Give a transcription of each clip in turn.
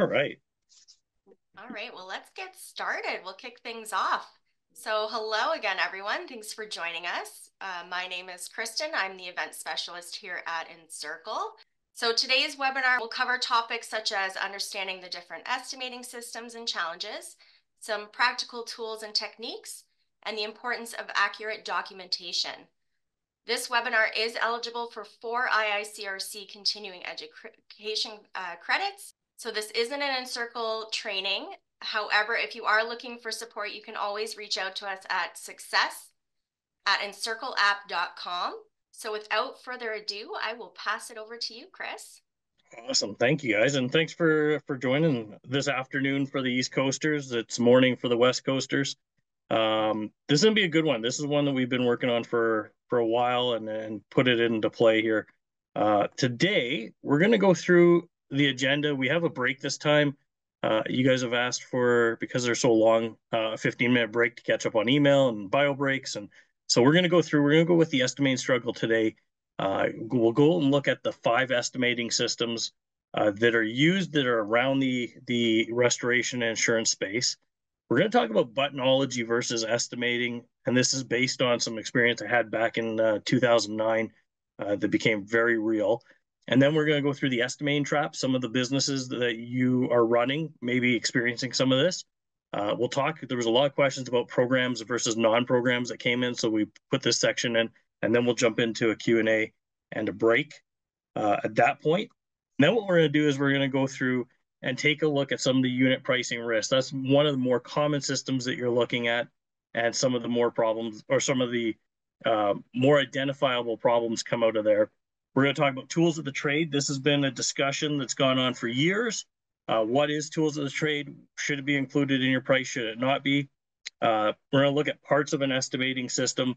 All right. All right, well, let's get started. We'll kick things off. So, hello again, everyone. Thanks for joining us. Uh, my name is Kristen. I'm the event specialist here at Encircle. So, today's webinar will cover topics such as understanding the different estimating systems and challenges, some practical tools and techniques, and the importance of accurate documentation. This webinar is eligible for four IICRC continuing education uh, credits so this isn't an Encircle training. However, if you are looking for support, you can always reach out to us at success at encircleapp.com. So without further ado, I will pass it over to you, Kris. Awesome. Thank you guys. And thanks for for joining this afternoon for the East Coasters. It's morning for the West Coasters. Um, this is gonna be a good one. This is one that we've been working on for for a while and and put it into play here. Uh, today we're gonna go through the agenda. We have a break this time. Uh, you guys have asked for because they're so long, uh, a 15 minute break to catch up on email and bio breaks, and so we're going to go through. We're going to go with the estimating struggle today. Uh, we'll go and look at the five estimating systems uh, that are used that are around the the restoration and insurance space. We're going to talk about buttonology versus estimating, and this is based on some experience I had back in uh, 2009 uh, that became very real. And then we're going to go through the estimating trap, some of the businesses that you are running, maybe experiencing some of this. Uh, we'll talk. There was a lot of questions about programs versus non-programs that came in, so we put this section in, and then we'll jump into a Q&A and a break uh, at that point. Then what we're going to do is we're going to go through and take a look at some of the unit pricing risks. That's one of the more common systems that you're looking at, and some of the more problems or some of the uh, more identifiable problems come out of there. We're going to talk about tools of the trade. This has been a discussion that's gone on for years. Uh, what is tools of the trade? Should it be included in your price? Should it not be? Uh, we're going to look at parts of an estimating system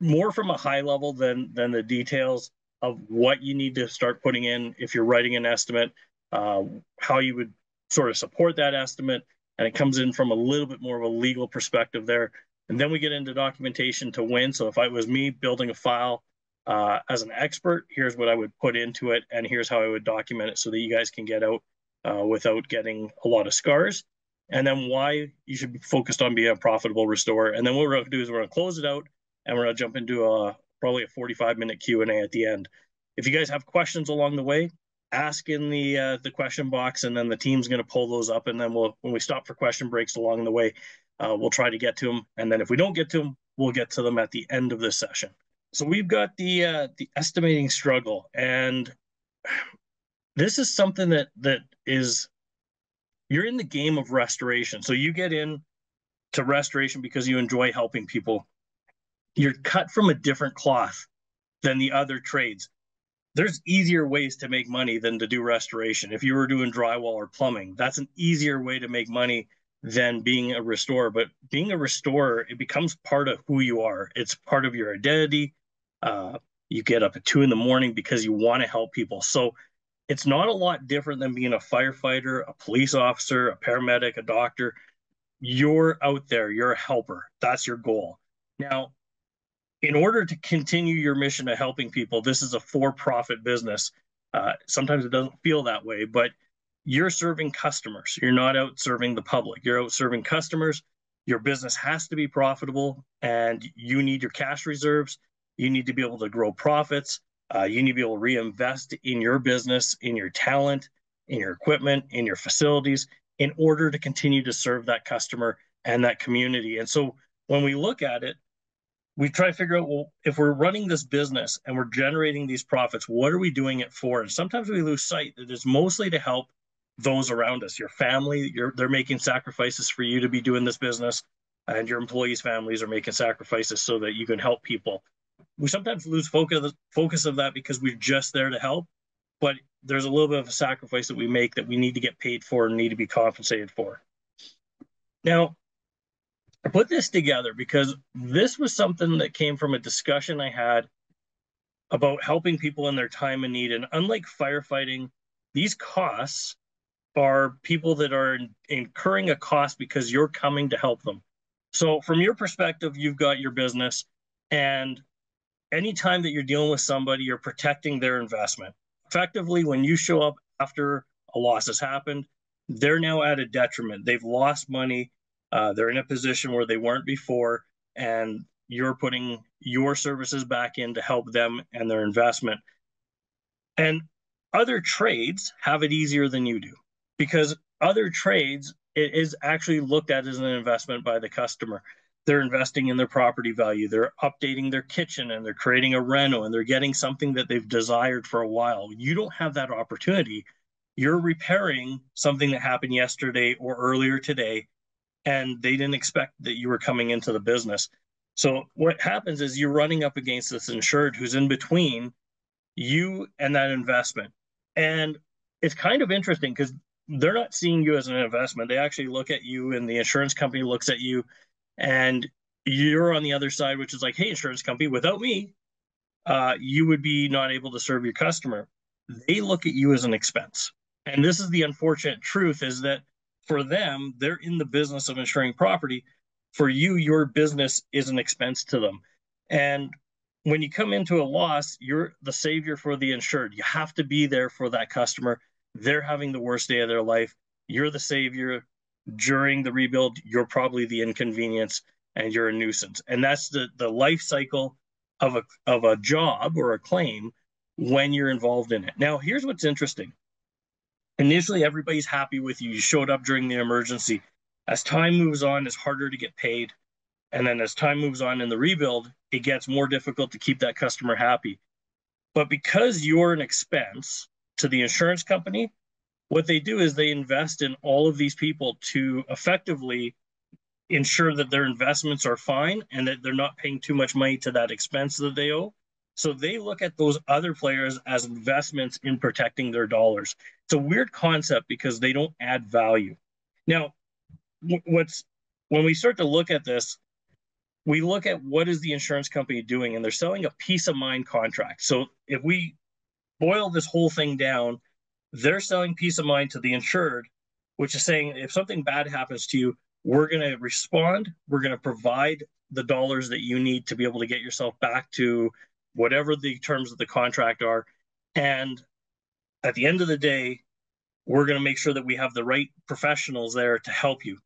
more from a high level than than the details of what you need to start putting in if you're writing an estimate, uh, how you would sort of support that estimate, and it comes in from a little bit more of a legal perspective there. And then we get into documentation to win. So if I was me building a file uh, as an expert, here's what I would put into it, and here's how I would document it so that you guys can get out uh, without getting a lot of scars. And then why you should be focused on being a profitable restorer. And then what we're going to do is we're going to close it out, and we're going to jump into a probably a 45 minute Q and A at the end. If you guys have questions along the way, ask in the uh, the question box, and then the team's going to pull those up, and then we'll when we stop for question breaks along the way, uh, we'll try to get to them. And then if we don't get to them, we'll get to them at the end of this session. So we've got the uh, the estimating struggle, and this is something that that is you're in the game of restoration. So you get in to restoration because you enjoy helping people. You're cut from a different cloth than the other trades. There's easier ways to make money than to do restoration. If you were doing drywall or plumbing, that's an easier way to make money than being a restorer. But being a restorer, it becomes part of who you are. It's part of your identity. Uh, you get up at two in the morning because you want to help people. So it's not a lot different than being a firefighter, a police officer, a paramedic, a doctor. You're out there, you're a helper. That's your goal. Now, in order to continue your mission of helping people, this is a for profit business. Uh, sometimes it doesn't feel that way, but you're serving customers. You're not out serving the public. You're out serving customers. Your business has to be profitable and you need your cash reserves you need to be able to grow profits. Uh, you need to be able to reinvest in your business, in your talent, in your equipment, in your facilities, in order to continue to serve that customer and that community. And so when we look at it, we try to figure out well, if we're running this business and we're generating these profits, what are we doing it for? And sometimes we lose sight that it's mostly to help those around us, your family. they're making sacrifices for you to be doing this business, and your employees' families are making sacrifices so that you can help people we sometimes lose focus focus of that because we're just there to help but there's a little bit of a sacrifice that we make that we need to get paid for and need to be compensated for. Now i put this together because this was something that came from a discussion i had about helping people in their time of need. And unlike firefighting these costs are people that are incurring a cost because you're coming to help them. So from your perspective you've got your business and anytime that you're dealing with somebody, you're protecting their investment. Effectively, when you show up after a loss has happened, they're now at a detriment. They've lost money. Uh, they're in a position where they weren't before, and you're putting your services back in to help them and their investment. And other trades have it easier than you do because other trades it is actually looked at as an investment by the customer. They're investing in their property value, they're updating their kitchen and they're creating a reno and they're getting something that they've desired for a while. You don't have that opportunity. You're repairing something that happened yesterday or earlier today, and they didn't expect that you were coming into the business. So what happens is you're running up against this insured who's in between you and that investment. And it's kind of interesting because they're not seeing you as an investment. They actually look at you and the insurance company looks at you and you're on the other side, which is like, hey, insurance company, without me, uh, you would be not able to serve your customer. They look at you as an expense. And this is the unfortunate truth is that for them, they're in the business of insuring property. For you, your business is an expense to them. And when you come into a loss, you're the savior for the insured. You have to be there for that customer. They're having the worst day of their life. You're the savior during the rebuild. You're probably the inconvenience and you're a nuisance. And that's the the life cycle of a of a job or a claim when you're involved in it. Now, here's what's interesting. Initially, everybody's happy with you. You showed up during the emergency. As time moves on, it's harder to get paid. And then as time moves on in the rebuild, it gets more difficult to keep that customer happy. But because you're an expense to the insurance company, what they do is they invest in all of these people to effectively ensure that their investments are fine and that they're not paying too much money to that expense that they owe. So they look at those other players as investments in protecting their dollars. It's a weird concept because they don't add value. Now, what's when we start to look at this, we look at what is the insurance company doing and they're selling a peace of mind contract so if we boil this whole thing down they're selling peace of mind to the insured which is saying if something bad happens to you we're going to respond we're going to provide the dollars that you need to be able to get yourself back to whatever the terms of the contract are and at the end of the day we're going to make sure that we have the right professionals there to help you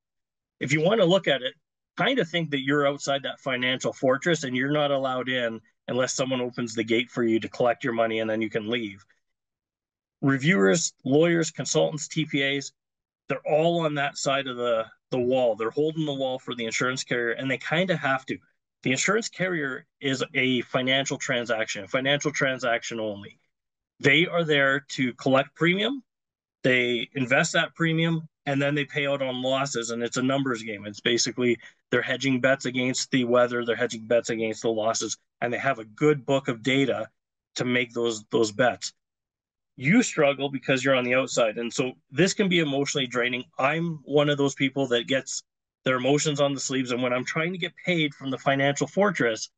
if you want to look at it kind of think that you're outside that financial fortress and you're not allowed in unless someone opens the gate for you to collect your money and then you can leave. Reviewers, lawyers, consultants, TPAs, they're all on that side of the, the wall. They're holding the wall for the insurance carrier and they kind of have to. The insurance carrier is a financial transaction, financial transaction only. They are there to collect premium, they invest that premium, and then they pay out on losses and it's a numbers game it's basically they're hedging bets against the weather they're hedging bets against the losses and they have a good book of data to make those those bets you struggle because you're on the outside and so this can be emotionally draining i'm one of those people that gets their emotions on the sleeves and when i'm trying to get paid from the financial fortress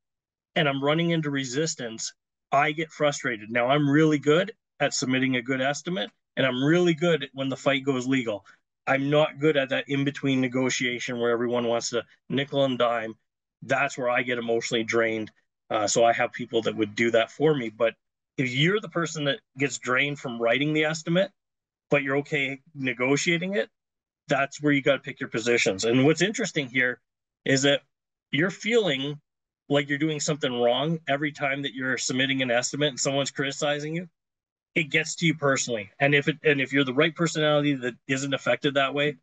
and i'm running into resistance i get frustrated now i'm really good at submitting a good estimate and i'm really good when the fight goes legal I'm not good at that in between negotiation where everyone wants to nickel and dime. That's where I get emotionally drained. Uh, so I have people that would do that for me. But if you're the person that gets drained from writing the estimate, but you're okay negotiating it, that's where you got to pick your positions. And what's interesting here is that you're feeling like you're doing something wrong every time that you're submitting an estimate and someone's criticizing you it gets to you personally. And if it and if you're the right personality that isn't affected that way,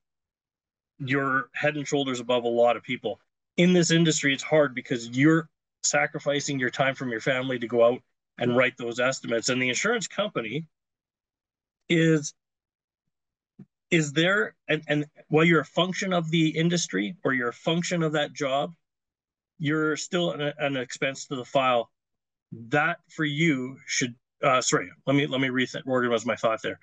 you're head and shoulders above a lot of people. In this industry, it's hard because you're sacrificing your time from your family to go out and write those estimates. And the insurance company is is there and, and while you're a function of the industry or you're a function of that job, you're still an, an expense to the file. That for you should uh, sorry, let me let me reorganize my thought there.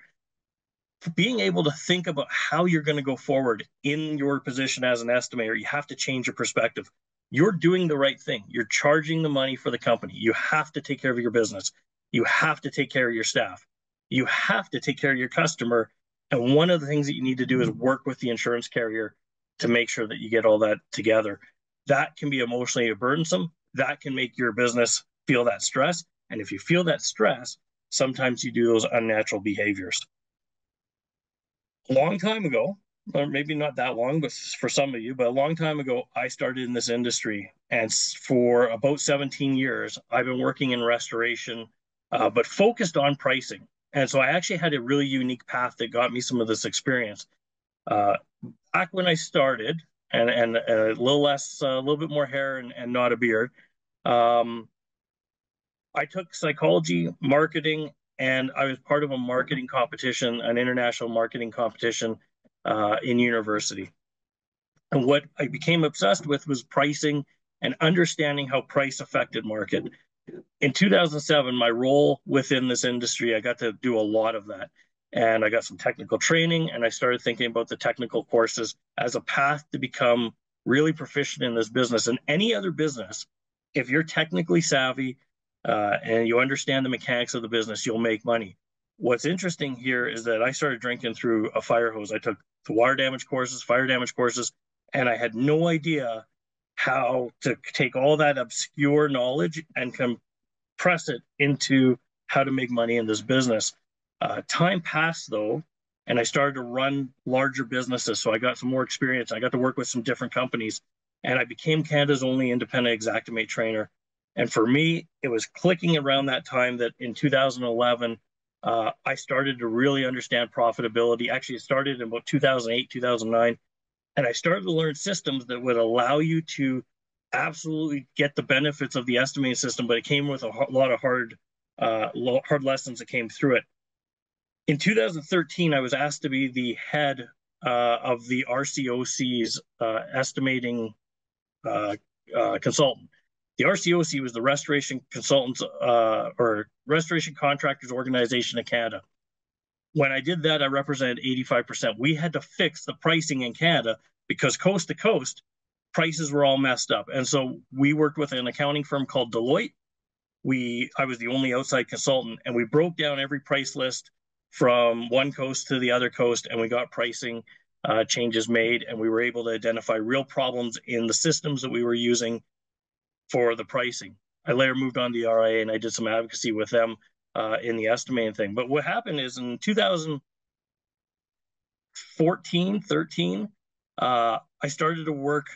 Being able to think about how you're going to go forward in your position as an estimator, you have to change your perspective. You're doing the right thing. You're charging the money for the company. You have to take care of your business. You have to take care of your staff. You have to take care of your customer. And one of the things that you need to do is work with the insurance carrier to make sure that you get all that together. That can be emotionally burdensome. That can make your business feel that stress. And if you feel that stress, sometimes you do those unnatural behaviors. a long time ago, or maybe not that long, but for some of you, but a long time ago, I started in this industry. And for about 17 years, I've been working in restoration, uh, but focused on pricing. And so I actually had a really unique path that got me some of this experience. Uh, back when I started, and and a little less, a little bit more hair, and, and not a beard. Um, I took psychology, marketing, and I was part of a marketing competition, an international marketing competition uh, in university. And what I became obsessed with was pricing and understanding how price affected market. In 2007, my role within this industry, I got to do a lot of that. And I got some technical training, and I started thinking about the technical courses as a path to become really proficient in this business. And any other business, if you're technically savvy, uh, and you understand the mechanics of the business, you'll make money. What's interesting here is that I started drinking through a fire hose. I took the water damage courses, fire damage courses, and I had no idea how to take all that obscure knowledge and compress it into how to make money in this business. Uh, time passed though, and I started to run larger businesses. So I got some more experience. I got to work with some different companies, and I became Canada's only independent Xactimate trainer. And for me, it was clicking around that time that in 2011, uh, I started to really understand profitability. Actually, it started in about 2008, 2009. And I started to learn systems that would allow you to absolutely get the benefits of the estimating system, but it came with a lot of hard, uh, hard lessons that came through it. In 2013, I was asked to be the head uh, of the RCOC's uh, estimating uh, uh, consultant. The RCOC was the Restoration Consultants uh, or Restoration Contractors Organization of Canada. When I did that, I represented 85%. We had to fix the pricing in Canada because coast to coast, prices were all messed up. And so we worked with an accounting firm called Deloitte. We I was the only outside consultant, and we broke down every price list from one coast to the other coast, and we got pricing uh, changes made, and we were able to identify real problems in the systems that we were using for the pricing. I later moved on to the RIA and I did some advocacy with them uh, in the estimating thing. But what happened is in 2014, 13, uh, I started to work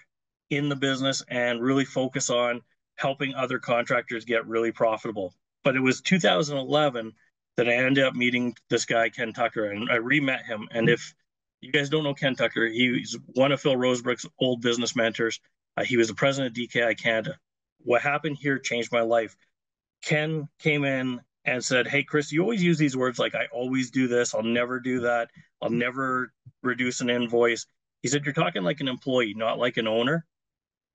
in the business and really focus on helping other contractors get really profitable. But it was 2011 that I ended up meeting this guy, Ken Tucker, and I re-met him. And if you guys don't know Ken Tucker, he's one of Phil Rosebrook's old business mentors. Uh, he was the president of DKI Canada what happened here changed my life. Ken came in and said, Hey, Kris, you always use these words like, I always do this. I'll never do that. I'll never reduce an invoice. He said, You're talking like an employee, not like an owner.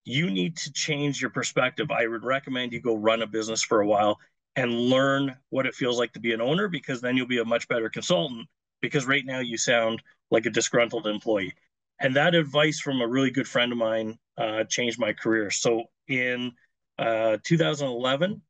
You need to change your perspective. I would recommend you go run a business for a while and learn what it feels like to be an owner because then you'll be a much better consultant. Because right now you sound like a disgruntled employee. And that advice from a really good friend of mine uh, changed my career. So in uh, 2011,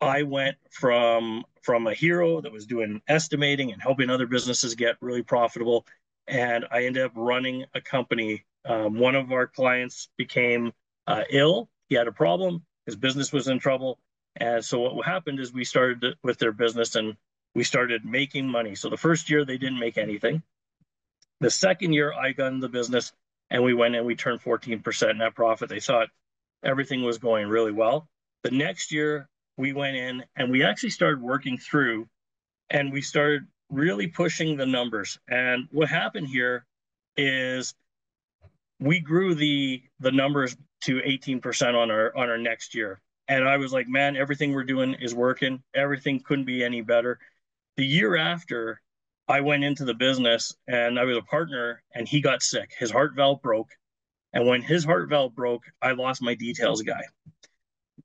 I went from from a hero that was doing estimating and helping other businesses get really profitable, and I ended up running a company. Um, one of our clients became uh, ill. He had a problem. His business was in trouble, and so what happened is we started with their business and we started making money. So the first year they didn't make anything. The second year I got in the business and we went and we turned 14% net profit. They thought, everything was going really well. The next year, we went in and we actually started working through and we started really pushing the numbers. And what happened here is we grew the the numbers to 18% on our on our next year. And I was like, man, everything we're doing is working. Everything couldn't be any better. The year after, I went into the business and I was a partner and he got sick. His heart valve broke and when his heart valve broke, I lost my details guy.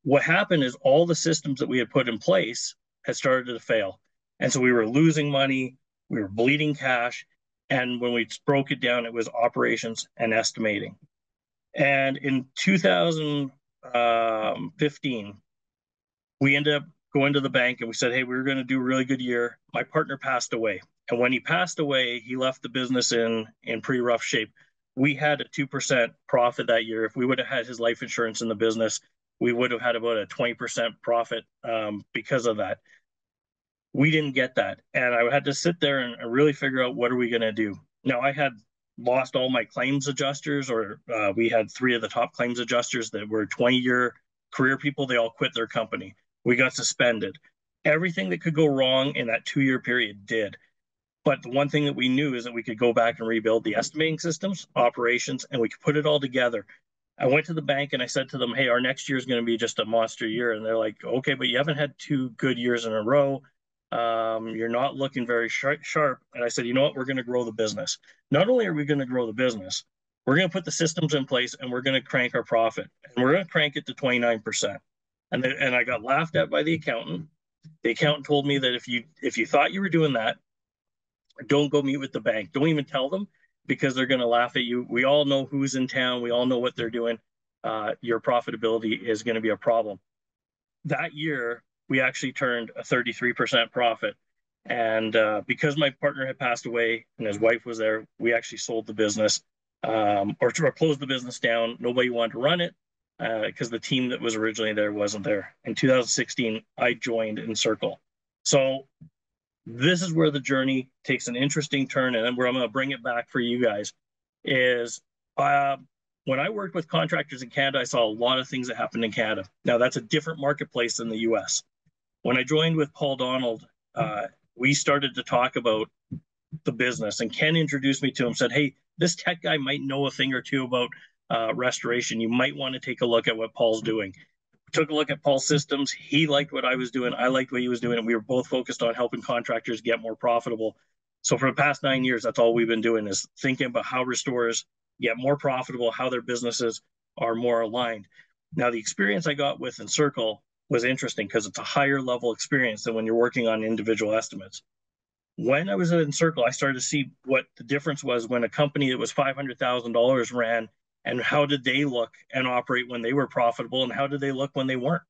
What happened is all the systems that we had put in place had started to fail. And so we were losing money, we were bleeding cash. And when we broke it down, it was operations and estimating. And in 2015, um, we ended up going to the bank and we said, Hey, we are going to do a really good year. My partner passed away. And when he passed away, he left the business in, in pretty rough shape we had a 2% profit that year. If we would have had his life insurance in the business, we would have had about a 20% profit um, because of that. We didn't get that. And I had to sit there and really figure out what are we going to do. now I had lost all my claims adjusters, or uh, we had three of the top claims adjusters that were 20 year career people. They all quit their company. We got suspended. Everything that could go wrong in that two year period did. But the one thing that we knew is that we could go back and rebuild the estimating systems, operations, and we could put it all together. I went to the bank and I said to them, "Hey, our next year is going to be just a monster year." And they're like, "Okay, but you haven't had two good years in a row. Um, you're not looking very sharp, sharp." And I said, "You know what? We're going to grow the business. Not only are we going to grow the business, we're going to put the systems in place and we're going to crank our profit. And we're going to crank it to 29%." And then, and I got laughed at by the accountant. The accountant told me that if you if you thought you were doing that, don't go meet with the bank. Don't even tell them because they're going to laugh at you. We all know who's in town. We all know what they're doing. Uh, your profitability is going to be a problem. That year, we actually turned a 33% profit. And uh, because my partner had passed away and his wife was there, we actually sold the business um, or, or closed the business down. Nobody wanted to run it because uh, the team that was originally there wasn't there. In 2016, I joined Encircle. So this is where the journey takes an interesting turn and where i'm going to bring it back for you guys is uh, when i worked with contractors in canada i saw a lot of things that happened in canada. Now that's a different marketplace than the us when i joined with paul donald uh, we started to talk about the business and ken introduced me to him said hey this tech guy might know a thing or two about uh, restoration. You might want to take a look at what paul's doing took a look at Paul's systems. He liked what I was doing. I liked what he was doing. And we were both focused on helping contractors get more profitable. So for the past nine years, that's all we've been doing is thinking about how restorers get more profitable, how their businesses are more aligned. Now, the experience I got with Encircle was interesting because it's a higher level experience than when you're working on individual estimates. When I was at Encircle, I started to see what the difference was when a company that was $500,000 ran and how did they look and operate when they were profitable and how did they look when they weren't?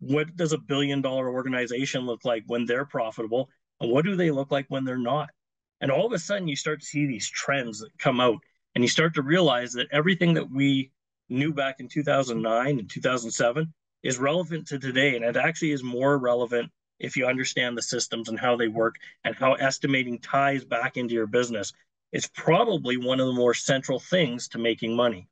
What does a billion dollar organization look like when they're profitable and what do they look like when they're not? And all of a sudden you start to see these trends that come out and you start to realize that everything that we knew back in 2009 and 2007 is relevant to today and it actually is more relevant if you understand the systems and how they work and how estimating ties back into your business it's probably one of the more central things to making money.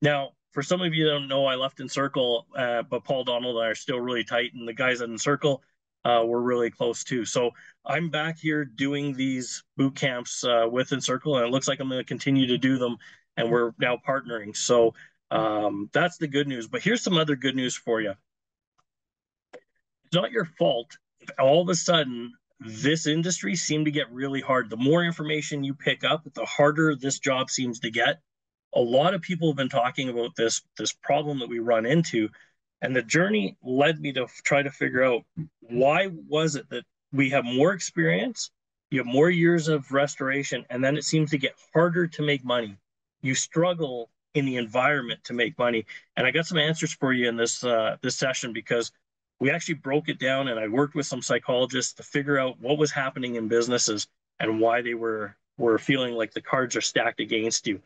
Now, for some of you that don't know, I left Encircle, uh, but Paul Donald and I are still really tight, and the guys at Encircle uh, were really close too. So I'm back here doing these boot camps uh, with Encircle, and it looks like I'm going to continue to do them, and we're now partnering. So um, that's the good news. But here's some other good news for you. It's not your fault if all of a sudden this industry seemed to get really hard. The more information you pick up, the harder this job seems to get. A lot of people have been talking about this this problem that we run into, and the journey led me to try to figure out why was it that we have more experience, you have more years of restoration, and then it seems to get harder to make money. You struggle in the environment to make money, and I got some answers for you in this uh, this session because we actually broke it down and I worked with some psychologists to figure out what was happening in businesses and why they were were feeling like the cards are stacked against you.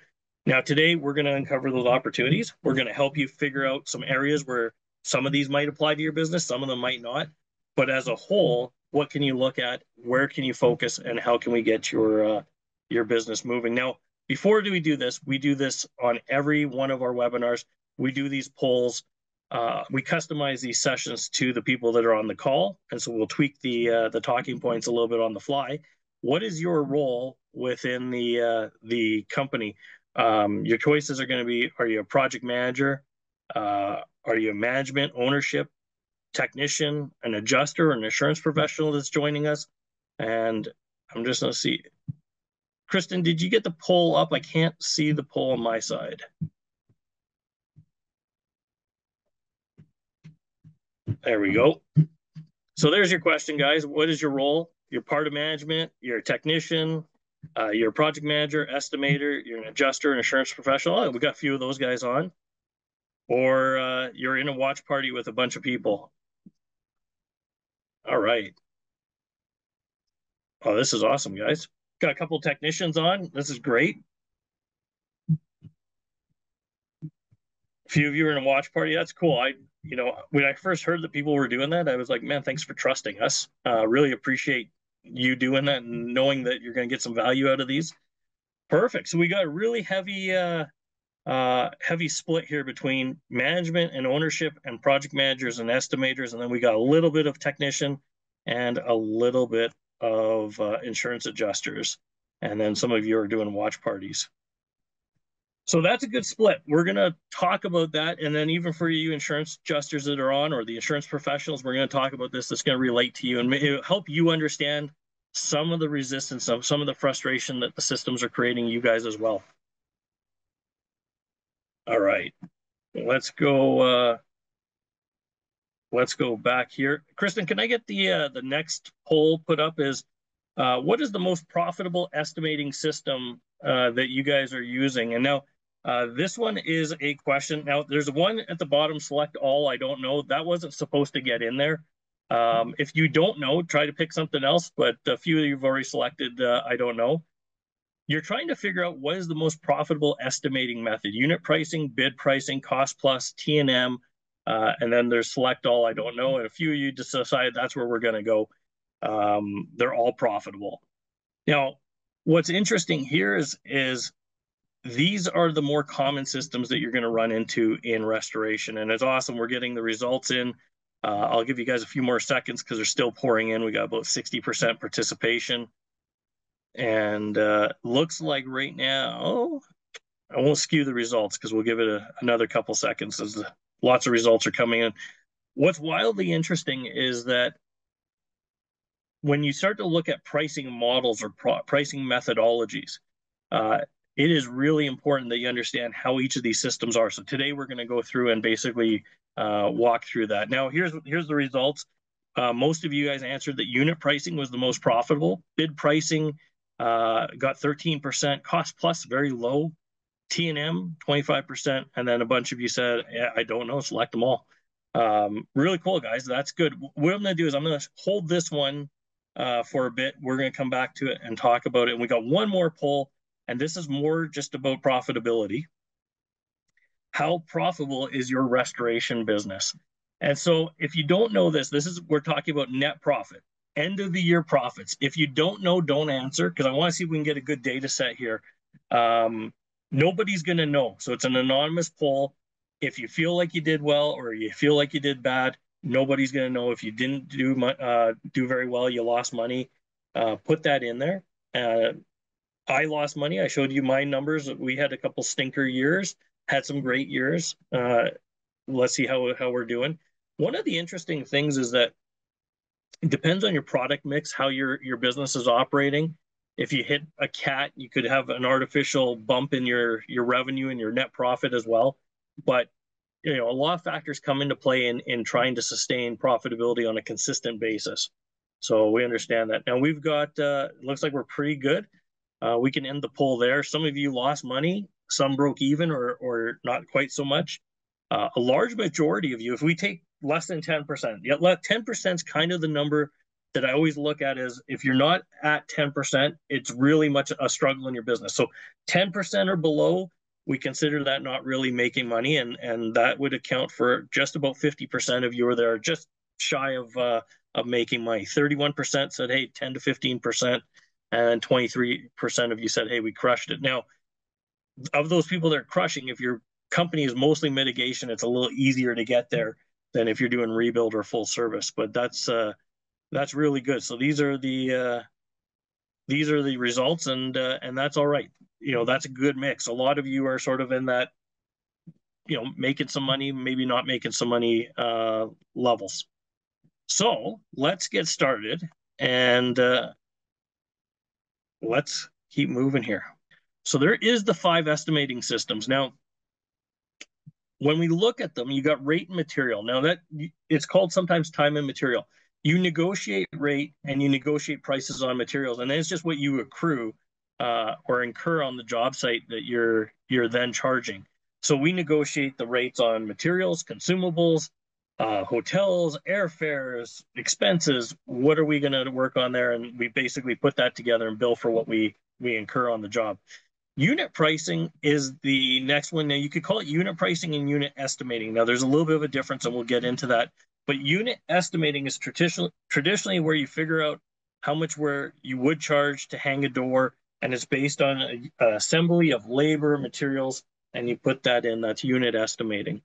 Now today we're going to uncover those opportunities. We're going to help you figure out some areas where some of these might apply to your business, some of them might not. But as a whole, what can you look at? Where can you focus and how can we get your uh, your business moving? Now, before do we do this, we do this on every one of our webinars. We do these polls uh, we customize these sessions to the people that are on the call, and so we'll tweak the uh, the talking points a little bit on the fly. What is your role within the uh, the company? Um, your choices are going to be: Are you a project manager? Uh, are you a management, ownership, technician, an adjuster, an insurance professional that's joining us? And I'm just going to see. Kristen, did you get the poll up? I can't see the poll on my side. There we go. So there's your question, guys. What is your role? You're part of management, you're a technician, uh, you're a project manager, estimator, you're an adjuster, an insurance professional. Oh, we got a few of those guys on. Or uh, you're in a watch party with a bunch of people. All right. Oh, this is awesome, guys. Got a couple technicians on. This is great. A few of you are in a watch party. That's cool. I you know, when I first heard that people were doing that, I was like, man, thanks for trusting us. Uh, really appreciate you doing that and knowing that you're going to get some value out of these. Perfect. So we got a really heavy, uh, uh, heavy split here between management and ownership and project managers and estimators. And then we got a little bit of technician and a little bit of uh, insurance adjusters. And then some of you are doing watch parties. So that's a good split. We're going to talk about that. And then even for you insurance adjusters that are on or the insurance professionals, we're going to talk about this that's going to relate to you and help you understand some of the resistance, some, some of the frustration that the systems are creating you guys as well. All right, let's go. Uh, let's go back here. Kristen, can I get the uh, the next poll put up? Is uh, what is the most profitable estimating system uh, that you guys are using? And now uh, this one is a question. Now, there's one at the bottom, select all, I don't know. That wasn't supposed to get in there. Um, if you don't know, try to pick something else, but a few of you have already selected, uh, I don't know. You're trying to figure out what is the most profitable estimating method, unit pricing, bid pricing, cost plus, T&M, uh, and then there's select all, I don't know. And a few of you just decided that's where we're gonna go. Um, they're all profitable. Now, what's interesting here is, is these are the more common systems that you're going to run into in restoration. And it's awesome. We're getting the results in. Uh, I'll give you guys a few more seconds because they're still pouring in. We got about 60% participation. And uh, looks like right now, I won't skew the results because we'll give it a, another couple seconds as the, lots of results are coming in. What's wildly interesting is that when you start to look at pricing models or pricing methodologies, uh, it is really important that you understand how each of these systems are. So today we're going to go through and basically uh, walk through that. Now here's here's the results. Uh, most of you guys answered that unit pricing was the most profitable. Bid pricing uh, got 13%. Cost plus very low. T&M 25%, and then a bunch of you said, yeah, I don't know, select them all. Um, really cool, guys. That's good. What I'm going to do is I'm going to hold this one uh, for a bit. We're going to come back to it and talk about it. And we got one more poll and this is more just about profitability. How profitable is your restoration business? And so if you don't know this, this is we're talking about net profit, end of the year profits. If you don't know, don't answer because I want to see if we can get a good data set here. Um, nobody's going to know. So it's an anonymous poll. If you feel like you did well or you feel like you did bad, nobody's going to know. If you didn't do uh, do very well, you lost money. Uh, put that in there. Uh, I lost money. I showed you my numbers. We had a couple stinker years, had some great years. Uh, let's see how, how we're doing. One of the interesting things is that it depends on your product mix, how your, your business is operating. If you hit a cat, you could have an artificial bump in your, your revenue and your net profit as well. But you know, a lot of factors come into play in, in trying to sustain profitability on a consistent basis. So we understand that. Now we've got, uh, looks like we're pretty good. Uh, we can end the poll there. Some of you lost money, some broke even or, or not quite so much. Uh, a large majority of you, if we take less than 10%, yet 10% is kind of the number that I always look at is if you're not at 10%, it's really much a struggle in your business. So 10% or below, we consider that not really making money. And, and that would account for just about 50% of you are there just shy of, uh, of making money. 31% said, hey, 10 to 15% and 23% of you said, hey, we crushed it. Now, of those people that are crushing, if your company is mostly mitigation, it's a little easier to get there than if you're doing rebuild or full service. But that's uh, that's really good. So these are the uh, these are the results, and uh, and that's all right. You know, that's a good mix. A lot of you are sort of in that, you know, making some money, maybe not making some money uh, levels. So let's get started. And uh, let's keep moving here. So there is the five estimating systems. Now, when we look at them, you got rate and material. Now that it's called sometimes time and material. You negotiate rate and you negotiate prices on materials, and then it's just what you accrue uh, or incur on the job site that you're you're then charging. So we negotiate the rates on materials, consumables, uh, hotels, airfares, expenses. What are we going to work on there? And we basically put that together and bill for what we we incur on the job. Unit pricing is the next one. Now you could call it unit pricing and unit estimating. Now there's a little bit of a difference, and we'll get into that. But unit estimating is traditionally traditionally where you figure out how much where you would charge to hang a door, and it's based on an assembly of labor, materials, and you put that in, that's unit estimating.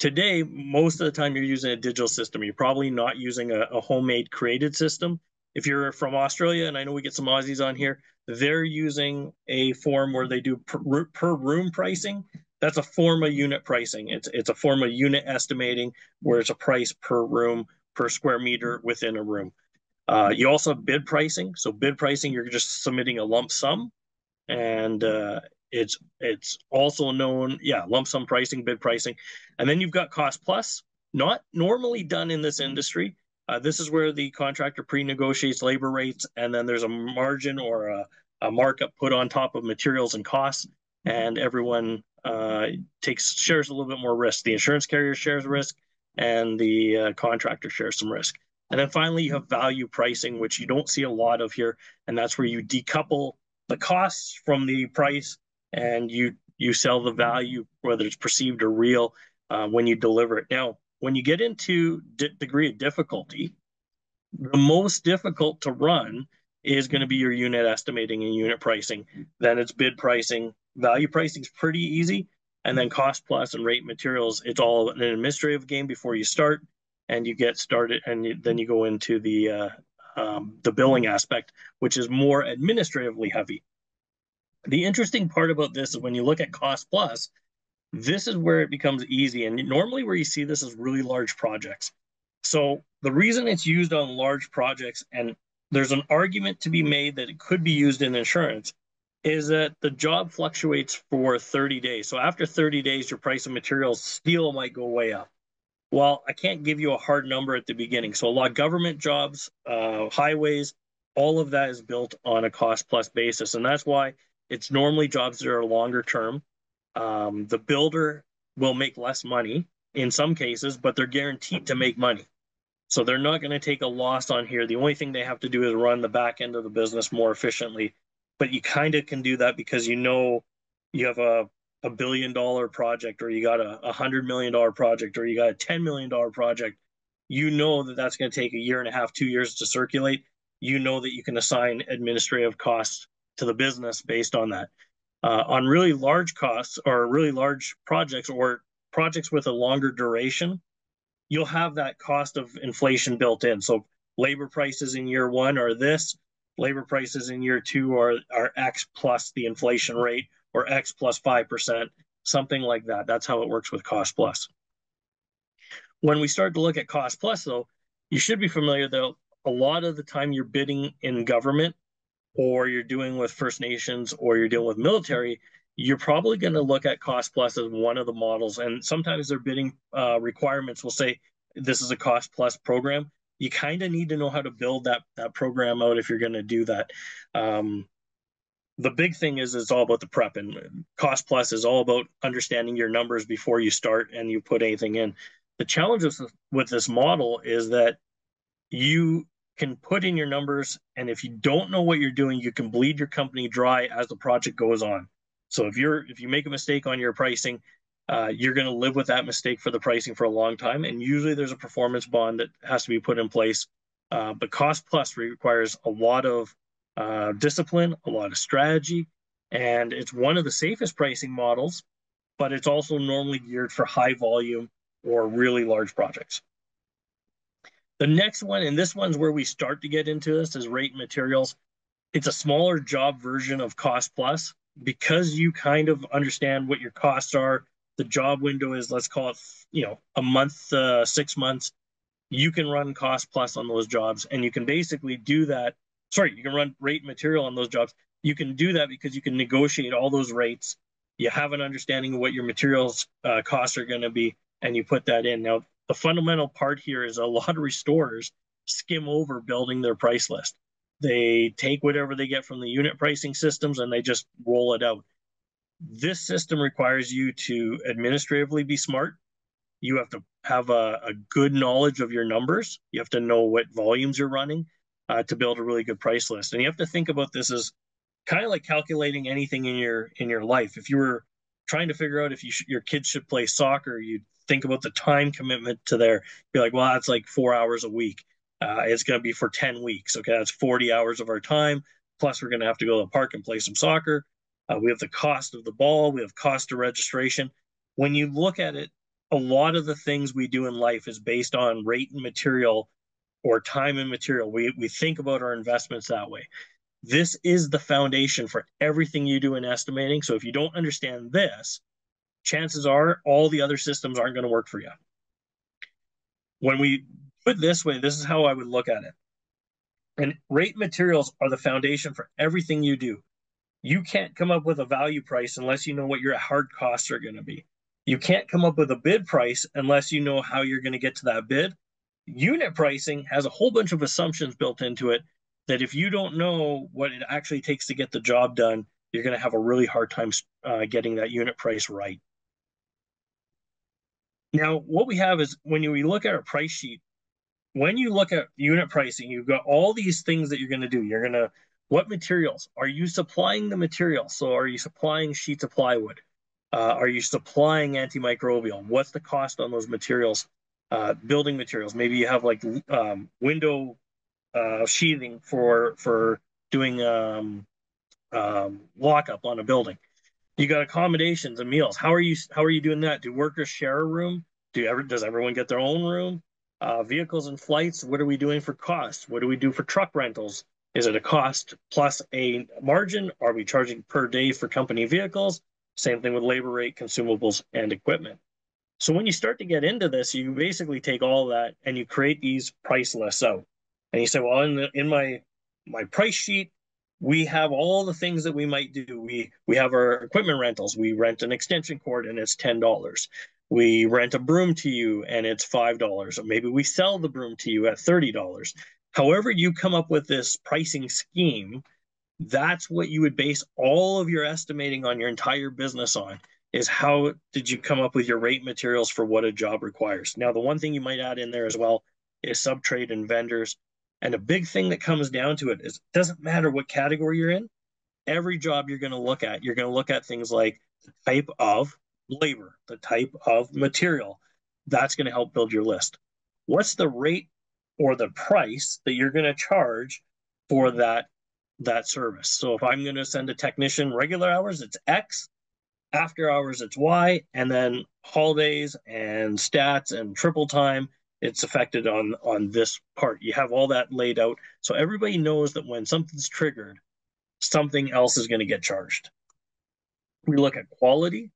Today, most of the time you're using a digital system. You're probably not using a, a homemade created system. If you're from Australia, and I know we get some Aussies on here, they're using a form where they do per, per room pricing. That's a form of unit pricing. It's it's a form of unit estimating where it's a price per room per square meter within a room. Uh, you also have bid pricing. So bid pricing, you're just submitting a lump sum, and uh, it's it's also known, yeah, lump sum pricing, bid pricing, and then you've got cost plus. Not normally done in this industry. Uh, this is where the contractor pre-negotiates labor rates, and then there's a margin or a, a markup put on top of materials and costs, and everyone uh, takes shares a little bit more risk. The insurance carrier shares risk, and the uh, contractor shares some risk. And then finally, you have value pricing, which you don't see a lot of here, and that's where you decouple the costs from the price, and you you sell the value, whether it's perceived or real, uh, when you deliver it. Now, when you get into degree of difficulty, the most difficult to run is going to be your unit estimating and unit pricing. Then it's bid pricing. Value pricing is pretty easy. And then cost plus and rate materials, it's all an administrative game before you start and you get started and you, then you go into the uh, um, the billing aspect, which is more administratively heavy. The interesting part about this is when you look at cost plus, this is where it becomes easy. And normally where you see this is really large projects. So the reason it's used on large projects, and there's an argument to be made that it could be used in insurance, is that the job fluctuates for 30 days. So after 30 days, your price of materials, steel might go way up. Well, I can't give you a hard number at the beginning. So a lot of government jobs, uh, highways, all of that is built on a cost plus basis. And that's why it's normally jobs that are longer term. Um, the builder will make less money in some cases, but they're guaranteed to make money. So they're not going to take a loss on here. The only thing they have to do is run the back end of the business more efficiently. But you kind of can do that because you know you have a, a billion dollar project or you got a, a hundred million dollar project or you got a $10 million project. You know that that's going to take a year and a half, two years to circulate. You know that you can assign administrative costs to the business based on that. Uh, on really large costs or really large projects or projects with a longer duration, you'll have that cost of inflation built in. So labor prices in year one are this, labor prices in year two are, are X plus the inflation rate or X plus 5%, something like that. That's how it works with cost plus. When we start to look at cost plus, though, you should be familiar though, a lot of the time you're bidding in government or you're doing with First Nations or you're dealing with military, you're probably going to look at cost plus as one of the models. And sometimes their bidding uh, requirements will say this is a cost plus program. You kind of need to know how to build that that program out if you're going to do that. Um, the big thing is it's all about the prep and cost plus is all about understanding your numbers before you start and you put anything in. The challenge with, with this model is that you can put in your numbers and if you don't know what you're doing you can bleed your company dry as the project goes on. So if you're if you make a mistake on your pricing uh, you're going to live with that mistake for the pricing for a long time and usually there's a performance bond that has to be put in place. Uh, but cost plus requires a lot of uh, discipline a lot of strategy and it's one of the safest pricing models but it's also normally geared for high volume or really large projects the next one, and this one's where we start to get into this, is rate materials. It's a smaller job version of cost plus because you kind of understand what your costs are. The job window is, let's call it, you know, a month, uh, six months. You can run cost plus on those jobs, and you can basically do that. Sorry, you can run rate material on those jobs. You can do that because you can negotiate all those rates. You have an understanding of what your materials uh, costs are going to be, and you put that in. Now, the fundamental part here is a lot of restorers skim over building their price list. They take whatever they get from the unit pricing systems and they just roll it out. This system requires you to administratively be smart. You have to have a, a good knowledge of your numbers. You have to know what volumes you're running uh, to build a really good price list. And you have to think about this as kind of like calculating anything in your in your life. If you were trying to figure out if you sh- your kids should play soccer, you'd think about the time commitment to there. Be like, well, that's like four hours a week. Uh, it's going to be for 10 weeks. Okay, that's 40 hours of our time. Plus, we're going to have to go to the park and play some soccer. Uh, we have the cost of the ball. We have cost of registration. When you look at it, a lot of the things we do in life is based on rate and material or time and material. We, we think about our investments that way. This is the foundation for everything you do in estimating. So if you don't understand this, chances are all the other systems aren't going to work for you. When we put this way, this is how I would look at it. And rate materials are the foundation for everything you do. You can't come up with a value price unless you know what your hard costs are going to be. You can't come up with a bid price unless you know how you're going to get to that bid. Unit pricing has a whole bunch of assumptions built into it that if you don't know what it actually takes to get the job done, you're going to have a really hard time uh, getting that unit price right. Now, what we have is when you, we look at our price sheet, when you look at unit pricing, you've got all these things that you're going to do. You're going to, what materials? Are you supplying the material? So are you supplying sheets of plywood? Uh, are you supplying antimicrobial? What's the cost on those materials? Uh, building materials. Maybe you have like um, window uh, sheathing for for doing um, um, lockup on a building. You got accommodations and meals. How are you how are you doing that? Do workers share a room? Do ever does everyone get their own room? Uh, vehicles and flights. What are we doing for cost? What do we do for truck rentals? Is it a cost plus a margin? Are we charging per day for company vehicles? Same thing with labor rate, consumables, and equipment. So when you start to get into this, you basically take all that and you create these price lists out. And you say, well, in the, in my my price sheet, we have all the things that we might do. We we have our equipment rentals. We rent an extension cord and it's ten dollars. We rent a broom to you and it's five dollars. Or maybe we sell the broom to you at thirty dollars. However, you come up with this pricing scheme, that's what you would base all of your estimating on your entire business on. Is how did you come up with your rate materials for what a job requires? Now, the one thing you might add in there as well is subtrade and vendors and a big thing that comes down to it is it doesn't matter what category you're in, every job you're going to look at, you're going to look at things like the type of labor, the type of material. That's going to help build your list. What's the rate or the price that you're going to charge for that that service? So if I'm going to send a technician regular hours, it's X. After hours, it's Y, and then holidays and stats and triple time it's affected on on this part. You have all that laid out, so everybody knows that when something's triggered, something else is going to get charged. We look at quality.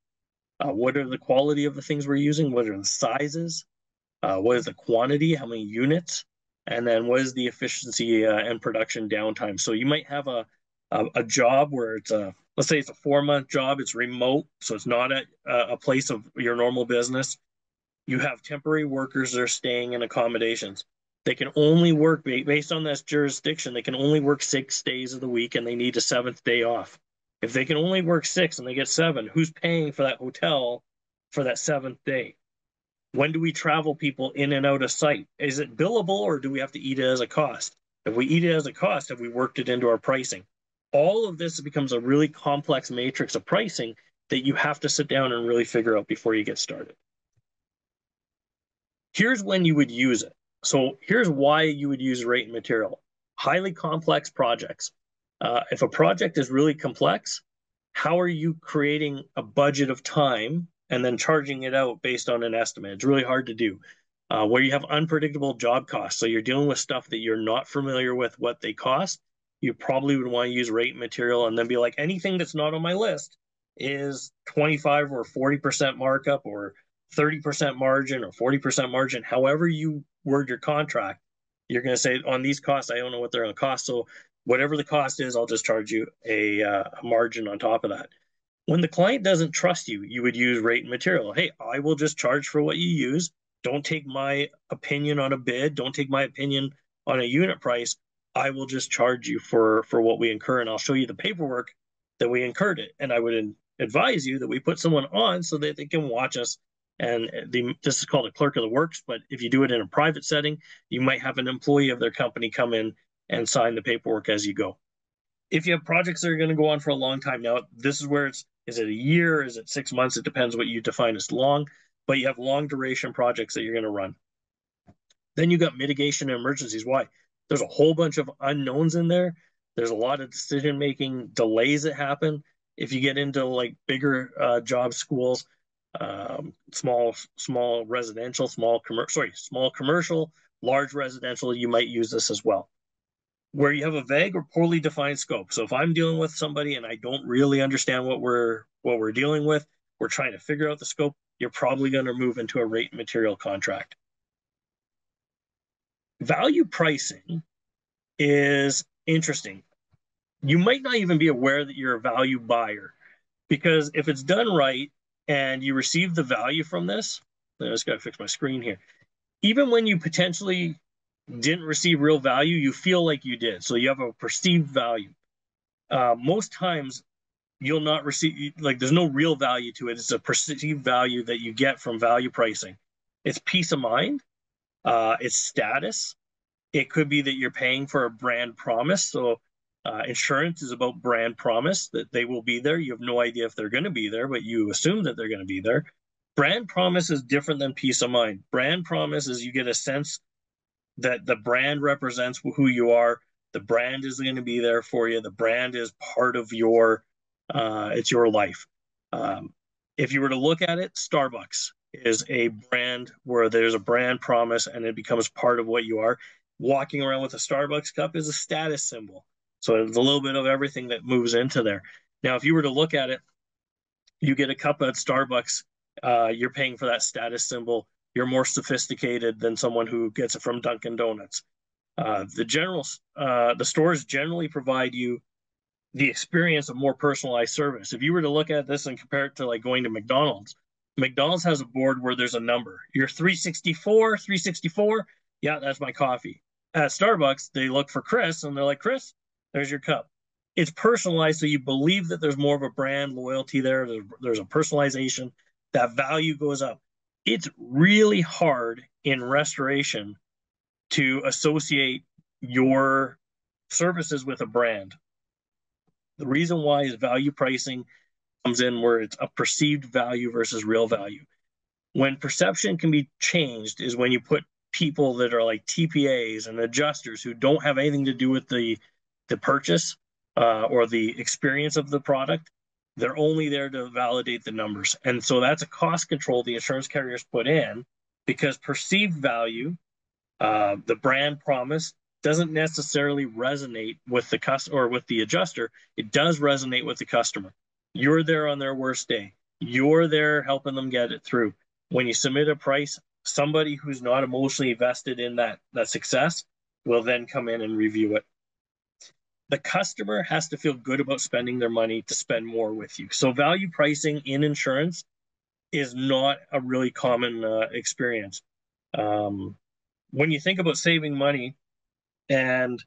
Uh, what are the quality of the things we're using? What are the sizes? Uh, what is the quantity? How many units? And then what is the efficiency uh, and production downtime? So you might have a, a, a job where it's a let's say it's a four month job. It's remote, so it's not at a place of your normal business you have temporary workers that are staying in accommodations. They can only work based on this jurisdiction. They can only work six days of the week, and they need a seventh day off. If they can only work six and they get seven, who's paying for that hotel for that seventh day? When do we travel people in and out of site? Is it billable or do we have to eat it as a cost? If we eat it as a cost, have we worked it into our pricing? All of this becomes a really complex matrix of pricing that you have to sit down and really figure out before you get started. Here's when you would use it. So here's why you would use rate and material. Highly complex projects. Uh, if a project is really complex, how are you creating a budget of time and then charging it out based on an estimate? It's really hard to do. Uh, where you have unpredictable job costs, so you're dealing with stuff that you're not familiar with what they cost, you probably would want to use rate and material and then be like anything that's not on my list is 25 or 40% markup or 30% margin or 40% margin, however you word your contract, you're going to say on these costs, I don't know what they're going to cost. So whatever the cost is, I'll just charge you a, uh, margin on top of that. When the client doesn't trust you, you would use rate and material. Hey, I will just charge for what you use. Don't take my opinion on a bid. Don't take my opinion on a unit price. I will just charge you for for what we incur, and I'll show you the paperwork that we incurred it. And I would advise you that we put someone on so that they can watch us and the, this is called a clerk of the works. But if you do it in a private setting, you might have an employee of their company come in and sign the paperwork as you go. If you have projects that are going to go on for a long time, now this is where it's is it a year? Is it six months? It depends what you define as long, but you have long duration projects that you're going to run. Then you got mitigation and emergencies. Why? There's a whole bunch of unknowns in there. There's a lot of decision making delays that happen. If you get into like bigger uh, job schools, um, small small residential, small commercial, sorry, small commercial, large residential, you might use this as well. Where you have a vague or poorly defined scope. So if I'm dealing with somebody and I don't really understand what we're what we're dealing with, we're trying to figure out the scope, you're probably going to move into a rate material contract. Value pricing is interesting. You might not even be aware that you're a value buyer because if it's done right and you receive the value from this, I just got to fix my screen here. Even when you potentially didn't receive real value, you feel like you did. So you have a perceived value. Uh, most times, you'll not receive like there's no real value to it. It's a perceived value that you get from value pricing. It's peace of mind. Uh, it's status. It could be that you're paying for a brand promise. So uh, insurance is about brand promise that they will be there. You have no idea if they're going to be there, but you assume that they're going to be there. Brand promise is different than peace of mind. Brand promise is you get a sense that the brand represents who you are. The brand is going to be there for you. The brand is part of your, uh, it's your life. Um, if you were to look at it, Starbucks is a brand where there's a brand promise and it becomes part of what you are. Walking around with a Starbucks cup is a status symbol. So it's a little bit of everything that moves into there. Now, if you were to look at it, you get a cup at Starbucks, uh, you're paying for that status symbol. You're more sophisticated than someone who gets it from Dunkin' Donuts. Uh, the general, uh, the stores generally provide you the experience of more personalized service. If you were to look at this and compare it to like going to McDonald's, McDonald's has a board where there's a number. You're 364, 364. Yeah, that's my coffee. At Starbucks, they look for Kris and they're like, Kris, there's your cup. It's personalized, so you believe that there's more of a brand loyalty there. There's, there's a personalization. That value goes up. It's really hard in restoration to associate your services with a brand. The reason why is value pricing comes in where it's a perceived value versus real value. When perception can be changed is when you put people that are like TPAs and adjusters who don't have anything to do with the the purchase uh, or the experience of the product. They're only there to validate the numbers. And so that's a cost control the insurance carriers put in because perceived value, uh, the brand promise, doesn't necessarily resonate with the customer or with the adjuster. It does resonate with the customer. You're there on their worst day. You're there helping them get it through. When you submit a price, somebody who's not emotionally vested in that that success will then come in and review it the customer has to feel good about spending their money to spend more with you. So value pricing in insurance is not a really common uh, experience. Um, when you think about saving money, and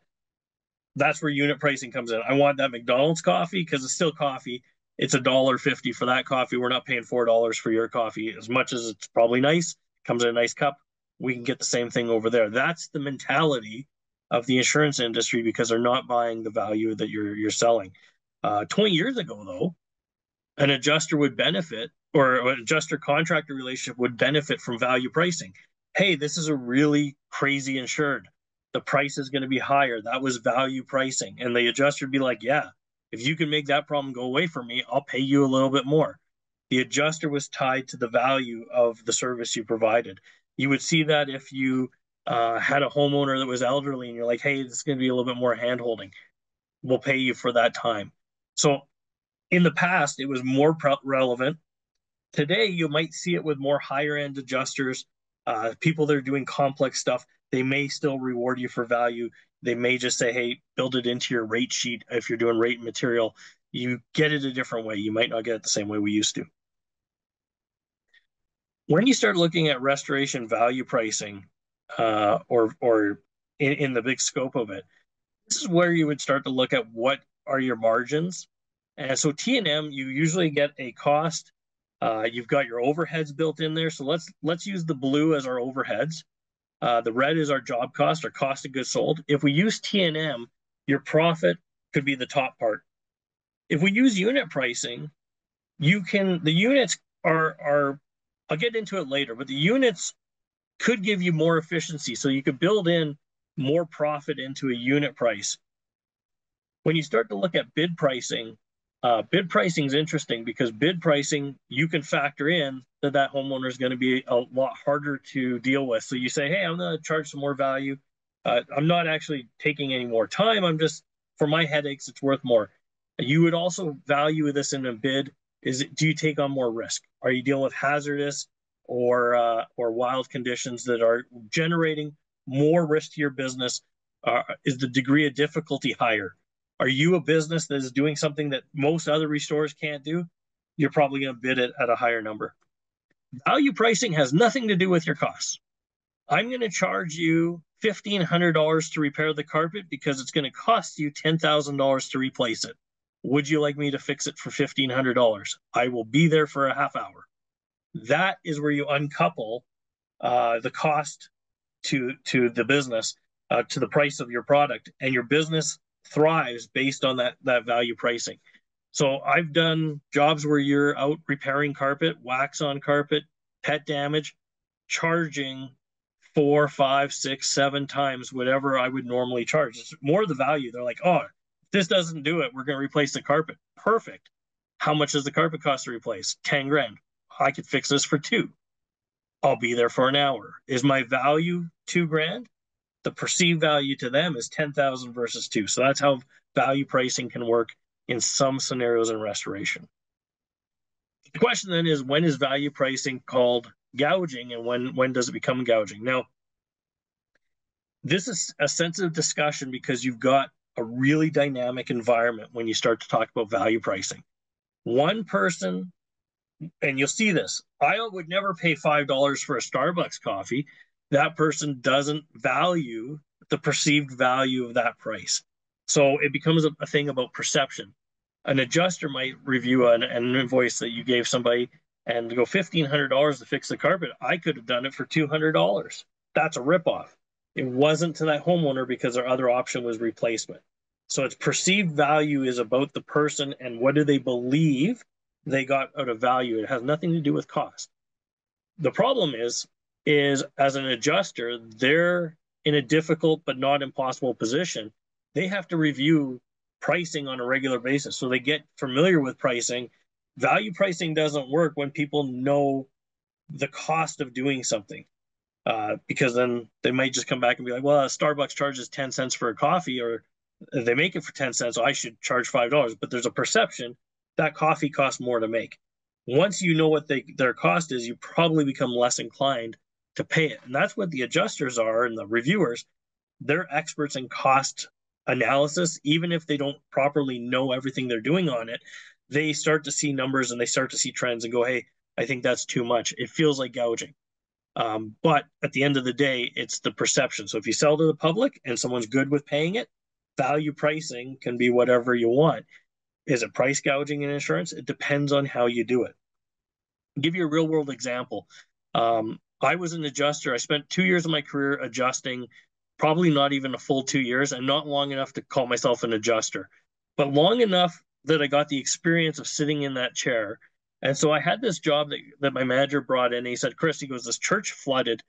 that's where unit pricing comes in. I want that McDonald's coffee because it's still coffee. It's a dollar fifty for that coffee. We're not paying four dollars for your coffee. As much as it's probably nice, comes in a nice cup. We can get the same thing over there. That's the mentality of the insurance industry because they're not buying the value that you're you're selling. Uh, 20 years ago, though, an adjuster would benefit, or an adjuster contractor relationship would benefit from value pricing. Hey, this is a really crazy insured. The price is going to be higher. That was value pricing, and the adjuster would be like, "Yeah, if you can make that problem go away for me, I'll pay you a little bit more." The adjuster was tied to the value of the service you provided. You would see that if you uh, had a homeowner that was elderly and you're like, hey, this is going to be a little bit more handholding. We'll pay you for that time. So in the past, it was more pre- relevant. Today, you might see it with more higher end adjusters, uh, people that are doing complex stuff. They may still reward you for value. They may just say, hey, build it into your rate sheet if you're doing rate material. You get it a different way. You might not get it the same way we used to. When you start looking at restoration value pricing, uh, or or in, in the big scope of it. This is where you would start to look at what are your margins. And so T and M, you usually get a cost. Uh, you've got your overheads built in there. So let's let's use the blue as our overheads. Uh, the red is our job cost, our cost of goods sold. If we use T and M, your profit could be the top part. If we use unit pricing, you can the units are are I'll get into it later, but the units could give you more efficiency. So you could build in more profit into a unit price. When you start to look at bid pricing, uh, bid pricing is interesting because bid pricing, you can factor in that that homeowner is going to be a lot harder to deal with. So you say, hey, I'm going to charge some more value. Uh, I'm not actually taking any more time. I'm just, for my headaches, it's worth more. You would also value this in a bid. Is it, do you take on more risk? Are you dealing with hazardous or uh, or wild conditions that are generating more risk to your business? Uh, is the degree of difficulty higher? Are you a business that is doing something that most other restores can't do? You're probably going to bid it at a higher number. Value pricing has nothing to do with your costs. I'm going to charge you $1,500 to repair the carpet because it's going to cost you $10,000 to replace it. Would you like me to fix it for $1,500? I will be there for a half hour. That is where you uncouple uh, the cost to to the business uh, to the price of your product, and your business thrives based on that that value pricing. So I've done jobs where you're out repairing carpet, wax on carpet, pet damage, charging four, five, six, seven times whatever I would normally charge. It's more the value. They're like, oh, this doesn't do it, we're going to replace the carpet. Perfect. How much does the carpet cost to replace? 10 grand. I could fix this for two. I'll be there for an hour. Is my value two grand? The perceived value to them is 10,000 versus two. So that's how value pricing can work in some scenarios in restoration. The question then is when is value pricing called gouging and when when does it become gouging? Now, this is a sensitive discussion because you've got a really dynamic environment when you start to talk about value pricing. One person and you'll see this. I would never pay five dollars for a Starbucks coffee. That person doesn't value the perceived value of that price. So it becomes a, a thing about perception. An adjuster might review an, an invoice that you gave somebody and go fifteen hundred dollars to fix the carpet. I could have done it for two hundred dollars. That's a ripoff. It wasn't to that homeowner because their other option was replacement. So its perceived value is about the person and what do they believe they got out of value. It has nothing to do with cost. The problem is, is as an adjuster, they're in a difficult but not impossible position. They have to review pricing on a regular basis. So they get familiar with pricing. Value pricing doesn't work when people know the cost of doing something. Uh, because then they might just come back and be like, well, Starbucks charges 10 cents for a coffee, or they make it for 10 cents, so I should charge $5. But there's a perception that coffee costs more to make. Once you know what they, their cost is, you probably become less inclined to pay it. And that's what the adjusters are and the reviewers. They're experts in cost analysis, even if they don't properly know everything they're doing on it. They start to see numbers and they start to see trends and go, hey, I think that's too much. It feels like gouging. Um, but at the end of the day, it's the perception. So if you sell to the public and someone's good with paying it, value pricing can be whatever you want. Is it price gouging in insurance? It depends on how you do it. I'll give you a real world example. Um, I was an adjuster. I spent two years of my career adjusting, probably not even a full two years, and not long enough to call myself an adjuster, but long enough that I got the experience of sitting in that chair. And so I had this job that, that my manager brought in. He said, Kris, he goes, this church flooded.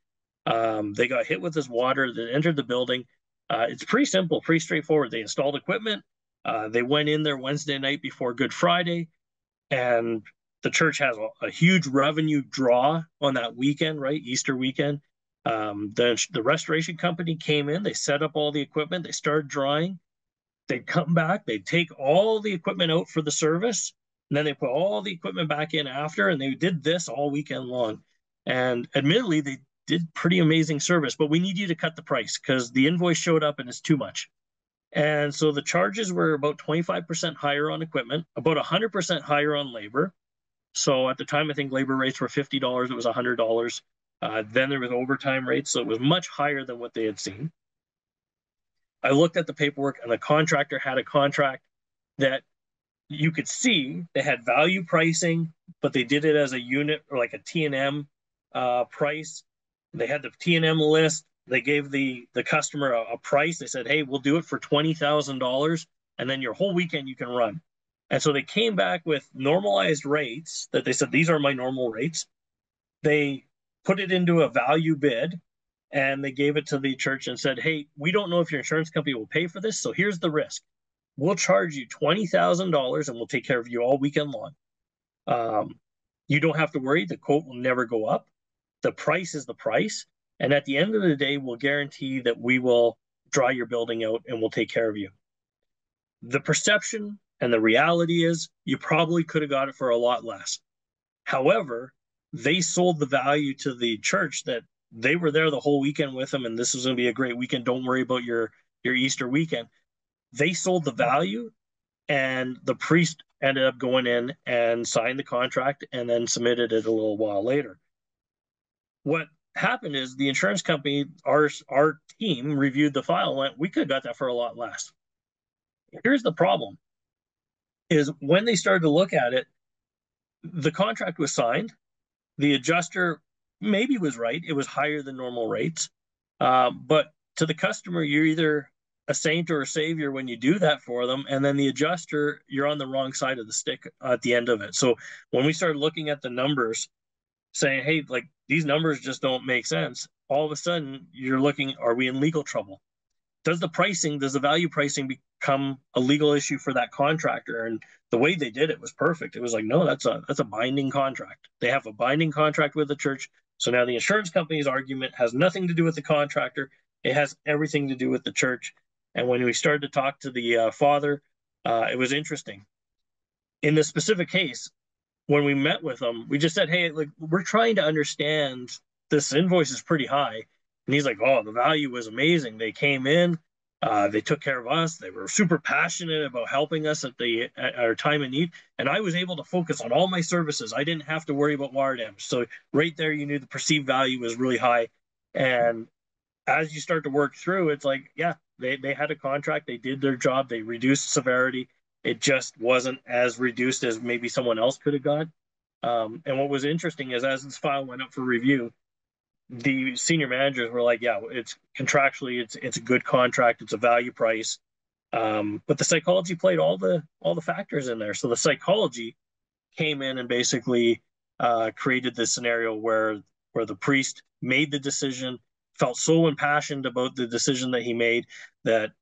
Um, they got hit with this water that entered the building. Uh, it's pretty simple, pretty straightforward. They installed equipment, uh, they went in there Wednesday night before Good Friday, and the church has a, a huge revenue draw on that weekend, right? Easter weekend. Um, the, the restoration company came in, they set up all the equipment, they started drawing. They'd come back, they'd take all the equipment out for the service, and then they put all the equipment back in after, and they did this all weekend long. And admittedly, they did pretty amazing service, but we need you to cut the price because the invoice showed up and it's too much. And so the charges were about 25% higher on equipment, about 100% higher on labor. So at the time, I think labor rates were $50, it was $100. Uh, then there was overtime rates, so it was much higher than what they had seen. I looked at the paperwork, and the contractor had a contract that you could see they had value pricing, but they did it as a unit or like a T&M uh, price. They had the T&M list they gave the the customer a, a price. They said, "Hey, we'll do it for twenty thousand dollars, and then your whole weekend you can run." And so they came back with normalized rates that they said these are my normal rates. They put it into a value bid and they gave it to the church and said, Hey, we don't know if your insurance company will pay for this. So here's the risk. We'll charge you $20,000 and we'll take care of you all weekend long. Um, you don't have to worry. The quote will never go up. The price is the price. And at the end of the day, we'll guarantee that we will dry your building out and we'll take care of you. The perception and the reality is you probably could have got it for a lot less. However, they sold the value to the church that they were there the whole weekend with them and this is going to be a great weekend. Don't worry about your your Easter weekend. They sold the value and the priest ended up going in and signed the contract and then submitted it a little while later. What happened is the insurance company, our our team reviewed the file went, we could have got that for a lot less. Here's the problem is when they started to look at it, the contract was signed. The adjuster maybe was right. It was higher than normal rates. Uh, but to the customer, you're either a saint or a savior when you do that for them. And then the adjuster, you're on the wrong side of the stick at the end of it. So when we started looking at the numbers, saying, hey, like these numbers just don't make sense, all of a sudden you're looking, are we in legal trouble? Does the pricing, does the value pricing become a legal issue for that contractor? And the way they did it was perfect. It was like, no, that's a that's a binding contract. They have a binding contract with the church. So now the insurance company's argument has nothing to do with the contractor. It has everything to do with the church. And when we started to talk to the uh, father, uh, it was interesting. In the specific case, when we met with him, we just said, "Hey, like we're trying to understand this invoice is pretty high," and he's like, "Oh, the value was amazing. They came in, uh, they took care of us. They were super passionate about helping us at the at our time of need, and I was able to focus on all my services. I didn't have to worry about wire damage. So right there, you knew the perceived value was really high, and as you start to work through, it's like, yeah, they, they had a contract, they did their job, they reduced severity. It just wasn't as reduced as maybe someone else could have got. Um, and what was interesting is as this file went up for review, the senior managers were like, yeah, it's contractually, it's it's a good contract, it's a value price. Um, but the psychology played all the all the factors in there. So the psychology came in and basically uh, created this scenario where where the priest made the decision felt so impassioned about the decision that he made that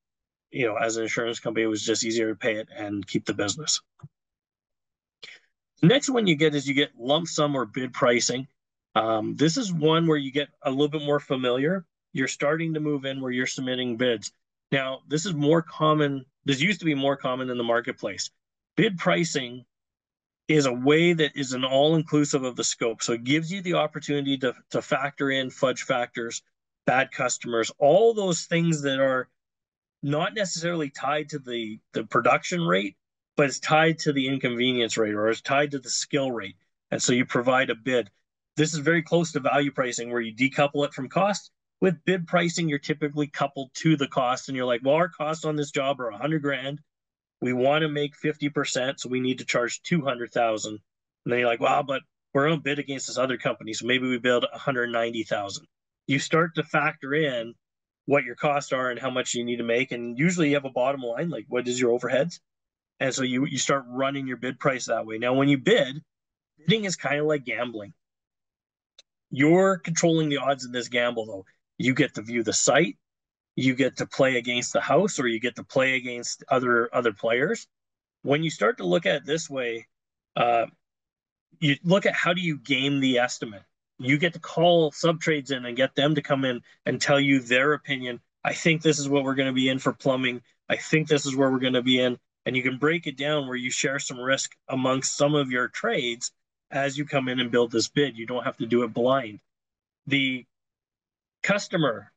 you know as an insurance company it was just easier to pay it and keep the business. The next one you get is you get lump sum or bid pricing. Um, this is one where you get a little bit more familiar. You're starting to move in where you're submitting bids. Now this is more common this used to be more common in the marketplace. Bid pricing is a way that is an all inclusive of the scope. So it gives you the opportunity to, to factor in fudge factors bad customers, all those things that are not necessarily tied to the, the production rate, but it's tied to the inconvenience rate or it's tied to the skill rate. And so you provide a bid. This is very close to value pricing where you decouple it from cost. With bid pricing, you're typically coupled to the cost, and you're like, well, our costs on this job are 100 grand. We want to make 50%, so we need to charge 200,000. And then you're like, wow, but we're on bid against this other company, so maybe we build 190,000 you start to factor in what your costs are and how much you need to make. And usually you have a bottom line, like what is your overheads? And so you you start running your bid price that way. Now, when you bid, bidding is kind of like gambling. You're controlling the odds in this gamble, though. You get to view the site, you get to play against the house, or you get to play against other other players. When you start to look at it this way, uh, you look at how do you game the estimate you get to call sub trades in and get them to come in and tell you their opinion. I think this is what we're going to be in for plumbing. I think this is where we're going to be in. And you can break it down where you share some risk amongst some of your trades as you come in and build this bid. You don't have to do it blind. The customer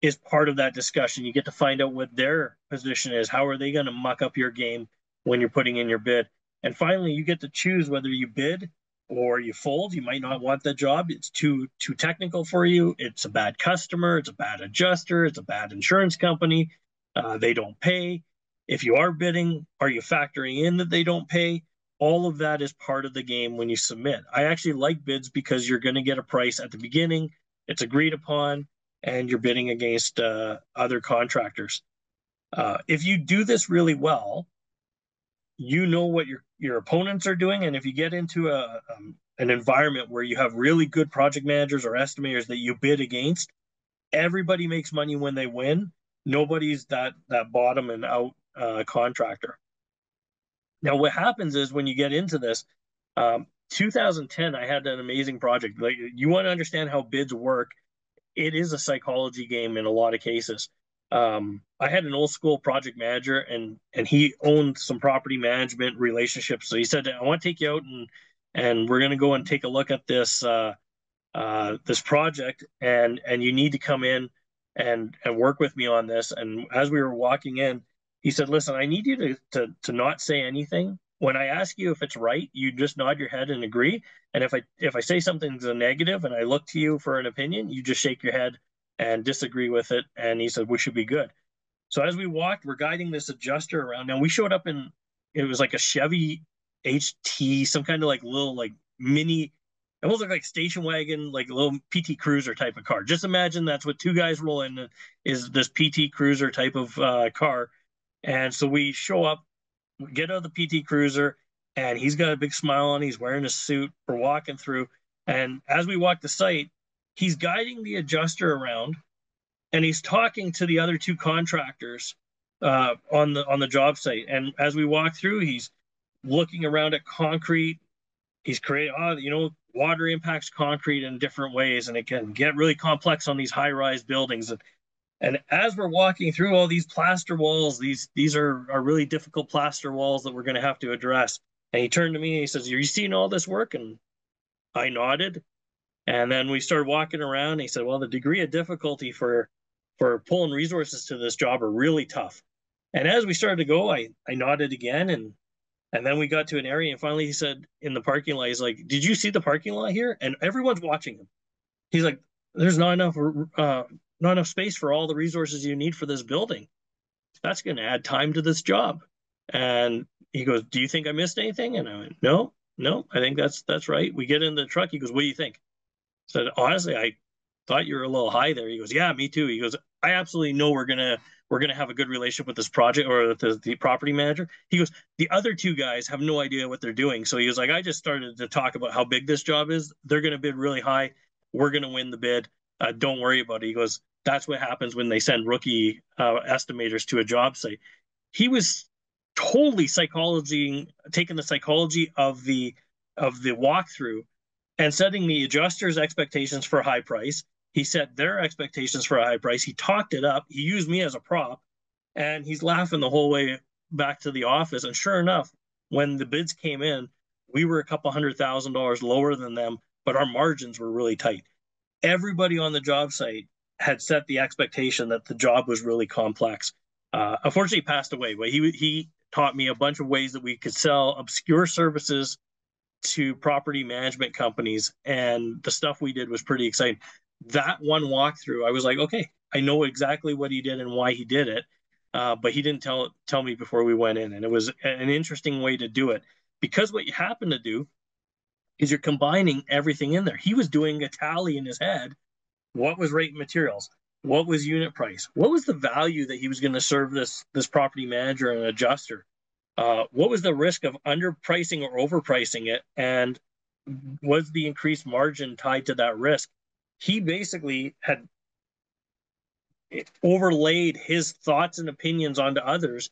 is part of that discussion. You get to find out what their position is. How are they going to muck up your game when you're putting in your bid? And finally, you get to choose whether you bid or you fold you might not want the job. It's too too technical for you. It's a bad customer. It's a bad adjuster. It's a bad insurance company. Uh, they don't pay. If you are bidding are you factoring in that they don't pay? All of that is part of the game when you submit. I actually like bids because you're going to get a price at the beginning. It's agreed upon and you're bidding against uh, other contractors. Uh, if you do this really well you know what your your opponents are doing, and if you get into a um, an environment where you have really good project managers or estimators that you bid against, everybody makes money when they win. Nobody's that that bottom and out uh, contractor. Now, what happens is when you get into this, um, 2010, I had an amazing project. Like you want to understand how bids work, it is a psychology game in a lot of cases. Um, I had an old school project manager, and and he owned some property management relationships. So he said, "I want to take you out and and we're going to go and take a look at this uh, uh, this project, and and you need to come in and and work with me on this." And as we were walking in, he said, "Listen, I need you to to to not say anything when I ask you if it's right, you just nod your head and agree. And if I if I say something's a negative and I look to you for an opinion, you just shake your head and disagree with it. And he said we should be good. So as we walked, we're guiding this adjuster around. Now we showed up in it was like a Chevy HT, some kind of like little like mini, almost looked like station wagon, like a little PT Cruiser type of car. Just imagine that's what two guys roll in is this PT Cruiser type of uh, car. And so we show up get out of the PT Cruiser, and he's got a big smile on. He's wearing a suit. We're walking through, and as we walk the site, he's guiding the adjuster around, and he's talking to the other two contractors uh, on the on the job site. And as we walk through, he's looking around at concrete. He's creating, oh, you know, water impacts concrete in different ways, and it can get really complex on these high-rise buildings. And and as we're walking through all these plaster walls, these these are, are really difficult plaster walls that we're going to have to address. And he turned to me and he says, Are you seeing all this work? And I nodded. And then we started walking around. He said, Well, the degree of difficulty for for pulling resources to this job are really tough. And as we started to go, I, I nodded again and and then we got to an area and finally he said in the parking lot, he's like, Did you see the parking lot here? And everyone's watching him. He's like, There's not enough uh, not enough space for all the resources you need for this building. That's going to add time to this job. And he goes, Do you think I missed anything? And I went, No, no, I think that's that's right. We get in the truck. He goes, What do you think? Said, honestly, I thought you were a little high there. He goes, Yeah, me too. He goes, I absolutely know we're gonna we're gonna have a good relationship with this project or with the, the property manager. He goes, the other two guys have no idea what they're doing. So he was like, I just started to talk about how big this job is. They're gonna bid really high. We're gonna win the bid uh, don't worry about it. He goes, that's what happens when they send rookie uh, estimators to a job site. He was totally psychology, taking the psychology of the of the walkthrough and setting the adjusters' expectations for a high price. He set their expectations for a high price. He talked it up. He used me as a prop, and he's laughing the whole way back to the office. And sure enough, when the bids came in, we were a couple hundred thousand dollars lower than them, but our margins were really tight everybody on the job site had set the expectation that the job was really complex. Uh, unfortunately, passed away, but he he taught me a bunch of ways that we could sell obscure services to property management companies, and the stuff we did was pretty exciting. That one walkthrough, I was like, okay, I know exactly what he did and why he did it, uh, but he didn't tell tell me before we went in, and it was an interesting way to do it because what you happen to do is you're combining everything in there. He was doing a tally in his head. What was rate materials? What was unit price? What was the value that he was going to serve this this property manager and adjuster? Uh, what was the risk of underpricing or overpricing it? And was the increased margin tied to that risk? He basically had overlaid his thoughts and opinions onto others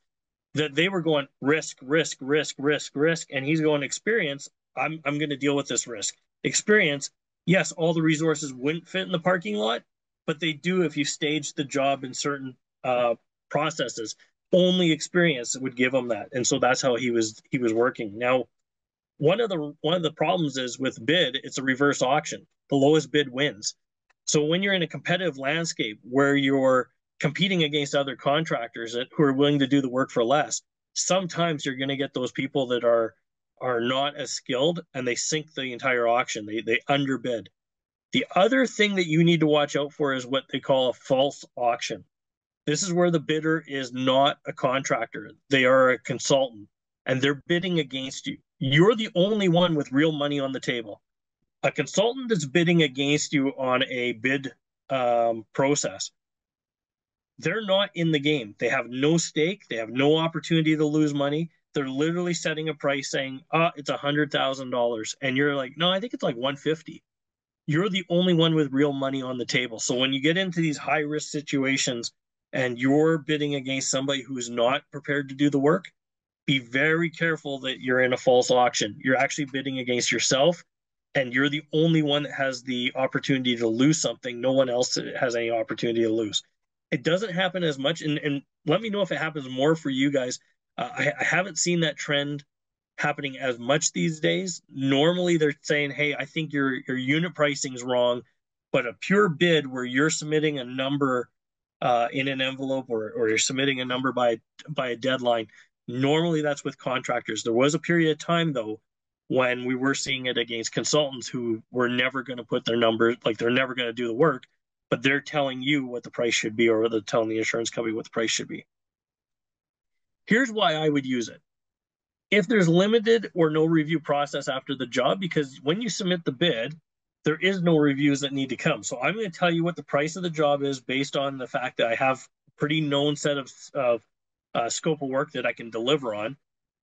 that they were going risk, risk, risk, risk, risk, and he's going experience. I'm I'm going to deal with this risk. Experience, yes, all the resources wouldn't fit in the parking lot, but they do if you stage the job in certain uh, processes. Only experience that would give him that, and so that's how he was he was working. Now, one of the one of the problems is with bid, it's a reverse auction. The lowest bid wins. So when you're in a competitive landscape where you're competing against other contractors that, who are willing to do the work for less, sometimes you're going to get those people that are are not as skilled and they sink the entire auction. They they underbid. The other thing that you need to watch out for is what they call a false auction. This is where the bidder is not a contractor. They are a consultant and they're bidding against you. You're the only one with real money on the table. A consultant is bidding against you on a bid um, process. They're not in the game. They have no stake. They have no opportunity to lose money they're literally setting a price saying, "Ah, oh, it's a hundred thousand dollars," and you're like, "No, I think it's like one fifty. You're the only one with real money on the table. So when you get into these high risk situations and you're bidding against somebody who's not prepared to do the work, be very careful that you're in a false auction. You're actually bidding against yourself and you're the only one that has the opportunity to lose something. No one else has any opportunity to lose. It doesn't happen as much, and, and let me know if it happens more for you guys. Uh, I, I haven't seen that trend happening as much these days. Normally, they're saying, "Hey, I think your your unit pricing is wrong," but a pure bid where you're submitting a number uh, in an envelope or or you're submitting a number by by a deadline. Normally, that's with contractors. There was a period of time though when we were seeing it against consultants who were never going to put their numbers, like they're never going to do the work, but they're telling you what the price should be, or they're telling the insurance company what the price should be. Here's why I would use it. If there's limited or no review process after the job, because when you submit the bid, there is no reviews that need to come. So I'm going to tell you what the price of the job is based on the fact that I have a pretty known set of, of uh, scope of work that I can deliver on.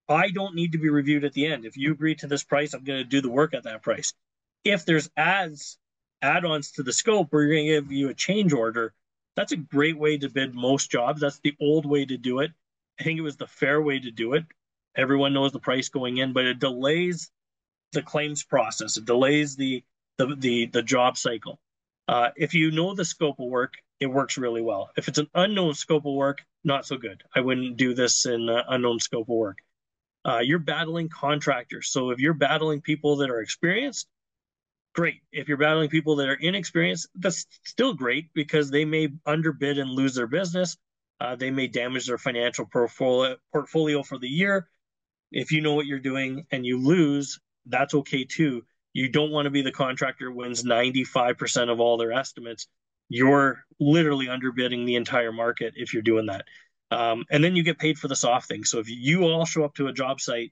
I don't need to be reviewed at the end. If you agree to this price, I'm going to do the work at that price. If there's ads, add-ons to the scope you're going to give you a change order, that's a great way to bid most jobs. That's the old way to do it. I think it was the fair way to do it. Everyone knows the price going in, but it delays the claims process. It delays the the the, the job cycle. Uh, if you know the scope of work, it works really well. If it's an unknown scope of work, not so good. I wouldn't do this in uh, unknown scope of work. Uh, you're battling contractors. So if you're battling people that are experienced, great. If you're battling people that are inexperienced, that's still great because they may underbid and lose their business. Uh, they may damage their financial portfolio portfolio for the year. If you know what you're doing and you lose, that's okay too. You don't want to be the contractor who wins 95% of all their estimates. You're literally underbidding the entire market if you're doing that. Um, and then you get paid for the soft thing. So if you all show up to a job site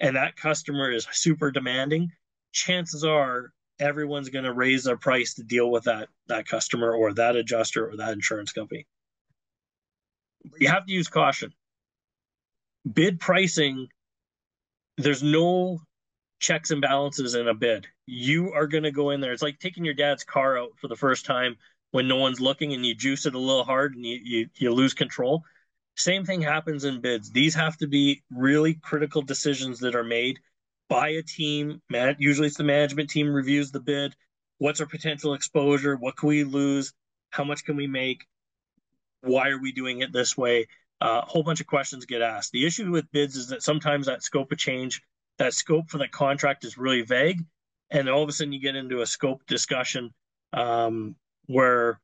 and that customer is super demanding, chances are everyone's going to raise their price to deal with that that customer or that adjuster or that insurance company. You have to use caution. Bid pricing, there's no checks and balances in a bid. You are going to go in there. It's like taking your dad's car out for the first time when no one's looking and you juice it a little hard and you, you, you lose control same thing happens in bids. These have to be really critical decisions that are made by a team. Man, usually it's the management team reviews the bid. What's our potential exposure? What can we lose? How much can we make? Why are we doing it this way? Uh, a whole bunch of questions get asked. The issue with bids is that sometimes that scope of change, that scope for the contract is really vague, and all of a sudden you get into a scope discussion um, where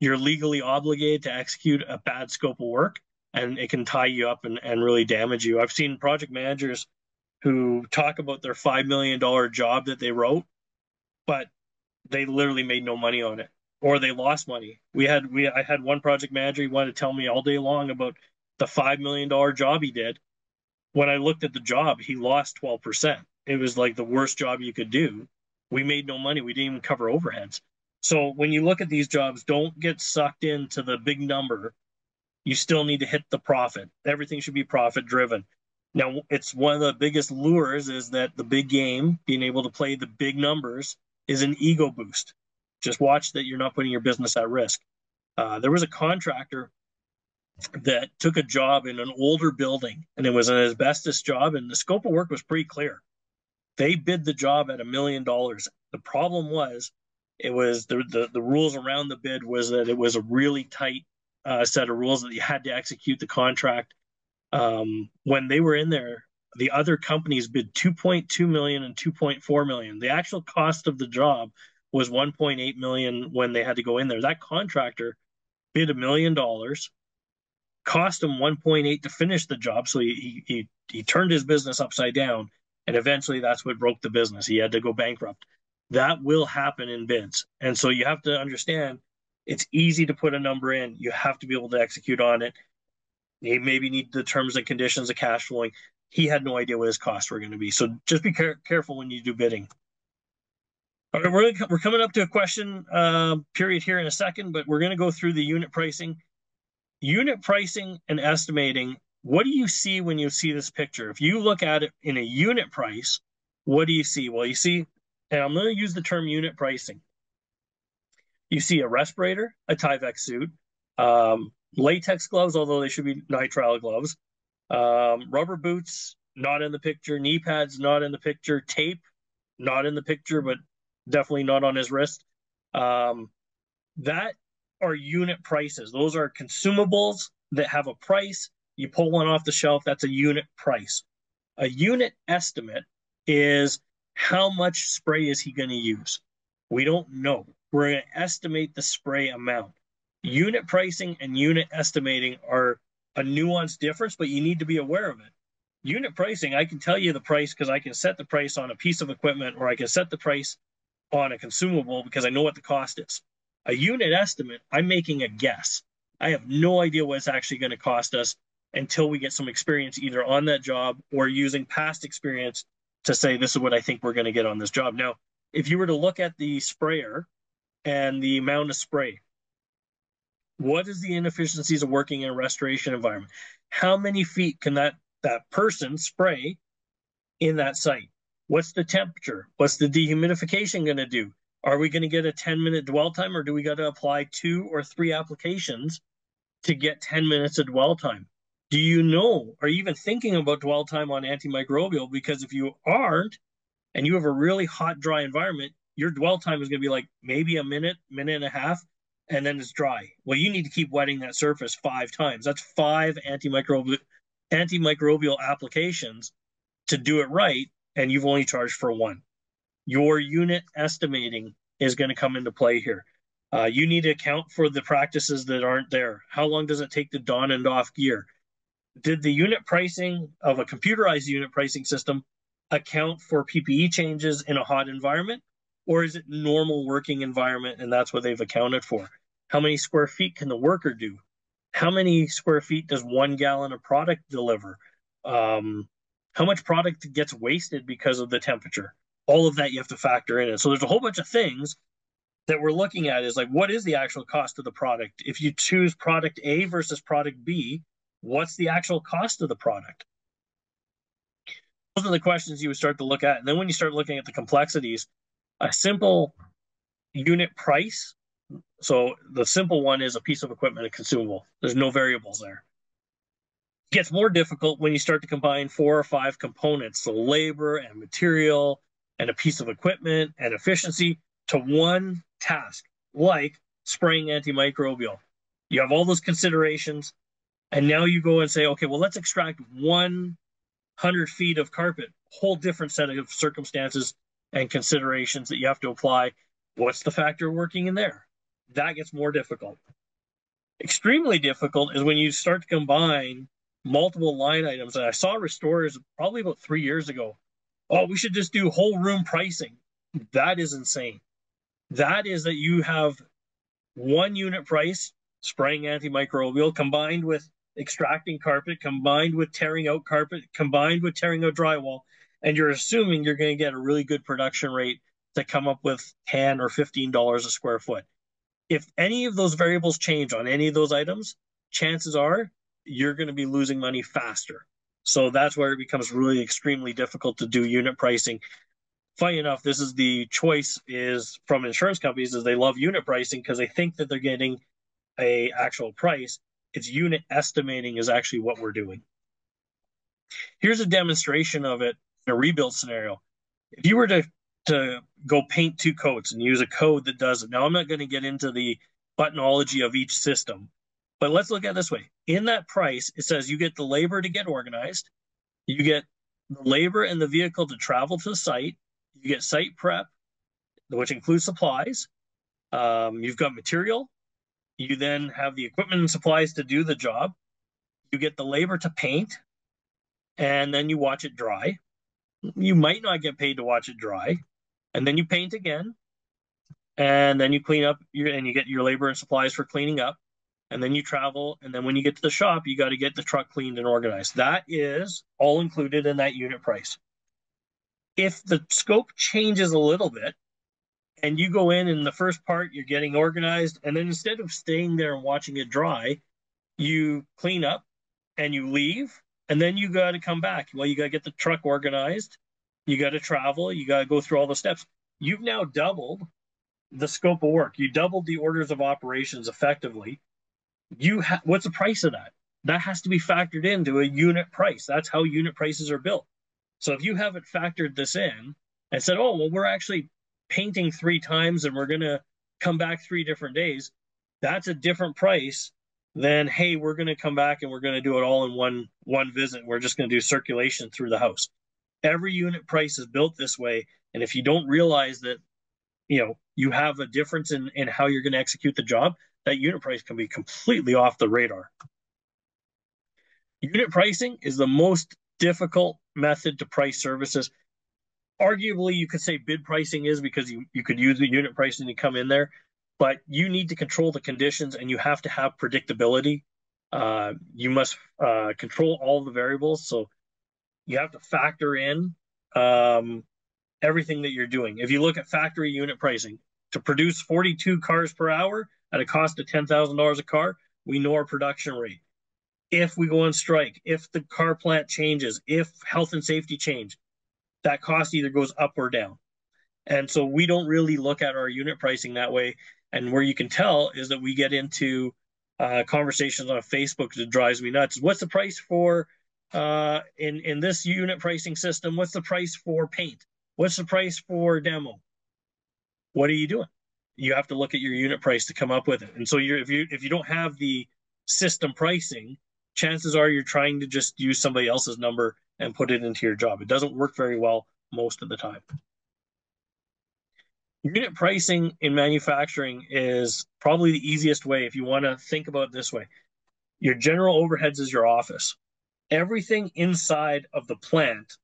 you're legally obligated to execute a bad scope of work and it can tie you up and, and really damage you. I've seen project managers who talk about their $5 million job that they wrote, but they literally made no money on it or they lost money. We had, we, I had one project manager, he wanted to tell me all day long about the $5 million job he did. When I looked at the job, he lost 12%. It was like the worst job you could do. We made no money. We didn't even cover overheads. So when you look at these jobs, don't get sucked into the big number you still need to hit the profit. Everything should be profit driven. Now, it's one of the biggest lures is that the big game, being able to play the big numbers, is an ego boost. Just watch that you're not putting your business at risk. Uh, there was a contractor that took a job in an older building, and it was an asbestos job, and the scope of work was pretty clear. They bid the job at a million dollars. The problem was, it was the, the the rules around the bid was that it was a really tight uh, set of rules that you had to execute the contract. Um, when they were in there, the other companies bid 2.2 million and 2.4 million. The actual cost of the job was 1.8 million when they had to go in there. That contractor bid a million dollars, cost him 1.8 to finish the job. So he, he he turned his business upside down, and eventually that's what broke the business. He had to go bankrupt. That will happen in bids, and so you have to understand it's easy to put a number in. You have to be able to execute on it. You maybe need the terms and conditions of cash flowing. He had no idea what his costs were going to be. So just be care- careful when you do bidding. All right, we're, we're coming up to a question uh, period here in a second, but we're going to go through the unit pricing. Unit pricing and estimating what do you see when you see this picture? If you look at it in a unit price, what do you see? Well, you see, and I'm going to use the term unit pricing. You see a respirator, a Tyvek suit, um, latex gloves, although they should be nitrile gloves, um, rubber boots, not in the picture, knee pads, not in the picture, tape, not in the picture, but definitely not on his wrist. Um, that are unit prices. Those are consumables that have a price. You pull one off the shelf, that's a unit price. A unit estimate is how much spray is he going to use? We don't know. We're going to estimate the spray amount. Unit pricing and unit estimating are a nuanced difference, but you need to be aware of it. Unit pricing, I can tell you the price because I can set the price on a piece of equipment or I can set the price on a consumable because I know what the cost is. A unit estimate, I'm making a guess. I have no idea what it's actually going to cost us until we get some experience either on that job or using past experience to say this is what I think we're going to get on this job. Now, if you were to look at the sprayer and the amount of spray, what is the inefficiencies of working in a restoration environment? How many feet can that that person spray in that site? What's the temperature? What's the dehumidification going to do? Are we going to get a 10 minute dwell time or do we got to apply two or three applications to get 10 minutes of dwell time? Do you know, are you even thinking about dwell time on antimicrobial? Because if you aren't and you have a really hot, dry environment, your dwell time is going to be like maybe a minute, minute and a half, and then it's dry. Well, you need to keep wetting that surface five times. That's five antimicrobial antimicrobial applications to do it right, and you've only charged for one. Your unit estimating is going to come into play here. Uh, you need to account for the practices that aren't there. How long does it take to don and off gear? Did the unit pricing of a computerized unit pricing system account for PPE changes in a hot environment? Or is it normal working environment and that's what they've accounted for? How many square feet can the worker do? How many square feet does one gallon of product deliver? Um, how much product gets wasted because of the temperature? All of that you have to factor in. And so there's a whole bunch of things that we're looking at is like, what is the actual cost of the product? If you choose product A versus product B, what's the actual cost of the product? Those are the questions you would start to look at. And then when you start looking at the complexities, a simple unit price so the simple one is a piece of equipment, a consumable. There's no variables there. Gets more difficult when you start to combine four or five components, so labor and material and a piece of equipment and efficiency to one task, like spraying antimicrobial. You have all those considerations, and now you go and say, okay, well, let's extract 100 feet of carpet, whole different set of circumstances and considerations that you have to apply. What's the factor working in there? that gets more difficult. Extremely difficult is when you start to combine multiple line items. And I saw restorers probably about three years ago. Oh, we should just do whole room pricing. That is insane. That is that you have one unit price spraying antimicrobial combined with extracting carpet, combined with tearing out carpet, combined with tearing out drywall, and you're assuming you're going to get a really good production rate to come up with 10 or 15 dollars a square foot if any of those variables change on any of those items, chances are you're going to be losing money faster. So that's where it becomes really extremely difficult to do unit pricing. Funny enough, this is the choice is from insurance companies is they love unit pricing because they think that they're getting a actual price. It's unit estimating is actually what we're doing. Here's a demonstration of it in a rebuild scenario. If you were to to go paint two coats and use a code that does it. Now, I'm not going to get into the buttonology of each system, but let's look at this way. In that price, it says you get the labor to get organized, you get the labor and the vehicle to travel to the site, you get site prep, which includes supplies, um, you've got material, you then have the equipment and supplies to do the job, you get the labor to paint, and then you watch it dry. You might not get paid to watch it dry and then you paint again, and then you clean up your and you get your labor and supplies for cleaning up, and then you travel, and then when you get to the shop, you got to get the truck cleaned and organized. That is all included in that unit price. If the scope changes a little bit, and you go in in the first part, you're getting organized, and then instead of staying there and watching it dry, you clean up, and you leave, and then you got to come back. Well, you got to get the truck organized, you got to travel, you got to go through all the steps. You've now doubled the scope of work. You doubled the orders of operations effectively. You ha- what's the price of that? That has to be factored into a unit price. That's how unit prices are built. So if you haven't factored this in and said, "Oh, well, we're actually painting three times and we're going to come back three different days," that's a different price than, "Hey, we're going to come back and we're going to do it all in one one visit. We're just going to do circulation through the house." Every unit price is built this way, and if you don't realize that, you know, you have a difference in in how you're going to execute the job, that unit price can be completely off the radar. Unit pricing is the most difficult method to price services. Arguably, you could say bid pricing is because you, you could use the unit pricing to come in there, but you need to control the conditions and you have to have predictability. Uh, you must uh, control all the variables. So you have to factor in um, everything that you're doing. If you look at factory unit pricing, to produce 42 cars per hour at a cost of $10,000 a car, we know our production rate if we go on strike, if the car plant changes, if health and safety change, that cost either goes up or down. And so we don't really look at our unit pricing that way. And where you can tell is that we get into uh, conversations on Facebook that drives me nuts. What's the price for uh, in in this unit pricing system? What's the price for paint? What's the price for demo? What are you doing? You have to look at your unit price to come up with it. And so you're if you if you don't have the system pricing, chances are you're trying to just use somebody else's number and put it into your job. It doesn't work very well most of the time. Unit pricing in manufacturing is probably the easiest way if you want to think about this way. Your general overheads is your office. Everything inside of the plant.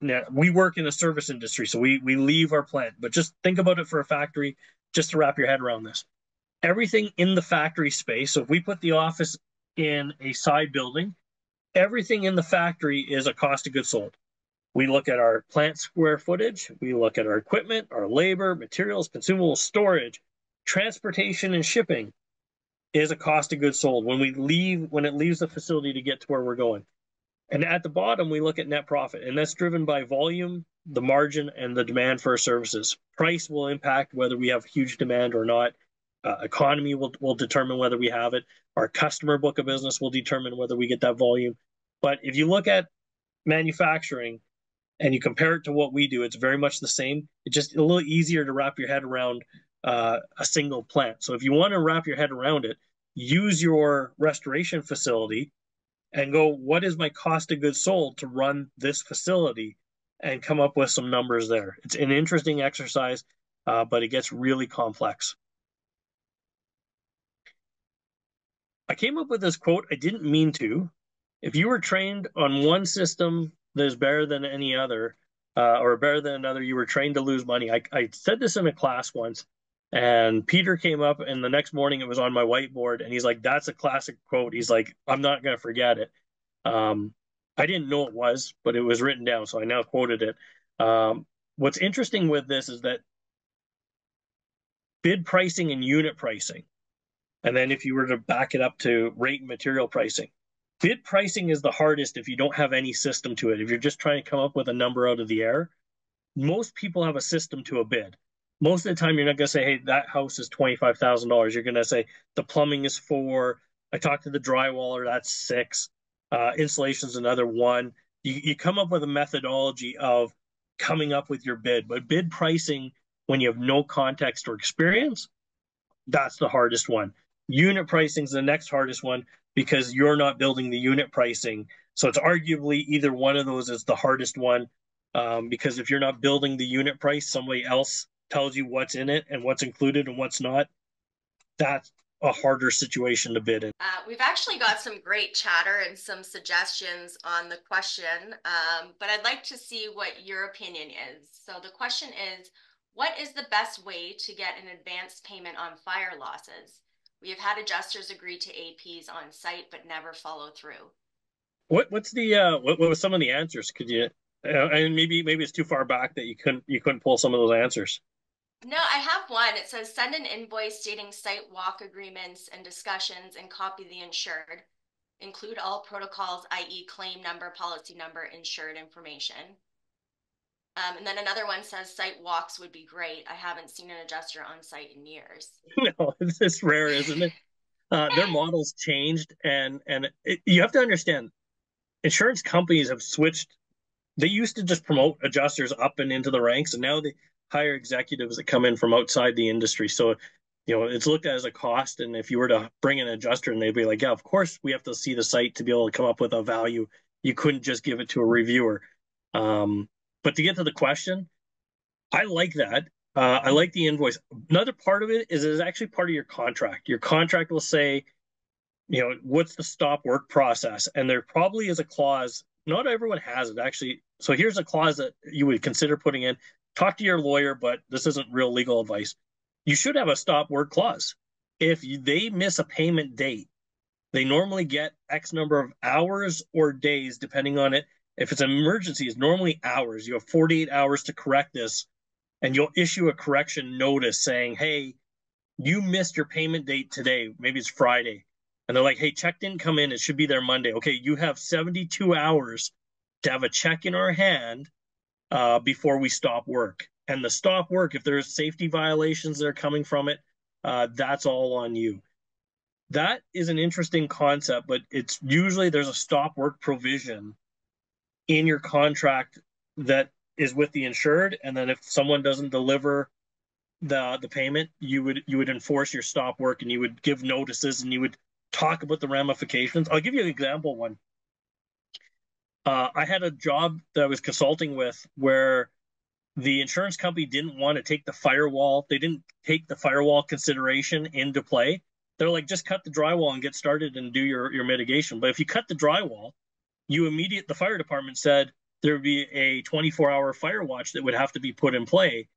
Now, we work in a service industry, so we, we leave our plant, but just think about it for a factory, just to wrap your head around this. Everything in the factory space, so if we put the office in a side building, everything in the factory is a cost of goods sold. We look at our plant square footage, we look at our equipment, our labor, materials, consumables, storage, transportation, and shipping is a cost of goods sold when we leave when it leaves the facility to get to where we're going. And at the bottom, we look at net profit, and that's driven by volume, the margin, and the demand for our services. Price will impact whether we have huge demand or not. Uh, economy will, will determine whether we have it. Our customer book of business will determine whether we get that volume. But if you look at manufacturing and you compare it to what we do, it's very much the same. It's just a little easier to wrap your head around uh, a single plant. So if you want to wrap your head around it, use your restoration facility and go, what is my cost of goods sold to run this facility? And come up with some numbers there. It's an interesting exercise, uh, but it gets really complex. I came up with this quote. I didn't mean to. If you were trained on one system that is better than any other, uh, or better than another, you were trained to lose money. I, I said this in a class once, and Peter came up, and the next morning it was on my whiteboard, and he's like, "That's a classic quote." He's like, "I'm not gonna forget it." Um, I didn't know it was, but it was written down, so I now quoted it. Um, what's interesting with this is that bid pricing and unit pricing and then if you were to back it up to rate and material pricing, bid pricing is the hardest if you don't have any system to it. If you're just trying to come up with a number out of the air, most people have a system to a bid. Most of the time, you're not going to say, hey, that house is $25,000. You're going to say the plumbing is four. I talked to the drywaller, that's six. Uh, installation's another one. You, you come up with a methodology of coming up with your bid. But bid pricing, when you have no context or experience, that's the hardest one. Unit pricing is the next hardest one because you're not building the unit pricing. So it's arguably either one of those is the hardest one um, because if you're not building the unit price, somebody else tells you what's in it and what's included and what's not. That's a harder situation to bid in. Uh, we've actually got some great chatter and some suggestions on the question, um, but I'd like to see what your opinion is. So the question is, what is the best way to get an advance payment on fire losses? We have had adjusters agree to APs on site, but never follow through. What what's the uh what, what was some of the answers? Could you uh, and maybe maybe it's too far back that you couldn't you couldn't pull some of those answers. No, I have one. It says send an invoice stating site walk agreements and discussions and copy the insured. Include all protocols, i.e. claim number, policy number, insured information. Um, and then another one says site walks would be great. I haven't seen an adjuster on site in years. No, it's rare, isn't it? Uh, their models changed, and and it, you have to understand, insurance companies have switched. They used to just promote adjusters up and into the ranks, and now they hire executives that come in from outside the industry. So, you know, it's looked at as a cost. And if you were to bring an adjuster, and they'd be like, "Yeah, of course, we have to see the site to be able to come up with a value. You couldn't just give it to a reviewer." Um, but to get to the question, I like that. Uh, I like the invoice. Another part of it is it's actually part of your contract. Your contract will say, you know, what's the stop work process? And there probably is a clause. Not everyone has it actually. So here's a clause that you would consider putting in. Talk to your lawyer, but this isn't real legal advice. You should have a stop work clause. If they miss a payment date, they normally get X number of hours or days, depending on it, if it's an emergency, it's normally hours. You have 48 hours to correct this, and you'll issue a correction notice saying, hey, you missed your payment date today. Maybe it's Friday. And they're like, hey, check didn't come in. It should be there Monday. Okay, you have 72 hours to have a check in our hand uh, before we stop work. And the stop work, if there's safety violations that are coming from it, uh, that's all on you. That is an interesting concept, but it's usually there's a stop work provision in your contract that is with the insured and then if someone doesn't deliver the the payment you would you would enforce your stop work and you would give notices and you would talk about the ramifications i'll give you an example one uh, i had a job that i was consulting with where the insurance company didn't want to take the firewall they didn't take the firewall consideration into play they're like just cut the drywall and get started and do your your mitigation but if you cut the drywall you immediate the fire department said there would be a 24 hour fire watch that would have to be put in play.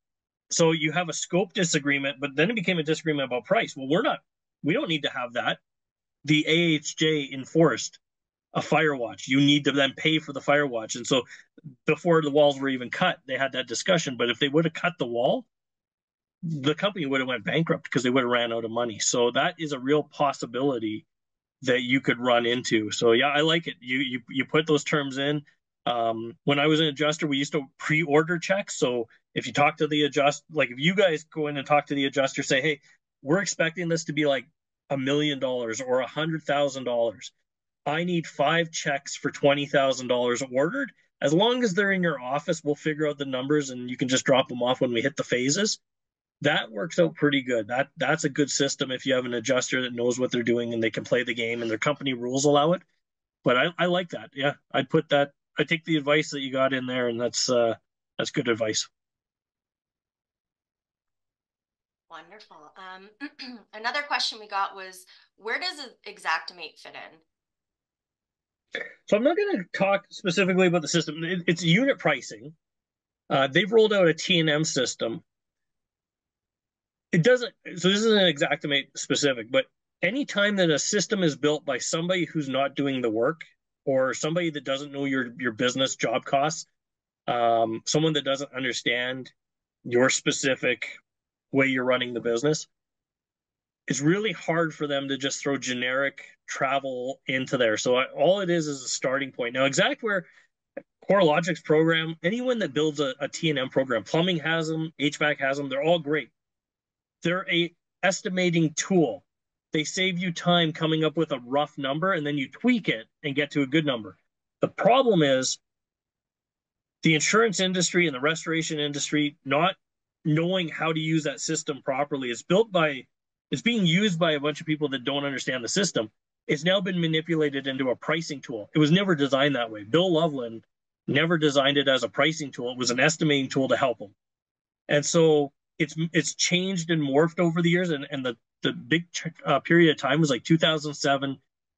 So you have a scope disagreement, but then it became a disagreement about price. Well, we're not, we don't need to have that. The AHJ enforced a fire watch. You need to then pay for the fire watch. And so before the walls were even cut, they had that discussion. But if they would have cut the wall, the company would have went bankrupt because they would have ran out of money. So that is a real possibility that you could run into. So yeah, I like it. You you you put those terms in. Um, when I was an adjuster, we used to pre-order checks. So if you talk to the adjust, like if you guys go in and talk to the adjuster, say, hey, we're expecting this to be like a million dollars or a hundred thousand dollars. I need five checks for twenty thousand dollars ordered. As long as they're in your office, we'll figure out the numbers and you can just drop them off when we hit the phases that works out pretty good. That that's a good system if you have an adjuster that knows what they're doing and they can play the game and their company rules allow it. But I, I like that. Yeah, I'd put that. I take the advice that you got in there, and that's uh, that's good advice. Wonderful. Um, another question we got was, where does Xactimate fit in? So I'm not going to talk specifically about the system. It, it's unit pricing. Uh, they've rolled out a T&M system it doesn't so this isn't an Xactimate specific but anytime that a system is built by somebody who's not doing the work or somebody that doesn't know your your business job costs um, someone that doesn't understand your specific way you're running the business it's really hard for them to just throw generic travel into there so I, all it is is a starting point now Xactware CoreLogic's program anyone that builds a, a T&M program plumbing has them hvac has them they're all great they're a estimating tool. They save you time coming up with a rough number and then you tweak it and get to a good number. The problem is the insurance industry and the restoration industry not knowing how to use that system properly. It's built by it's being used by a bunch of people that don't understand the system. It's now been manipulated into a pricing tool. It was never designed that way. Bill Loveland never designed it as a pricing tool. It was an estimating tool to help him. And so it's it's changed and morphed over the years and, and the the big uh, period of time was like 2007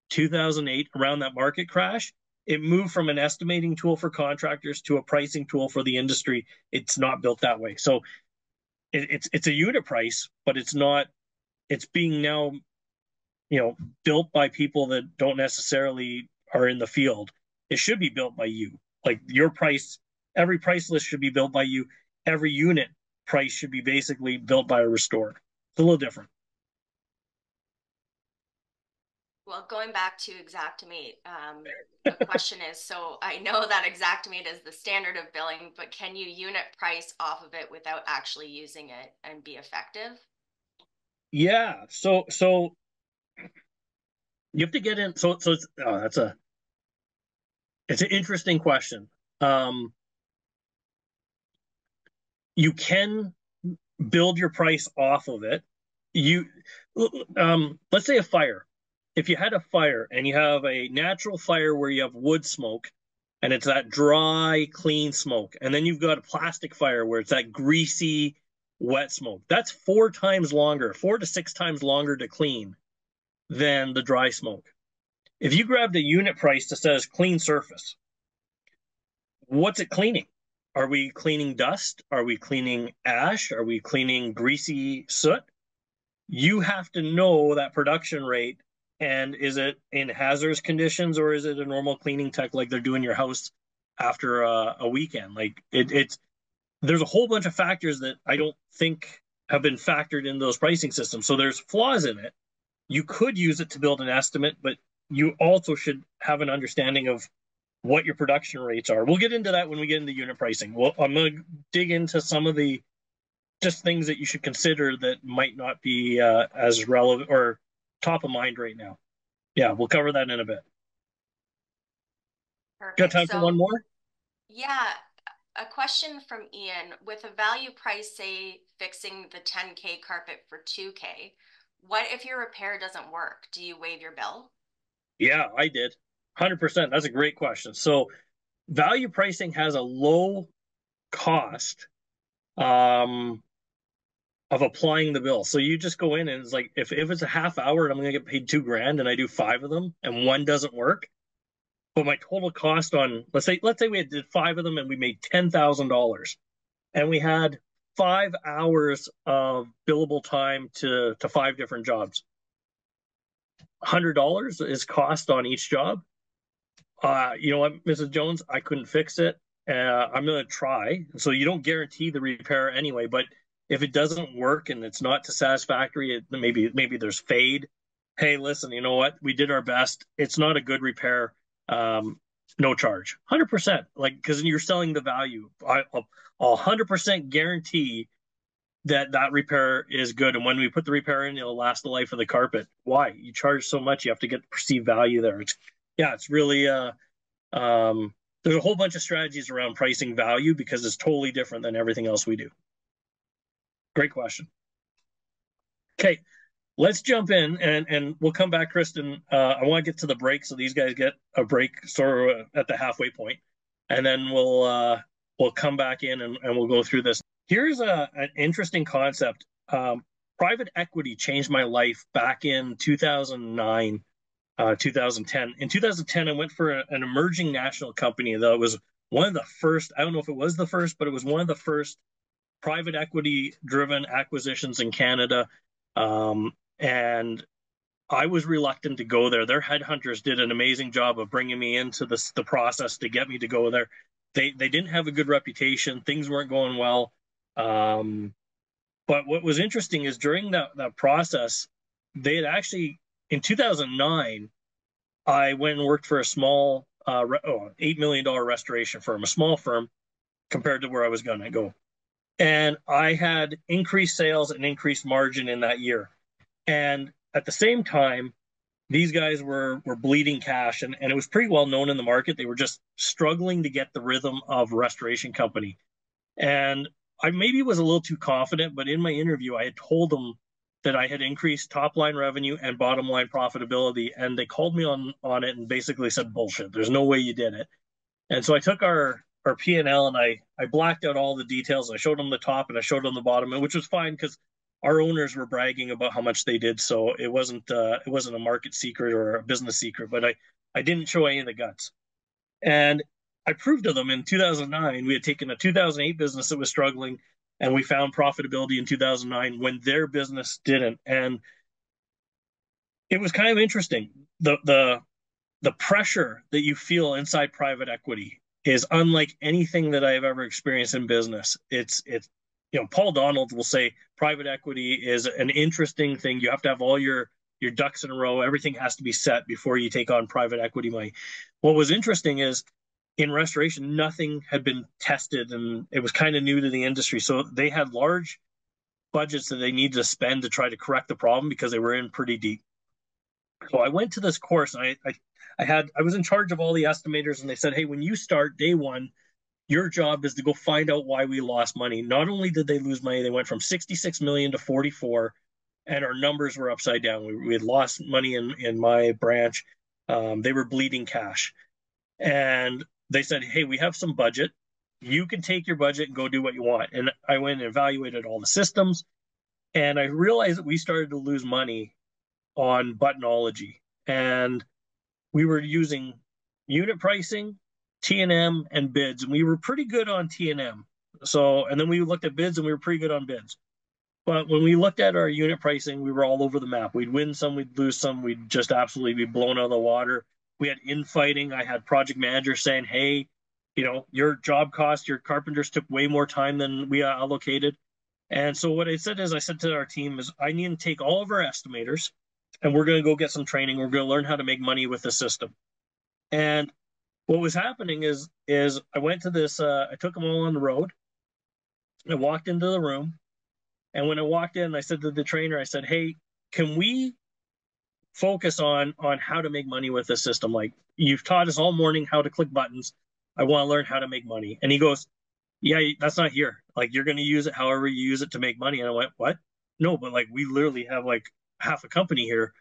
2008 around that market crash it moved from an estimating tool for contractors to a pricing tool for the industry it's not built that way so it, it's it's a unit price but it's not it's being now you know built by people that don't necessarily are in the field it should be built by you like your price every price list should be built by you every unit price should be basically built by a restorer. It's a little different. Well, going back to Xactimate, um, the question is, so I know that Xactimate is the standard of billing, but can you unit price off of it without actually using it and be effective? Yeah. So so you have to get in. So so it's, oh, that's a it's an interesting question. Um, you can build your price off of it. You um, let's say a fire if you had a fire and you have a natural fire where you have wood smoke and it's that dry, clean smoke, and then you've got a plastic fire where it's that greasy, wet smoke, that's four times longer, four to six times longer to clean than the dry smoke. If you grabbed a unit price that says clean surface, what's it cleaning? Are we cleaning dust? Are we cleaning ash? Are we cleaning greasy soot? You have to know that production rate and is it in hazardous conditions or is it a normal cleaning tech like they're doing your house after a, a weekend? Like it, it's there's a whole bunch of factors that I don't think have been factored in those pricing systems. So there's flaws in it. You could use it to build an estimate, but you also should have an understanding of what your production rates are. We'll get into that when we get into unit pricing. Well, I'm going to dig into some of the just things that you should consider that might not be uh, as relevant or top of mind right now. Yeah, we'll cover that in a bit. Perfect. Got time so, for one more? Yeah, a question from Ian. With a value price, say fixing the 10K carpet for 2K, what if your repair doesn't work? Do you waive your bill? Yeah, I did. 100%. That's a great question. So, value pricing has a low cost um, of applying the bill. So you just go in and it's like if, if it's a half hour and I'm gonna get paid two grand and I do five of them and one doesn't work, but my total cost on let's say let's say we did five of them and we made ten thousand dollars and we had five hours of billable time to to five different jobs. Hundred dollars is cost on each job. Uh, you know what, Mrs. Jones, I couldn't fix it. Uh, I'm gonna try. So you don't guarantee the repair anyway, but if it doesn't work and it's not to satisfactory, it, maybe maybe there's fade. Hey, listen, you know what? We did our best. It's not a good repair. Um, no charge, hundred percent. Like because you're selling the value. I, hundred percent guarantee that that repair is good. And when we put the repair in, it'll last the life of the carpet. Why? You charge so much, you have to get the perceived value there. It's yeah, it's really uh, um, there's a whole bunch of strategies around pricing value because it's totally different than everything else we do. Great question. Okay, let's jump in and and we'll come back, Kristen. Uh, I want to get to the break so these guys get a break sort of at the halfway point, and then we'll uh, we'll come back in and, and we'll go through this. Here's a, an interesting concept. Um, private equity changed my life back in 2009, uh, 2010. In 2010, I went for a, an emerging national company that was one of the first. I don't know if it was the first, but it was one of the first private equity driven acquisitions in Canada. Um, and I was reluctant to go there. Their headhunters did an amazing job of bringing me into this, the process to get me to go there. They they didn't have a good reputation. Things weren't going well. Um, but what was interesting is during that that process, they had actually in 2009, I went and worked for a small uh, oh, eight million dollar restoration firm, a small firm compared to where I was going to go and I had increased sales and increased margin in that year. And at the same time, these guys were were bleeding cash, and, and it was pretty well known in the market. They were just struggling to get the rhythm of restoration company. And I maybe was a little too confident, but in my interview, I had told them that I had increased top line revenue and bottom line profitability, and they called me on on it and basically said bullshit. There's no way you did it. And so I took our our P and L, and I I blacked out all the details. I showed them the top and I showed them the bottom, which was fine because our owners were bragging about how much they did, so it wasn't uh, it wasn't a market secret or a business secret. But I I didn't show any of the guts, and I proved to them in 2009 we had taken a 2008 business that was struggling, and we found profitability in 2009 when their business didn't, and it was kind of interesting the the the pressure that you feel inside private equity is unlike anything that I've ever experienced in business. It's it's you know Paul Donald will say private equity is an interesting thing. You have to have all your your ducks in a row. Everything has to be set before you take on private equity money. What was interesting is in restoration, nothing had been tested and it was kind of new to the industry. So they had large budgets that they needed to spend to try to correct the problem because they were in pretty deep. So I went to this course and I, I, I had I was in charge of all the estimators and they said, hey, when you start day one, your job is to go find out why we lost money. Not only did they lose money, they went from 66 million to 44, and our numbers were upside down. We, we had lost money in in my branch. Um, they were bleeding cash, and they said, "Hey, we have some budget. You can take your budget and go do what you want." And I went and evaluated all the systems, and I realized that we started to lose money on buttonology, and we were using unit pricing, T and bids, and we were pretty good on T and M. So, and then we looked at bids, and we were pretty good on bids. But when we looked at our unit pricing, we were all over the map. We'd win some, we'd lose some, we'd just absolutely be blown out of the water. We had infighting. I had project managers saying, hey, you know, your job cost, your carpenters took way more time than we allocated. And so what I said is I said to our team is I need to take all of our estimators and we're going to go get some training. We're going to learn how to make money with the system. And what was happening is is I went to this uh, I took them all on the road. I walked into the room and when I walked in, I said to the trainer, I said, "Hey, can we focus on on how to make money with this system? Like you've taught us all morning how to click buttons. I want to learn how to make money." And he goes, "Yeah, that's not here. Like you're going to use it however you use it to make money." And I went, "What? No, but like we literally have like half a company here.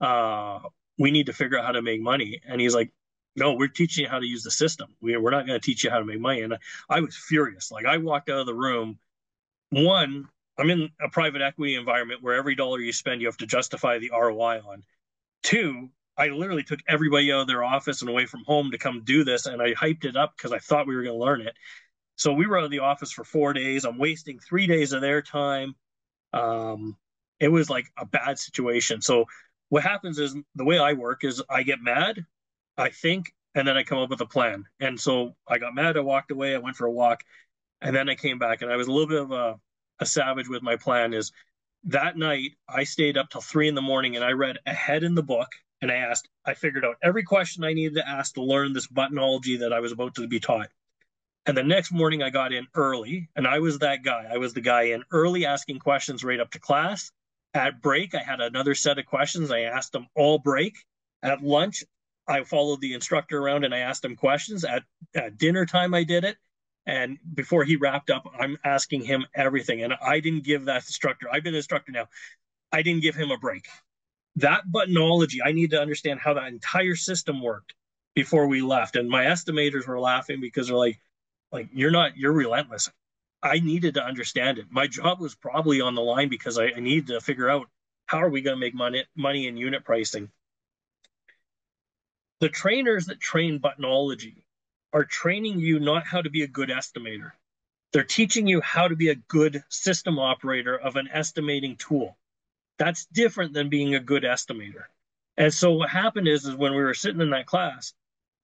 Uh, we need to figure out how to make money." And he's like, no, we're teaching you how to use the system. We, we're not going to teach you how to make money. And I, I was furious. Like I walked out of the room. One, I'm in a private equity environment where every dollar you spend, you have to justify the ROI on. Two, I literally took everybody out of their office and away from home to come do this, and I hyped it up because I thought we were going to learn it. So we were out of the office for four days. I'm wasting three days of their time. Um, it was like a bad situation. So what happens is the way I work is I get mad, I think, and then I come up with a plan. And so I got mad. I walked away. I went for a walk, and then I came back, and I was a little bit of a a savage with my plan is that night I stayed up till three in the morning and I read ahead in the book and I asked, I figured out every question I needed to ask to learn this buttonology that I was about to be taught. And the next morning I got in early and I was that guy. I was the guy in early asking questions right up to class. At break, I had another set of questions. I asked them all break. At lunch, I followed the instructor around and I asked him questions. At, at dinner time, I did it. And before he wrapped up, I'm asking him everything. And I didn't give that instructor, I've been an instructor now, I didn't give him a break. That buttonology, I need to understand how that entire system worked before we left. And my estimators were laughing because they're like, like, you're not, you're relentless. I needed to understand it. My job was probably on the line because I, I needed to figure out how are we going to make money money in unit pricing. The trainers that train buttonology are training you not how to be a good estimator. They're teaching you how to be a good system operator of an estimating tool. That's different than being a good estimator. And so what happened is, is when we were sitting in that class,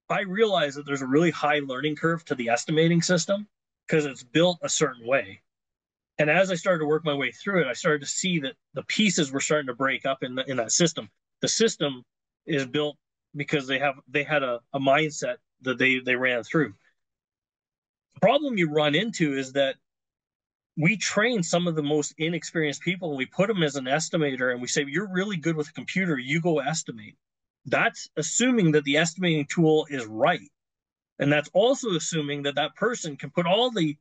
I realized that there's a really high learning curve to the estimating system because it's built a certain way. And as I started to work my way through it, I started to see that the pieces were starting to break up in the, in that system. The system is built because they have they had a, a mindset that they they ran through. The problem you run into is that we train some of the most inexperienced people and we put them as an estimator and we say you're really good with a computer. You go estimate. That's assuming that the estimating tool is right. And that's also assuming that that person can put all the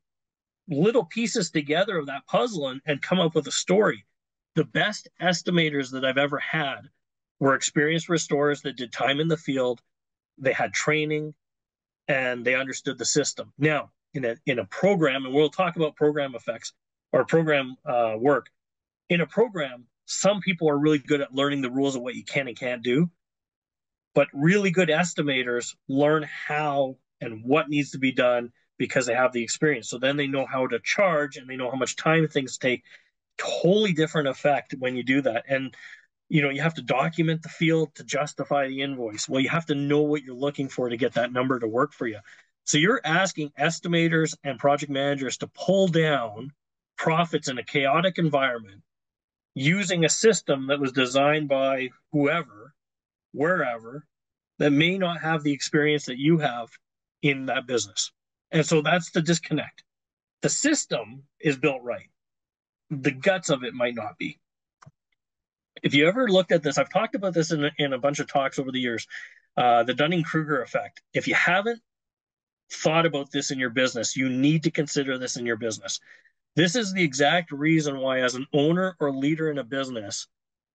little pieces together of that puzzle and, and come up with a story. The best estimators that i've ever had were experienced restorers that did time in the field they had training and they understood the system. Now, in a in a program, and we'll talk about program effects or program uh, work. In a program, some people are really good at learning the rules of what you can and can't do, but really good estimators learn how and what needs to be done because they have the experience. So then they know how to charge and they know how much time things take. Totally different effect when you do that. And you know you have to document the field to justify the invoice well you have to know what you're looking for to get that number to work for you so you're asking estimators and project managers to pull down profits in a chaotic environment using a system that was designed by whoever, wherever, that may not have the experience that you have in that business. And so that's the disconnect. The system is built right. The guts of it might not be. If you ever looked at this, I've talked about this in, in a bunch of talks over the years, uh, the Dunning Kruger effect. If you haven't thought about this in your business, you need to consider this in your business. This is the exact reason why, as an owner or leader in a business,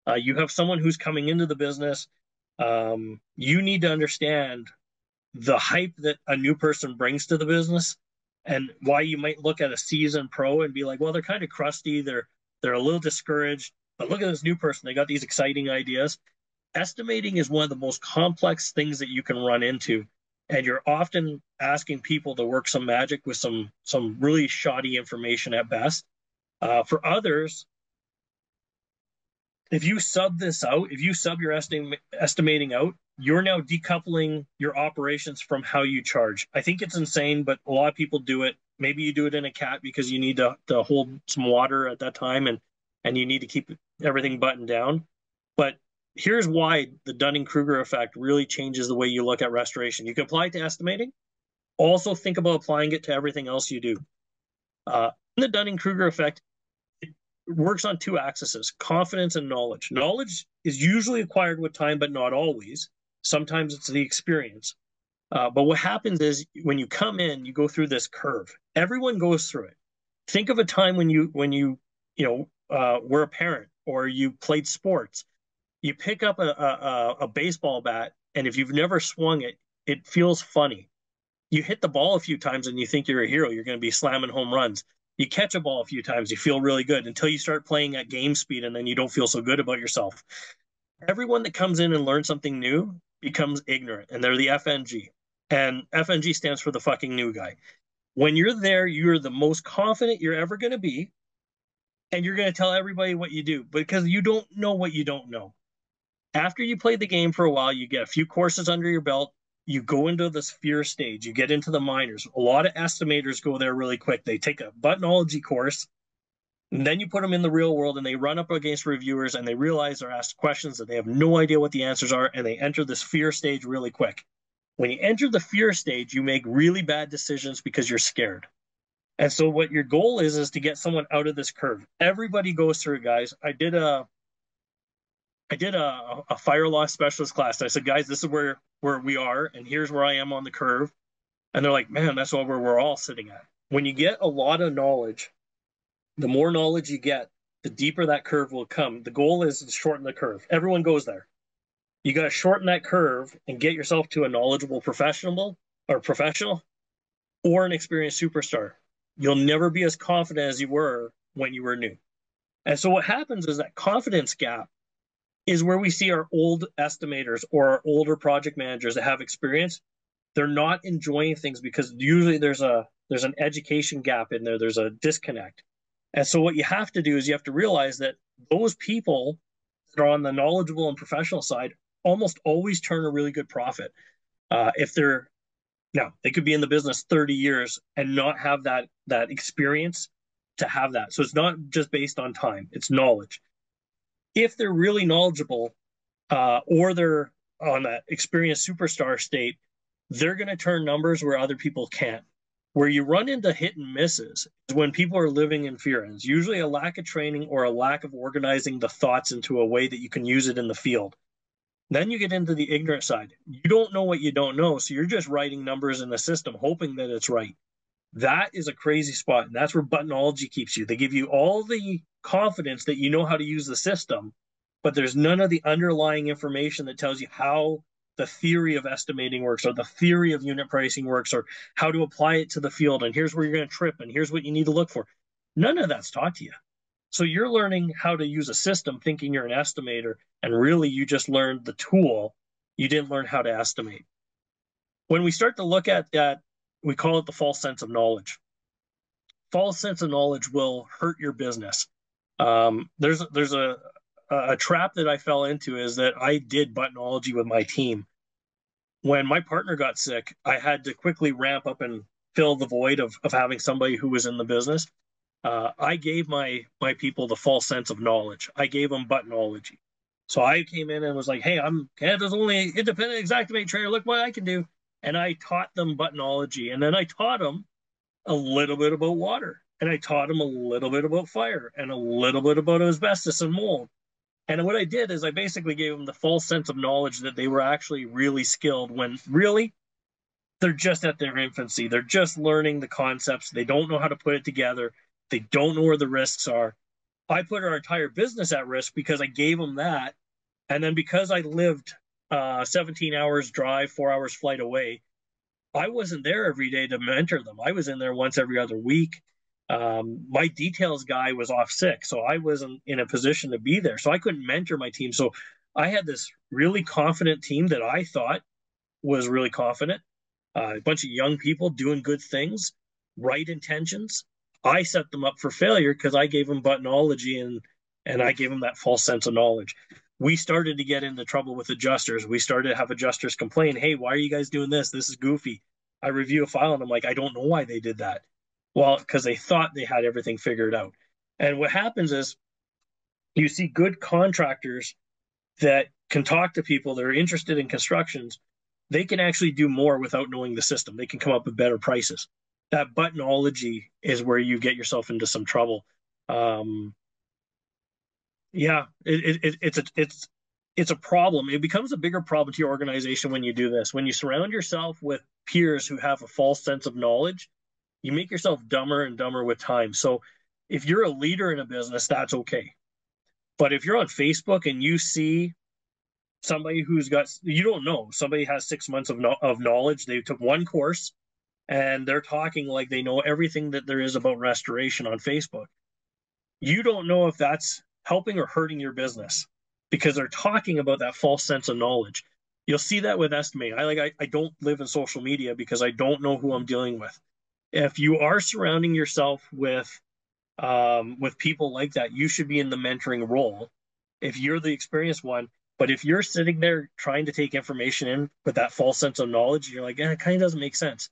uh, you have someone who's coming into the business. Um, you need to understand the hype that a new person brings to the business and why you might look at a seasoned pro and be like, well, they're kind of crusty. They're they're a little discouraged, but look at this new person. They got these exciting ideas. Estimating is one of the most complex things that you can run into and you're often asking people to work some magic with some some really shoddy information at best. Uh, for others, if you sub this out, if you sub your estim- estimating out, you're now decoupling your operations from how you charge. I think it's insane, but a lot of people do it. Maybe you do it in a cat because you need to, to hold some water at that time and and you need to keep everything buttoned down. But here's why the Dunning Kruger effect really changes the way you look at restoration. You can apply it to estimating. Also, think about applying it to everything else you do. Uh, the Dunning Kruger effect works on two axes confidence and knowledge. Knowledge is usually acquired with time, but not always. Sometimes it's the experience. Uh, but what happens is when you come in, you go through this curve. Everyone goes through it. Think of a time when you when you you know uh, were a parent or you played sports you pick up a, a, a baseball bat, and if you've never swung it, it feels funny. You hit the ball a few times and you think you're a hero. You're going to be slamming home runs. You catch a ball a few times, you feel really good until you start playing at game speed, and then you don't feel so good about yourself. Everyone that comes in and learns something new becomes ignorant, and they're the FNG. And FNG stands for the fucking new guy. When you're there, you're the most confident you're ever going to be, and you're going to tell everybody what you do because you don't know what you don't know after you play the game for a while, you get a few courses under your belt. You go into the sphere stage. You get into the minors. A lot of estimators go there really quick. They take a buttonology course, and then you put them in the real world, and they run up against reviewers, and they realize they're asked questions that they have no idea what the answers are, and they enter the sphere stage really quick. When you enter the fear stage, you make really bad decisions because you're scared. And so, what your goal is, is to get someone out of this curve. Everybody goes through guys. I did a I did a, a fire law specialist class. I said, guys, this is where where we are, and here's where I am on the curve. And they're like, man, that's all where we're all sitting at. When you get a lot of knowledge, the more knowledge you get, the deeper that curve will come. The goal is to shorten the curve. Everyone goes there. You got to shorten that curve and get yourself to a knowledgeable professional or professional or an experienced superstar. You'll never be as confident as you were when you were new. And so what happens is that confidence gap is where we see our old estimators or our older project managers that have experience. They're not enjoying things because usually there's a there's an education gap in there. There's a disconnect. And so what you have to do is you have to realize that those people that are on the knowledgeable and professional side almost always turn a really good profit uh, if they're now they could be in the business 30 years and not have that that experience to have that so it's not just based on time it's knowledge if they're really knowledgeable uh, or they're on that experienced superstar state, they're going to turn numbers where other people can't. Where you run into hit and misses is when people are living in fear. And it's usually a lack of training or a lack of organizing the thoughts into a way that you can use it in the field. Then you get into the ignorant side. You don't know what you don't know. So you're just writing numbers in the system, hoping that it's right. That is a crazy spot. And that's where buttonology keeps you. They give you all the confidence that you know how to use the system, but there's none of the underlying information that tells you how the theory of estimating works or the theory of unit pricing works or how to apply it to the field. And here's where you're going to trip and here's what you need to look for. None of that's taught to you. So you're learning how to use a system thinking you're an estimator, and really you just learned the tool. You didn't learn how to estimate. When we start to look at that, we call it the false sense of knowledge. False sense of knowledge will hurt your business. Um, there's there's a a trap that I fell into is that I did buttonology with my team. When my partner got sick, I had to quickly ramp up and fill the void of of having somebody who was in the business. Uh, I gave my my people the false sense of knowledge. I gave them buttonology. So I came in and was like, "Hey, I'm Canada's only independent Xactimate trainer. Look what I can do!" And I taught them buttonology, and then I taught them a little bit about water, and I taught them a little bit about fire, and a little bit about asbestos and mold. And what I did is I basically gave them the false sense of knowledge that they were actually really skilled when really they're just at their infancy. They're just learning the concepts. They don't know how to put it together. They don't know where the risks are. I put our entire business at risk because I gave them that. And then because I lived uh, 17 hours drive, four hours flight away, I wasn't there every day to mentor them. I was in there once every other week. Um, my details guy was off sick, so I wasn't in a position to be there. So I couldn't mentor my team. So I had this really confident team that I thought was really confident. Uh, a bunch of young people doing good things, right intentions. I set them up for failure because I gave them buttonology and and I gave them that false sense of knowledge. We started to get into trouble with adjusters. We started to have adjusters complain, "Hey, why are you guys doing this? This is goofy." I review a file and I'm like, "I don't know why they did that." Well, because they thought they had everything figured out. And what happens is you see good contractors that can talk to people that are interested in constructions. They can actually do more without knowing the system. They can come up with better prices that buttonology is where you get yourself into some trouble. Um, yeah, it, it, it's a it's it's a problem. It becomes a bigger problem to your organization when you do this. When you surround yourself with peers who have a false sense of knowledge, you make yourself dumber and dumber with time. So if you're a leader in a business, that's okay. But if you're on Facebook and you see somebody who's got you don't know somebody has six months of no, of knowledge, they took one course, and they're talking like they know everything that there is about restoration on Facebook. You don't know if that's helping or hurting your business because they're talking about that false sense of knowledge. You'll see that with estimate. I like I, I don't live in social media because I don't know who I'm dealing with. If you are surrounding yourself with um, with people like that, you should be in the mentoring role. If you're the experienced one, but if you're sitting there trying to take information in with that false sense of knowledge, you're like, eh, it kind of doesn't make sense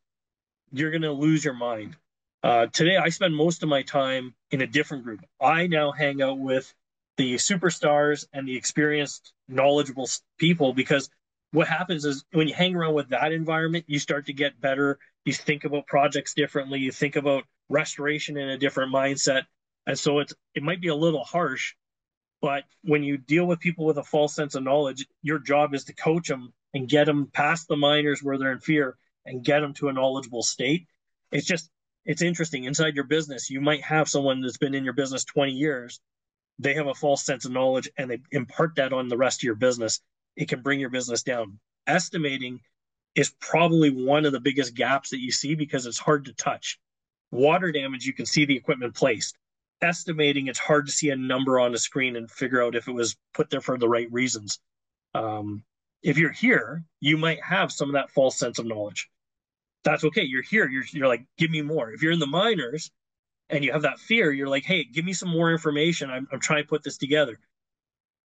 you're going to lose your mind. Uh, today, I spend most of my time in a different group. I now hang out with the superstars and the experienced, knowledgeable people because what happens is when you hang around with that environment, you start to get better. You think about projects differently. You think about restoration in a different mindset. And so it's it might be a little harsh, but when you deal with people with a false sense of knowledge, your job is to coach them and get them past the minors where they're in fear and get them to a knowledgeable state. It's just it's interesting inside your business. You might have someone that's been in your business 20 years. They have a false sense of knowledge and they impart that on the rest of your business. It can bring your business down. Estimating is probably one of the biggest gaps that you see because it's hard to touch. Water damage, you can see the equipment placed. Estimating, it's hard to see a number on a screen and figure out if it was put there for the right reasons. Um, if you're here, you might have some of that false sense of knowledge. That's okay. You're here. You're, you're like, give me more. If you're in the minors and you have that fear, you're like, hey, give me some more information. I'm, I'm trying to put this together.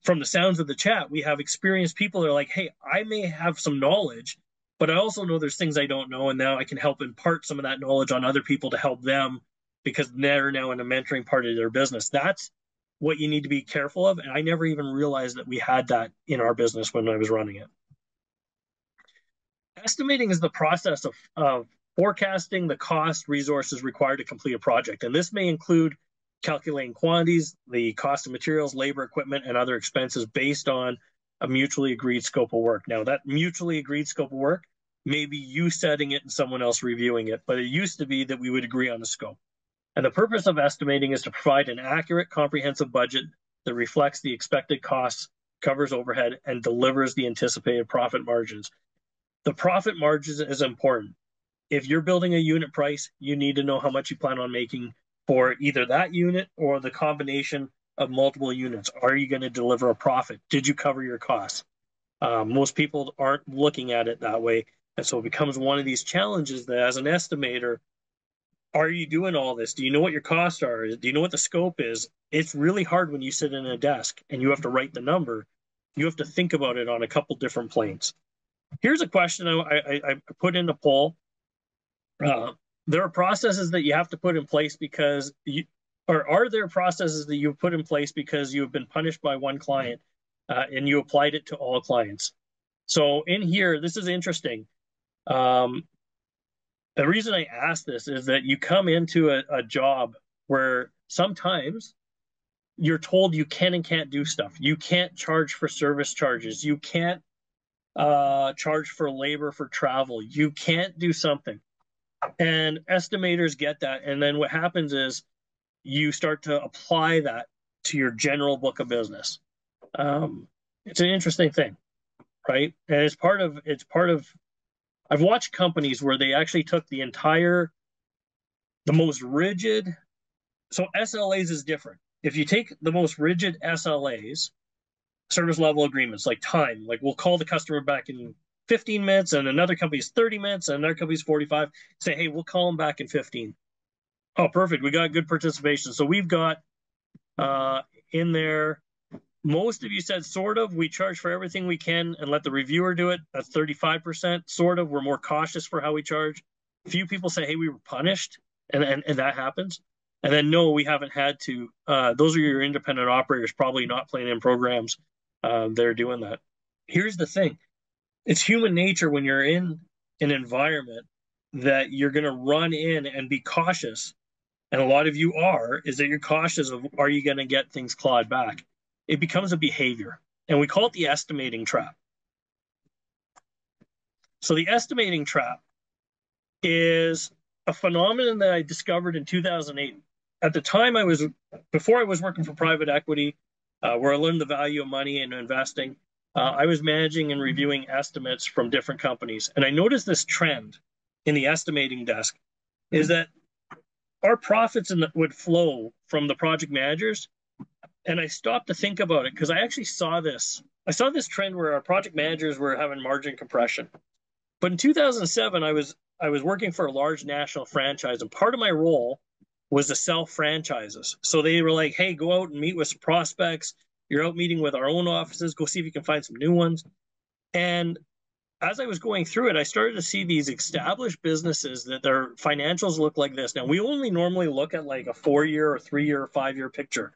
From the sounds of the chat, we have experienced people that are like, hey, I may have some knowledge, but I also know there's things I don't know. And now I can help impart some of that knowledge on other people to help them because they're now in a mentoring part of their business. That's what you need to be careful of. And I never even realized that we had that in our business when I was running it. Estimating is the process of, of forecasting the cost resources required to complete a project. And this may include calculating quantities, the cost of materials, labor, equipment, and other expenses based on a mutually agreed scope of work. Now, that mutually agreed scope of work may be you setting it and someone else reviewing it, but it used to be that we would agree on the scope. And the purpose of estimating is to provide an accurate, comprehensive budget that reflects the expected costs, covers overhead, and delivers the anticipated profit margins. The profit margins is important. If you're building a unit price, you need to know how much you plan on making for either that unit or the combination of multiple units. Are you going to deliver a profit? Did you cover your costs? Um, most people aren't looking at it that way. And so it becomes one of these challenges that as an estimator, are you doing all this? Do you know what your costs are? Do you know what the scope is? It's really hard when you sit in a desk and you have to write the number. You have to think about it on a couple different planes. Here's a question I, I, I put in the poll. Uh, there are processes that you have to put in place because you, or are there processes that you've put in place because you've been punished by one client uh, and you applied it to all clients? So in here, this is interesting. Um, the reason I ask this is that you come into a, a job where sometimes you're told you can and can't do stuff. You can't charge for service charges. You can't uh, charge for labor for travel. You can't do something. And estimators get that. And then what happens is you start to apply that to your general book of business. Um, it's an interesting thing, right? And it's part of it's part of I've watched companies where they actually took the entire the most rigid so SLAs is different. If you take the most rigid SLAs, service level agreements like time, like we'll call the customer back in 15 minutes and another company's 30 minutes and another company's 45, say, hey, we'll call them back in 15. Oh, perfect. We got good participation. So we've got uh, in there, most of you said sort of, we charge for everything we can and let the reviewer do it. That's 35%. Sort of, we're more cautious for how we charge. Few people say, hey, we were punished, and, and, and that happens. And then, no, we haven't had to. Uh, those are your independent operators, probably not playing in programs. Uh, they're doing that. Here's the thing it's human nature when you're in an environment that you're going to run in and be cautious and a lot of you are, is that you're cautious of are you going to get things clawed back? It becomes a behavior, and we call it the estimating trap. So the estimating trap is a phenomenon that I discovered in 2008. At the time, I was before I was working for private equity, uh, where I learned the value of money and investing. Uh, I was managing and reviewing estimates from different companies, and I noticed this trend in the estimating desk is that our profits the, would flow from the project managers. And I stopped to think about it because I actually saw this. I saw this trend where our project managers were having margin compression. But in 2007, I was I was working for a large national franchise, and part of my role was to sell franchises. So they were like, "Hey, go out and meet with some prospects. You're out meeting with our own offices. Go see if you can find some new ones." And as I was going through it, I started to see these established businesses that their financials look like this. Now, we only normally look at like a four year or three year or five year picture.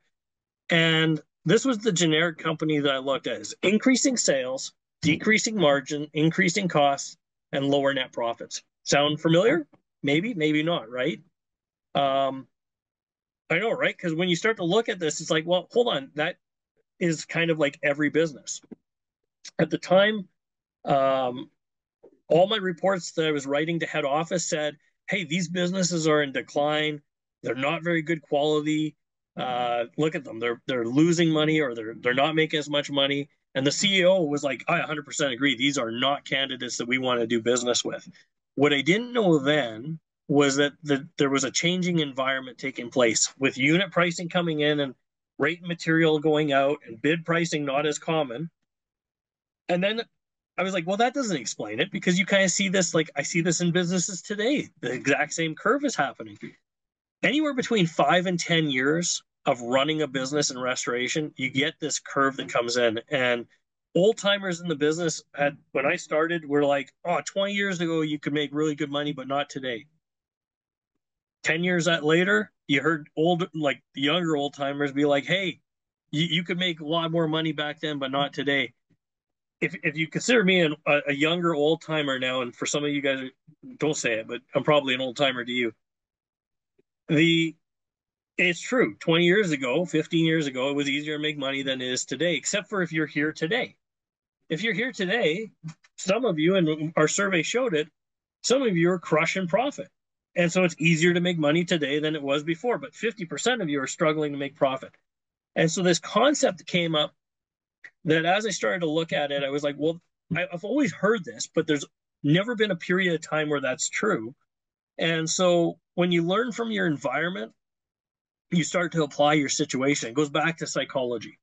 And this was the generic company that I looked at is increasing sales, decreasing margin, increasing costs, and lower net profits. Sound familiar? Maybe, maybe not, right? Um, I know, right? Because when you start to look at this, it's like, well, hold on, that is kind of like every business. At the time, um, all my reports that I was writing to head office said, hey, these businesses are in decline. They're not very good quality. Uh, look at them. They're they're losing money or they're they're not making as much money. And the CEO was like, I 100% agree. These are not candidates that we want to do business with. What I didn't know then was that the, there was a changing environment taking place with unit pricing coming in and rate material going out and bid pricing not as common. And then I was like, well, that doesn't explain it because you kind of see this, like I see this in businesses today. The exact same curve is happening. Anywhere between five and 10 years of running a business in restoration, you get this curve that comes in. And old timers in the business had, when I started, were like, oh, 20 years ago, you could make really good money, but not today. 10 years later, you heard old, like the younger old timers be like, hey, you, you could make a lot more money back then, but not today if if you consider me an, a, a younger old timer now, and for some of you guys, don't say it, but I'm probably an old timer to you. The it's true. 20 years ago, 15 years ago, it was easier to make money than it is today, except for if you're here today. If you're here today, some of you, and our survey showed it, some of you are crushing profit. And so it's easier to make money today than it was before, but 50% of you are struggling to make profit. And so this concept came up that as I started to look at it, I was like, well, I've always heard this, but there's never been a period of time where that's true. And so when you learn from your environment, you start to apply your situation. It goes back to psychology.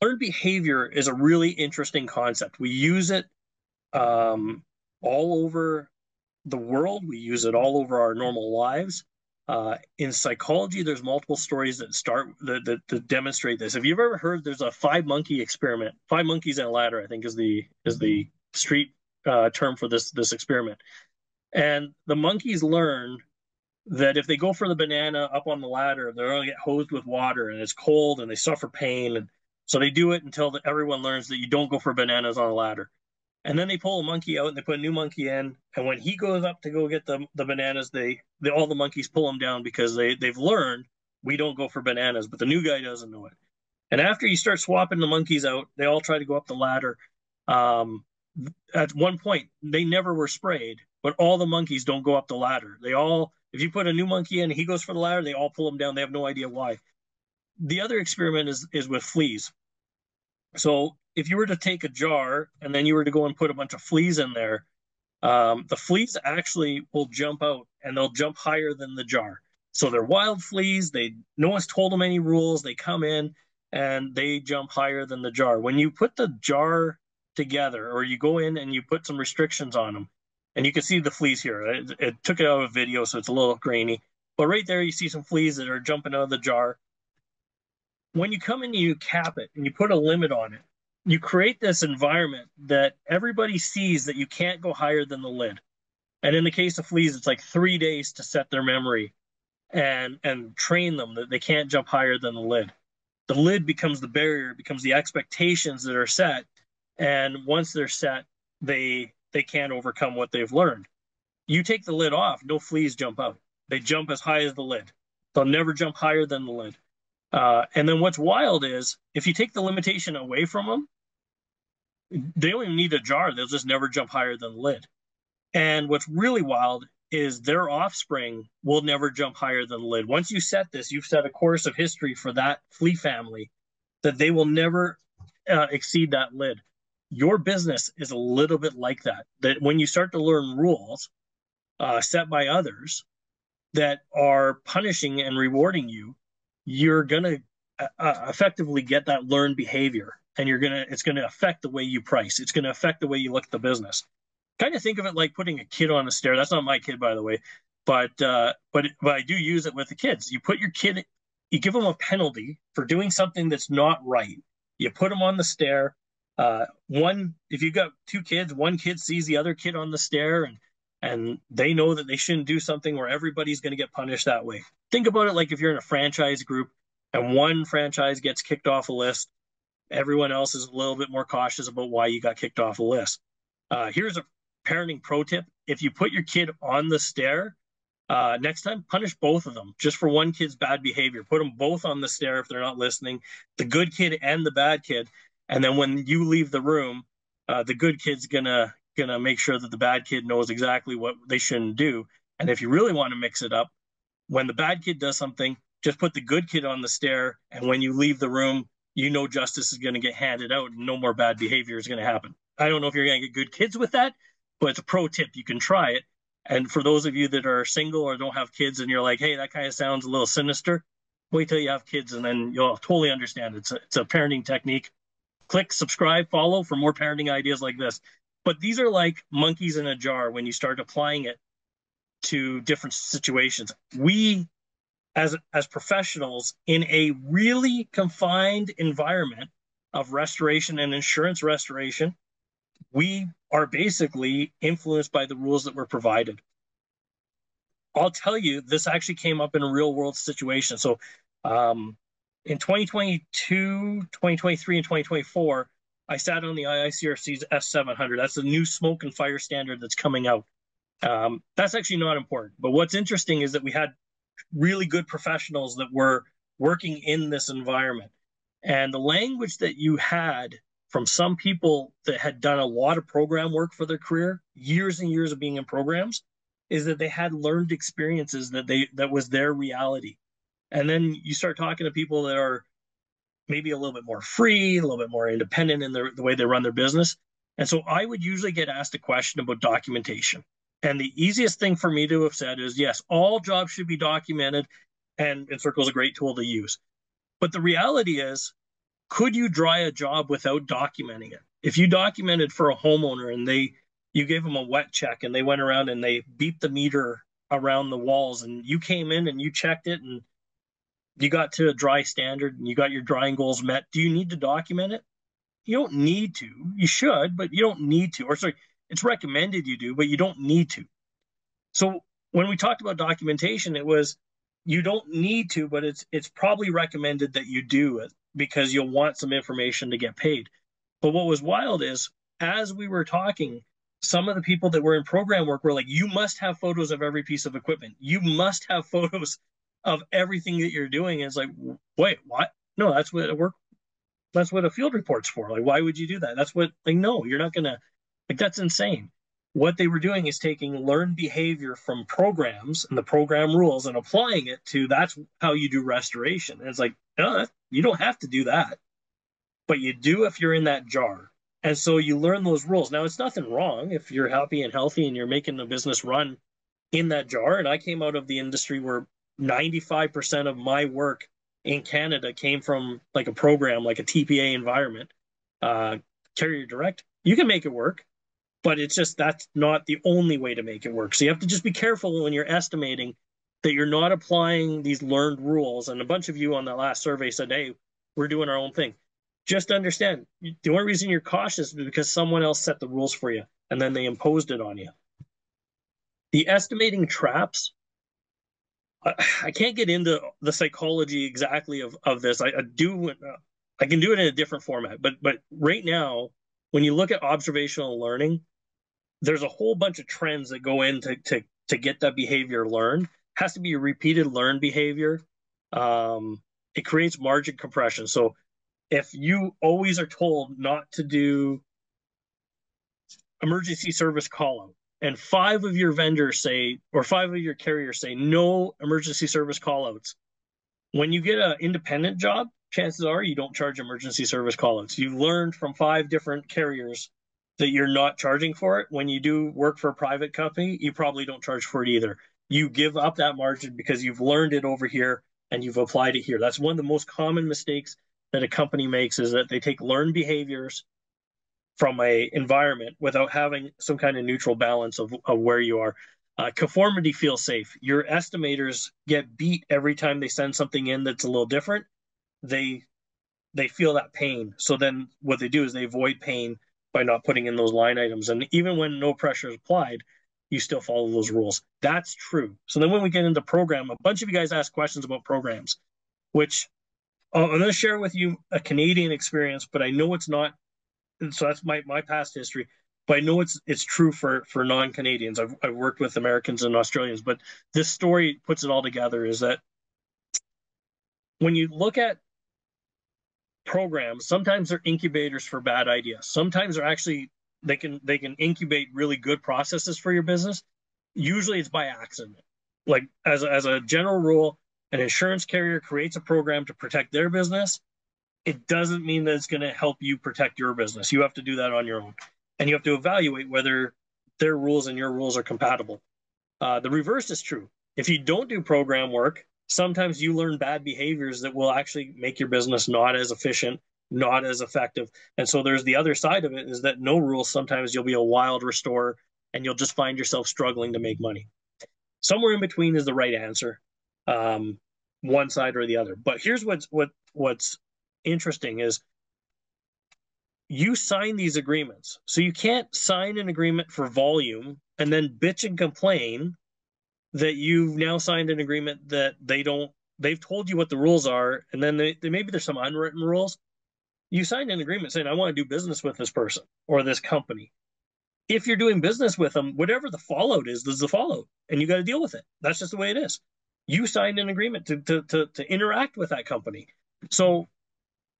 Learned behavior is a really interesting concept. We use it um, all over the world, we use it all over our normal lives. Uh, in psychology, there's multiple stories that start that, that, that, demonstrate this. Have you ever heard there's a five monkey experiment? Five monkeys and a ladder, I think, is the is the street uh, term for this this experiment. And the monkeys learn that if they go for the banana up on the ladder, they're going to get hosed with water and it's cold and they suffer pain. And so they do it until the, everyone learns that you don't go for bananas on a ladder. And then they pull a monkey out and they put a new monkey in. And when he goes up to go get the, the bananas, they, they all the monkeys pull him down because they, they've learned we don't go for bananas, but the new guy doesn't know it. And after you start swapping the monkeys out, they all try to go up the ladder. Um, at one point, they never were sprayed, but all the monkeys don't go up the ladder. They all, if you put a new monkey in, he goes for the ladder, they all pull him down. They have no idea why. The other experiment is is with fleas. So if you were to take a jar and then you were to go and put a bunch of fleas in there, um, the fleas actually will jump out and they'll jump higher than the jar. So they're wild fleas. They no one's told them any rules. They come in and they jump higher than the jar. When you put the jar together, or you go in and you put some restrictions on them, and you can see the fleas here. It, it took it out of a video, so it's a little grainy. But right there, you see some fleas that are jumping out of the jar. When you come in you cap it and you put a limit on it, you create this environment that everybody sees that you can't go higher than the lid. And in the case of fleas, it's like three days to set their memory and and train them that they can't jump higher than the lid. The lid becomes the barrier, becomes the expectations that are set, and once they're set, they they can't overcome what they've learned. You take the lid off, no fleas jump out. They jump as high as the lid. They'll never jump higher than the lid. Uh, and then what's wild is if you take the limitation away from them, they don't even need a jar. They'll just never jump higher than the lid. And what's really wild is their offspring will never jump higher than the lid. Once you set this, you've set a course of history for that flea family that they will never uh, exceed that lid. Your business is a little bit like that. That when you start to learn rules uh, set by others that are punishing and rewarding you, you're going to uh, uh, effectively get that learned behavior and you're to it's going to affect the way you price it's going to affect the way you look at the business kind of think of it like putting a kid on a stair. That's not my kid, by the way, but uh, but but I do use it with the kids. You put your kid, you give them a penalty for doing something that's not right. You put them on the stair. Uh, one, if you've got two kids, one kid sees the other kid on the stair, and and they know that they shouldn't do something where everybody's going to get punished that way. Think about it like if you're in a franchise group and one franchise gets kicked off a list, everyone else is a little bit more cautious about why you got kicked off a list. Uh, here's a parenting pro tip. If you put your kid on the stair uh, next time punish both of them just for one kid's bad behavior. Put them both on the stair if they're not listening the good kid and the bad kid. And then when you leave the room uh, the good kid's gonna gonna make sure that the bad kid knows exactly what they shouldn't do. And if you really want to mix it up when the bad kid does something just put the good kid on the stair. And when you leave the room you know justice is going to get handed out and no more bad behavior is going to happen i don't know if you're going to get good kids with that but it's a pro tip. You can try it. And for those of you that are single or don't have kids and you're like, hey, that kind of sounds a little sinister, wait till you have kids and then you'll totally understand. It's a, it's a parenting technique. Click subscribe, follow for more parenting ideas like this. But these are like monkeys in a jar when you start applying it to different situations. We, as, as professionals in a really confined environment of restoration and insurance restoration, we are basically influenced by the rules that were provided. I'll tell you, this actually came up in a real world situation. So, um, in 2022, 2023, and 2024, I sat on the IICRC's S700. That's the new smoke and fire standard that's coming out. Um, that's actually not important. But what's interesting is that we had really good professionals that were working in this environment. And the language that you had from some people that had done a lot of program work for their career, years and years of being in programs, is that they had learned experiences that they that was their reality. And then you start talking to people that are maybe a little bit more free, a little bit more independent in their, the way they run their business. And so I would usually get asked a question about documentation. And the easiest thing for me to have said is yes, all jobs should be documented, and Encircle is a great tool to use. But the reality is, could you dry a job without documenting it? If you documented for a homeowner and they you gave them a wet check and they went around and they beeped the meter around the walls and you came in and you checked it and you got to a dry standard and you got your drying goals met, do you need to document it? You don't need to. You should, but you don't need to. Or sorry, it's recommended you do, but you don't need to. So when we talked about documentation, it was you don't need to, but it's it's probably recommended that you do it because you'll want some information to get paid. But what was wild is as we were talking, some of the people that were in program work were like, you must have photos of every piece of equipment. You must have photos of everything that you're doing. And it's like, wait, what? No, that's what a work that's what a field report's for. Like, why would you do that? That's what like no, you're not gonna like that's insane. What they were doing is taking learned behavior from programs and the program rules and applying it to that's how you do restoration. And it's like, no, you don't have to do that. But you do if you're in that jar. And so you learn those rules. Now, it's nothing wrong if you're happy and healthy and you're making the business run in that jar. And I came out of the industry where 95% of my work in Canada came from like a program, like a TPA environment, uh, carrier direct. You can make it work, but it's just that's not the only way to make it work. So you have to just be careful when you're estimating that you're not applying these learned rules. And a bunch of you on that last survey said, hey, we're doing our own thing just understand the only reason you're cautious is because someone else set the rules for you and then they imposed it on you. The estimating traps, I, can't get into the psychology exactly of, of this. I, I do, I can do it in a different format, but but right now, when you look at observational learning, there's a whole bunch of trends that go into to to get that behavior learned. It has to be a repeated learned behavior. Um, it creates margin compression. So if you always are told not to do emergency service call out and five of your vendors say or five of your carriers say no emergency service call outs when you get an independent job chances are you don't charge emergency service call outs you learned from five different carriers that you're not charging for it when you do work for a private company you probably don't charge for it either you give up that margin because you've learned it over here and you've applied it here that's one of the most common mistakes that a company makes is that they take learned behaviors from a environment without having some kind of neutral balance of, of where you are. Uh, conformity feels safe. Your estimators get beat every time they send something in that's a little different. They they feel that pain. So then what they do is they avoid pain by not putting in those line items. And even when no pressure is applied, you still follow those rules. That's true. So then when we get into program, a bunch of you guys ask questions about programs, which uh, I'm going to share with you a Canadian experience, but I know it's not. So that's my, my past history. But I know it's it's true for for non Canadians. I've I've worked with Americans and Australians, but this story puts it all together. Is that when you look at programs, sometimes they're incubators for bad ideas. Sometimes they're actually they can they can incubate really good processes for your business. Usually it's by accident. Like as a, as a general rule, an insurance carrier creates a program to protect their business, it doesn't mean that it's going to help you protect your business. You have to do that on your own. And you have to evaluate whether their rules and your rules are compatible. Uh, the reverse is true. If you don't do program work, sometimes you learn bad behaviors that will actually make your business not as efficient, not as effective. And so there's the other side of it is that no rules, sometimes you'll be a wild restorer and you'll just find yourself struggling to make money. Somewhere in between is the right answer um, one side or the other. But here's what's what what's interesting is you sign these agreements. So you can't sign an agreement for volume and then bitch and complain that you've now signed an agreement that they don't they've told you what the rules are and then they, they maybe there's some unwritten rules you signed an agreement saying i want to do business with this person or this company if you're doing business with them whatever the fallout is there's the fallout and you got to deal with it that's just the way it is you signed an agreement to, to, to, to interact with that company. So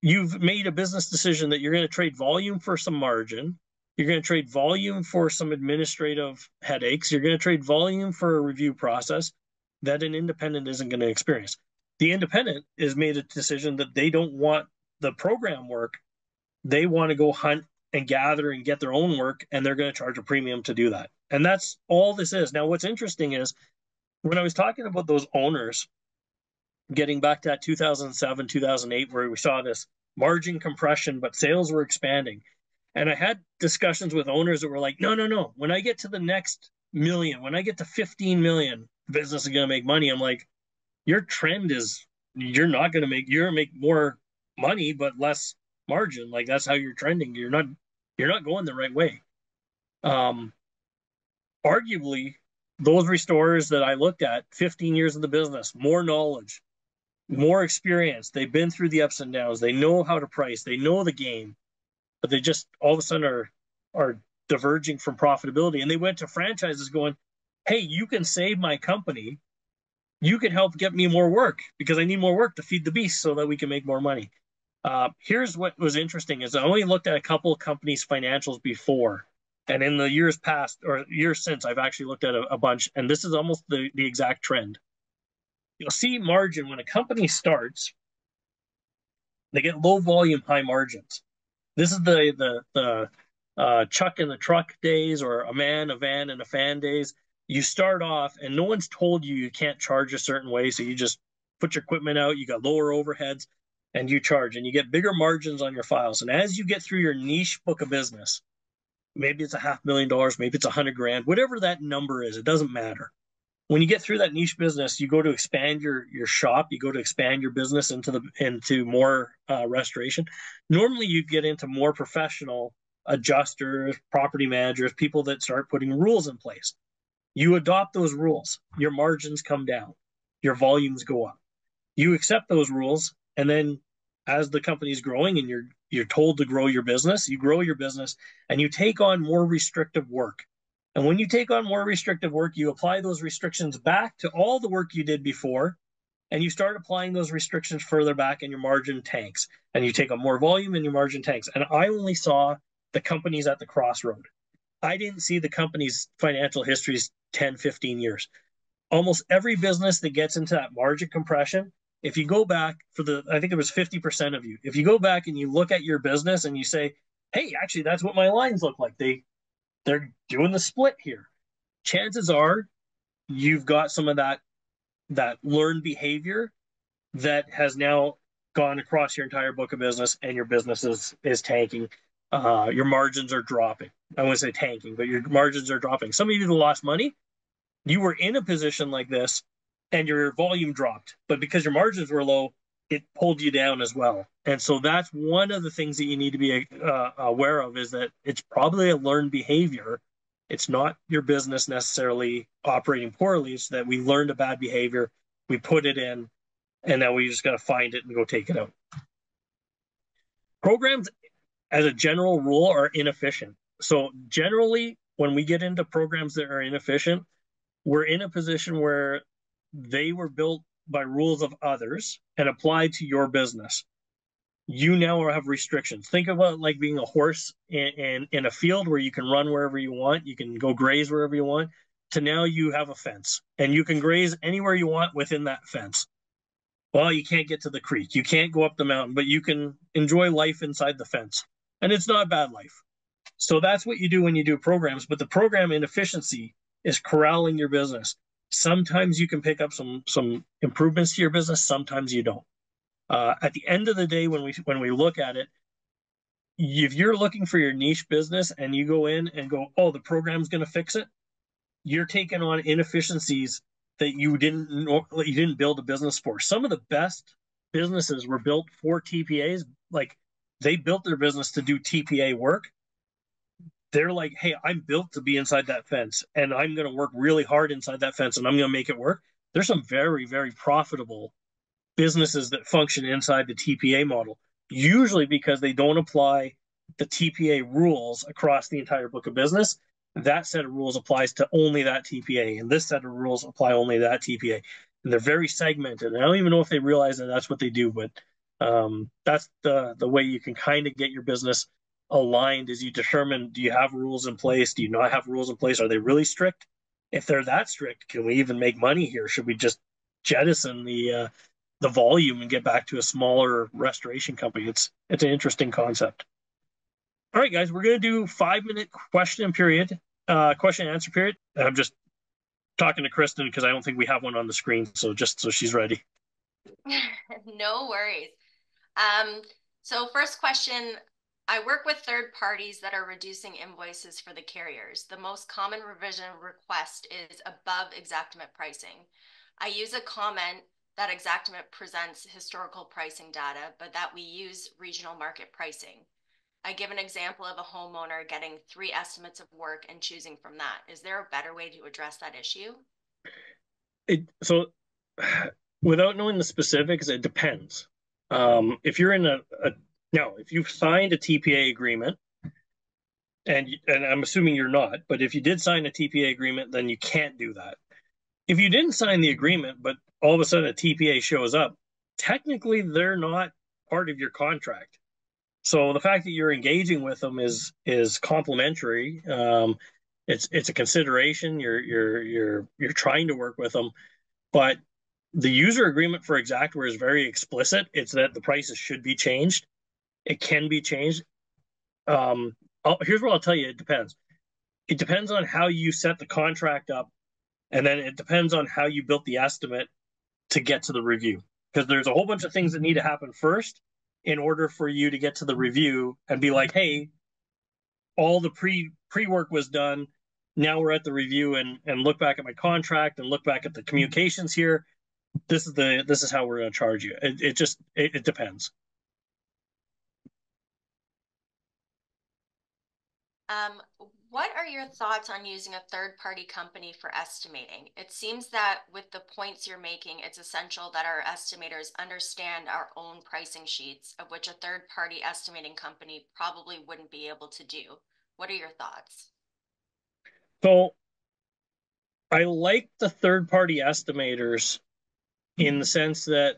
you've made a business decision that you're going to trade volume for some margin. You're going to trade volume for some administrative headaches. You're going to trade volume for a review process that an independent isn't going to experience. The independent has made a decision that they don't want the program work. They want to go hunt and gather and get their own work, and they're going to charge a premium to do that. And that's all this is. Now, what's interesting is when I was talking about those owners, getting back to that 2007, 2008, where we saw this margin compression, but sales were expanding. And I had discussions with owners that were like, no, no, no. When I get to the next million, when I get to 15 million, business is going to make money. I'm like, your trend is you're not going to make, you're make more money, but less margin. Like that's how you're trending. You're not, you're not going the right way. Um, arguably, those restorers that I looked at, 15 years in the business, more knowledge, more experience. They've been through the ups and downs. They know how to price. They know the game, but they just all of a sudden are are diverging from profitability. And they went to franchises going, "Hey, you can save my company. You can help get me more work because I need more work to feed the beast so that we can make more money." Uh, here's what was interesting: is I only looked at a couple of companies' financials before, and in the years past or years since, I've actually looked at a, a bunch, and this is almost the, the exact trend. You'll see margin when a company starts, they get low volume, high margins. This is the the the uh, Chuck in the truck days, or a man, a van, and a fan days. You start off, and no one's told you you can't charge a certain way, so you just put your equipment out. You got lower overheads, and you charge, and you get bigger margins on your files. And as you get through your niche book of business, maybe it's a half million dollars, maybe it's a hundred grand, whatever that number is, it doesn't matter. When you get through that niche business, you go to expand your your shop, you go to expand your business into the into more uh, restoration. Normally, you get into more professional adjusters, property managers, people that start putting rules in place. You adopt those rules, your margins come down, your volumes go up. You accept those rules, and then as the company is growing and you're you're told to grow your business, you grow your business and you take on more restrictive work. And when you take on more restrictive work, you apply those restrictions back to all the work you did before, and you start applying those restrictions further back, and your margin tanks. And you take on more volume, and your margin tanks. And I only saw the companies at the crossroad. I didn't see the company's financial histories 10, 15 years. Almost every business that gets into that margin compression if you go back for the i think it was 50% of you if you go back and you look at your business and you say hey actually that's what my lines look like they they're doing the split here. Chances are you've got some of that that learned behavior that has now gone across your entire book of business and your business is is tanking. Uh, your margins are dropping. I wouldn't say tanking but your margins are dropping. Some of you lost money you were in a position like this and your volume dropped. But because your margins were low, it pulled you down as well. And so that's one of the things that you need to be uh, aware of is that it's probably a learned behavior. It's not your business necessarily operating poorly. It's that we learned a bad behavior, we put it in, and now we just got to find it and go take it out. Programs, as a general rule, are inefficient. So generally, when we get into programs that are inefficient, we're in a position where they were built by rules of others and applied to your business. You now have restrictions. Think about like being a horse in, in, in a field where you can run wherever you want, you can go graze wherever you want, to now you have a fence and you can graze anywhere you want within that fence. Well, you can't get to the creek, you can't go up the mountain, but you can enjoy life inside the fence. And it's not bad life. So that's what you do when you do programs. But the program inefficiency is corralling your business sometimes you can pick up some some improvements to your business sometimes you don't. Uh, at the end of the day when we when we look at it if you're looking for your niche business and you go in and go oh the program's going to fix it you're taking on inefficiencies that you didn't you didn't build a business for. Some of the best businesses were built for tpas like they built their business to do tpa work they're like, hey, I'm built to be inside that fence and I'm going to work really hard inside that fence and I'm going to make it work. There's some very, very profitable businesses that function inside the TPA model, usually because they don't apply the TPA rules across the entire book of business. That set of rules applies to only that TPA, and this set of rules apply only to that TPA. And they're very segmented. And I don't even know if they realize that that's what they do, but um, that's the the way you can kind of get your business aligned as you determine do you have rules in place? Do you not have rules in place? Are they really strict? If they're that strict can we even make money here? Should we just jettison the uh, the volume and get back to a smaller restoration company? It's it's an interesting concept. All right guys we're going to do five minute question period uh question and answer period. I'm just talking to kristen because i don't think we have one on the screen so just so she's ready. No worries. Um so first question I work with third parties that are reducing invoices for the carriers. The most common revision request is above Xactimate pricing. I use a comment that Xactimate presents historical pricing data, but that we use regional market pricing. I give an example of a homeowner getting three estimates of work and choosing from that. Is there a better way to address that issue? It so without knowing the specifics, it depends. Um, if you're in a, a no, if you've signed a TPA agreement, and and I'm assuming you're not, but if you did sign a TPA agreement, then you can't do that. If you didn't sign the agreement, but all of a sudden a TPA shows up, technically they're not part of your contract. So the fact that you're engaging with them is is complimentary. Um, it's it's a consideration. You're you're you're you're trying to work with them, but the user agreement for Xactware is very explicit. It's that the prices should be changed. It can be changed. Um, I'll, here's what I'll tell you. It depends. It depends on how you set the contract up, and then it depends on how you built the estimate to get to the review. Because there's a whole bunch of things that need to happen first in order for you to get to the review and be like, hey, all the pre pre work was done. Now we're at the review and and look back at my contract and look back at the communications here. This is the this is how we're going to charge you. It, it just it, it depends. Um, what are your thoughts on using a third party company for estimating? It seems that with the points you're making, it's essential that our estimators understand our own pricing sheets, of which a third party estimating company probably wouldn't be able to do. What are your thoughts? So I like the third party estimators in the sense that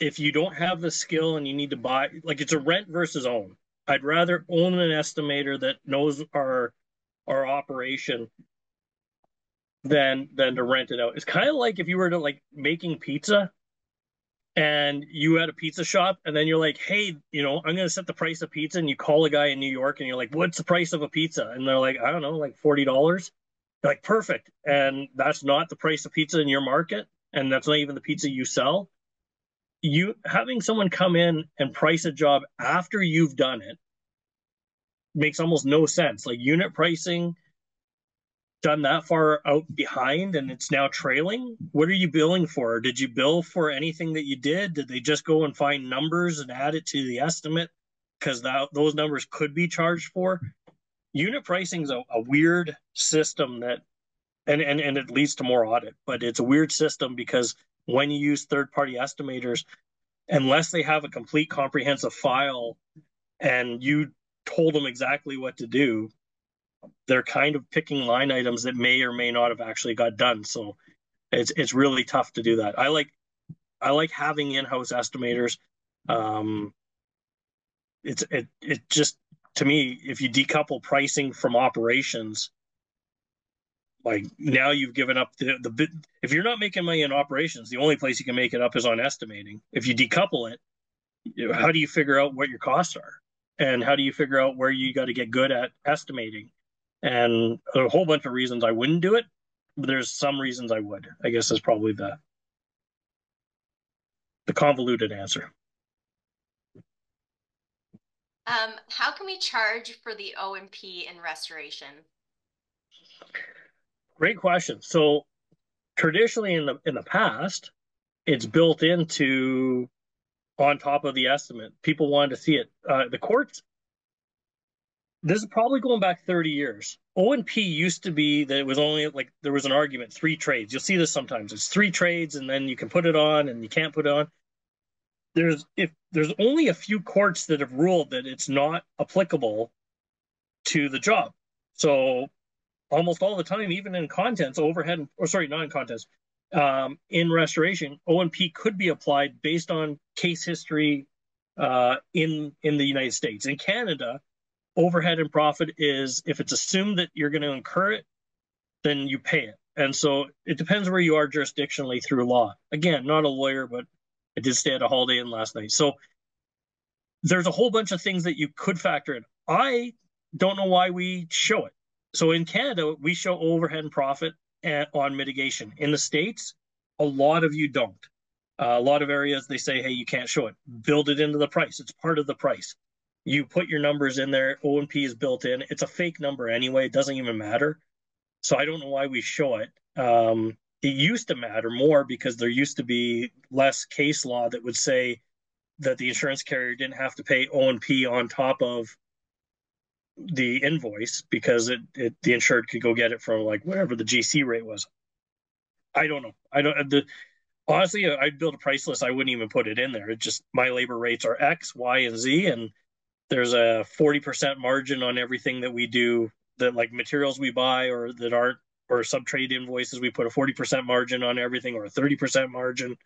if you don't have the skill and you need to buy, like it's a rent versus own. I'd rather own an estimator that knows our our operation than than to rent it out. It's kind of like if you were to like making pizza and you had a pizza shop and then you're like, "Hey, you know, I'm going to set the price of pizza." And you call a guy in New York and you're like, "What's the price of a pizza?" And they're like, "I don't know, like $40." like, "Perfect." And that's not the price of pizza in your market and that's not even the pizza you sell you having someone come in and price a job after you've done it makes almost no sense. Like unit pricing done that far out behind and it's now trailing. What are you billing for? Did you bill for anything that you did? Did they just go and find numbers and add it to the estimate? Because those numbers could be charged for. Unit pricing is a, a weird system that and, and and it leads to more audit, but it's a weird system because when you use third party estimators, unless they have a complete comprehensive file and you told them exactly what to do, they're kind of picking line items that may or may not have actually got done. So it's it's really tough to do that. I like I like having in-house estimators. Um, it's it it just to me, if you decouple pricing from operations, like now you've given up the the bit. If you're not making money in operations, the only place you can make it up is on estimating. If you decouple it, how do you figure out what your costs are, and how do you figure out where you got to get good at estimating? And a whole bunch of reasons I wouldn't do it, but there's some reasons I would. I guess is probably the the convoluted answer. Um, how can we charge for the O&P in restoration? Great question. So traditionally in the in the past, it's built into on top of the estimate. People wanted to see it. Uh, the courts. This is probably going back 30 years. O&P used to be that it was only like there was an argument, three trades. You'll see this sometimes. It's three trades, and then you can put it on, and you can't put it on. There's if there's only a few courts that have ruled that it's not applicable to the job. So almost all the time, even in contents, overhead, or sorry, not in contents, um, in restoration, O&P could be applied based on case history uh, in in the United States. In Canada, overhead and profit is if it's assumed that you're going to incur it, then you pay it. And so it depends where you are jurisdictionally through law. Again, not a lawyer, but I did stay at a Holiday Inn last night. So there's a whole bunch of things that you could factor in. I don't know why we show it. So in Canada, we show overhead and profit at, on mitigation. In the States, a lot of you don't. Uh, a lot of areas, they say, hey, you can't show it. Build it into the price. It's part of the price. You put your numbers in there. O&P is built in. It's a fake number anyway. It doesn't even matter. So I don't know why we show it. Um, it used to matter more because there used to be less case law that would say that the insurance carrier didn't have to pay O&P on top of the invoice because it, it the insured could go get it from like whatever the GC rate was. I don't know. I don't the honestly uh, I'd build a price list. I wouldn't even put it in there. It just my labor rates are X, Y, and Z, and there's a forty percent margin on everything that we do that like materials we buy or that aren't or sub trade invoices we put a 40% margin on everything or a 30% margin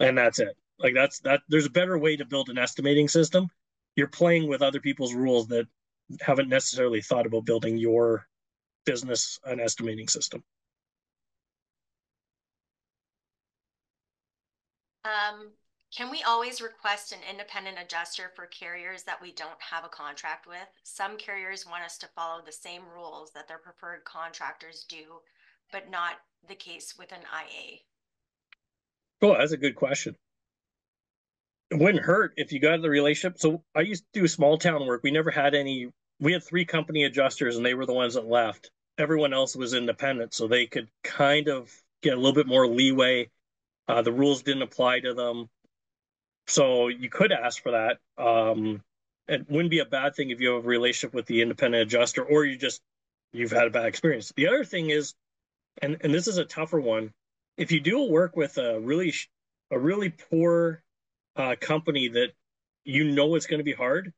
and that's it like that's that there's a better way to build an estimating system you're playing with other people's rules that haven't necessarily thought about building your business an estimating system. Um, can we always request an independent adjuster for carriers that we don't have a contract with? Some carriers want us to follow the same rules that their preferred contractors do, but not the case with an IA. Oh, that's a good question it wouldn't hurt if you got the relationship. So I used to do small town work. We never had any. We had three company adjusters, and they were the ones that left. Everyone else was independent, so they could kind of get a little bit more leeway. Uh, the rules didn't apply to them, so you could ask for that. Um, it wouldn't be a bad thing if you have a relationship with the independent adjuster, or you just you've had a bad experience. The other thing is, and and this is a tougher one, if you do work with a really a really poor uh, company that you know it's going to be hard,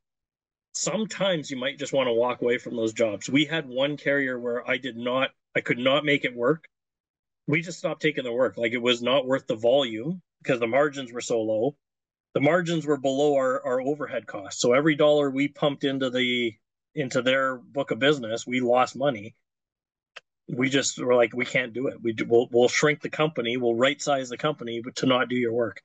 sometimes you might just want to walk away from those jobs. We had one carrier where I did not, I could not make it work. We just stopped taking the work. Like it was not worth the volume because the margins were so low. The margins were below our, our overhead costs. So every dollar we pumped into the into their book of business, we lost money. We just were like, we can't do it. We do, we'll, we'll shrink the company, we'll right size the company, but to not do your work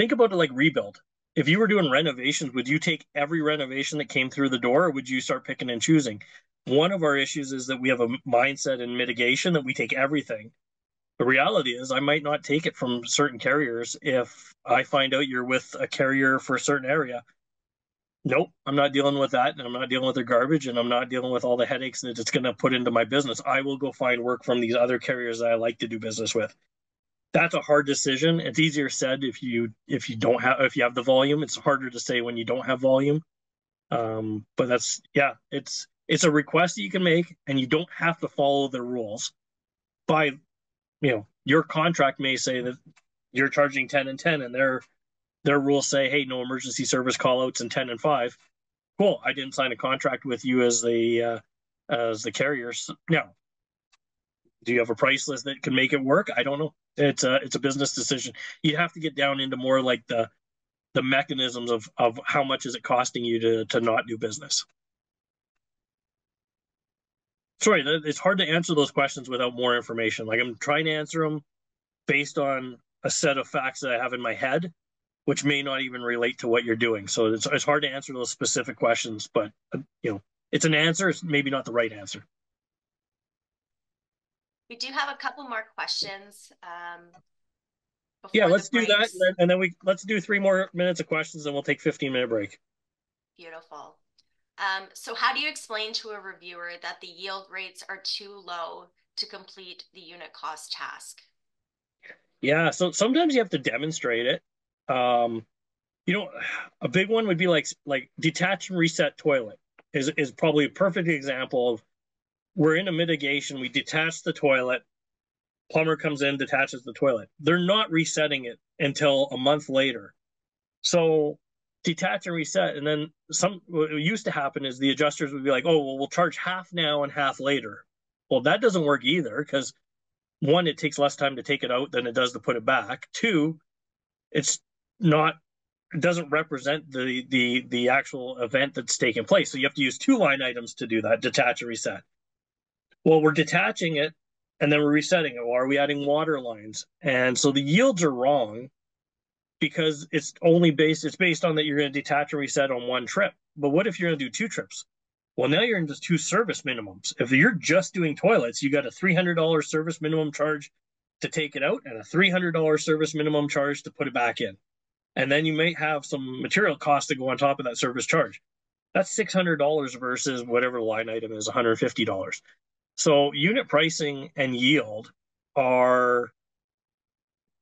think about it like rebuild. If you were doing renovations, would you take every renovation that came through the door, or would you start picking and choosing? One of our issues is that we have a mindset in mitigation that we take everything. The reality is, I might not take it from certain carriers if I find out you're with a carrier for a certain area. Nope, I'm not dealing with that, and I'm not dealing with their garbage, and I'm not dealing with all the headaches that it's going to put into my business. I will go find work from these other carriers that I like to do business with that's a hard decision. It's easier said if you if you don't have if you have the volume. It's harder to say when you don't have volume. Um, but that's yeah, it's it's a request that you can make, and you don't have to follow the rules. By you know, your contract may say that you're charging ten and ten, and their their rules say, hey, no emergency service callouts and ten and five. Cool. I didn't sign a contract with you as the uh, as the carriers. No. Do you have a price list that can make it work? I don't know it's a it's a business decision. You have to get down into more like the the mechanisms of of how much is it costing you to to not do business. Sorry, it's hard to answer those questions without more information. Like I'm trying to answer them based on a set of facts that I have in my head, which may not even relate to what you're doing. So it's it's hard to answer those specific questions, but you know, it's an answer. It's maybe not the right answer. We do have a couple more questions. Um, yeah, let's do that, and then we let's do three more minutes of questions, and we'll take 15 minute break. Beautiful. Um, so, how do you explain to a reviewer that the yield rates are too low to complete the unit cost task? Yeah, so sometimes you have to demonstrate it. Um, you know, a big one would be like like detach and reset toilet is is probably a perfect example of we're in a mitigation. We detach the toilet. Plumber comes in, detaches the toilet. They're not resetting it until a month later. So detach and reset. And then some what used to happen is the adjusters would be like, oh, well, we'll charge half now and half later. Well, that doesn't work either because one, it takes less time to take it out than it does to put it back. Two, it's not it doesn't represent the the the actual event that's taking place. So you have to use two line items to do that, detach and reset. Well, we're detaching it and then we're resetting it. Well, are we adding water lines? And so the yields are wrong because it's only based it's based on that you're going to detach and reset on one trip. But what if you're going to do two trips? Well, now you're into two service minimums. If you're just doing toilets, you got a $300 service minimum charge to take it out and a $300 service minimum charge to put it back in. And then you may have some material costs to go on top of that service charge. That's $600 versus whatever line item is $150. So unit pricing and yield are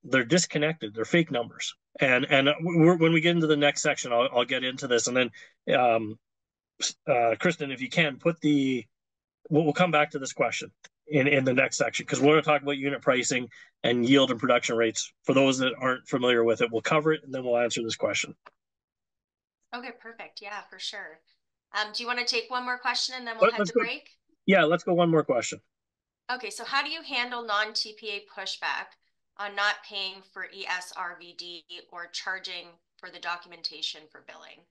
they're disconnected. They're fake numbers. And and when we get into the next section, I'll, I'll get into this. And then um, uh, Kristen, if you can put the, we'll, we'll come back to this question in, in the next section because we're going to talk about unit pricing and yield and production rates. For those that aren't familiar with it, we'll cover it and then we'll answer this question. Okay, perfect. Yeah, for sure. Um, do you want to take one more question and then we'll Let, head to break? Yeah, let's go one more question. Okay, so how do you handle non-TPA pushback on not paying for ESRVD or charging for the documentation for billing?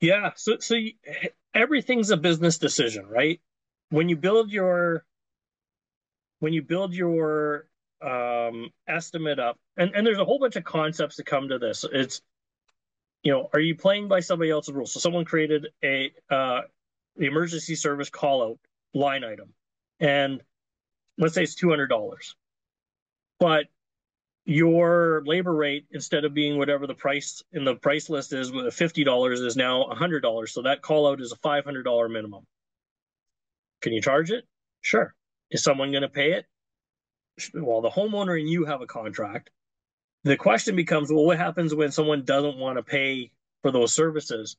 Yeah, so so everything's a business decision, right? When you build your when you build your um, estimate up, and and there's a whole bunch of concepts that come to this. It's you know, are you playing by somebody else's rules? So someone created a uh, the emergency service call out line item, and let's say it's two hundred dollars, but your labor rate instead of being whatever the price in the price list is with $50 is now $100 so that call out is a $500 minimum. Can you charge it? Sure. Is someone going to pay it? Well the homeowner and you have a contract. The question becomes well what happens when someone doesn't want to pay for those services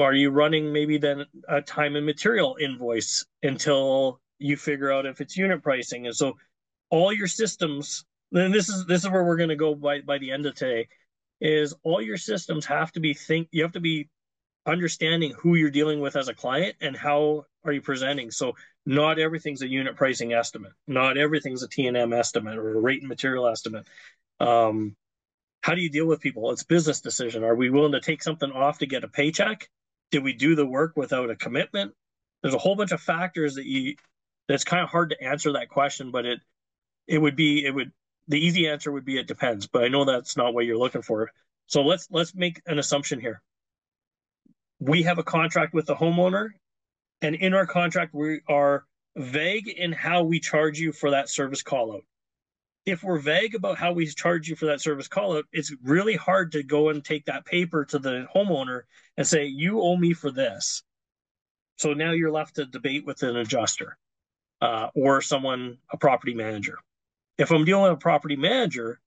are you running maybe then a time and material invoice until you figure out if it's unit pricing? And so all your systems then this is this is where we're going to go by by the end of today is all your systems have to be think you have to be understanding who you're dealing with as a client and how are you presenting. So not everything's a unit pricing estimate. Not everything's a t&m estimate or a rate and material estimate. Um, how do you deal with people? It's business decision. Are we willing to take something off to get a paycheck did we do the work without a commitment there's a whole bunch of factors that you that's kind of hard to answer that question but it it would be it would the easy answer would be it depends, but I know that's not what you're looking for. So let's let's make an assumption here. We have a contract with the homeowner, and in our contract we are vague in how we charge you for that service call out. If we're vague about how we charge you for that service call out, it's really hard to go and take that paper to the homeowner and say, you owe me for this. So now you're left to debate with an adjuster uh, or someone, a property manager. If I'm dealing with a property manager,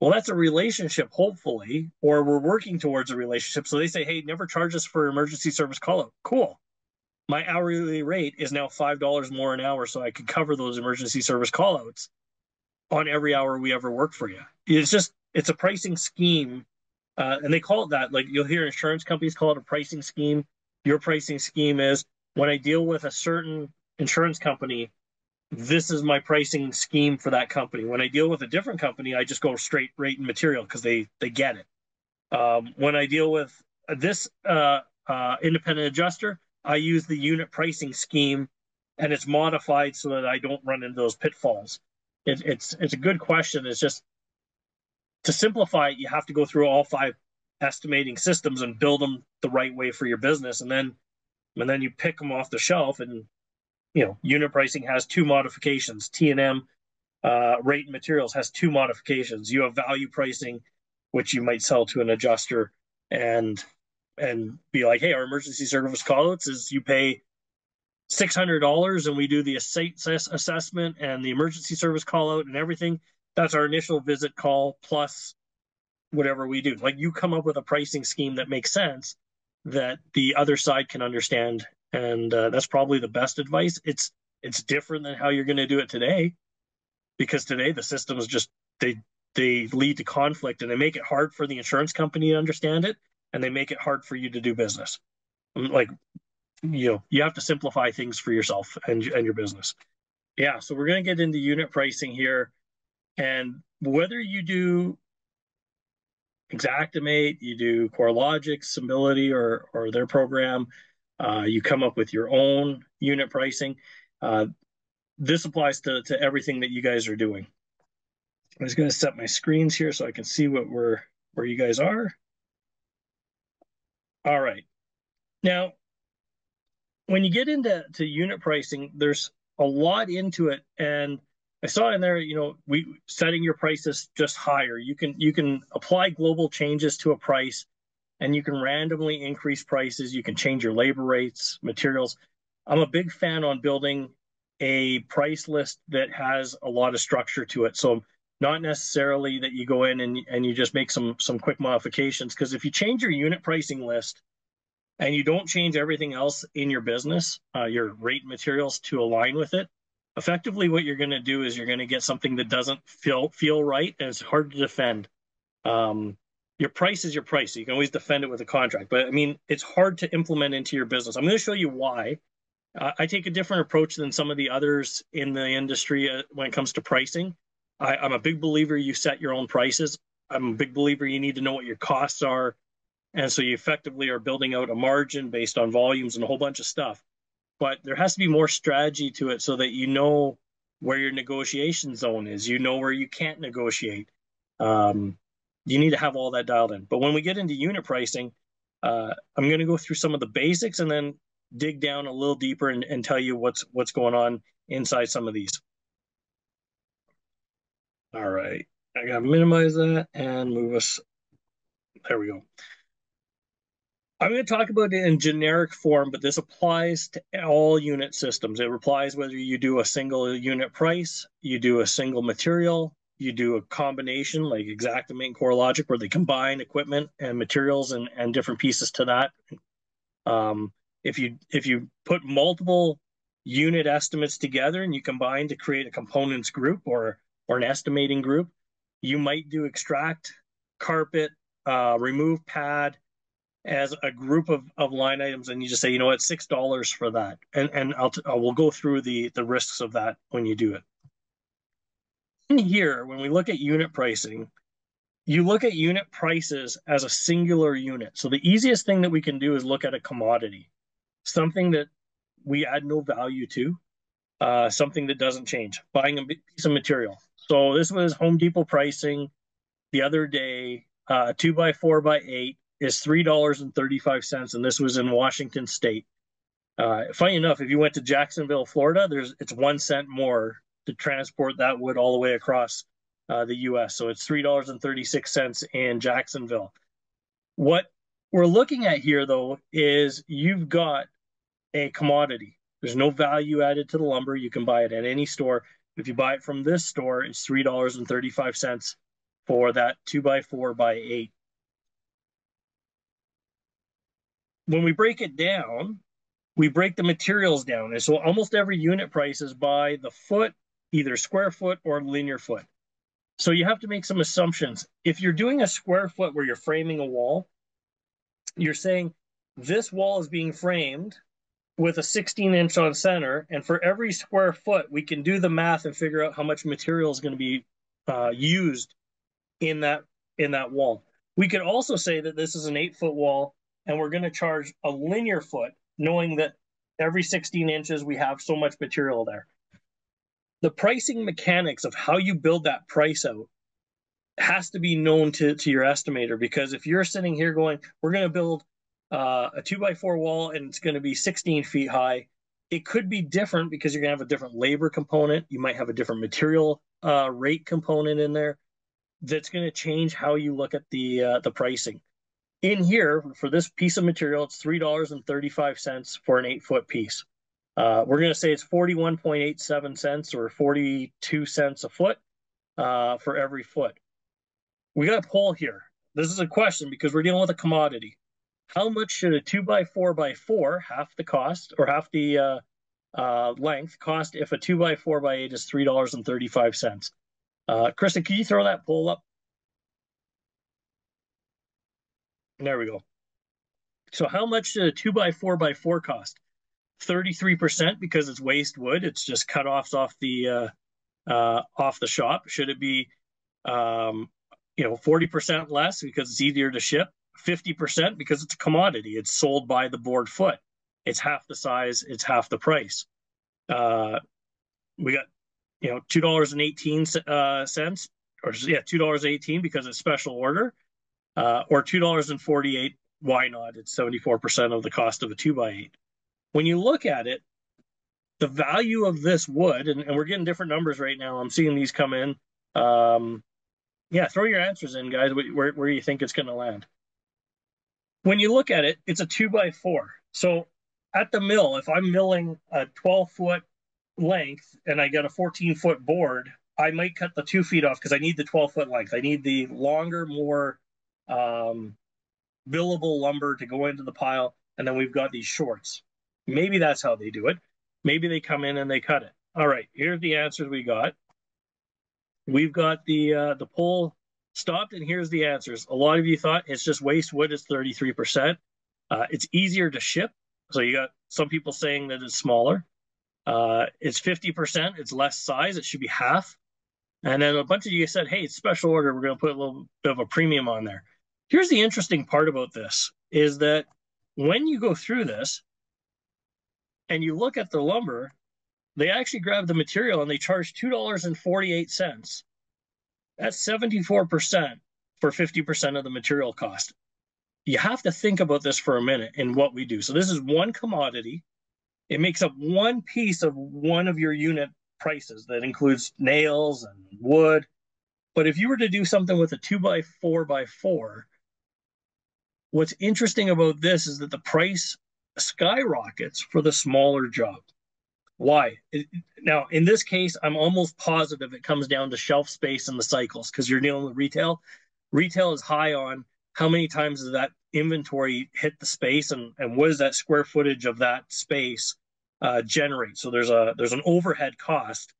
well, that's a relationship, hopefully, or we're working towards a relationship. So they say, hey, never charge us for emergency service call out. Cool. My hourly rate is now $5 more an hour, so I can cover those emergency service call outs on every hour we ever work for you. It's just, it's a pricing scheme. Uh, and they call it that. Like you'll hear insurance companies call it a pricing scheme. Your pricing scheme is when I deal with a certain insurance company, this is my pricing scheme for that company. When I deal with a different company, I just go straight rate and material because they they get it. Um, when I deal with this uh, uh, independent adjuster, I use the unit pricing scheme, and it's modified so that I don't run into those pitfalls. It, it's it's a good question. It's just to simplify it, you have to go through all five estimating systems and build them the right way for your business, and then and then you pick them off the shelf and you know, unit pricing has two modifications. T and M uh, rate and materials has two modifications. You have value pricing, which you might sell to an adjuster and and be like, hey, our emergency service callouts is you pay six hundred dollars and we do the assessment and the emergency service call out and everything. That's our initial visit call plus whatever we do. Like you come up with a pricing scheme that makes sense that the other side can understand and uh, that's probably the best advice. It's it's different than how you're going to do it today, because today the systems just they they lead to conflict and they make it hard for the insurance company to understand it, and they make it hard for you to do business. Um, like you know, you have to simplify things for yourself and and your business. Yeah, so we're going to get into unit pricing here, and whether you do Xactimate, you do CoreLogic, Symbility, or or their program, uh, you come up with your own unit pricing. Uh, this applies to, to everything that you guys are doing. I'm just going to set my screens here so I can see what we're where you guys are. All right. Now, when you get into to unit pricing, there's a lot into it, and I saw in there, you know, we setting your prices just higher. You can you can apply global changes to a price and you can randomly increase prices. You can change your labor rates, materials. I'm a big fan on building a price list that has a lot of structure to it. So not necessarily that you go in and, and you just make some some quick modifications because if you change your unit pricing list and you don't change everything else in your business, uh, your rate materials to align with it, effectively what you're going to do is you're going to get something that doesn't feel feel right and it's hard to defend. Um, your price is your price. So you can always defend it with a contract, but I mean it's hard to implement into your business. I'm going to show you why. Uh, I take a different approach than some of the others in the industry uh, when it comes to pricing. I, I'm a big believer you set your own prices. I'm a big believer you need to know what your costs are. And so you effectively are building out a margin based on volumes and a whole bunch of stuff. But there has to be more strategy to it so that you know where your negotiation zone is. You know where you can't negotiate. Um, you need to have all that dialed in. But when we get into unit pricing, uh, I'm going to go through some of the basics and then dig down a little deeper and, and tell you what's what's going on inside some of these. All right, I gotta minimize that and move us. There we go. I'm going to talk about it in generic form, but this applies to all unit systems. It applies whether you do a single unit price, you do a single material, you do a combination like Xactimate and CoreLogic, where they combine equipment and materials and, and different pieces to that. Um, if you if you put multiple unit estimates together and you combine to create a components group or or an estimating group, you might do extract, carpet, uh, remove pad as a group of, of line items, and you just say, you know what, six dollars for that, and and I'll we'll go through the the risks of that when you do it. In here, when we look at unit pricing, you look at unit prices as a singular unit. So the easiest thing that we can do is look at a commodity something that we add no value to, uh, something that doesn't change, buying a piece of material. So this was Home Depot pricing the other day. Uh, two by four by eight is three dollars and thirty five cents, and this was in Washington State. Uh, funny enough, if you went to Jacksonville, Florida, there's it's one cent more to transport that wood all the way across uh, the U.S. So it's three dollars and thirty six cents in Jacksonville. What we're looking at here, though, is you've got a commodity. There's no value added to the lumber. You can buy it at any store. If you buy it from this store, it's three dollars and thirty-five cents for that two by four by eight. When we break it down, we break the materials down. And so almost every unit price is by the foot, either square foot or linear foot. So you have to make some assumptions. If you're doing a square foot where you're framing a wall, you're saying this wall is being framed with a 16 inch on center, and for every square foot, we can do the math and figure out how much material is going to be uh, used in that in that wall. We could also say that this is an eight foot wall, and we're going to charge a linear foot, knowing that every 16 inches we have so much material there. The pricing mechanics of how you build that price out has to be known to, to your estimator because if you're sitting here going, we're going to build uh, a two by four wall and it's going to be 16 feet high, it could be different because you're going to have a different labor component. You might have a different material uh, rate component in there that's going to change how you look at the uh, the pricing. In here, for this piece of material, it's three dollars and thirty five cents for an eight foot piece. Uh, we're going to say it's forty one point eight seven cents or forty two cents a foot uh, for every foot we got a poll here. This is a question because we're dealing with a commodity. How much should a two by four by four, half the cost or half the uh, uh, length, cost if a two by four by eight is three dollars and thirty five cents? Uh, Kristen, can you throw that poll up? There we go. So how much should a two by four by four cost? 33% because it's waste wood. It's just cut offs off the uh, uh, off the shop. Should it be um, you know 40% less because it's easier to ship 50% because it's a commodity it's sold by the board foot it's half the size it's half the price uh, we got you know $2.18 uh, cents or yeah two dollars 18 because it's special order uh, or two dollars and 48 why not it's 74% of the cost of a two by eight when you look at it the value of this wood and, and we're getting different numbers right now i'm seeing these come in um, yeah, throw your answers in, guys. Where where you think it's going to land? When you look at it, it's a two by four. So at the mill, if I'm milling a 12 foot length and I get a 14 foot board, I might cut the two feet off because I need the 12 foot length. I need the longer, more um, billable lumber to go into the pile. and then we've got these shorts. Maybe that's how they do it. Maybe they come in and they cut it. All right, here's the answers we got. We've got the uh, the poll stopped, and here's the answers. A lot of you thought it's just waste wood It's 33%. Uh, it's easier to ship. So you got some people saying that it's smaller. Uh, it's 50%. It's less size. It should be half. And then a bunch of you said, hey, it's special order. We're going to put a little bit of a premium on there. Here's the interesting part about this is that when you go through this and you look at the lumber, they actually grab the material and they charge $2.48. That's 74% for 50% of the material cost. You have to think about this for a minute in what we do. So this is one commodity. It makes up one piece of one of your unit prices that includes nails and wood. But if you were to do something with a two by four by four, what's interesting about this is that the price skyrockets for the smaller job. Why? Now, in this case, I'm almost positive it comes down to shelf space and the cycles because you're dealing with retail. Retail is high on how many times does that inventory hit the space and, and what is that square footage of that space uh, generate? So there's a there's an overhead cost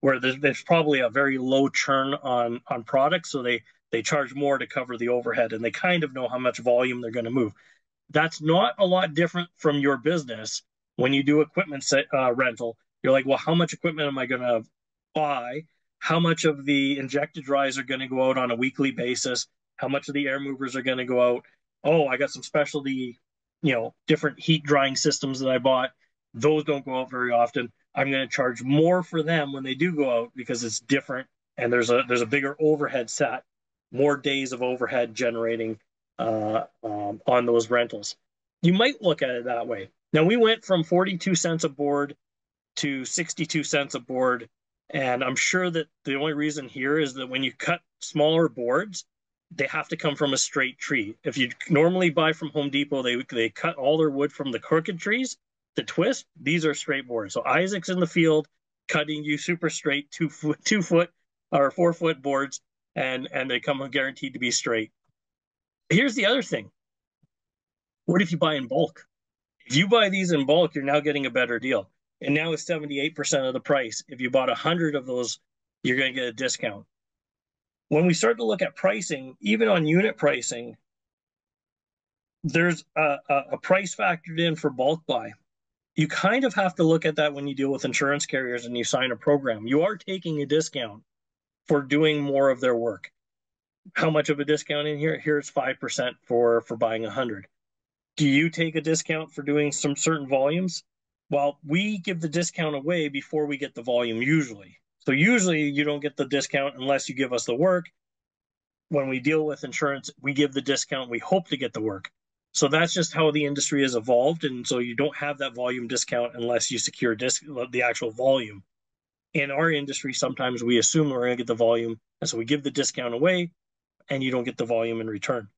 where there's, there's probably a very low churn on on products, so they they charge more to cover the overhead and they kind of know how much volume they're going to move. That's not a lot different from your business when you do equipment set, uh, rental, you're like, well, how much equipment am I going to buy? How much of the injected dries are going to go out on a weekly basis? How much of the air movers are going to go out? Oh, I got some specialty, you know, different heat drying systems that I bought. Those don't go out very often. I'm going to charge more for them when they do go out because it's different and there's a there's a bigger overhead set, more days of overhead generating uh, um, on those rentals. You might look at it that way. Now we went from 42 cents a board to 62 cents a board. And I'm sure that the only reason here is that when you cut smaller boards, they have to come from a straight tree. If you normally buy from Home Depot, they they cut all their wood from the crooked trees. The twist, these are straight boards. So Isaac's in the field cutting you super straight two foot two foot or four foot boards, and and they come guaranteed to be straight. Here's the other thing. What if you buy in bulk? If you buy these in bulk, you're now getting a better deal. And now it's 78% of the price. If you bought 100 of those, you're going to get a discount. When we start to look at pricing, even on unit pricing, there's a, a, a price factored in for bulk buy. You kind of have to look at that when you deal with insurance carriers and you sign a program. You are taking a discount for doing more of their work. How much of a discount in here? Here it's 5% for, for buying 100 do you take a discount for doing some certain volumes? Well, we give the discount away before we get the volume usually. So usually you don't get the discount unless you give us the work. When we deal with insurance, we give the discount. We hope to get the work. So that's just how the industry has evolved. And so you don't have that volume discount unless you secure disc- the actual volume. In our industry, sometimes we assume we're going to get the volume. And so we give the discount away and you don't get the volume in return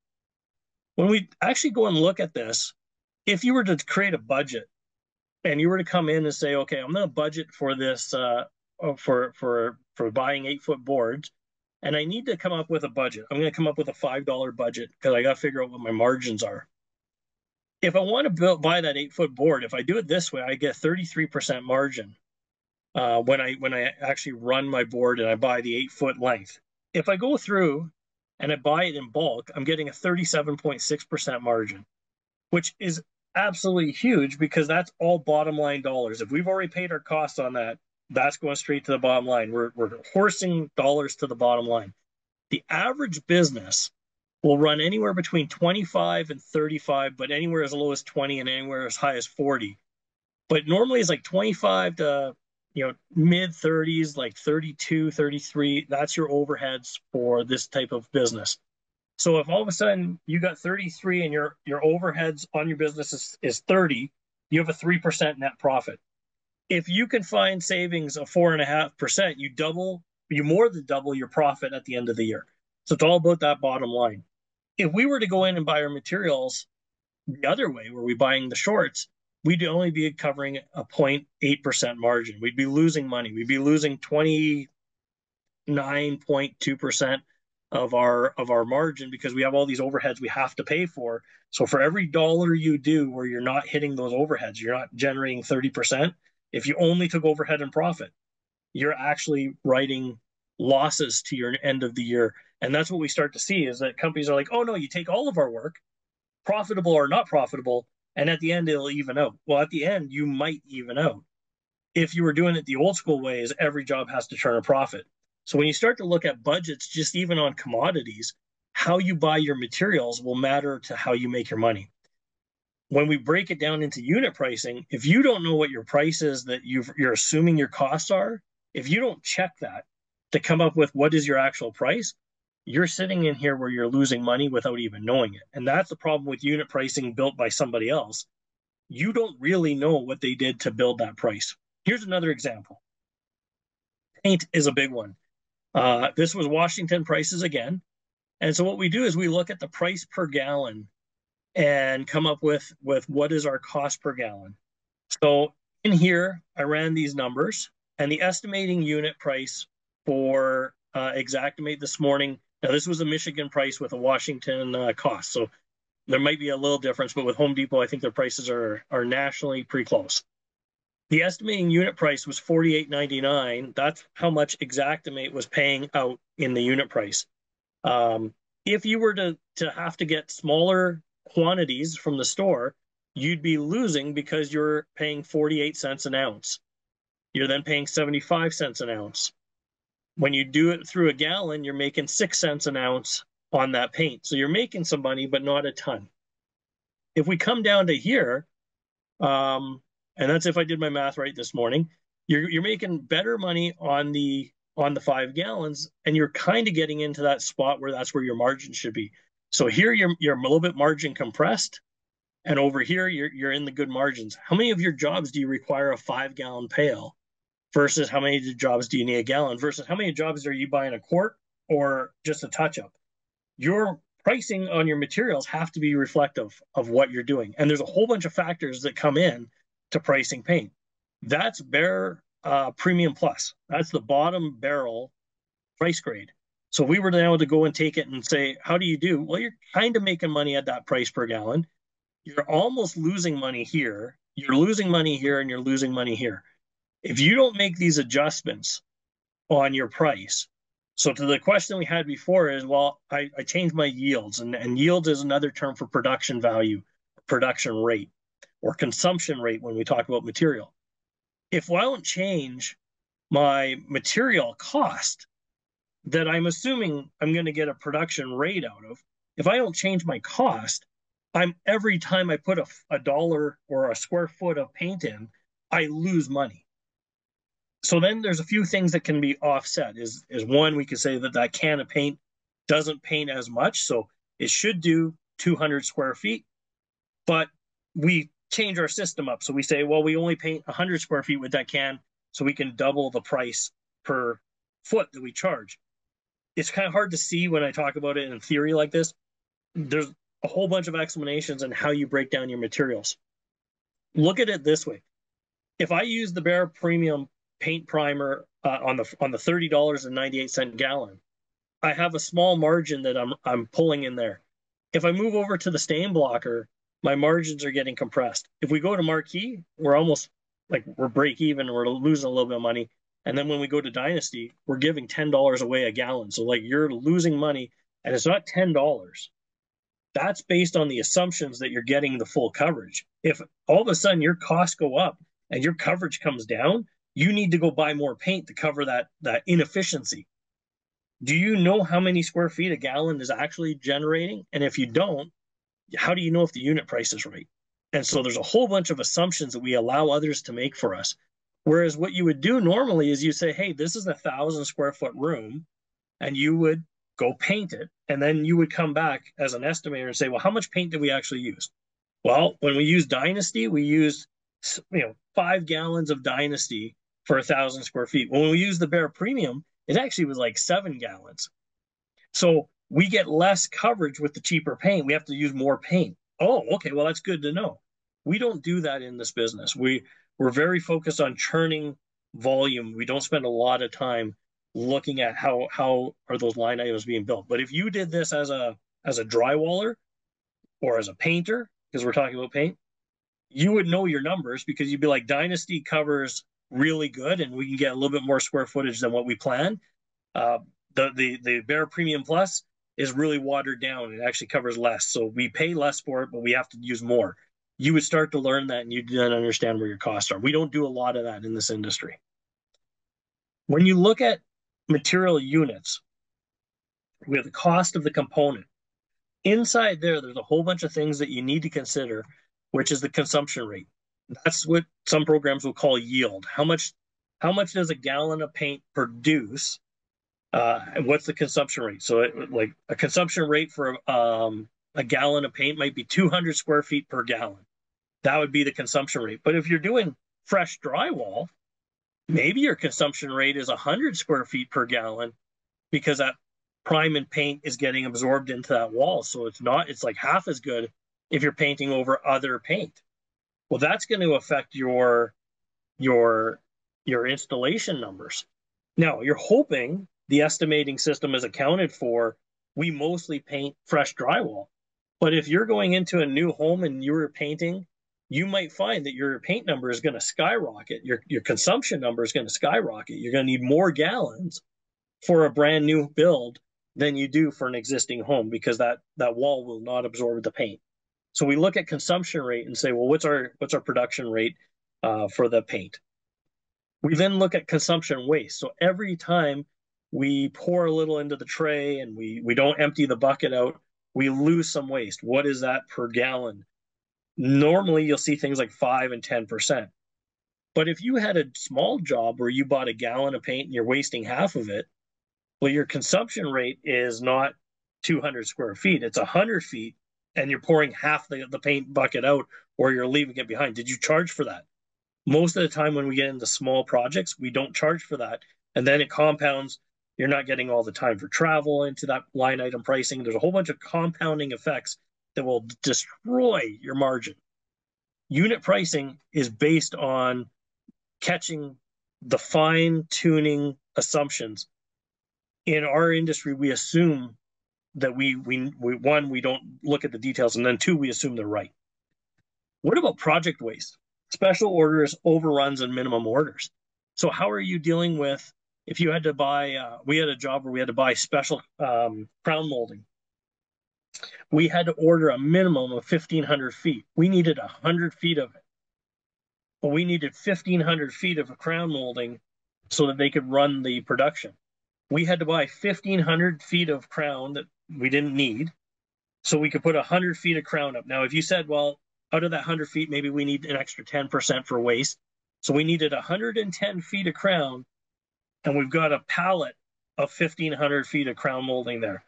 when we actually go and look at this, if you were to create a budget and you were to come in and say, okay, I'm going to budget for this uh, uh, for for for buying eight foot boards, and I need to come up with a budget. I'm going to come up with a five dollar budget because I got to figure out what my margins are. If I want to build, buy that eight foot board, if I do it this way, I get 33% margin uh, when I when I actually run my board and I buy the eight foot length. If I go through and I buy it in bulk, I'm getting a 37.6% margin, which is absolutely huge because that's all bottom line dollars. If we've already paid our costs on that, that's going straight to the bottom line. We're, we're horsing dollars to the bottom line. The average business will run anywhere between 25 and 35, but anywhere as low as 20 and anywhere as high as 40. But normally it's like 25 to you know mid 30s like 32 33 that's your overheads for this type of business. So if all of a sudden you got 33 and your your overheads on your business is, is 30 you have a 3% net profit. If you can find savings of four and a half percent you double you more than double your profit at the end of the year. So it's all about that bottom line. If we were to go in and buy our materials the other way where we buying the shorts we'd only be covering a 0.8% margin. We'd be losing money. We'd be losing 29.2% of our of our margin because we have all these overheads we have to pay for. So for every dollar you do where you're not hitting those overheads, you're not generating 30%. If you only took overhead and profit, you're actually writing losses to your end of the year. And that's what we start to see is that companies are like, oh no, you take all of our work, profitable or not profitable, and at the end it'll even out. Well, at the end, you might even out. If you were doing it the old school way, is every job has to turn a profit. So when you start to look at budgets, just even on commodities, how you buy your materials will matter to how you make your money. When we break it down into unit pricing, if you don't know what your price is that you are assuming your costs are, if you don't check that to come up with what is your actual price, you're sitting in here where you're losing money without even knowing it. And that's the problem with unit pricing built by somebody else. You don't really know what they did to build that price. Here's another example. Paint is a big one. Uh, this was Washington prices again. And so what we do is we look at the price per gallon and come up with, with what is our cost per gallon. So in here, I ran these numbers and the estimating unit price for uh, Xactimate this morning. Now, this was a Michigan price with a Washington uh, cost. So there might be a little difference, but with Home Depot, I think their prices are, are nationally pretty close. The estimating unit price was $48.99. That's how much Xactimate was paying out in the unit price. Um, if you were to, to have to get smaller quantities from the store, you'd be losing because you're paying 48 cents an ounce. You're then paying 75 cents an ounce. When you do it through a gallon, you're making six cents an ounce on that paint. So you're making some money, but not a ton. If we come down to here, um, and that's if I did my math right this morning. You're you're making better money on the on the five gallons, and you're kind of getting into that spot where that's where your margin should be. So here you're you're a little bit margin compressed, and over here you're you're in the good margins. How many of your jobs do you require a five gallon pail versus how many jobs do you need a gallon versus how many jobs are you buying a quart or just a touch up? Your pricing on your materials have to be reflective of what you're doing. And there's a whole bunch of factors that come in to pricing paint. That's Behr uh, Premium Plus. That's the bottom barrel price grade. So we were able to go and take it and say, how do you do? Well, you're kind of making money at that price per gallon. You're almost losing money here. You're losing money here and you're losing money here. If you don't make these adjustments on your price, so to the question we had before is, well, I, I changed my yields, and, and yields is another term for production value, production rate or consumption rate when we talk about material. If I don't change my material cost that I'm assuming I'm going to get a production rate out of, if I don't change my cost, I'm every time I put a, a dollar or a square foot of paint in, I lose money. So then there's a few things that can be offset. Is is one we could say that that can of paint doesn't paint as much, so it should do 200 square feet, but we change our system up. So we say, well, we only paint 100 square feet with that can, so we can double the price per foot that we charge. It's kind of hard to see when I talk about it in theory like this. There's a whole bunch of explanations on how you break down your materials. Look at it this way. If I use the Behr Premium paint primer uh, on the on the thirty dollars and ninety eight cent gallon, I have a small margin that I'm I'm pulling in there. If I move over to the stain blocker my margins are getting compressed. If we go to Marquee, we're almost like we're break even, we're losing a little bit of money. And then when we go to Dynasty, we're giving $10 away a gallon. So like you're losing money and it's not $10. That's based on the assumptions that you're getting the full coverage. If all of a sudden your costs go up and your coverage comes down, you need to go buy more paint to cover that that inefficiency. Do you know how many square feet a gallon is actually generating? And if you don't, how do you know if the unit price is right? And so there's a whole bunch of assumptions that we allow others to make for us. Whereas what you would do normally is you say, hey, this is a thousand square foot room, and you would go paint it. And then you would come back as an estimator and say, well, how much paint did we actually use? Well, when we use Dynasty, we used you know five gallons of Dynasty for a thousand square feet. When we use the Behr Premium, it actually was like seven gallons. So we get less coverage with the cheaper paint. We have to use more paint. Oh, okay. Well, that's good to know. We don't do that in this business. We we're very focused on churning volume. We don't spend a lot of time looking at how how are those line items being built. But if you did this as a as a drywaller or as a painter, because we're talking about paint, you would know your numbers because you'd be like Dynasty covers really good and we can get a little bit more square footage than what we planned. Uh, the the the Behr Premium Plus is really watered down. It actually covers less, so we pay less for it, but we have to use more. You would start to learn that, and you then understand where your costs are. We don't do a lot of that in this industry. When you look at material units, we have the cost of the component. Inside there, there's a whole bunch of things that you need to consider, which is the consumption rate. That's what some programs will call yield. How much how much does a gallon of paint produce? Uh, and what's the consumption rate? So, it, like a consumption rate for um, a gallon of paint might be 200 square feet per gallon. That would be the consumption rate. But if you're doing fresh drywall, maybe your consumption rate is 100 square feet per gallon because that prime and paint is getting absorbed into that wall. So it's not, it's like half as good if you're painting over other paint. Well, that's going to affect your your your installation numbers. Now, you're hoping the estimating system is accounted for. We mostly paint fresh drywall. But if you're going into a new home and you're painting, you might find that your paint number is going to skyrocket. Your your consumption number is going to skyrocket. You're going to need more gallons for a brand new build than you do for an existing home because that that wall will not absorb the paint. So we look at consumption rate and say, well, what's our what's our production rate uh, for the paint? We then look at consumption waste. So every time we pour a little into the tray and we we don't empty the bucket out, we lose some waste. What is that per gallon? Normally, you'll see things like five and ten percent. But if you had a small job where you bought a gallon of paint and you're wasting half of it, well, your consumption rate is not 200 square feet; it's 100 feet and you're pouring half the, the paint bucket out or you're leaving it behind. Did you charge for that? Most of the time when we get into small projects, we don't charge for that. And then it compounds. You're not getting all the time for travel into that line item pricing. There's a whole bunch of compounding effects that will destroy your margin. Unit pricing is based on catching the fine tuning assumptions. In our industry, we assume that we, we we one we don't look at the details and then two we assume they're right. What about project waste? Special orders overruns and minimum orders. So how are you dealing with if you had to buy uh, we had a job where we had to buy special um, crown molding. We had to order a minimum of 1500 feet. We needed 100 feet of it. But we needed 1500 feet of a crown molding so that they could run the production. We had to buy 1500 feet of crown that we didn't need. So we could put 100 feet of crown up. Now, if you said, well, out of that 100 feet, maybe we need an extra 10% for waste. So we needed 110 feet of crown, and we've got a pallet of 1,500 feet of crown molding there.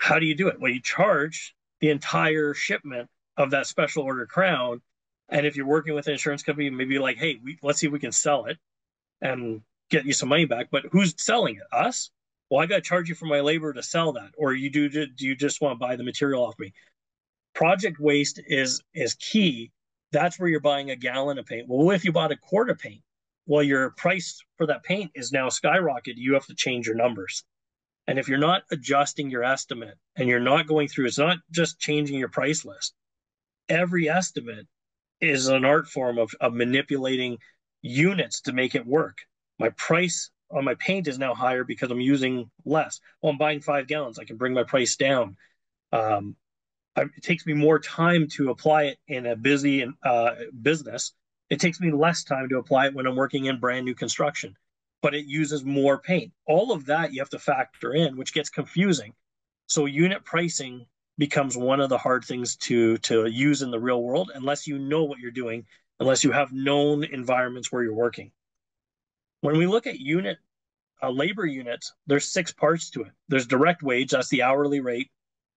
How do you do it? Well, you charge the entire shipment of that special order crown. And if you're working with an insurance company, maybe like, hey, we, let's see if we can sell it and get you some money back. But who's selling it? Us? Well, I got to charge you for my labor to sell that, or you do do you just want to buy the material off me? Project waste is is key. That's where you're buying a gallon of paint. Well, if you bought a quart of paint? Well, your price for that paint is now skyrocketed. You have to change your numbers. And if you're not adjusting your estimate and you're not going through, it's not just changing your price list. Every estimate is an art form of, of manipulating units to make it work. My price on my paint is now higher because I'm using less. Well, I'm buying five gallons. I can bring my price down. Um, it takes me more time to apply it in a busy uh, business. It takes me less time to apply it when I'm working in brand new construction, but it uses more paint. All of that you have to factor in, which gets confusing. So unit pricing becomes one of the hard things to to use in the real world unless you know what you're doing, unless you have known environments where you're working. When we look at unit uh, labor units, there's six parts to it. There's direct wage, that's the hourly rate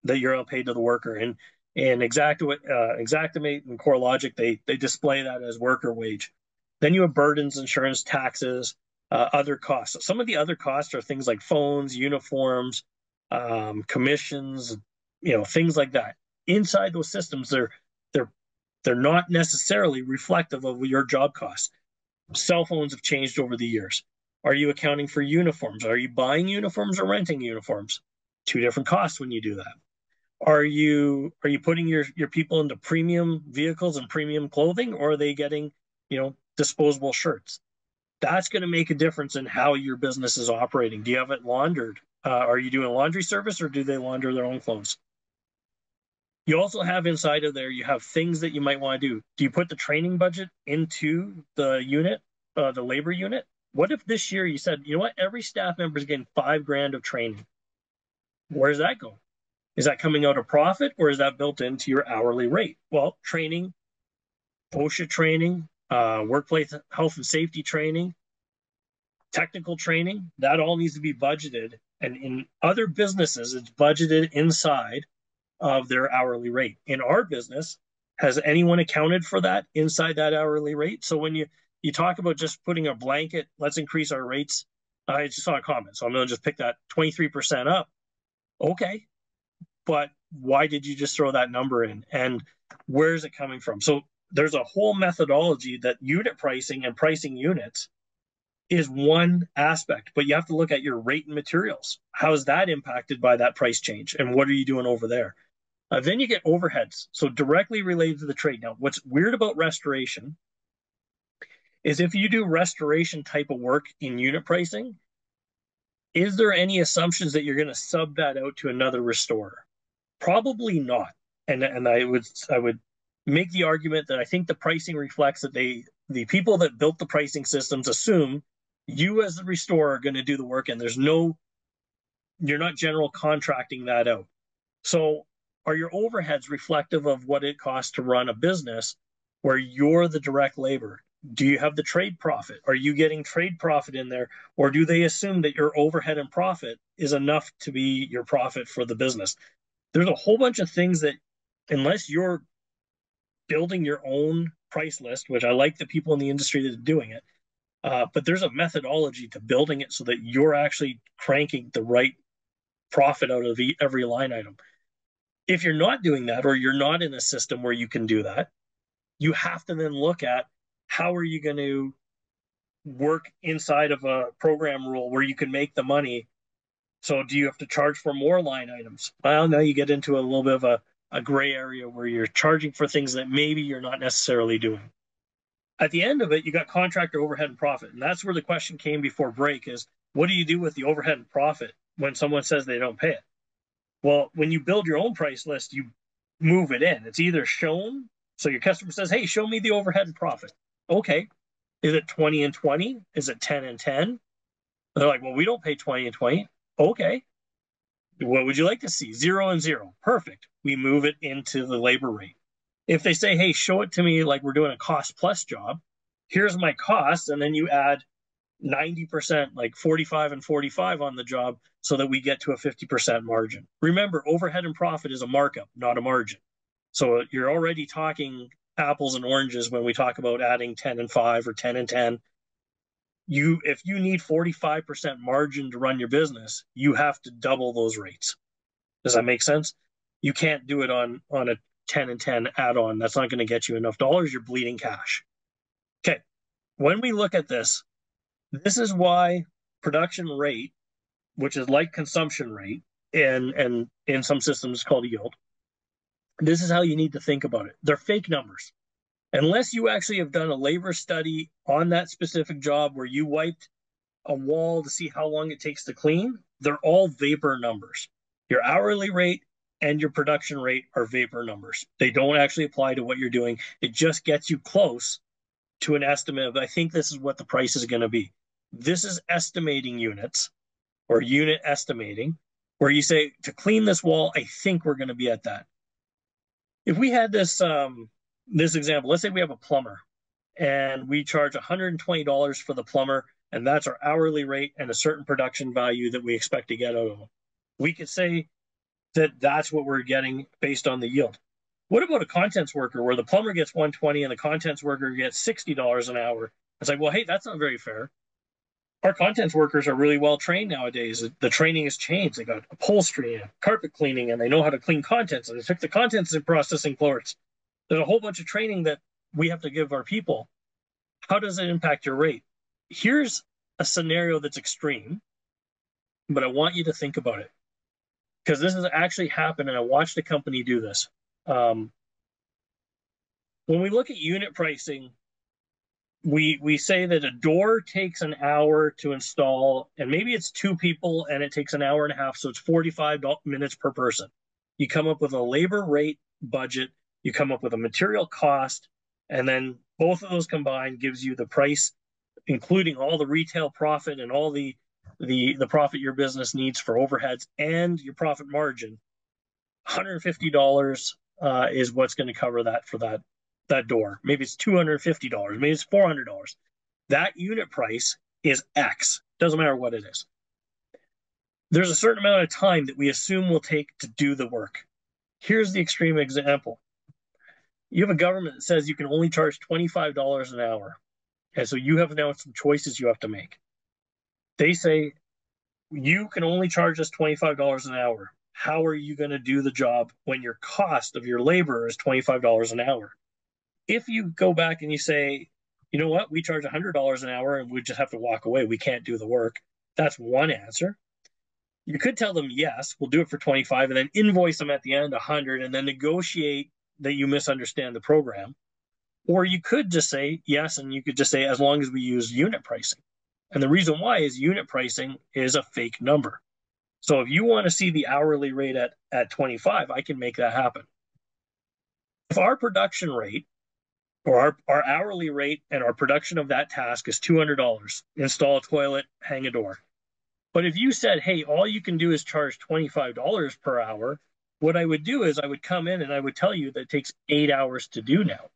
that you're paid to the worker. And and Xactimate, uh, Xactimate and CoreLogic, they they display that as worker wage. Then you have burdens, insurance, taxes, uh, other costs. So some of the other costs are things like phones, uniforms, um, commissions, you know, things like that. Inside those systems, they're they're they're not necessarily reflective of your job costs cell phones have changed over the years. Are you accounting for uniforms? Are you buying uniforms or renting uniforms? Two different costs when you do that. Are you are you putting your your people into premium vehicles and premium clothing, or are they getting you know disposable shirts? That's going to make a difference in how your business is operating. Do you have it laundered? Uh, are you doing laundry service, or do they launder their own clothes? You also have inside of there, you have things that you might want to do. Do you put the training budget into the unit, uh, the labor unit? What if this year you said, you know what, every staff member is getting five grand of training? Where's that going? Is that coming out of profit or is that built into your hourly rate? Well, training, OSHA training, uh, workplace health and safety training, technical training, that all needs to be budgeted. And in other businesses, it's budgeted inside of their hourly rate. In our business, has anyone accounted for that inside that hourly rate? So when you you talk about just putting a blanket, let's increase our rates. I just saw a comment, so I'm going to just pick that 23% up. Okay, but why did you just throw that number in? And where is it coming from? So there's a whole methodology that unit pricing and pricing units is one aspect, but you have to look at your rate and materials. How is that impacted by that price change? And what are you doing over there? Uh, then you get overheads. So directly related to the trade. Now, what's weird about restoration is if you do restoration type of work in unit pricing, is there any assumptions that you're going to sub that out to another restorer? Probably not. And and I would I would make the argument that I think the pricing reflects that they the people that built the pricing systems assume you as the restorer are going to do the work and there's no you're not general contracting that out. So are your overheads reflective of what it costs to run a business where you're the direct labor? Do you have the trade profit? Are you getting trade profit in there? Or do they assume that your overhead and profit is enough to be your profit for the business? there's a whole bunch of things that unless you're building your own price list, which I like the people in the industry that are doing it, uh, but there's a methodology to building it so that you're actually cranking the right profit out of every line item. If you're not doing that, or you're not in a system where you can do that, you have to then look at how are you going to work inside of a program rule where you can make the money so do you have to charge for more line items? Well, now you get into a little bit of a, a gray area where you're charging for things that maybe you're not necessarily doing. At the end of it, you got contractor overhead and profit. And that's where the question came before break is what do you do with the overhead and profit when someone says they don't pay it? Well, when you build your own price list, you move it in. It's either shown, so your customer says, hey, show me the overhead and profit. Okay. Is it 20 and 20? Is it 10 and 10? They're like, well, we don't pay 20 and 20. Okay. What would you like to see? Zero and zero. Perfect. We move it into the labor rate. If they say, hey, show it to me like we're doing a cost plus job, here's my cost, and then you add 90%, like 45 and 45 on the job so that we get to a 50% margin. Remember, overhead and profit is a markup, not a margin. So you're already talking apples and oranges when we talk about adding 10 and 5 or 10 and 10 you if you need 45% margin to run your business you have to double those rates. Does that make sense? You can't do it on on a 10 and 10 add-on. That's not going to get you enough dollars. You're bleeding cash. Okay. When we look at this this is why production rate which is like consumption rate and and in some systems called yield this is how you need to think about it they're fake numbers unless you actually have done a labor study on that specific job where you wiped a wall to see how long it takes to clean, they're all vapor numbers. Your hourly rate and your production rate are vapor numbers. They don't actually apply to what you're doing. It just gets you close to an estimate of, I think this is what the price is going to be. This is estimating units or unit estimating, where you say, to clean this wall, I think we're going to be at that. If we had this um, this example, let's say we have a plumber and we charge $120 for the plumber, and that's our hourly rate and a certain production value that we expect to get out of them. We could say that that's what we're getting based on the yield. What about a contents worker where the plumber gets 120 and the contents worker gets $60 an hour? It's like, well, hey, that's not very fair. Our contents workers are really well trained nowadays. The training has changed. They got upholstery and carpet cleaning, and they know how to clean contents. And they took the contents and processing course there's a whole bunch of training that we have to give our people. How does it impact your rate? Here's a scenario that's extreme, but I want you to think about it because this has actually happened, and I watched a company do this. Um, when we look at unit pricing, we we say that a door takes an hour to install, and maybe it's two people, and it takes an hour and a half, so it's forty five minutes per person. You come up with a labor rate budget, you come up with a material cost, and then both of those combined gives you the price including all the retail profit and all the the the profit your business needs for overheads and your profit margin. $150 uh, is what's going to cover that for that that door. Maybe it's $250, maybe it's $400. That unit price is X. Doesn't matter what it is. There's a certain amount of time that we assume will take to do the work. Here's the extreme example. You have a government that says you can only charge $25 an hour. And so you have now some choices you have to make. They say you can only charge us $25 an hour. How are you going to do the job when your cost of your labor is $25 an hour? If you go back and you say, you know what, we charge $100 an hour and we just have to walk away, we can't do the work. That's one answer. You could tell them, yes, we'll do it for 25 and then invoice them at the end 100 and then negotiate that you misunderstand the program. Or you could just say yes, and you could just say as long as we use unit pricing. And the reason why is unit pricing is a fake number. So if you want to see the hourly rate at, at 25, I can make that happen. If our production rate or our, our hourly rate and our production of that task is $200, install a toilet, hang a door. But if you said, hey, all you can do is charge $25 per hour, what I would do is I would come in and I would tell you that it takes eight hours to do now.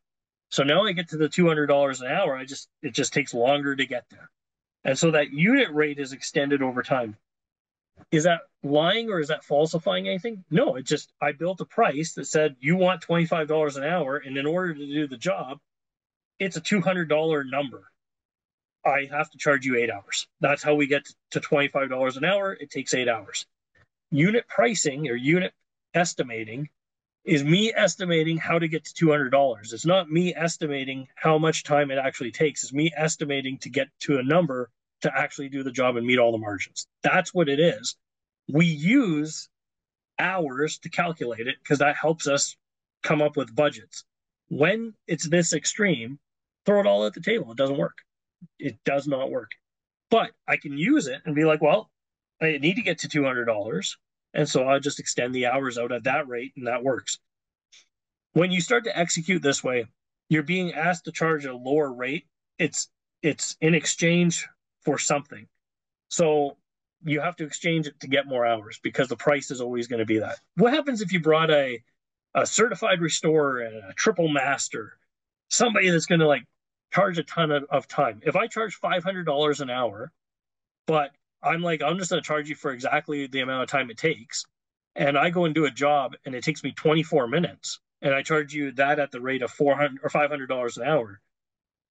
So now I get to the $200 an hour. I just, it just takes longer to get there. And so that unit rate is extended over time. Is that lying or is that falsifying anything? No, it just, I built a price that said you want $25 an hour. And in order to do the job, it's a $200 number. I have to charge you eight hours. That's how we get to $25 an hour. It takes eight hours. Unit pricing or unit estimating is me estimating how to get to $200. It's not me estimating how much time it actually takes. It's me estimating to get to a number to actually do the job and meet all the margins. That's what it is. We use hours to calculate it because that helps us come up with budgets. When it's this extreme, throw it all at the table. It doesn't work. It does not work. But I can use it and be like, well, I need to get to $200. And so I'll just extend the hours out at that rate, and that works. When you start to execute this way, you're being asked to charge a lower rate. It's it's in exchange for something. So you have to exchange it to get more hours because the price is always going to be that. What happens if you brought a a certified restorer and a triple master, somebody that's going to like charge a ton of, of time? If I charge five hundred dollars an hour, but I'm like, I'm just going to charge you for exactly the amount of time it takes. And I go and do a job and it takes me 24 minutes and I charge you that at the rate of 400 or $500 an hour.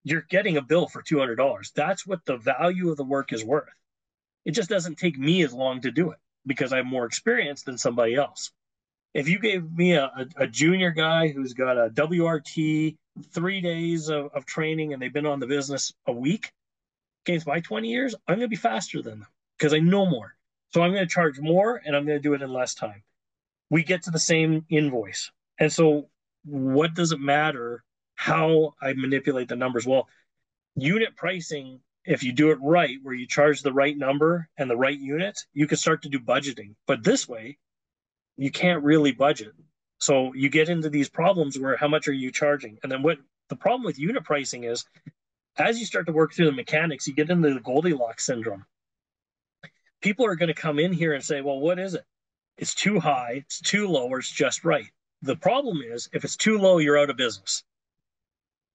You're getting a bill for $200. That's what the value of the work is worth. It just doesn't take me as long to do it because I'm more experienced than somebody else. If you gave me a, a, a junior guy who's got a WRT, three days of, of training, and they've been on the business a week, against my 20 years, I'm going to be faster than them because I know more. So I'm going to charge more and I'm going to do it in less time. We get to the same invoice. And so what does it matter how I manipulate the numbers? Well, unit pricing, if you do it right, where you charge the right number and the right unit, you can start to do budgeting. But this way, you can't really budget. So you get into these problems where how much are you charging? And then what the problem with unit pricing is as you start to work through the mechanics, you get into the Goldilocks syndrome people are going to come in here and say, well, what is it? It's too high, it's too low, or it's just right. The problem is if it's too low, you're out of business.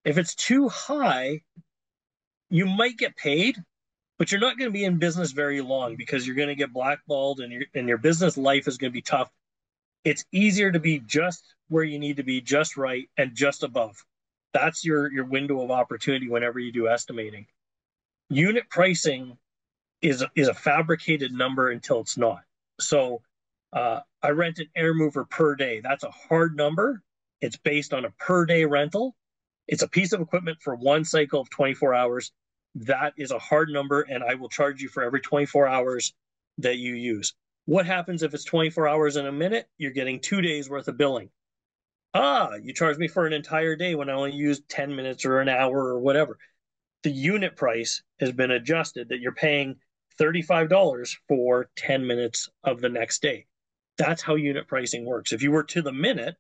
If it's too high, you might get paid, but you're not going to be in business very long because you're going to get blackballed and your and your business life is going to be tough. It's easier to be just where you need to be, just right, and just above. That's your your window of opportunity whenever you do estimating. Unit pricing is is a fabricated number until it's not. So uh, I rent an air mover per day. That's a hard number. It's based on a per day rental. It's a piece of equipment for one cycle of 24 hours. that is a hard number and I will charge you for every 24 hours that you use. What happens if it's 24 hours in a minute? You're getting two days worth of billing. Ah, you charge me for an entire day when I only used 10 minutes or an hour or whatever. The unit price has been adjusted that you're paying $35 for 10 minutes of the next day. That's how unit pricing works. If you were to the minute,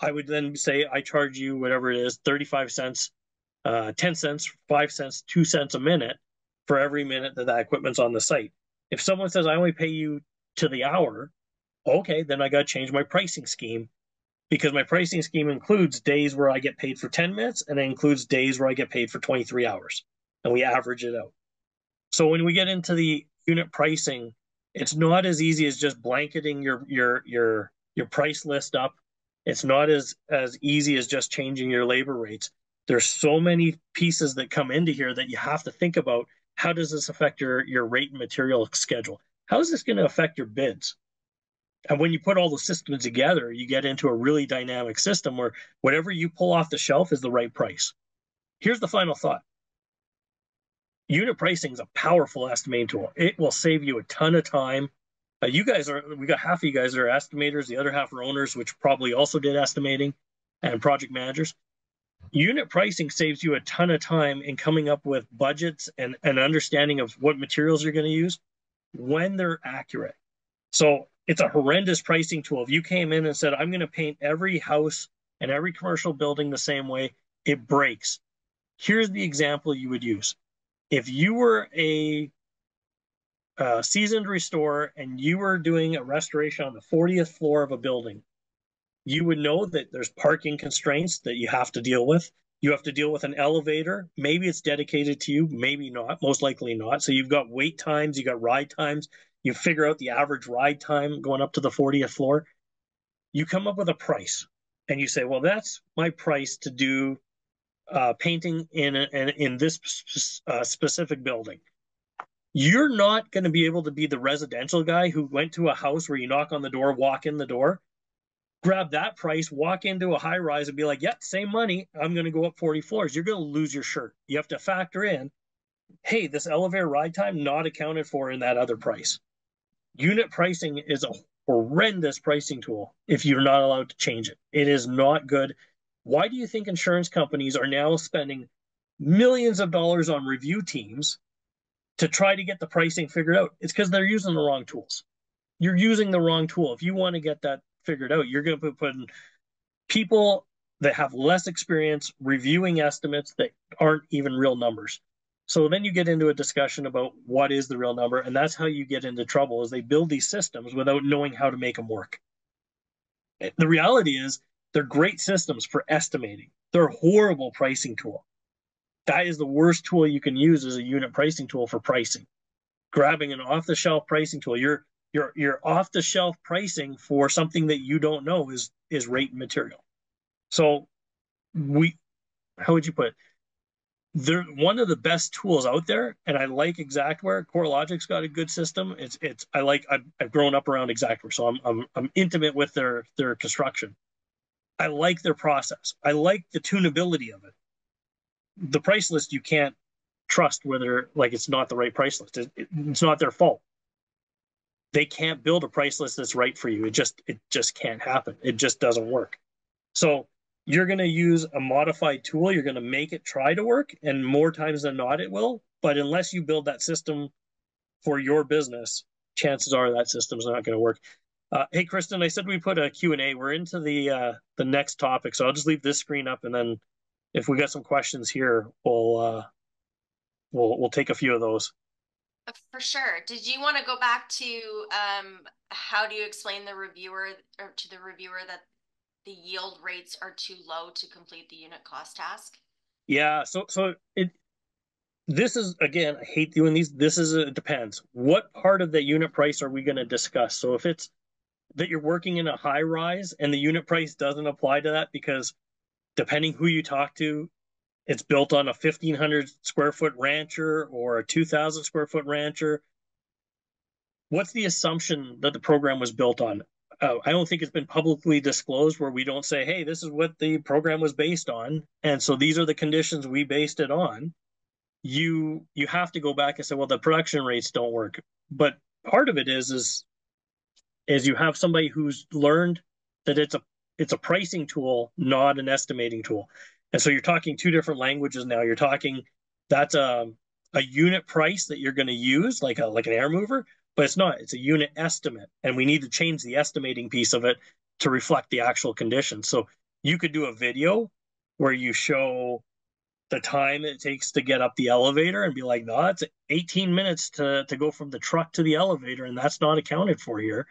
I would then say I charge you whatever it is, 35 cents, uh, 10 cents, 5 cents, 2 cents a minute for every minute that that equipment's on the site. If someone says I only pay you to the hour, okay, then I got to change my pricing scheme because my pricing scheme includes days where I get paid for 10 minutes and it includes days where I get paid for 23 hours and we average it out. So when we get into the unit pricing, it's not as easy as just blanketing your your your your price list up. It's not as as easy as just changing your labor rates. There's so many pieces that come into here that you have to think about. How does this affect your your rate and material schedule? How is this going to affect your bids? And when you put all the systems together, you get into a really dynamic system where whatever you pull off the shelf is the right price. Here's the final thought unit pricing is a powerful estimating tool. It will save you a ton of time. Uh, you guys are, we got half of you guys are estimators, the other half are owners, which probably also did estimating and project managers. Unit pricing saves you a ton of time in coming up with budgets and an understanding of what materials you're going to use when they're accurate. So it's a horrendous pricing tool. If you came in and said, I'm going to paint every house and every commercial building the same way, it breaks. Here's the example you would use. If you were a, seasoned restorer and you were doing a restoration on the 40th floor of a building, you would know that there's parking constraints that you have to deal with. You have to deal with an elevator. Maybe it's dedicated to you, maybe not, most likely not. So you've got wait times, you got ride times, you figure out the average ride time going up to the 40th floor. You come up with a price and you say, well, that's my price to do uh, painting in, a, in, in this uh, specific building. You're not going to be able to be the residential guy who went to a house where you knock on the door, walk in the door, grab that price, walk into a high rise and be like, yep, yeah, same money. I'm going to go up 40 floors. You're going to lose your shirt. You have to factor in, hey, this elevator ride time not accounted for in that other price unit pricing is a horrendous pricing tool if you're not allowed to change it. It is not good. Why do you think insurance companies are now spending millions of dollars on review teams to try to get the pricing figured out? It's because they're using the wrong tools. You're using the wrong tool. If you want to get that figured out, you're going to put in people that have less experience reviewing estimates that aren't even real numbers. So then you get into a discussion about what is the real number, and that's how you get into trouble is they build these systems without knowing how to make them work. The reality is they're great systems for estimating. They're a horrible pricing tool. That is the worst tool you can use as a unit pricing tool for pricing. Grabbing an off-the-shelf pricing tool, you're you're you're off-the-shelf pricing for something that you don't know is is rate and material. So we how would you put it? they're one of the best tools out there and i like Xactware CoreLogic's got a good system it's it's i like i've, I've grown up around Xactware so I'm, I'm i'm intimate with their their construction i like their process i like the tunability of it the price list you can't trust whether like it's not the right price list it, it, it's not their fault they can't build a price list that's right for you it just it just can't happen it just doesn't work so you're going to use a modified tool. You're going to make it try to work, and more times than not, it will. But unless you build that system for your business, chances are that system's not going to work. Uh, hey, Kristen, I said we put a Q&A. We're into the uh, the next topic, so I'll just leave this screen up, and then if we got some questions here, we'll uh, we'll we'll take a few of those. Uh, for sure. Did you want to go back to um, how do you explain the reviewer or to the reviewer that the yield rates are too low to complete the unit cost task? Yeah, so so it this is again, I hate doing these. This is it depends. What part of the unit price are we going to discuss? So if it's that you're working in a high rise and the unit price doesn't apply to that because depending who you talk to, it's built on a 1500 square foot rancher or a 2000 square foot rancher. What's the assumption that the program was built on? uh, I don't think it's been publicly disclosed where we don't say, hey, this is what the program was based on. And so these are the conditions we based it on. you you have to go back and say, well, the production rates don't work. But part of it is is is you have somebody who's learned that it's a it's a pricing tool, not an estimating tool. And so you're talking two different languages now. You're talking that's a a unit price that you're going to use, like a like an air mover, but it's not. It's a unit estimate, and we need to change the estimating piece of it to reflect the actual conditions. So you could do a video where you show the time it takes to get up the elevator and be like, no, it's 18 minutes to, to go from the truck to the elevator, and that's not accounted for here.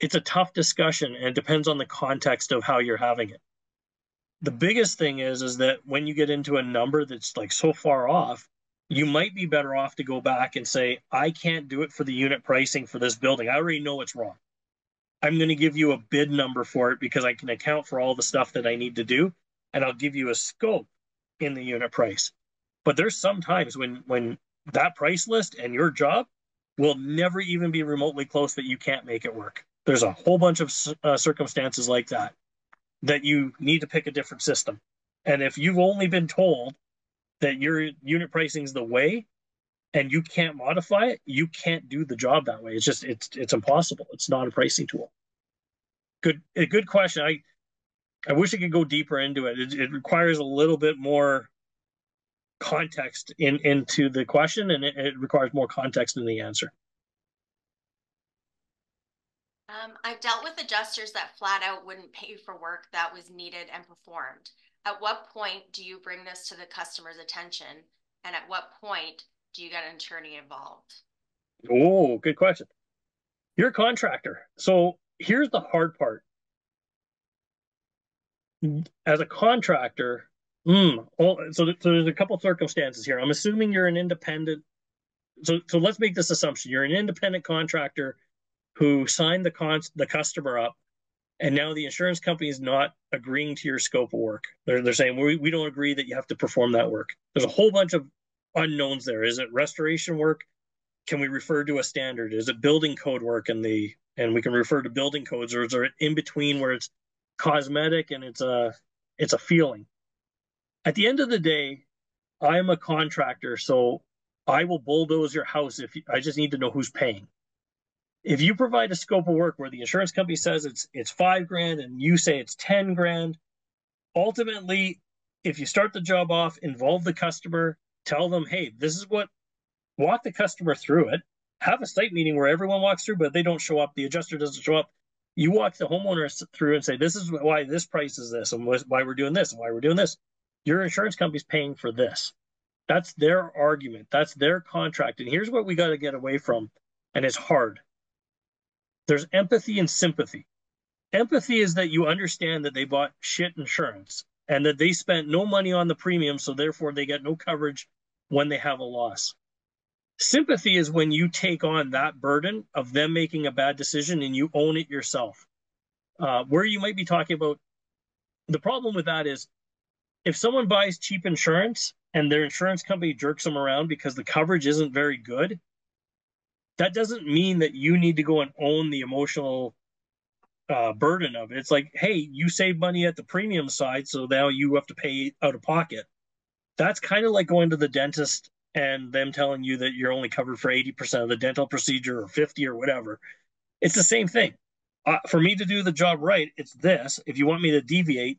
It's a tough discussion, and it depends on the context of how you're having it. The biggest thing is, is that when you get into a number that's like so far off, you might be better off to go back and say, I can't do it for the unit pricing for this building. I already know it's wrong. I'm going to give you a bid number for it because I can account for all the stuff that I need to do, and I'll give you a scope in the unit price. But there's sometimes when when that price list and your job will never even be remotely close that you can't make it work. There's a whole bunch of uh, circumstances like that that you need to pick a different system. And if you've only been told that your unit pricing is the way and you can't modify it, you can't do the job that way. It's just it's it's impossible. It's not a pricing tool. Good a good question. I I wish I could go deeper into it. It, it requires a little bit more context in into the question, and it, it requires more context in the answer. Um, I've dealt with adjusters that flat out wouldn't pay for work that was needed and performed. At what point do you bring this to the customer's attention? And at what point do you get an attorney involved? Oh, good question. You're a contractor. So here's the hard part as a contractor, mm, so, so there's a couple circumstances here. I'm assuming you're an independent. So, so let's make this assumption: you're an independent contractor who signed the con the customer up, and now the insurance company is not agreeing to your scope of work. They're they're saying we we don't agree that you have to perform that work. There's a whole bunch of unknowns there. Is it restoration work? Can we refer to a standard? Is it building code work and the and we can refer to building codes, or is there in between where it's cosmetic and it's a it's a feeling. At the end of the day, I'm a contractor, so I will bulldoze your house if you, I just need to know who's paying. If you provide a scope of work where the insurance company says it's it's five grand and you say it's ten grand, ultimately, if you start the job off, involve the customer, tell them, hey, this is what walk the customer through it. Have a site meeting where everyone walks through, but they don't show up. The adjuster doesn't show up you walk the homeowner through and say, this is why this price is this and why we're doing this and why we're doing this. Your insurance company's paying for this. That's their argument. That's their contract. And here's what we got to get away from. And it's hard. There's empathy and sympathy. Empathy is that you understand that they bought shit insurance and that they spent no money on the premium. So therefore they get no coverage when they have a loss. Sympathy is when you take on that burden of them making a bad decision and you own it yourself. Uh, where you might be talking about the problem with that is if someone buys cheap insurance and their insurance company jerks them around because the coverage isn't very good, that doesn't mean that you need to go and own the emotional uh, burden of it. It's like, hey, you save money at the premium side, so now you have to pay out of pocket. That's kind of like going to the dentist and them telling you that you're only covered for 80% of the dental procedure or 50 or whatever. It's the same thing. Uh, for me to do the job right, it's this. If you want me to deviate,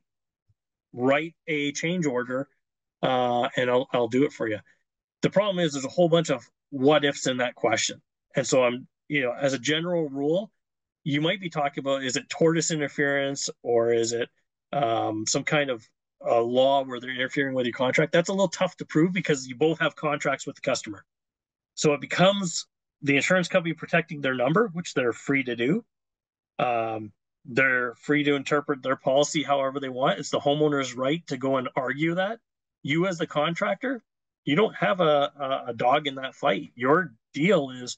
write a change order uh, and I'll, I'll do it for you. The problem is there's a whole bunch of what ifs in that question. And so I'm, you know, as a general rule, you might be talking about is it tortious interference or is it um, some kind of a law where they're interfering with your contract, that's a little tough to prove because you both have contracts with the customer. So it becomes the insurance company protecting their number, which they're free to do. Um, they're free to interpret their policy however they want. It's the homeowner's right to go and argue that. You, as the contractor, you don't have a, a, a dog in that fight. Your deal is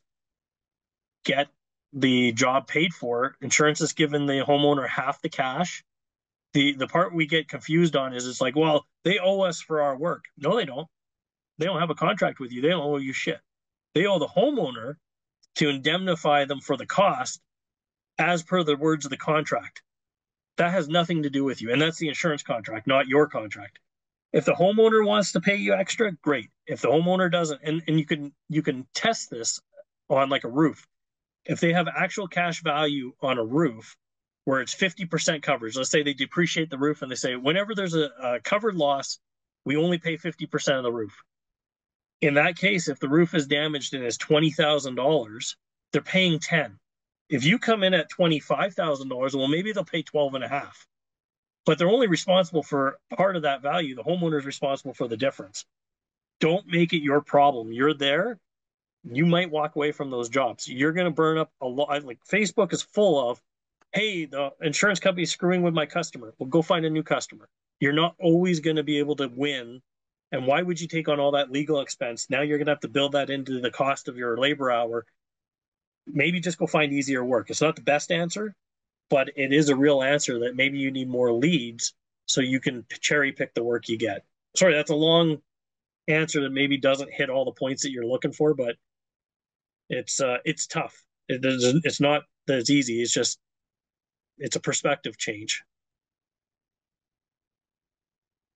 get the job paid for. Insurance is given the homeowner half the cash the the part we get confused on is it's like, well, they owe us for our work. No, they don't. They don't have a contract with you. They don't owe you shit. They owe the homeowner to indemnify them for the cost as per the words of the contract. That has nothing to do with you. And that's the insurance contract, not your contract. If the homeowner wants to pay you extra, great. If the homeowner doesn't, and, and you can you can test this on like a roof. If they have actual cash value on a roof where it's 50% coverage, let's say they depreciate the roof and they say, whenever there's a, a covered loss, we only pay 50% of the roof. In that case, if the roof is damaged and is $20,000, they're paying 10. If you come in at $25,000, well, maybe they'll pay 12 and a half but they're only responsible for part of that value. The homeowner is responsible for the difference. Don't make it your problem. You're there. You might walk away from those jobs. You're going to burn up a lot. Like Facebook is full of, hey, the insurance company is screwing with my customer. Well, go find a new customer. You're not always going to be able to win. And why would you take on all that legal expense? Now you're going to have to build that into the cost of your labor hour. Maybe just go find easier work. It's not the best answer, but it is a real answer that maybe you need more leads so you can cherry pick the work you get. Sorry, that's a long answer that maybe doesn't hit all the points that you're looking for, but it's uh, it's tough. It, it's not that it's easy. It's just it's a perspective change.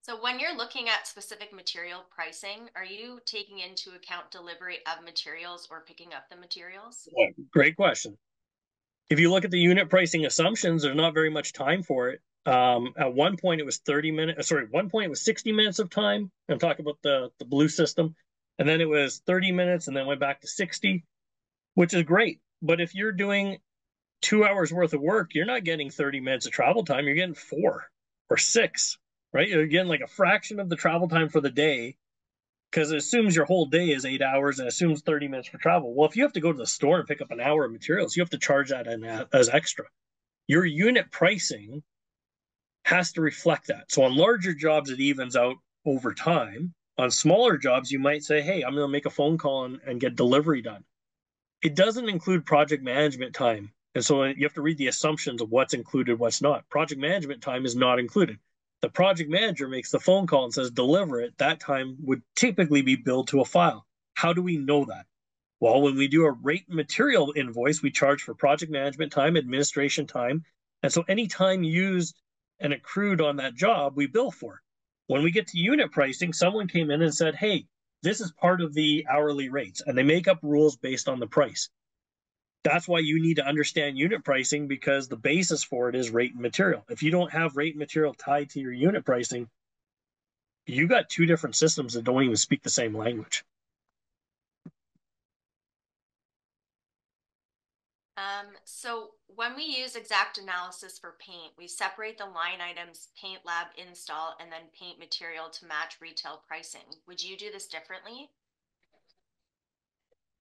So when you're looking at specific material pricing, are you taking into account delivery of materials or picking up the materials? great question if you look at the unit pricing assumptions, there's not very much time for it. Um, at one point, it was 30 minutes. Uh, sorry, one point it was 60 minutes of time. I'm talking about the the blue system, and then it was 30 minutes, and then went back to 60, which is great. But if you're doing two hours worth of work, you're not getting 30 minutes of travel time. You're getting four or six, right? You're getting like a fraction of the travel time for the day because it assumes your whole day is eight hours and assumes 30 minutes for travel. Well, if you have to go to the store and pick up an hour of materials, you have to charge that as extra. Your unit pricing has to reflect that. So on larger jobs, it evens out over time. On smaller jobs, you might say, hey, I'm going to make a phone call and, and get delivery done. It doesn't include project management time. And so you have to read the assumptions of what's included, what's not. Project management time is not included the project manager makes the phone call and says deliver it, that time would typically be billed to a file. How do we know that? Well, when we do a rate material invoice, we charge for project management time, administration time. And so any time used and accrued on that job, we bill for. When we get to unit pricing, someone came in and said, hey, this is part of the hourly rates, and they make up rules based on the price. That's why you need to understand unit pricing because the basis for it is rate and material. If you don't have rate and material tied to your unit pricing, you got two different systems that don't even speak the same language. Um, so when we use exact analysis for paint, we separate the line items paint lab install and then paint material to match retail pricing. Would you do this differently?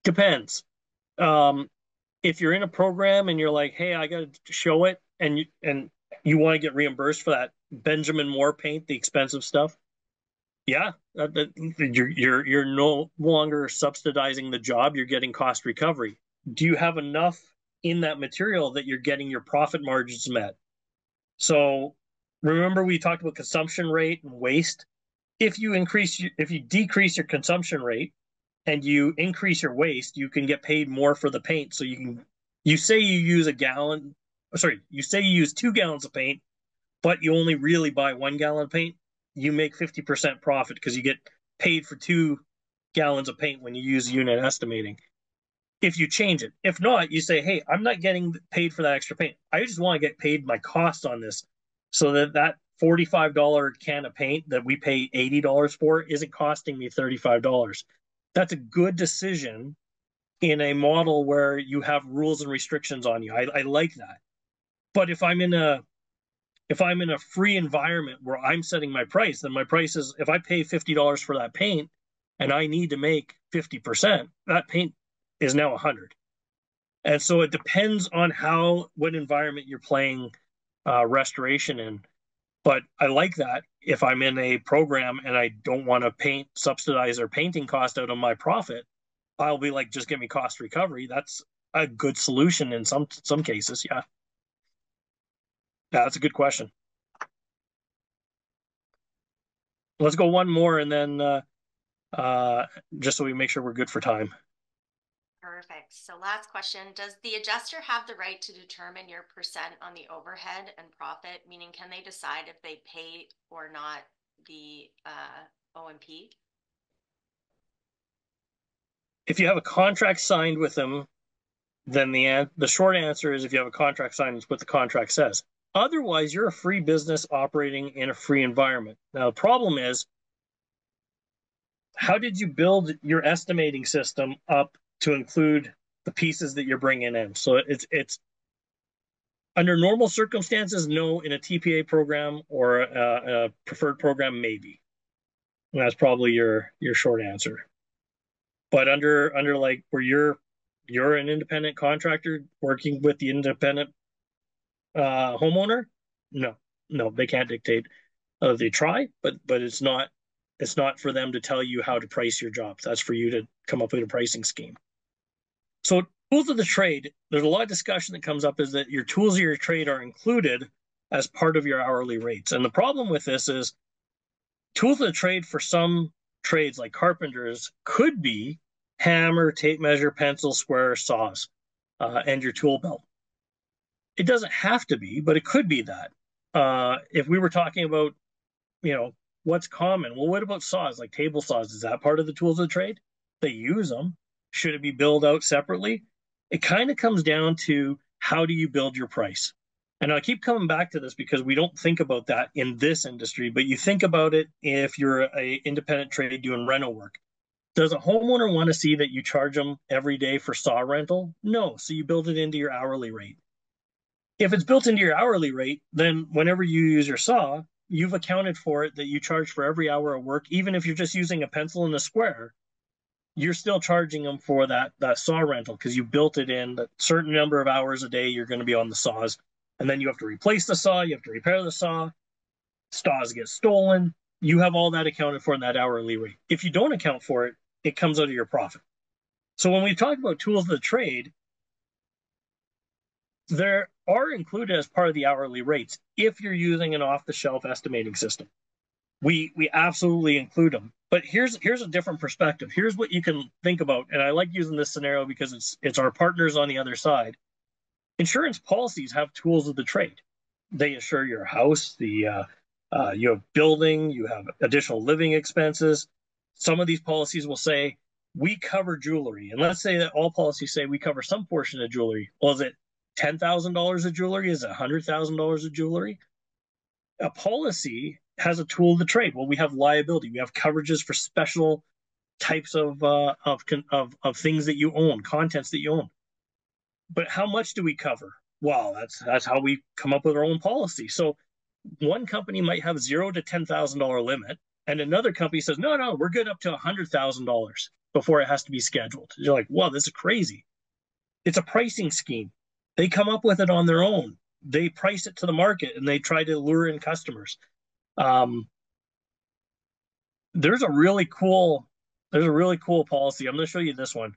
Depends. Um, if you're in a program and you're like, hey, I got to show it, and you and you want to get reimbursed for that Benjamin Moore paint, the expensive stuff, yeah, that, that, you're you're you're no longer subsidizing the job. You're getting cost recovery. Do you have enough in that material that you're getting your profit margins met? So remember we talked about consumption rate and waste. If you increase, if you decrease your consumption rate, and you increase your waste, you can get paid more for the paint. So you can, you say you use a gallon, sorry, you say you use two gallons of paint, but you only really buy one gallon of paint. You make 50% profit because you get paid for two gallons of paint when you use unit estimating. If you change it, if not, you say, hey, I'm not getting paid for that extra paint. I just want to get paid my cost on this so that that $45 can of paint that we pay $80 for isn't costing me $35 that's a good decision in a model where you have rules and restrictions on you. I, I like that. But if I'm in a if I'm in a free environment where I'm setting my price, then my price is if I pay fifty dollars for that paint and I need to make fifty percent, that paint is now a hundred. And so it depends on how what environment you're playing uh, restoration in. But I like that if I'm in a program and I don't want to paint subsidize or painting cost out of my profit, I'll be like, just give me cost recovery. That's a good solution in some some cases. Yeah. Yeah, that's a good question. Let's go one more and then uh, uh, just so we make sure we're good for time. Perfect. So last question, does the adjuster have the right to determine your percent on the overhead and profit? Meaning, can they decide if they pay or not the uh, OMP? If you have a contract signed with them, then the the short answer is if you have a contract signed, it's what the contract says. Otherwise, you're a free business operating in a free environment. Now, the problem is, how did you build your estimating system up to include the pieces that you're bringing in? So it's it's under normal circumstances, no. In a TPA program or a, a preferred program, maybe. And that's probably your your short answer. But under under like where you're you're an independent contractor working with the independent uh, homeowner, no, no, they can't dictate. Uh, they try, but but it's not it's not for them to tell you how to price your job. That's for you to come up with a pricing scheme. So tools of the trade, there's a lot of discussion that comes up is that your tools of your trade are included as part of your hourly rates. And the problem with this is tools of the trade for some trades like carpenters could be hammer, tape measure, pencil, square, saws, uh, and your tool belt. It doesn't have to be, but it could be that. Uh, if we were talking about, you know, what's common, well, what about saws, like table saws? Is that part of the tools of the trade? They use them. Should it be billed out separately? It kind of comes down to how do you build your price? And I keep coming back to this because we don't think about that in this industry, but you think about it if you're a independent trade doing rental work. Does a homeowner want to see that you charge them every day for saw rental? No. So you build it into your hourly rate. If it's built into your hourly rate, then whenever you use your saw, you've accounted for it that you charge for every hour of work, even if you're just using a pencil and a square, you're still charging them for that that saw rental because you built it in that certain number of hours a day you're going to be on the saws. And then you have to replace the saw, you have to repair the saw, saws get stolen. You have all that accounted for in that hourly rate. If you don't account for it, it comes out of your profit. So when we talk about tools of the trade, there are included as part of the hourly rates if you're using an off-the-shelf estimating system. We we absolutely include them. But here's here's a different perspective. Here's what you can think about, and I like using this scenario because it's it's our partners on the other side. Insurance policies have tools of the trade. They insure your house, the uh, uh, you have building, you have additional living expenses, some of these policies will say we cover jewelry, and let's say that all policies say we cover some portion of jewelry. Well, is it ten thousand dollars of jewelry? Is it hundred thousand dollars of jewelry? A policy has a tool of the trade. Well, we have liability. We have coverages for special types of uh, of, of of things that you own, contents that you own. But how much do we cover? Well, that's that's how we come up with our own policy. So one company might have zero to ten thousand dollar limit, and another company says, no, no, we're good up to a $100,000 before it has to be scheduled. You're like, wow, this is crazy. It's a pricing scheme. They come up with it on their own. They price it to the market and they try to lure in customers. Um, there's a really cool, there's a really cool policy. I'm going to show you this one.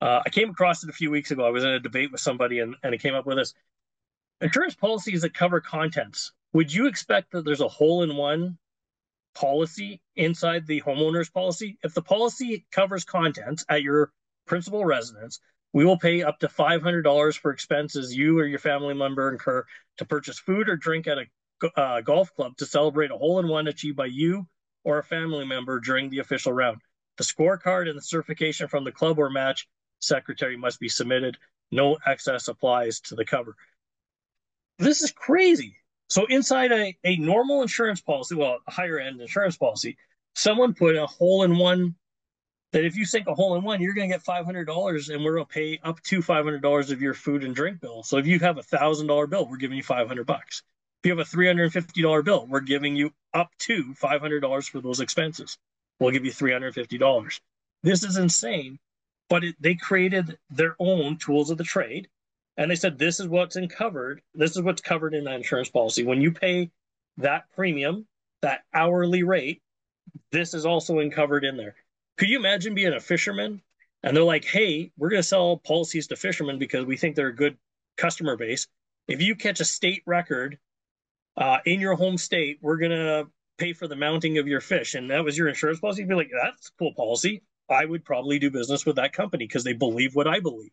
Uh, I came across it a few weeks ago. I was in a debate with somebody and, and it came up with this. Insurance policies that cover contents. Would you expect that there's a hole in one policy inside the homeowner's policy. If the policy covers contents at your principal residence, we will pay up to $500 for expenses you or your family member incur to purchase food or drink at a uh, golf club to celebrate a hole in one achieved by you or a family member during the official round. The scorecard and the certification from the club or match secretary must be submitted. No excess applies to the cover. This is crazy. So inside a, a normal insurance policy, well, a higher end insurance policy, someone put a hole in one that if you sink a hole in one, you're going to get $500 and we're going to pay up to $500 of your food and drink bill. So if you have a thousand dollar bill, we're giving you 500 bucks. If you have a $350 bill, we're giving you up to $500 for those expenses. We'll give you $350. This is insane, but it, they created their own tools of the trade and they said this is what's covered. This is what's covered in that insurance policy. When you pay that premium, that hourly rate, this is also covered in there. Could you imagine being a fisherman and they're like, "Hey, we're going to sell policies to fishermen because we think they're a good customer base. If you catch a state record uh, in your home state, we're going to pay for the mounting of your fish." And that was your insurance policy. You'd be like, "That's a cool policy." I would probably do business with that company because they believe what I believe.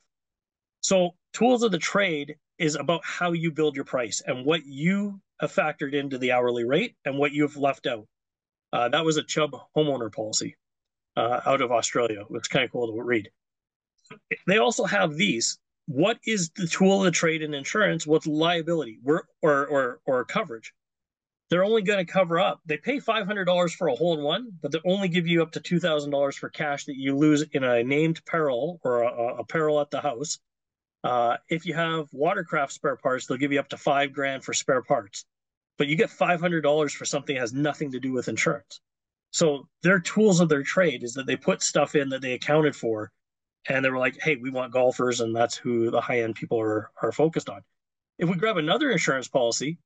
So, tools of the trade is about how you build your price and what you have factored into the hourly rate and what you've left out. Uh, that was a Chubb homeowner policy uh, out of Australia. It's kind of cool to read. They also have these. What is the tool of the trade in insurance? What's liability or or or coverage? They're only going to cover up. They pay five hundred dollars for a hole in one, but they only give you up to two thousand dollars for cash that you lose in a named peril or a, a peril at the house. Uh, if you have watercraft spare parts, they'll give you up to five grand for spare parts, but you get five hundred dollars for something that has nothing to do with insurance. So their tools of their trade is that they put stuff in that they accounted for, and they were like, "Hey, we want golfers, and that's who the high end people are are focused on." If we grab another insurance policy,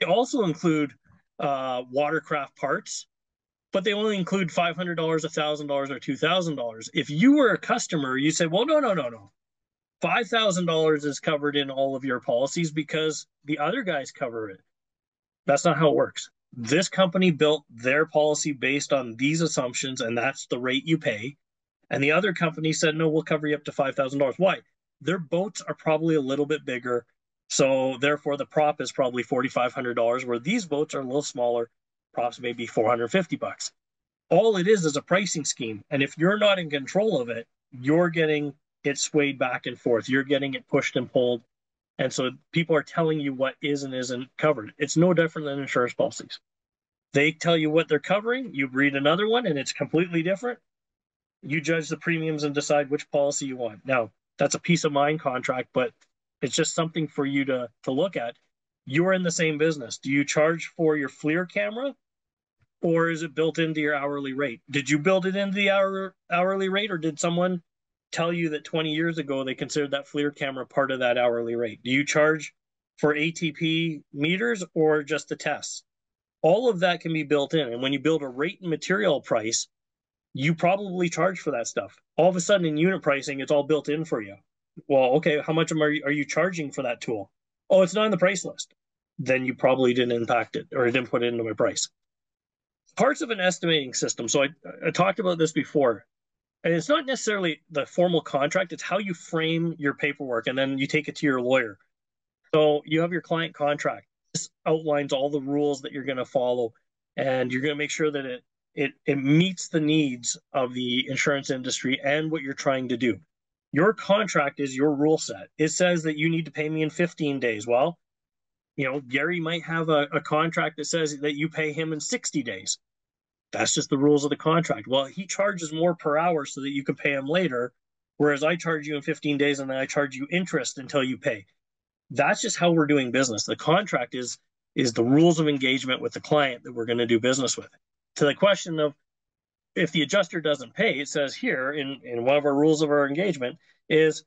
they also include uh, watercraft parts, but they only include five hundred dollars, a thousand dollars, or two thousand dollars. If you were a customer, you say, "Well, no, no, no, no. Five thousand dollars is covered in all of your policies because the other guys cover it." That's not how it works this company built their policy based on these assumptions and that's the rate you pay and the other company said no we'll cover you up to $5000 why their boats are probably a little bit bigger so therefore the prop is probably $4500 where these boats are a little smaller props maybe 450 bucks all it is is a pricing scheme and if you're not in control of it you're getting it swayed back and forth you're getting it pushed and pulled and so people are telling you what is and isn't covered. It's no different than insurance policies. They tell you what they're covering, you read another one and it's completely different. You judge the premiums and decide which policy you want. Now, that's a peace of mind contract, but it's just something for you to, to look at. You're in the same business. Do you charge for your FLIR camera or is it built into your hourly rate? Did you build it into the hour, hourly rate or did someone tell you that 20 years ago they considered that FLIR camera part of that hourly rate? Do you charge for ATP meters or just the tests? All of that can be built in. And when you build a rate and material price, you probably charge for that stuff. All of a sudden in unit pricing, it's all built in for you. Well, okay, how much are you, are you charging for that tool? Oh, it's not in the price list. Then you probably didn't impact it or didn't put it into my price. Parts of an estimating system. So I, I talked about this before and it's not necessarily the formal contract it's how you frame your paperwork and then you take it to your lawyer so you have your client contract this outlines all the rules that you're going to follow and you're going to make sure that it it it meets the needs of the insurance industry and what you're trying to do your contract is your rule set it says that you need to pay me in 15 days well you know gary might have a, a contract that says that you pay him in 60 days that's just the rules of the contract. Well, he charges more per hour so that you can pay him later, whereas I charge you in 15 days and then I charge you interest until you pay. That's just how we're doing business. The contract is is the rules of engagement with the client that we're going to do business with. To the question of if the adjuster doesn't pay, it says here in, in one of our rules of our engagement is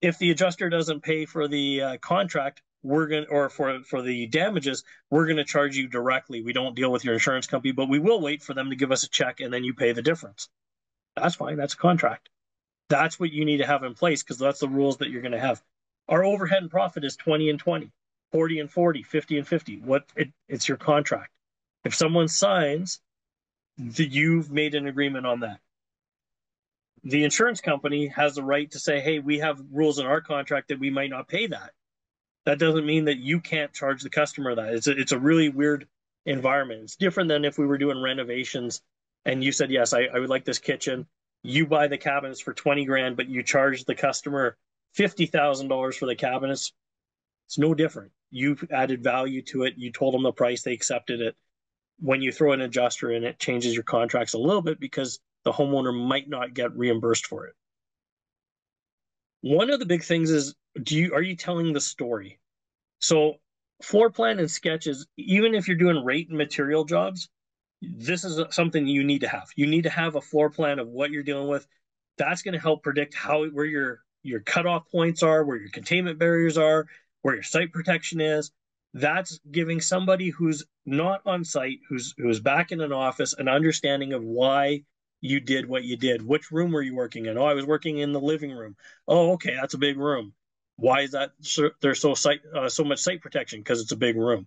if the adjuster doesn't pay for the uh, contract, we're going to, or for for the damages, we're going to charge you directly. We don't deal with your insurance company, but we will wait for them to give us a check and then you pay the difference. That's fine. That's a contract. That's what you need to have in place because that's the rules that you're going to have. Our overhead and profit is 20 and 20, 40 and 40, 50 and 50. What it, it's your contract. If someone signs, you've made an agreement on that. The insurance company has the right to say, hey, we have rules in our contract that we might not pay that that doesn't mean that you can't charge the customer that. It's a, it's a really weird environment. It's different than if we were doing renovations and you said, yes, I, I would like this kitchen. You buy the cabinets for 20 grand, but you charge the customer $50,000 for the cabinets. It's no different. You've added value to it. You told them the price, they accepted it. When you throw an adjuster in, it changes your contracts a little bit because the homeowner might not get reimbursed for it. One of the big things is do you are you telling the story? So floor plan and sketches, even if you're doing rate and material jobs, this is something you need to have. You need to have a floor plan of what you're dealing with. That's going to help predict how where your your cutoff points are, where your containment barriers are, where your site protection is. That's giving somebody who's not on site, who's who's back in an office, an understanding of why you did what you did. Which room were you working in? Oh, I was working in the living room. Oh, okay, that's a big room. Why is that there's so site uh, so much site protection? Because it's a big room.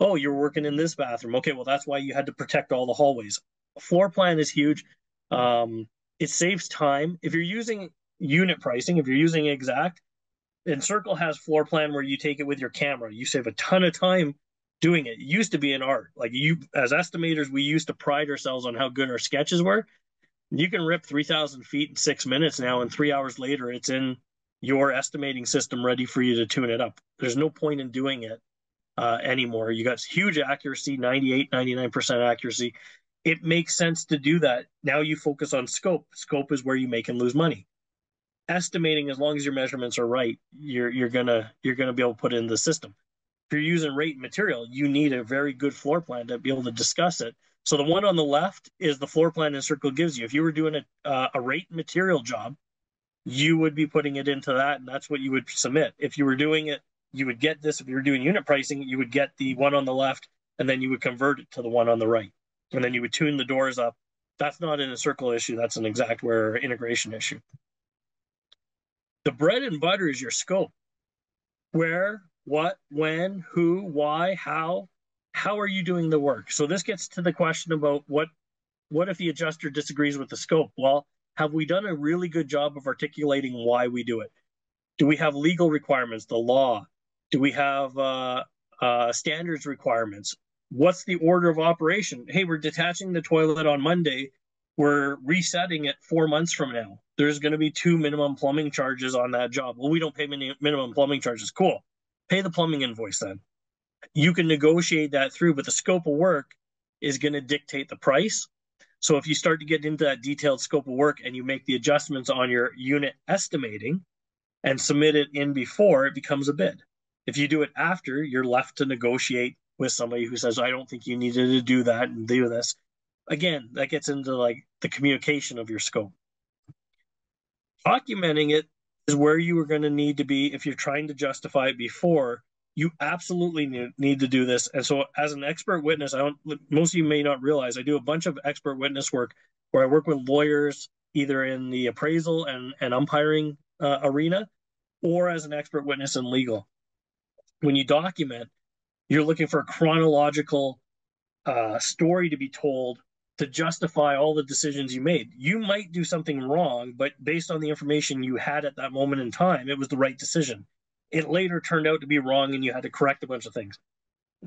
Oh, you're working in this bathroom. Okay, well that's why you had to protect all the hallways. Floor plan is huge. Um, it saves time if you're using unit pricing. If you're using exact, Encircle has floor plan where you take it with your camera. You save a ton of time doing it. It used to be an art. Like you, as estimators, we used to pride ourselves on how good our sketches were. You can rip 3,000 feet in six minutes now, and three hours later, it's in your estimating system ready for you to tune it up. There's no point in doing it uh, anymore. You got huge accuracy, 98, 99% accuracy. It makes sense to do that. Now you focus on scope. Scope is where you make and lose money. Estimating, as long as your measurements are right, you're you're gonna you're gonna be able to put in the system. If you're using rate material, you need a very good floor plan to be able to discuss it. So the one on the left is the floor plan Encircle gives you. If you were doing a, uh, a rate material job, you would be putting it into that, and that's what you would submit. If you were doing it you would get this if you were doing unit pricing, you would get the one on the left and then you would convert it to the one on the right. And then you would tune the doors up. That's not an Encircle issue, that's an Xactware integration issue. The bread and butter is your scope. Where, what, when, who, why, how, how are you doing the work? So this gets to the question about what what if the adjuster disagrees with the scope? Well, have we done a really good job of articulating why we do it? Do we have legal requirements, the law? Do we have uh, uh, standards requirements? What's the order of operation? Hey, we're detaching the toilet on Monday. We're resetting it four months from now. There's going to be two minimum plumbing charges on that job. Well, we don't pay minimum plumbing charges. Cool. Pay the plumbing invoice then. You can negotiate that through, but the scope of work is going to dictate the price. So if you start to get into that detailed scope of work and you make the adjustments on your unit estimating and submit it in before, it becomes a bid. If you do it after, you're left to negotiate with somebody who says, I don't think you needed to do that and do this. Again, that gets into like the communication of your scope. Documenting it is where you are going to need to be if you're trying to justify it before. You absolutely need to do this. And so, as an expert witness, I don't. Most of you may not realize I do a bunch of expert witness work where I work with lawyers either in the appraisal and, and umpiring uh, arena or as an expert witness in legal when you document, you're looking for a chronological uh, story to be told to justify all the decisions you made. You might do something wrong, but based on the information you had at that moment in time, it was the right decision. It later turned out to be wrong and you had to correct a bunch of things.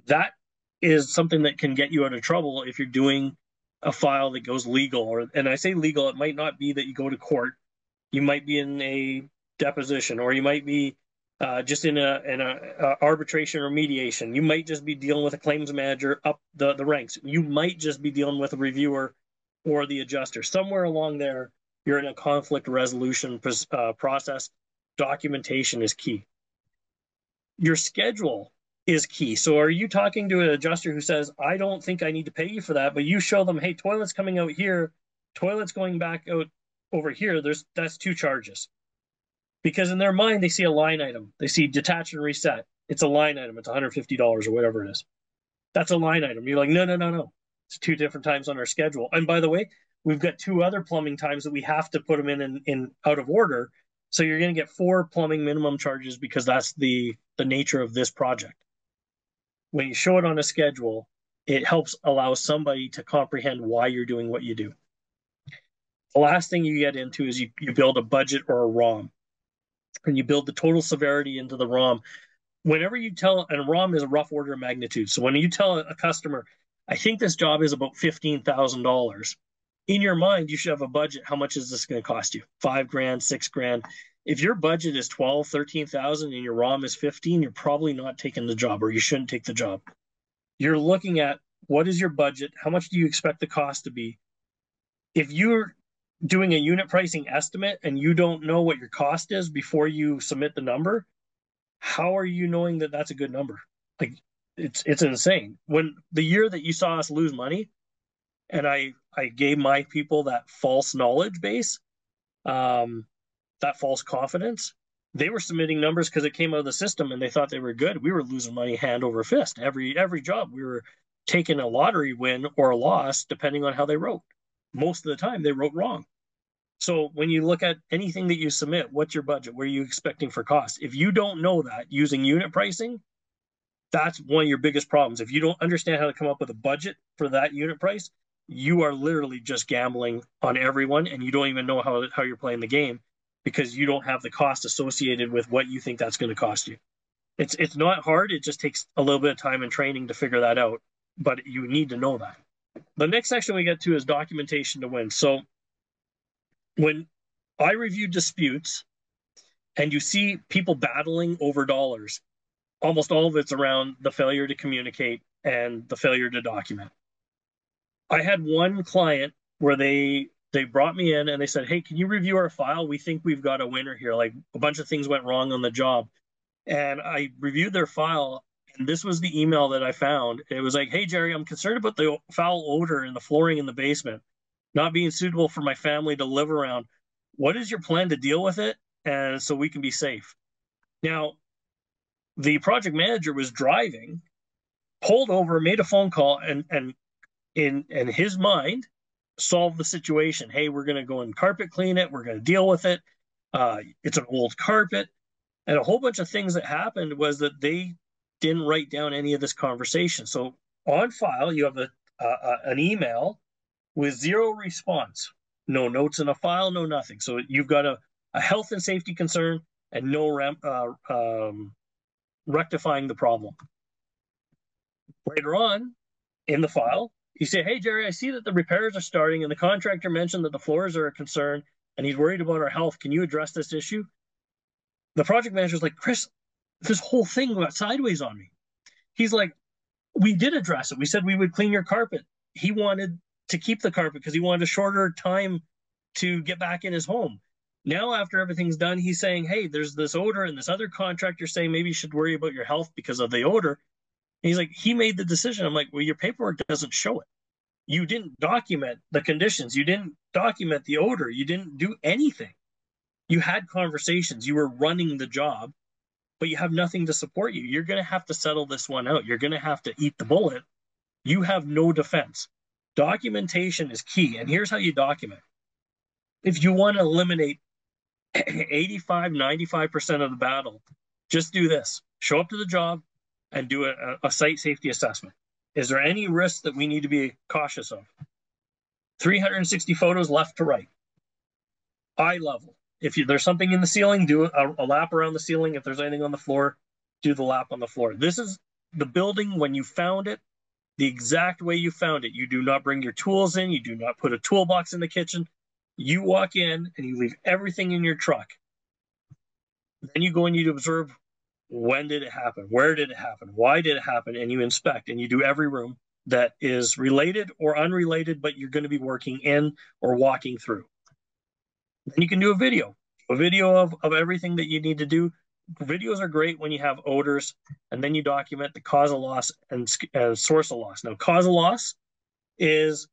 That is something that can get you out of trouble if you're doing a file that goes legal or and I say legal, it might not be that you go to court. You might be in a deposition or you might be uh, just in a in a, a, arbitration or mediation. You might just be dealing with a claims manager up the, the ranks. You might just be dealing with a reviewer or the adjuster. Somewhere along there, you're in a conflict resolution uh, process. Documentation is key. Your schedule is key. So are you talking to an adjuster who says, I don't think I need to pay you for that, but you show them, hey, toilet's coming out here, toilet's going back out over here. There's that's two charges because in their mind they see a line item. They see detach and reset. It's a line item. It's $150 or whatever it is. That's a line item. You're like, no, no, no, no. It's two different times on our schedule. And by the way, we've got two other plumbing times that we have to put them in in, in out of order. So you're going to get four plumbing minimum charges because that's the the nature of this project. When you show it on a schedule, it helps allow somebody to comprehend why you're doing what you do. The last thing you get into is you, you build a budget or a ROM and you build the total severity into the ROM. Whenever you tell, and ROM is a rough order of magnitude. So when you tell a customer, I think this job is about $15,000, in your mind, you should have a budget. How much is this going to cost you? Five grand, six grand. If your budget is 12, 13,000 and your ROM is 15, you're probably not taking the job or you shouldn't take the job. You're looking at what is your budget? How much do you expect the cost to be? If you're doing a unit pricing estimate and you don't know what your cost is before you submit the number, how are you knowing that that's a good number? Like it's it's insane. When the year that you saw us lose money, and I I gave my people that false knowledge base, um, that false confidence. They were submitting numbers because it came out of the system and they thought they were good. We were losing money hand over fist every every job. We were taking a lottery win or a loss depending on how they wrote most of the time they wrote wrong. So when you look at anything that you submit, what's your budget? What are you expecting for cost? If you don't know that using unit pricing, that's one of your biggest problems. If you don't understand how to come up with a budget for that unit price, you are literally just gambling on everyone and you don't even know how, how you're playing the game because you don't have the cost associated with what you think that's going to cost you. It's it's not hard. It just takes a little bit of time and training to figure that out. But you need to know that. The next section we get to is documentation to win. So when I review disputes and you see people battling over dollars, almost all of it's around the failure to communicate and the failure to document. I had one client where they they brought me in and they said, "Hey, can you review our file? We think we've got a winner here. Like a bunch of things went wrong on the job." And I reviewed their file and this was the email that I found. It was like, "Hey Jerry, I'm concerned about the foul odor in the flooring in the basement not being suitable for my family to live around. What is your plan to deal with it and so we can be safe?" Now, the project manager was driving, pulled over, made a phone call, and and in in his mind solve the situation. Hey, we're going to go and carpet clean it. We're going to deal with it. Uh, it's an old carpet, and a whole bunch of things that happened was that they didn't write down any of this conversation. So on file, you have a an email with zero response, no notes in a file, no nothing. So you've got a, a health and safety concern and no ram, uh, um, rectifying the problem. Later on in the file, you say, Hey, Jerry, I see that the repairs are starting and the contractor mentioned that the floors are a concern and he's worried about our health. Can you address this issue? The project manager's like, Kris, this whole thing went sideways on me. He's like, We did address it. We said we would clean your carpet. He wanted to keep the carpet because he wanted a shorter time to get back in his home. Now, after everything's done, he's saying, Hey, there's this odor, and this other contractor saying maybe you should worry about your health because of the odor. And he's like, He made the decision. I'm like, Well, your paperwork doesn't show it. You didn't document the conditions, you didn't document the odor, you didn't do anything. You had conversations, you were running the job, but you have nothing to support you. You're going to have to settle this one out. You're going to have to eat the bullet. You have no defense. Documentation is key. And here's how you document. If you want to eliminate 85, 95% of the battle, just do this show up to the job and do a, a site safety assessment. Is there any risk that we need to be cautious of? 360 photos left to right. Eye level. If you, there's something in the ceiling, do a, a lap around the ceiling. If there's anything on the floor, do the lap on the floor. This is the building when you found it, the exact way you found it. You do not bring your tools in. You do not put a toolbox in the kitchen. You walk in and you leave everything in your truck. Then you go and you observe when did it happen? Where did it happen? Why did it happen? And you inspect and you do every room that is related or unrelated, but you're going to be working in or walking through. Then you can do a video, a video of, of everything that you need to do. Videos are great when you have odors, and then you document the cause of loss and uh, source of loss. Now, cause of loss is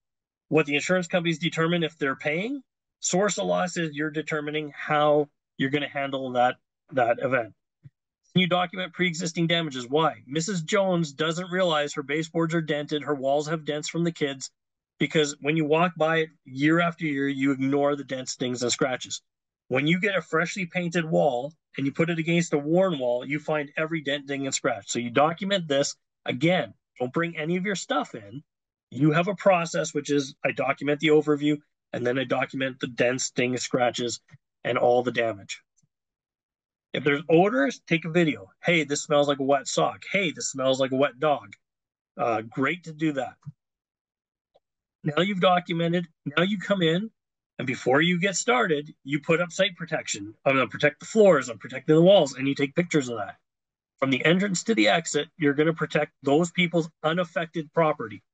what the insurance companies determine if they're paying Source of loss is you're determining how you're going to handle that that event. You document pre-existing damages? Why? Mrs. Jones doesn't realize her baseboards are dented, her walls have dents from the kids, because when you walk by it year after year, you ignore the dents, stings, and scratches. When you get a freshly painted wall and you put it against a worn wall, you find every dent, ding, and scratch. So you document this. Again, don't bring any of your stuff in. You have a process, which is I document the overview and then I document the dents, sting, scratches, and all the damage. If there's odors, take a video. Hey, this smells like a wet sock. Hey, this smells like a wet dog. Uh, great to do that. Now you've documented. Now you come in, and before you get started, you put up site protection. I'm going to protect the floors. I'm protecting the walls, and you take pictures of that. From the entrance to the exit, you're going to protect those people's unaffected property.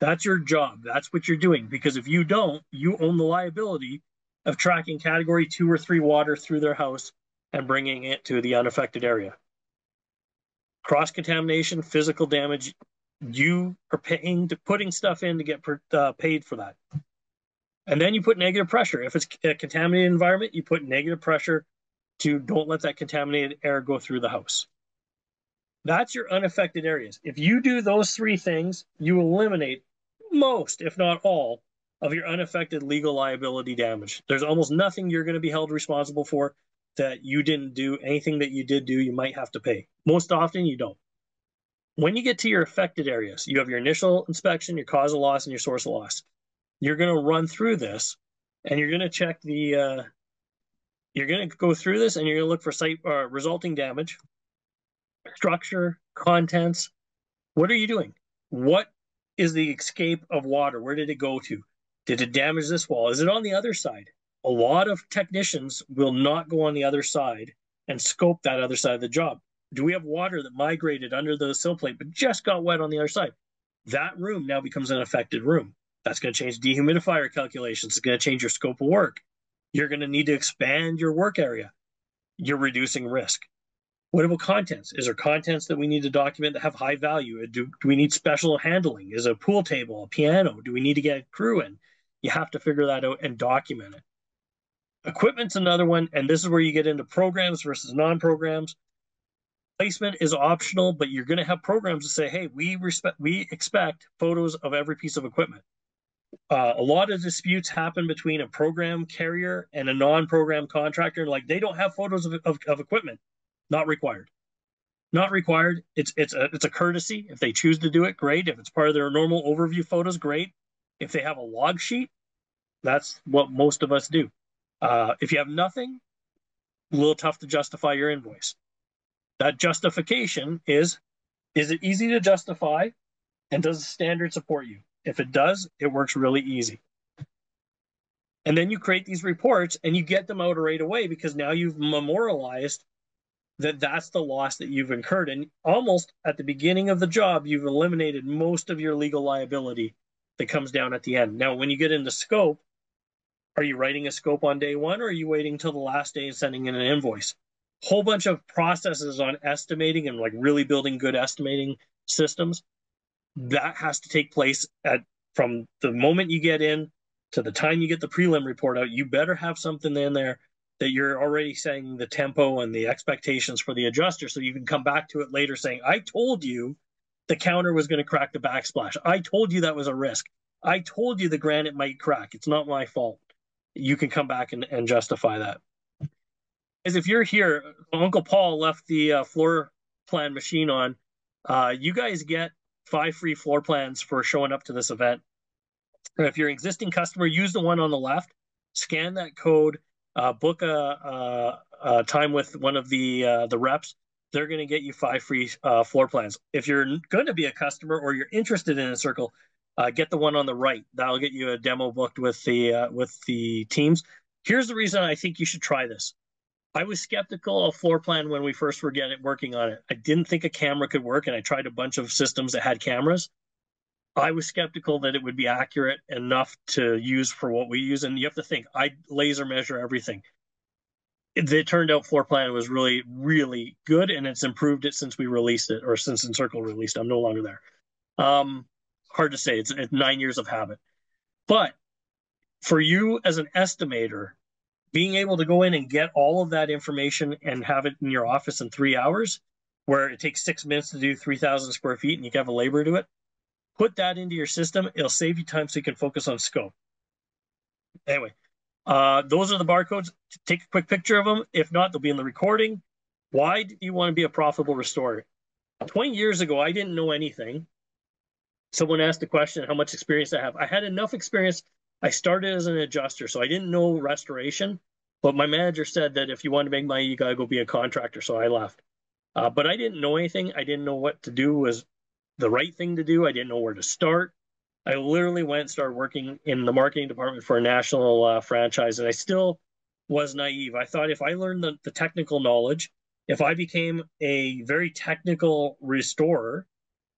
That's your job. That's what you're doing. Because if you don't, you own the liability of tracking category two or three water through their house and bringing it to the unaffected area. Cross contamination, physical damage, you are paying to putting stuff in to get uh, paid for that. And then you put negative pressure. If it's a contaminated environment, you put negative pressure to don't let that contaminated air go through the house. That's your unaffected areas. If you do those three things, you eliminate most, if not all, of your unaffected legal liability damage. There's almost nothing you're going to be held responsible for that you didn't do. Anything that you did do, you might have to pay. Most often, you don't. When you get to your affected areas, you have your initial inspection, your cause of loss, and your source of loss. You're going to run through this, and you're going to check the. Uh, you're going to go through this, and you're going to look for site uh, resulting damage. structure, contents. What are you doing? What is the escape of water? Where did it go to? Did it damage this wall? Is it on the other side? A lot of technicians will not go on the other side and scope that other side of the job. Do we have water that migrated under the sill plate but just got wet on the other side? That room now becomes an affected room. That's going to change dehumidifier calculations. It's going to change your scope of work. You're going to need to expand your work area. You're reducing risk. What about contents? Is there contents that we need to document that have high value? Do, do we need special handling? Is a pool table, a piano? Do we need to get a crew in? You have to figure that out and document it. Equipment's another one, and this is where you get into programs versus non-programs. Placement is optional, but you're going to have programs that say, "Hey, we respect, we expect photos of every piece of equipment." Uh, a lot of disputes happen between a program carrier and a non-program contractor. Like they don't have photos of, of, of equipment, not required. Not required. It's it's a it's a courtesy. If they choose to do it, great. If it's part of their normal overview photos, great. If they have a log sheet, that's what most of us do. Uh, if you have nothing, a little tough to justify your invoice. That justification is is it easy to justify and does the standard support you? If it does, it works really easy. And then you create these reports and you get them out right away because now you've memorialized that that's the loss that you've incurred. And almost at the beginning of the job, you've eliminated most of your legal liability that comes down at the end. Now, when you get into scope, are you writing a scope on day one or are you waiting till the last day and sending in an invoice? Whole bunch of processes on estimating and like really building good estimating systems that has to take place at from the moment you get in to the time you get the prelim report out. You better have something in there that you're already setting the tempo and the expectations for the adjuster so you can come back to it later saying, I told you the counter was going to crack the backsplash. I told you that was a risk. I told you the granite might crack. It's not my fault. You can come back and, and justify that. As if you're here, Uncle Paul left the uh, floor plan machine on. Uh, you guys get five free floor plans for showing up to this event. And if you're an existing customer, use the one on the left, scan that code, uh, book a, a, a, time with one of the uh, the reps. They're going to get you five free uh, floor plans. If you're going to be a customer or you're interested in Encircle, uh, get the one on the right. That'll get you a demo booked with the uh, with the teams. Here's the reason I think you should try this. I was skeptical of floor plan when we first were getting working on it. I didn't think a camera could work, and I tried a bunch of systems that had cameras. I was skeptical that it would be accurate enough to use for what we use. And you have to think, I laser measure everything. It, it turned out floor plan was really, really good, and it's improved it since we released it, or since Encircle released. I'm no longer there. Um, hard to say. It's, it's nine years of habit. But for you as an estimator, being able to go in and get all of that information and have it in your office in three hours, where it takes six minutes to do 3,000 square feet and you can have a labor do it, put that into your system. It'll save you time so you can focus on scope. Anyway, uh, those are the barcodes. Take a quick picture of them. If not, they'll be in the recording. Why do you want to be a profitable restorer? 20 years ago, I didn't know anything. Someone asked the question, how much experience I have. I had enough experience I started as an adjuster, so I didn't know restoration. But my manager said that if you want to make money, you gotta go be a contractor. So I left. Uh, but I didn't know anything. I didn't know what to do was the right thing to do. I didn't know where to start. I literally went and started working in the marketing department for a national uh, franchise, and I still was naive. I thought if I learned the, the technical knowledge, if I became a very technical restorer,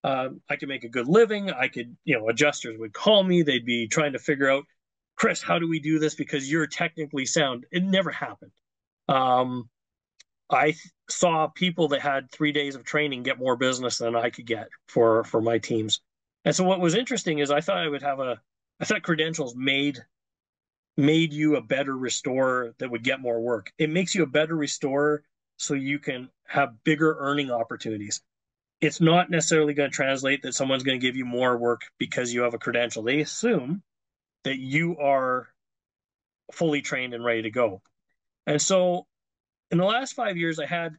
uh, I could make a good living. I could, you know, adjusters would call me. They'd be trying to figure out Kris, how do we do this? Because you're technically sound. It never happened. Um, I th- saw people that had three days of training get more business than I could get for for my teams. And so what was interesting is I thought I would have a I thought credentials made made you a better restorer that would get more work. It makes you a better restorer so you can have bigger earning opportunities. It's not necessarily going to translate that someone's going to give you more work because you have a credential. They assume that you are fully trained and ready to go. And so in the last five years, I had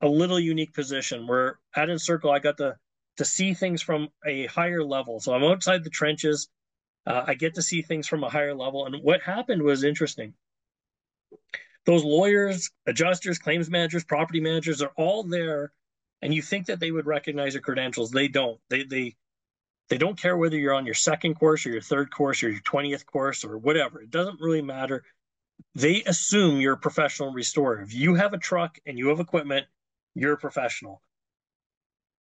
a little unique position where at Encircle, I got to, to see things from a higher level. So I'm outside the trenches. Uh, I get to see things from a higher level. And what happened was interesting. Those lawyers, adjusters, claims managers, property managers are all there and you think that they would recognize your credentials. They don't. They they they don't care whether you're on your second course or your third course or your 20th course or whatever. It doesn't really matter. They assume you're a professional restorer. If you have a truck and you have equipment, you're a professional.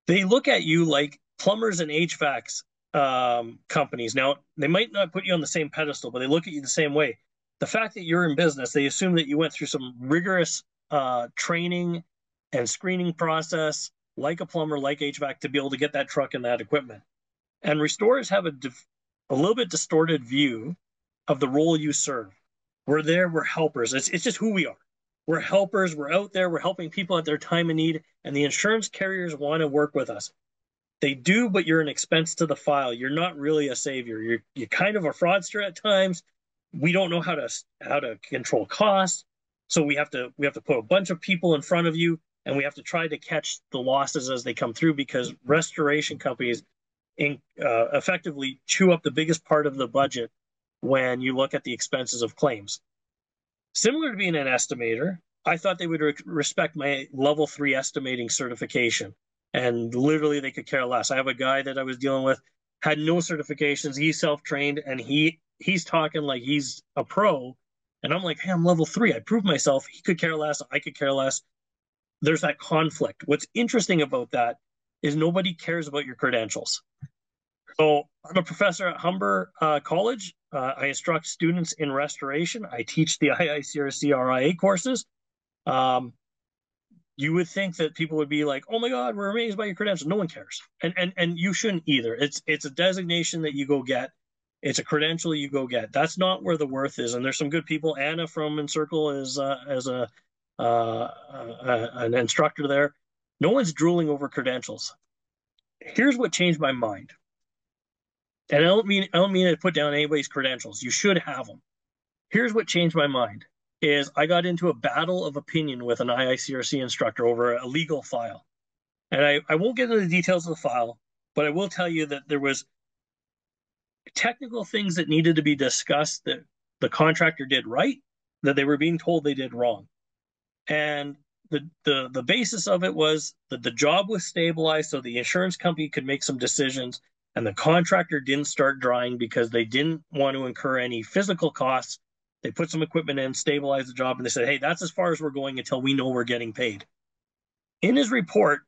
They look at you like plumbers and HVACs um, companies. Now, they might not put you on the same pedestal, but they look at you the same way. The fact that you're in business, they assume that you went through some rigorous uh, training and screening process, like a plumber, like HVAC, to be able to get that truck and that equipment. And restorers have a, a little bit distorted view of the role you serve. We're there, we're helpers. It's, it's just who we are. We're helpers, we're out there, we're helping people at their time of need, and the insurance carriers want to work with us. They do, but you're an expense to the file. You're not really a savior. You're you're kind of a fraudster at times. We don't know how to how to control costs, so we have to we have to put a bunch of people in front of you, and we have to try to catch the losses as they come through because restoration companies in, uh, effectively chew up the biggest part of the budget when you look at the expenses of claims. Similar to being an estimator, I thought they would re- respect my level three estimating certification and literally they could care less. I have a guy that I was dealing with had no certifications. He's self-trained and he he's talking like he's a pro. And I'm like, hey, I'm level three. I proved myself. He could care less. I could care less. There's that conflict. What's interesting about that is nobody cares about your credentials. So I'm a professor at Humber uh, College. Uh, I instruct students in restoration. I teach the IICRC RIA courses. Um, you would think that people would be like, "Oh my God, we're amazed by your credentials." No one cares, and and and you shouldn't either. It's it's a designation that you go get. It's a credential you go get. That's not where the worth is. And there's some good people. Anna from Encircle is uh, as a uh, uh, an instructor there. No one's drooling over credentials. Here's what changed my mind. And I don't mean I don't mean to put down anybody's credentials. You should have them. Here's what changed my mind is I got into a battle of opinion with an IICRC instructor over a legal file. And I, I won't get into the details of the file, but I will tell you that there was technical things that needed to be discussed that the contractor did right, that they were being told they did wrong. And the, the, the basis of it was that the job was stabilized so the insurance company could make some decisions and the contractor didn't start drying because they didn't want to incur any physical costs they put some equipment in, stabilized the job, and they said, hey, that's as far as we're going until we know we're getting paid. In his report,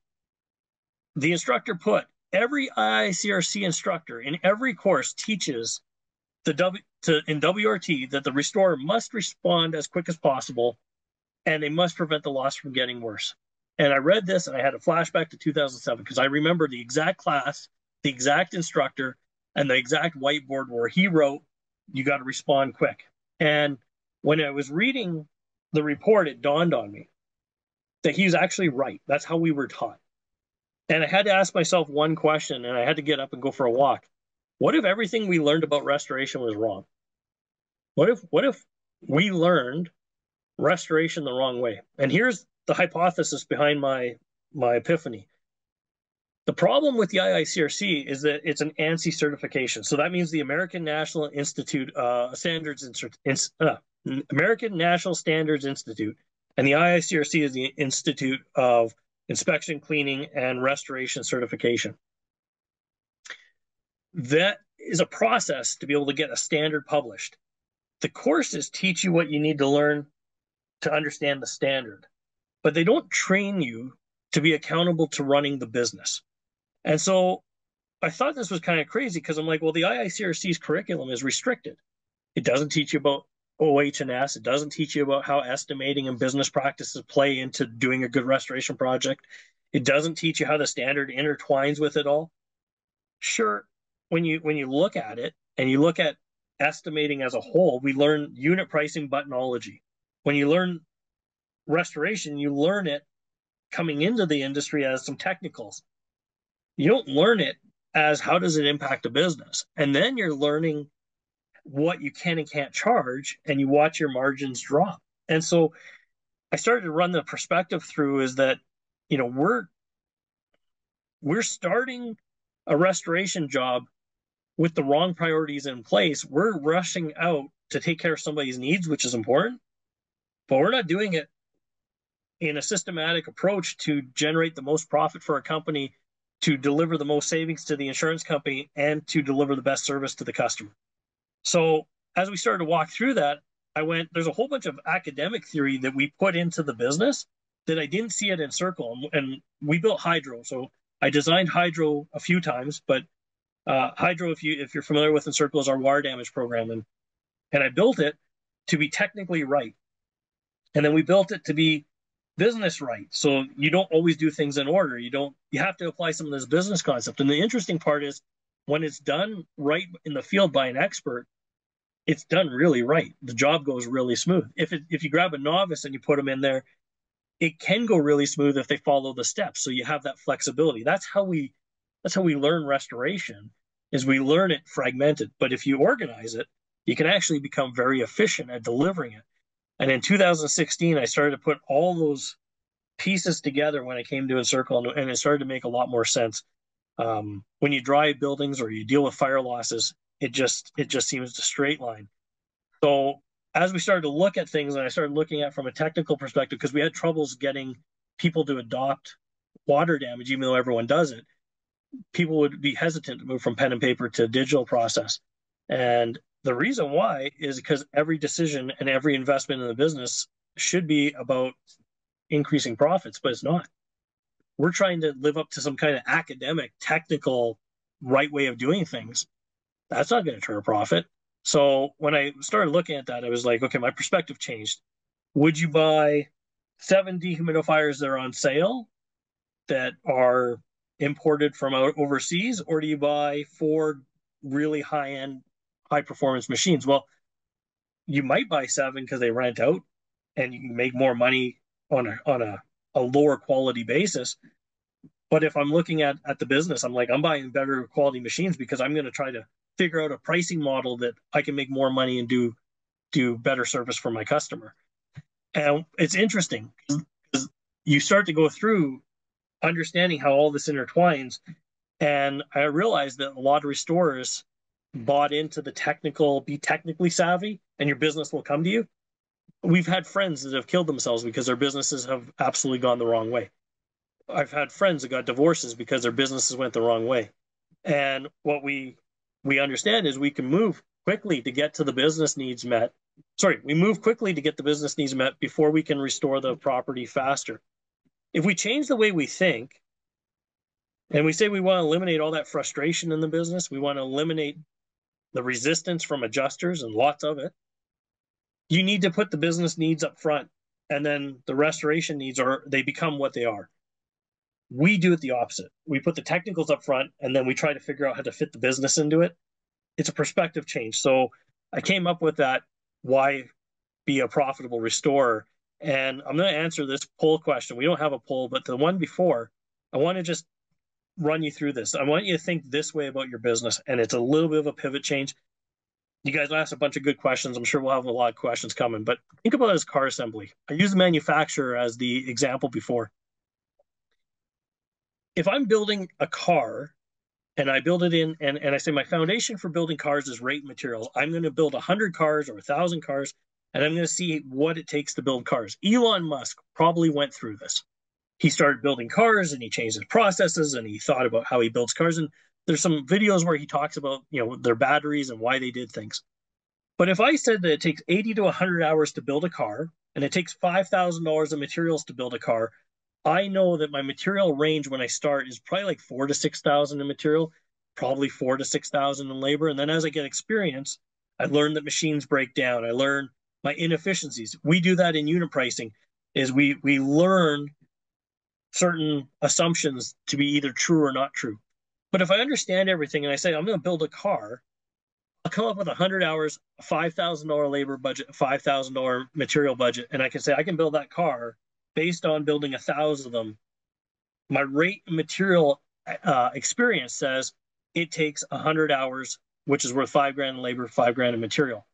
the instructor put every IICRC instructor in every course teaches the W to in WRT that the restorer must respond as quick as possible and they must prevent the loss from getting worse. And I read this and I had a flashback to 2007 because I remember the exact class, the exact instructor, and the exact whiteboard where he wrote, you got to respond quick. And when I was reading the report, it dawned on me that he was actually right. That's how we were taught. And I had to ask myself one question, and I had to get up and go for a walk. What if everything we learned about restoration was wrong? What if what if we learned restoration the wrong way? And here's the hypothesis behind my my epiphany. The problem with the IICRC is that it's an ANSI certification. So that means the American National Institute uh, Standards uh, American National Standards Institute, and the IICRC is the Institute of Inspection, Cleaning, and Restoration Certification. That is a process to be able to get a standard published. The courses teach you what you need to learn to understand the standard, but they don't train you to be accountable to running the business. And so I thought this was kind of crazy because I'm like, well, the IICRC's curriculum is restricted. It doesn't teach you about OH&S. It doesn't teach you about how estimating and business practices play into doing a good restoration project. It doesn't teach you how the standard intertwines with it all. Sure, when you when you look at it and you look at estimating as a whole, we learn unit pricing buttonology. When you learn restoration, you learn it coming into the industry as some technicals. You don't learn it as how does it impact a business? And then you're learning what you can and can't charge and you watch your margins drop. And so i started to run the perspective through is that you know we're we're starting a restoration job with the wrong priorities in place. We're rushing out to take care of somebody's needs which is important but we're not doing it in a systematic approach to generate the most profit for a company, to deliver the most savings to the insurance company, and to deliver the best service to the customer. So as we started to walk through that, I went, there's a whole bunch of academic theory that we put into the business that I didn't see it Encircle. And we built Hydro. So I designed Hydro a few times, but uh, Hydro, if you if you're familiar with Encircle, is our water damage program, and and I built it to be technically right, and then we built it to be business right. So you don't always do things in order. You don't. You have to apply some of this business concept. And the interesting part is when it's done right in the field by an expert, it's done really right. The job goes really smooth. If it, if you grab a novice and you put them in there, it can go really smooth if they follow the steps. So you have that flexibility. That's how we that's how we learn restoration is we learn it fragmented. But if you organize it, you can actually become very efficient at delivering it. And in 2016, I started to put all those pieces together when it came to Encircle, and it started to make a lot more sense. Um, when you drive buildings or you deal with fire losses, it just it just seems to straight line. So as we started to look at things, and I started looking at from a technical perspective, because we had troubles getting people to adopt water damage, even though everyone does it, people would be hesitant to move from pen and paper to digital process. And the reason why is because every decision and every investment in the business should be about increasing profits, but it's not. We're trying to live up to some kind of academic, technical, right way of doing things. That's not going to turn a profit. So when I started looking at that, I was like, okay, my perspective changed. Would you buy seven dehumidifiers that are on sale that are imported from overseas, or do you buy four really high end, high performance machines? Well, you might buy seven because they rent out and you can make more money on a on a, a lower quality basis. But if I'm looking at, at the business, I'm like, I'm buying better quality machines because I'm going to try to figure out a pricing model that I can make more money and do do better service for my customer. And it's interesting because you start to go through understanding how all this intertwines. And I realized that a lot of restorers bought into the technical, be technically savvy, and your business will come to you. We've had friends that have killed themselves because their businesses have absolutely gone the wrong way. I've had friends that got divorces because their businesses went the wrong way. And what we we understand is we can move quickly to get to the business needs met. Sorry, we move quickly to get the business needs met before we can restore the property faster. If we change the way we think, and we say we want to eliminate all that frustration in the business, we want to eliminate the resistance from adjusters and lots of it, you need to put the business needs up front and then the restoration needs are they become what they are. We do it the opposite. We put the technicals up front and then we try to figure out how to fit the business into it. It's a perspective change. So I came up with that why be a profitable restorer. And I'm going to answer this poll question. We don't have a poll, but the one before, I want to just run you through this. I want you to think this way about your business, and it's a little bit of a pivot change. You guys asked a bunch of good questions. I'm sure we'll have a lot of questions coming, but think about it as car assembly. I used the manufacturer as the example before if I'm building a car and I build it in and, and I say my foundation for building cars is rate materials, I'm going to build 100 cars or 1,000 cars and I'm going to see what it takes to build cars. Elon Musk probably went through this. He started building cars and he changed his processes and he thought about how he builds cars. And there's some videos where he talks about, you know, their batteries and why they did things. But if I said that it takes 80 to 100 hours to build a car and it takes $5,000 of materials to build a car, I know that my material range when I start is probably like four to six thousand in material, probably four to six thousand in labor. And then as I get experience, I learn that machines break down. I learn my inefficiencies. We do that in unit pricing, is we we learn certain assumptions to be either true or not true. But if I understand everything and I say I'm going to build a car, I'll come up with 100 hours, a $5,000 labor budget, $5,000 material budget, and I can say I can build that car based on building a thousand of them, my rate material uh, experience says it takes a hundred hours, which is worth five grand in labor, five grand in material.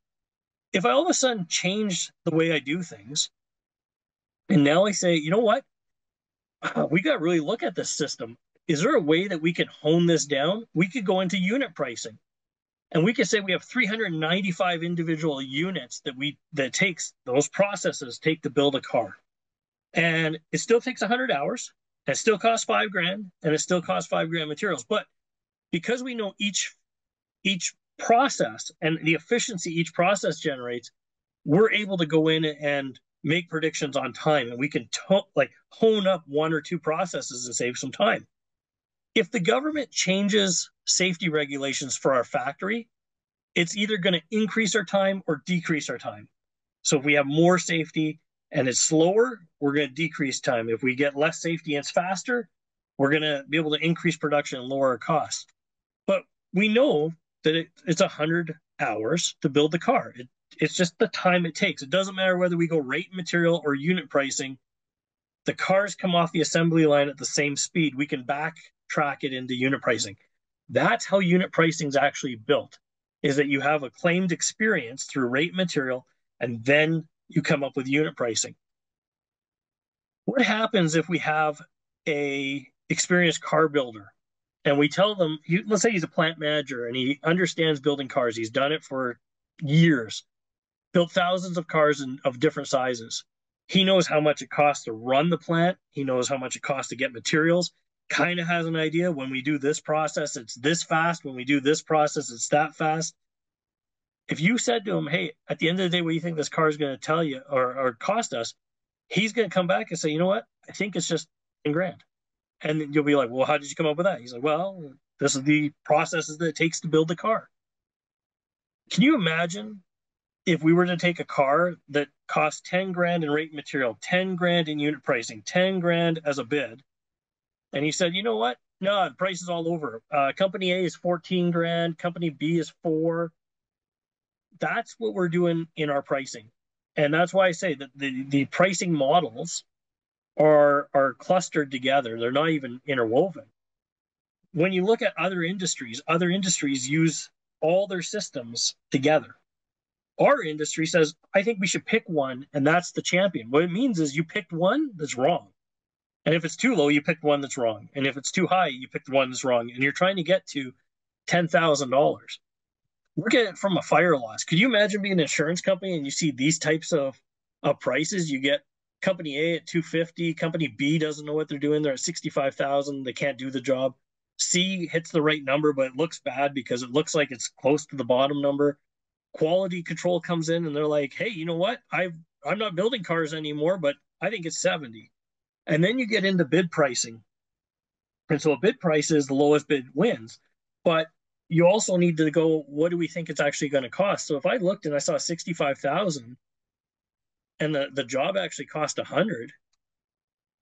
If I all of a sudden change the way I do things, and now I say, you know what, we got to really look at this system. Is there a way that we can hone this down? We could go into unit pricing, and we could say we have 395 individual units that we that takes those processes take to build a car and it still takes 100 hours and it still costs five grand and it still costs five grand materials but because we know each each process and the efficiency each process generates we're able to go in and make predictions on time and we can to- like hone up one or two processes and save some time if the government changes safety regulations for our factory it's either going to increase our time or decrease our time so if we have more safety and it's slower, we're going to decrease time. If we get less safety and it's faster, we're going to be able to increase production and lower our costs. But we know that it, it's 100 hours to build the car. It, it's just the time it takes. It doesn't matter whether we go rate material or unit pricing. The cars come off the assembly line at the same speed. We can backtrack it into unit pricing. That's how unit pricing is actually built, is that you have a claimed experience through rate material, and then you come up with unit pricing. What happens if we have a experienced car builder and we tell them, let's say he's a plant manager and he understands building cars. He's done it for years, built thousands of cars in, of different sizes. He knows how much it costs to run the plant. He knows how much it costs to get materials. Kind of has an idea when we do this process, it's this fast. When we do this process, it's that fast if you said to him, "Hey, at the end of the day, what do you think this car is going to tell you or, or cost us?" He's going to come back and say, "You know what? I think it's just ten grand," and you'll be like, "Well, how did you come up with that?" He's like, "Well, this is the processes that it takes to build the car." Can you imagine if we were to take a car that costs 10 grand in rate material, 10 grand in unit pricing, 10 grand as a bid, and he said, you know what? No, the price is all over. Uh, company A is 14 grand, company B is four, that's what we're doing in our pricing. And that's why I say that the, the pricing models are are clustered together. They're not even interwoven. When you look at other industries, other industries use all their systems together. Our industry says, I think we should pick one, and that's the champion. What it means is you picked one that's wrong. And if it's too low, you picked one that's wrong. And if it's too high, you picked one that's wrong. And you're trying to get to $10,000 look at it from a fire loss. Could you imagine being an insurance company and you see these types of, prices? You get company A at 250, company B doesn't know what they're doing. They're at 65,000. They can't do the job. C hits the right number, but it looks bad because it looks like it's close to the bottom number. Quality control comes in and they're like, hey, you know what? I've I'm not building cars anymore, but I think it's 70. And then you get into bid pricing. And so a bid price is the lowest bid wins. But you also need to go, what do we think it's actually going to cost? So if I looked and I saw 65,000 and the, the job actually cost 100,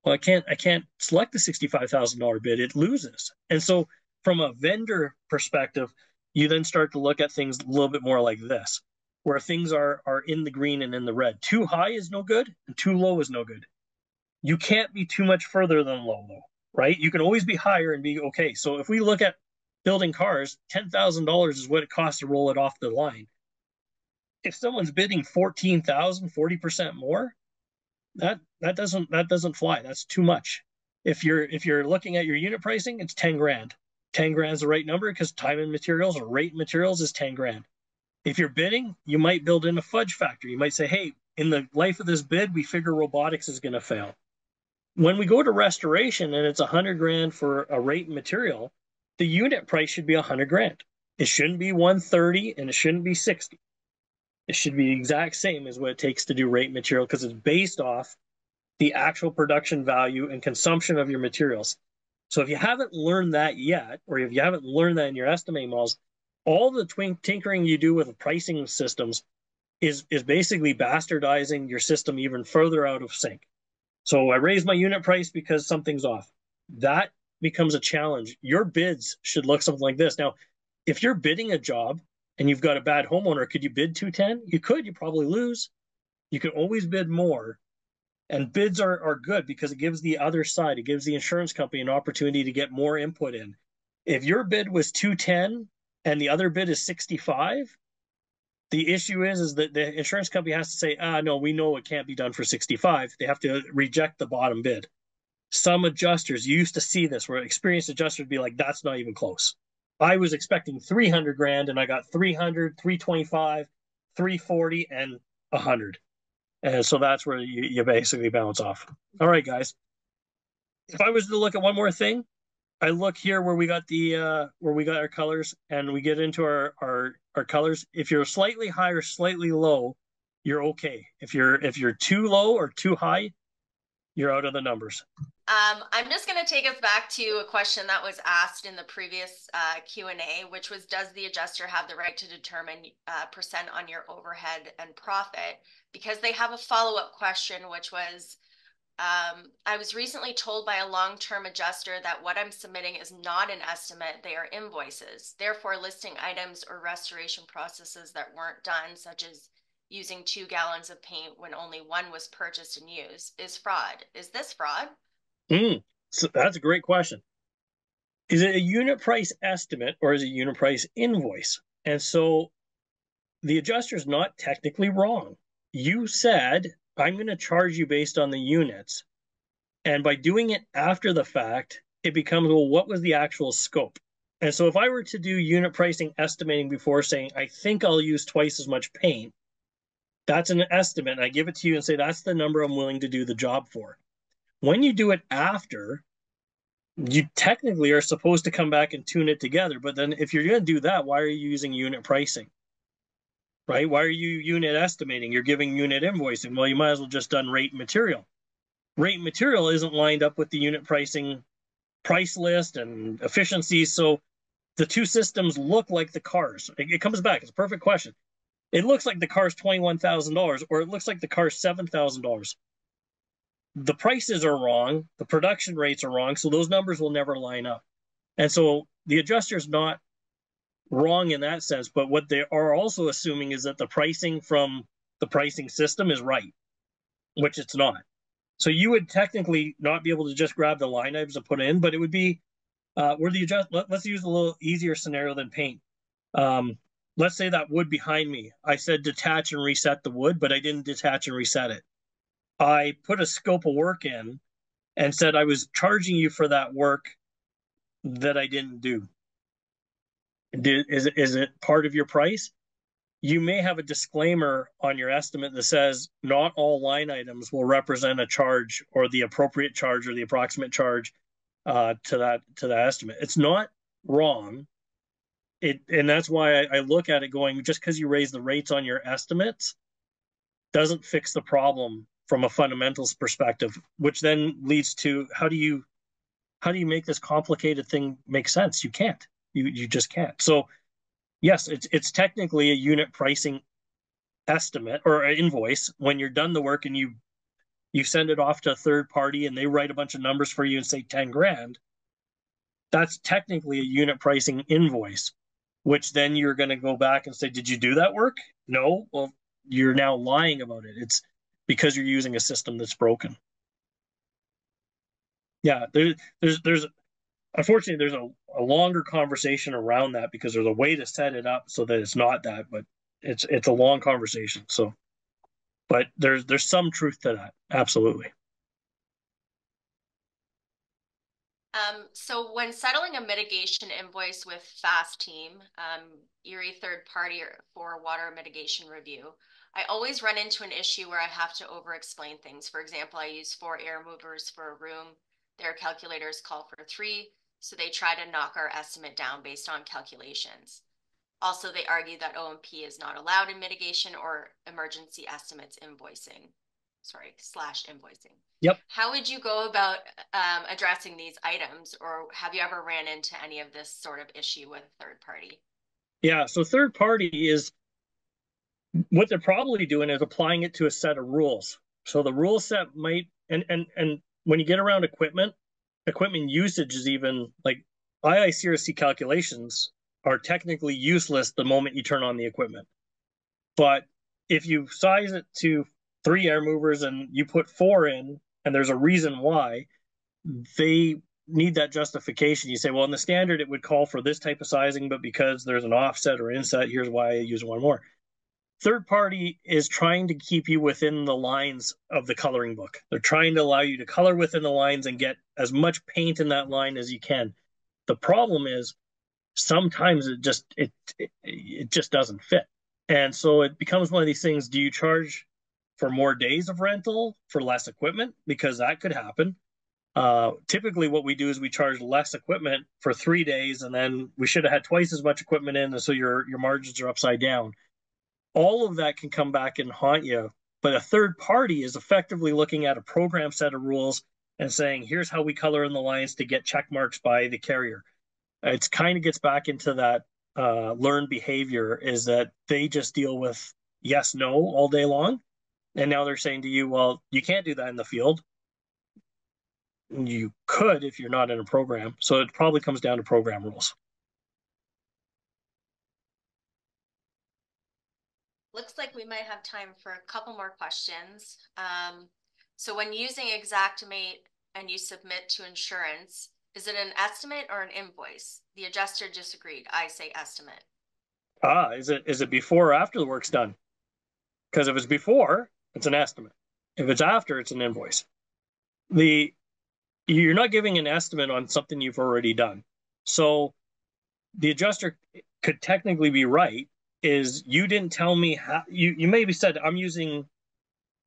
well, I can't, I can't select the $65,000 bid. It loses. And so from a vendor perspective, you then start to look at things a little bit more like this, where things are, are in the green and in the red. Too high is no good and too low is no good. You can't be too much further than low though, right? You can always be higher and be okay. So if we look at building cars, $10,000 is what it costs to roll it off the line. If someone's bidding 14,000, 40% more, that that doesn't that doesn't fly. That's too much. If you're if you're looking at your unit pricing, it's 10 grand. 10 grand is the right number because time and materials or rate materials is 10 grand. If you're bidding, you might build in a fudge factor. You might say, hey, in the life of this bid, we figure robotics is going to fail. When we go to restoration and it's 100 grand for a rate material, the unit price should be 100 grand. It shouldn't be 130 and it shouldn't be 60. It should be the exact same as what it takes to do rate material because it's based off the actual production value and consumption of your materials. So if you haven't learned that yet, or if you haven't learned that in your estimating models, all the twink- tinkering you do with pricing systems is is basically bastardizing your system even further out of sync. So I raise my unit price because something's off. That becomes a challenge. Your bids should look something like this. Now, if you're bidding a job and you've got a bad homeowner, could you bid 210? You could, you probably lose. You can always bid more. And bids are, are good because it gives the other side, it gives the insurance company an opportunity to get more input in. If your bid was 210 and the other bid is 65, the issue is is that the insurance company has to say, ah, no, we know it can't be done for 65. They have to reject the bottom bid some adjusters used to see this where experienced adjusters would be like that's not even close i was expecting 300 grand and i got 300 325 340 and 100 And so that's where you, you basically bounce off. All right, guys. If I was to look at one more thing, I look here where we got the uh, where we got our colors and we get into our, our our colors. If you're slightly high or slightly low, you're okay. If you're if you're too low or too high, you're out of the numbers. Um, I'm just going to take us back to a question that was asked in the previous uh, Q&A, which was, does the adjuster have the right to determine uh, percent on your overhead and profit? Because they have a follow-up question, which was, um, I was recently told by a long-term adjuster that what I'm submitting is not an estimate, they are invoices. Therefore, listing items or restoration processes that weren't done, such as using two gallons of paint when only one was purchased and used, is fraud. Is this fraud? Mm, so that's a great question. Is it a unit price estimate or is it a unit price invoice? And so the adjuster is not technically wrong. You said I'm going to charge you based on the units. And by doing it after the fact, it becomes, well, what was the actual scope? And so if I were to do unit pricing estimating before saying, I think I'll use twice as much paint, that's an estimate. I give it to you and say, that's the number I'm willing to do the job for. When you do it after, you technically are supposed to come back and tune it together. But then if you're going to do that, why are you using unit pricing? Right? Why are you unit estimating? You're giving unit invoicing. Well, you might as well just done rate material. Rate material isn't lined up with the unit pricing price list and efficiency. So the two systems look like the cars. It, it comes back. It's a perfect question. It looks like the car's $21,000 or it looks like the car's $7,000. The prices are wrong. The production rates are wrong. So those numbers will never line up. And so the adjuster's not wrong in that sense. But what they are also assuming is that the pricing from the pricing system is right, which it's not. So you would technically not be able to just grab the line items and put in, but it would be uh, where the adjust. Let, us use a little easier scenario than paint. Um, let's say that wood behind me. I said detach and reset the wood, but I didn't detach and reset it. I put a scope of work in and said I was charging you for that work that I didn't do. Is it, is it part of your price? You may have a disclaimer on your estimate that says not all line items will represent a charge or the appropriate charge or the approximate charge uh, to that to that estimate. It's not wrong. It and that's why I, I look at it going just because you raise the rates on your estimates doesn't fix the problem from a fundamentals perspective, which then leads to how do you how do you make this complicated thing make sense? You can't. You you just can't. So yes, it's it's technically a unit pricing estimate or invoice. When you're done the work and you you send it off to a third party and they write a bunch of numbers for you and say 10 grand that's technically a unit pricing invoice which then you're going to go back and say did you do that work? No. Well you're now lying about it. It's because you're using a system that's broken. Yeah there, there's there's unfortunately there's a, a longer conversation around that because there's a way to set it up so that it's not that but it's it's a long conversation so. But there's there's some truth to that absolutely. Um, so when settling a mitigation invoice with fast team um, erie third party for water mitigation review i always run into an issue where i have to over explain things. For example i use four air movers for a room. Their calculators call for three so they try to knock our estimate down based on calculations. Also, they argue that O&P is not allowed in mitigation or emergency estimates invoicing. Sorry, slash invoicing. Yep. How would you go about um, addressing these items, or have you ever ran into any of this sort of issue with third party? Yeah, so third party is what they're probably doing is applying it to a set of rules. So the rule set might and and and when you get around equipment, equipment usage is even like IICRC calculations are technically useless the moment you turn on the equipment. But if you size it to three air movers and you put four in, and there's a reason why, they need that justification. You say, well, in the standard, it would call for this type of sizing, but because there's an offset or inset, here's why I use one more. Third party is trying to keep you within the lines of the coloring book. They're trying to allow you to color within the lines and get as much paint in that line as you can. The problem is sometimes it just it it, it just doesn't fit. And so it becomes one of these things, do you charge for more days of rental for less equipment because that could happen. Uh, typically, what we do is we charge less equipment for three days, and then we should have had twice as much equipment in, and so your your margins are upside down. All of that can come back and haunt you. But a third party is effectively looking at a program set of rules and saying, "Here's how we color in the lines to get check marks by the carrier." It's kind of gets back into that uh, learned behavior is that they just deal with yes, no all day long, and now they're saying to you, "Well, you can't do that in the field." you could if you're not in a program. So it probably comes down to program rules. Looks like we might have time for a couple more questions. Um, so when using Xactimate and you submit to insurance, is it an estimate or an invoice? The adjuster disagreed. I say estimate. Ah, is it is it before or after the work's done? Because if it's before, it's an estimate. If it's after, it's an invoice. The you're not giving an estimate on something you've already done. So the adjuster could technically be right is you didn't tell me how you, you maybe said I'm using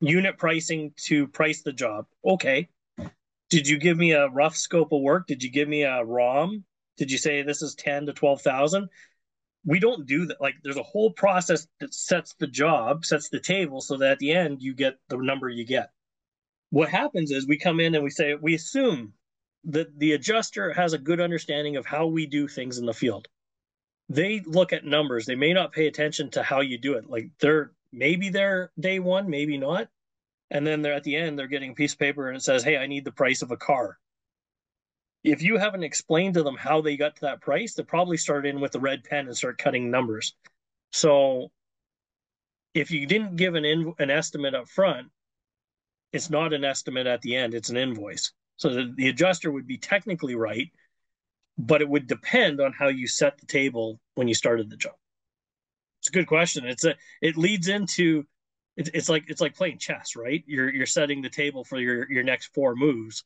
unit pricing to price the job. Okay. Did you give me a rough scope of work? Did you give me a ROM? Did you say this is 10 to 12,000? We don't do that. Like there's a whole process that sets the job, sets the table so that at the end you get the number you get what happens is we come in and we say we assume that the adjuster has a good understanding of how we do things in the field they look at numbers. They may not pay attention to how you do it. Like they're maybe they're day one maybe not. And then they're at the end they're getting a piece of paper and it says hey i need the price of a car. If you haven't explained to them how they got to that price they probably start in with a red pen and start cutting numbers. So if you didn't give an an estimate up front it's not an estimate at the end, it's an invoice. So the, the adjuster would be technically right, but it would depend on how you set the table when you started the job. It's a good question. It's a it leads into it's, it's like it's like playing chess, right? You're you're setting the table for your your next four moves.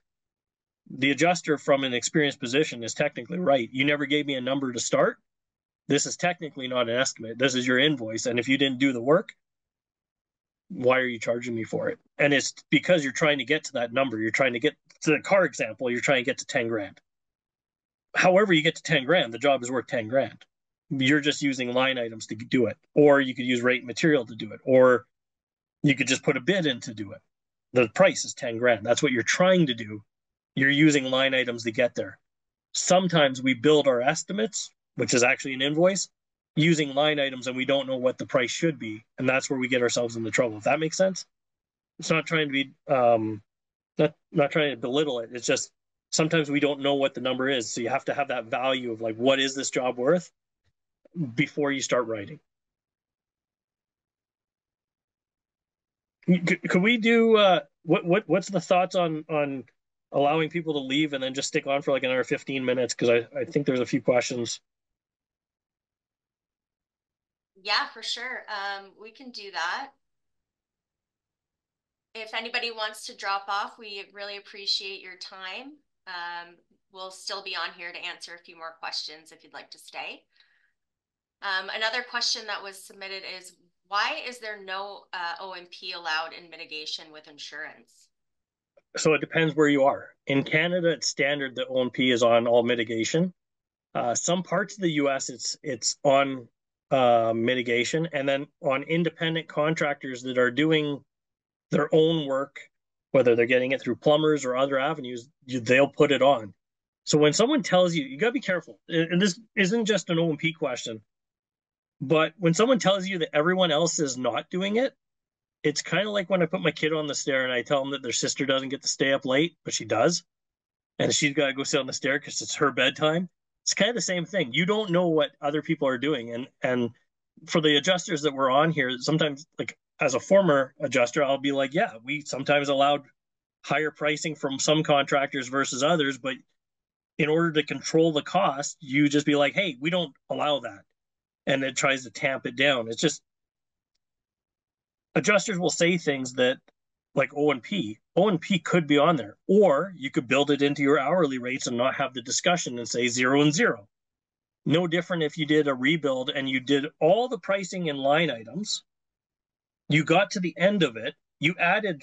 The adjuster from an experienced position is technically right. You never gave me a number to start. This is technically not an estimate. This is your invoice, and if you didn't do the work, why are you charging me for it? And it's because you're trying to get to that number. You're trying to get to the car example, you're trying to get to 10 grand. However, you get to 10 grand, the job is worth 10 grand. You're just using line items to do it. Or you could use rate material to do it. Or you could just put a bid in to do it. The price is 10 grand. That's what you're trying to do. You're using line items to get there. Sometimes we build our estimates, which is actually an invoice, using line items and we don't know what the price should be and that's where we get ourselves into trouble if that makes sense it's not trying to be um not not trying to belittle it it's just sometimes we don't know what the number is so you have to have that value of like what is this job worth before you start writing could we do uh what what what's the thoughts on on allowing people to leave and then just stick on for like another 15 minutes because I, I think there's a few questions yeah, for sure. Um, we can do that. If anybody wants to drop off, we really appreciate your time. Um, we'll still be on here to answer a few more questions if you'd like to stay. Um, another question that was submitted is why is there no uh, O&P allowed in mitigation with insurance? So it depends where you are. In Canada, it's standard that O&P is on all mitigation. Uh, some parts of the U.S., it's it's on uh, mitigation, and then on independent contractors that are doing their own work, whether they're getting it through plumbers or other avenues, you, they'll put it on. So when someone tells you, you got to be careful. And this isn't just an O&P question, but when someone tells you that everyone else is not doing it, it's kind of like when I put my kid on the stair and I tell them that their sister doesn't get to stay up late, but she does, and she's got to go sit on the stair because it's her bedtime it's kind of the same thing. You don't know what other people are doing, and and for the adjusters that were on here, sometimes like as a former adjuster, I'll be like, yeah, we sometimes allowed higher pricing from some contractors versus others, but in order to control the cost, you just be like, hey, we don't allow that, and it tries to tamp it down. It's just adjusters will say things that like O&P, O&P could be on there. Or you could build it into your hourly rates and not have the discussion and say zero and zero. No different if you did a rebuild and you did all the pricing in line items. You got to the end of it. you added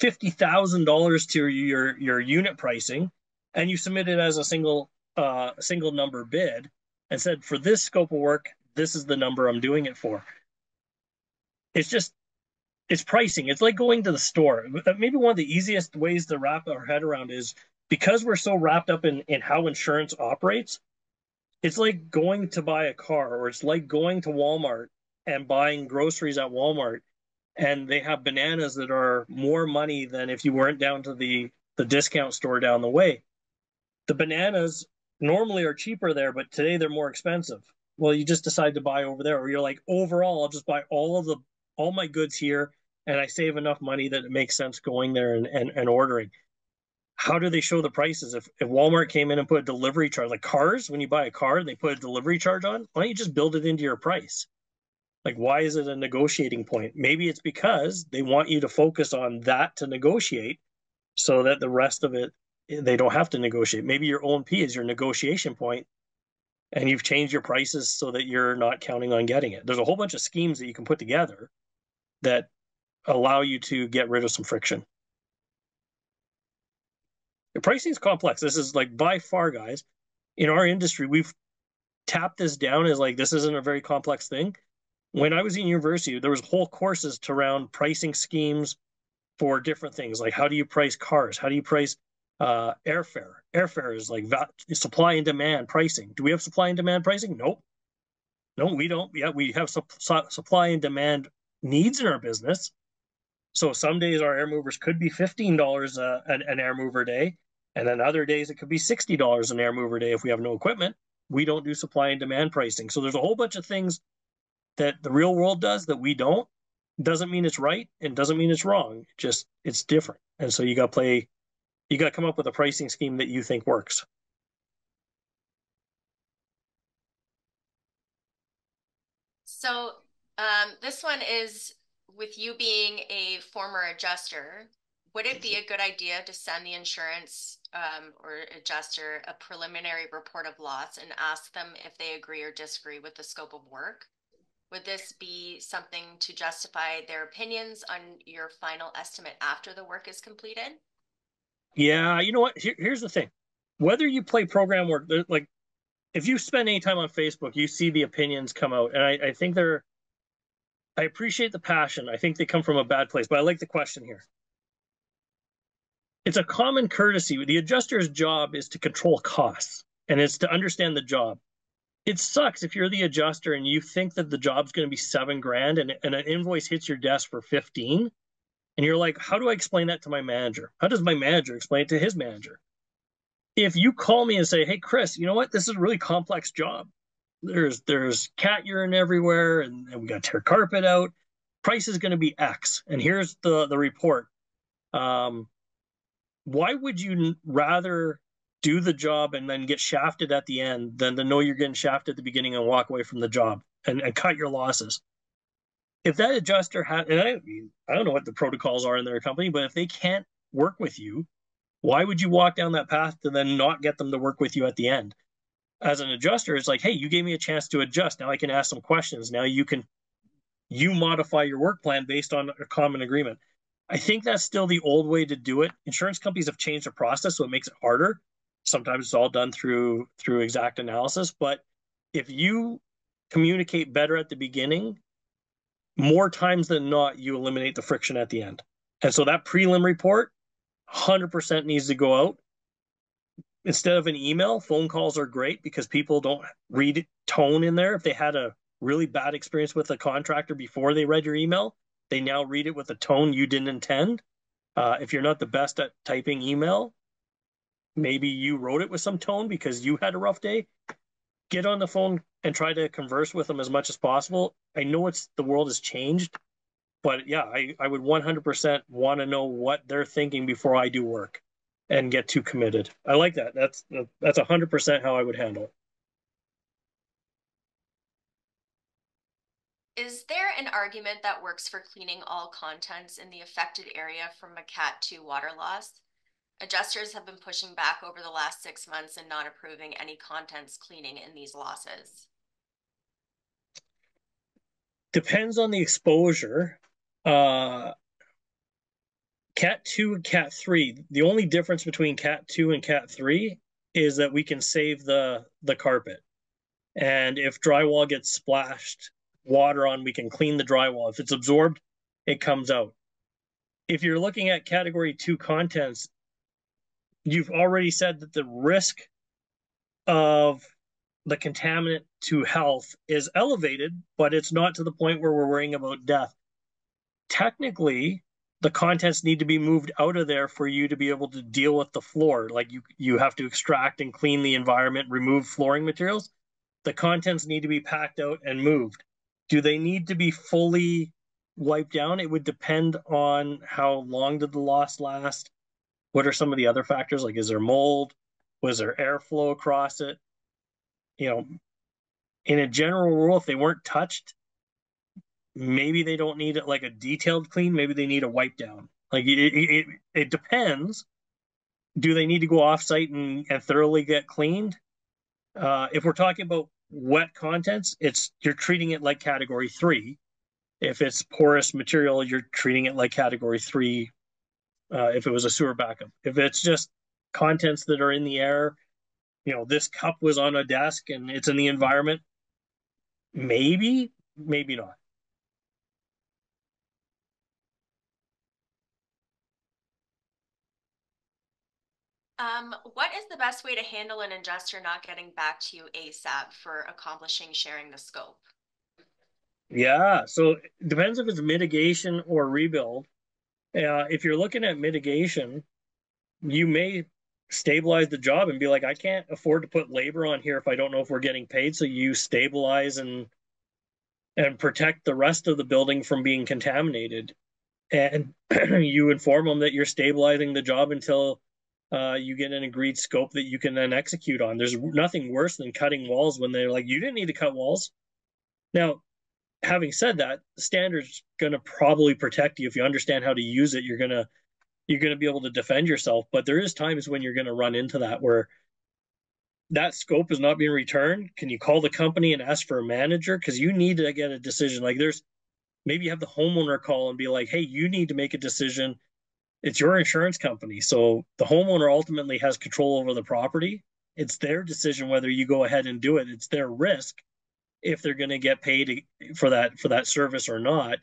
$50,000 to your, your unit pricing and you submitted as a single, uh, single number bid and said, for this scope of work, this is the number I'm doing it for. It's just, it's pricing. It's like going to the store. Maybe one of the easiest ways to wrap our head around is because we're so wrapped up in, in how insurance operates, it's like going to buy a car or it's like going to Walmart and buying groceries at Walmart and they have bananas that are more money than if you weren't down to the the discount store down the way. The bananas normally are cheaper there, but today they're more expensive. Well, you just decide to buy over there, or you're like, overall, I'll just buy all of the all my goods here, and I save enough money that it makes sense going there and and, and ordering. How do they show the prices? If if Walmart came in and put a delivery charge, like cars, when you buy a car they put a delivery charge on, why don't you just build it into your price? Like, why is it a negotiating point? Maybe it's because they want you to focus on that to negotiate so that the rest of it, they don't have to negotiate. Maybe your O&P is your negotiation point and you've changed your prices so that you're not counting on getting it. There's a whole bunch of schemes that you can put together that allow you to get rid of some friction. The pricing is complex. This is like by far, guys, in our industry, we've tapped this down as like this isn't a very complex thing when I was in university, there was whole courses to around pricing schemes for different things, like how do you price cars? How do you price uh, airfare? Airfare is like supply and demand pricing. Do we have supply and demand pricing? Nope. No, we don't. Yeah, we have su su supply and demand needs in our business. So some days our air movers could be fifteen dollars an, an air mover day, and then other days it could be sixty dollars an air mover day if we have no equipment. We don't do supply and demand pricing. So there's a whole bunch of things that the real world does that we don't doesn't mean it's right and doesn't mean it's wrong. Just it's different. And so you got to play, you got to come up with a pricing scheme that you think works. So um, this one is with you being a former adjuster. Would it be a good idea to send the insurance um, or adjuster a preliminary report of loss and ask them if they agree or disagree with the scope of work? Would this be something to justify their opinions on your final estimate after the work is completed? Yeah, you know what? Here, here's the thing. Whether you play program work, like if you spend any time on Facebook, you see the opinions come out. And I, I think they're, I appreciate the passion. I think they come from a bad place, but I like the question here. It's a common courtesy. The adjuster's job is to control costs and it's to understand the job it sucks if you're the adjuster and you think that the job's going to be seven grand and, and an invoice hits your desk for 15 and you're like how do i explain that to my manager? How does my manager explain it to his manager? If you call me and say hey Kris you know what? This is a really complex job. There's there's cat urine everywhere and, and we got to tear carpet out. Price is going to be x. And here's the the report. Um why would you rather do the job and then get shafted at the end than to know you're getting shafted at the beginning and walk away from the job and, and cut your losses. If that adjuster had, and I, I don't know what the protocols are in their company, but if they can't work with you, why would you walk down that path to then not get them to work with you at the end? As an adjuster, it's like, hey, you gave me a chance to adjust. Now I can ask some questions. Now you can you modify your work plan based on a common agreement. I think that's still the old way to do it. Insurance companies have changed the process, so it makes it harder sometimes it's all done through through XactAnalysis but if you communicate better at the beginning more times than not you eliminate the friction at the end. And so that prelim report 100% needs to go out. Instead of an email phone calls are great because people don't read tone in there. If they had a really bad experience with a contractor before they read your email they now read it with a tone you didn't intend. Uh, if you're not the best at typing email maybe you wrote it with some tone because you had a rough day get on the phone and try to converse with them as much as possible. I know it's the world has changed but yeah i, I would 100% want to know what they're thinking before i do work and get too committed. I like that. That's that's 100% how i would handle it. Is there an argument that works for cleaning all contents in the affected area from a Cat 2 water loss? Adjusters have been pushing back over the last six months and not approving any contents cleaning in these losses. Depends on the exposure. uh, Cat 2 and Cat 3, the only difference between Cat 2 and Cat 3 is that we can save the the carpet. And if drywall gets splashed water on, we can clean the drywall. If it's absorbed, it comes out. If you're looking at category 2 contents, you've already said that the risk of the contaminant to health is elevated, but it's not to the point where we're worrying about death. Technically, the contents need to be moved out of there for you to be able to deal with the floor. Like you, you have to extract and clean the environment, remove flooring materials. The contents need to be packed out and moved. Do they need to be fully wiped down? It would depend on how long did the loss last. What are some of the other factors? Like, is there mold? Was there airflow across it? You know, in a general rule, if they weren't touched, maybe they don't need it like a detailed clean maybe they need a wipe down like it, it, it depends do they need to go off site and, and thoroughly get cleaned uh, if we're talking about wet contents it's you're treating it like category three if it's porous material you're treating it like category three uh, if it was a sewer backup if it's just contents that are in the air you know this cup was on a desk and it's in the environment maybe maybe not Um, what is the best way to handle an adjuster not getting back to you ASAP for accomplishing sharing the scope? Yeah, so it depends if it's mitigation or rebuild. Uh, if you're looking at mitigation, you may stabilize the job and be like, I can't afford to put labor on here if I don't know if we're getting paid. So you stabilize and and protect the rest of the building from being contaminated. And you inform them that you're stabilizing the job until uh, you get an agreed scope that you can then execute on. There's nothing worse than cutting walls when they're like, you didn't need to cut walls. Now, having said that, the standard's going to probably protect you if you understand how to use it. You're gonna you're gonna be able to defend yourself. But there is times when you're going to run into that where that scope is not being returned. Can you call the company and ask for a manager because you need to get a decision? Like there's maybe you have the homeowner call and be like, hey, you need to make a decision it's your insurance company. So the homeowner ultimately has control over the property. It's their decision whether you go ahead and do it. It's their risk if they're going to get paid for that for that service or not.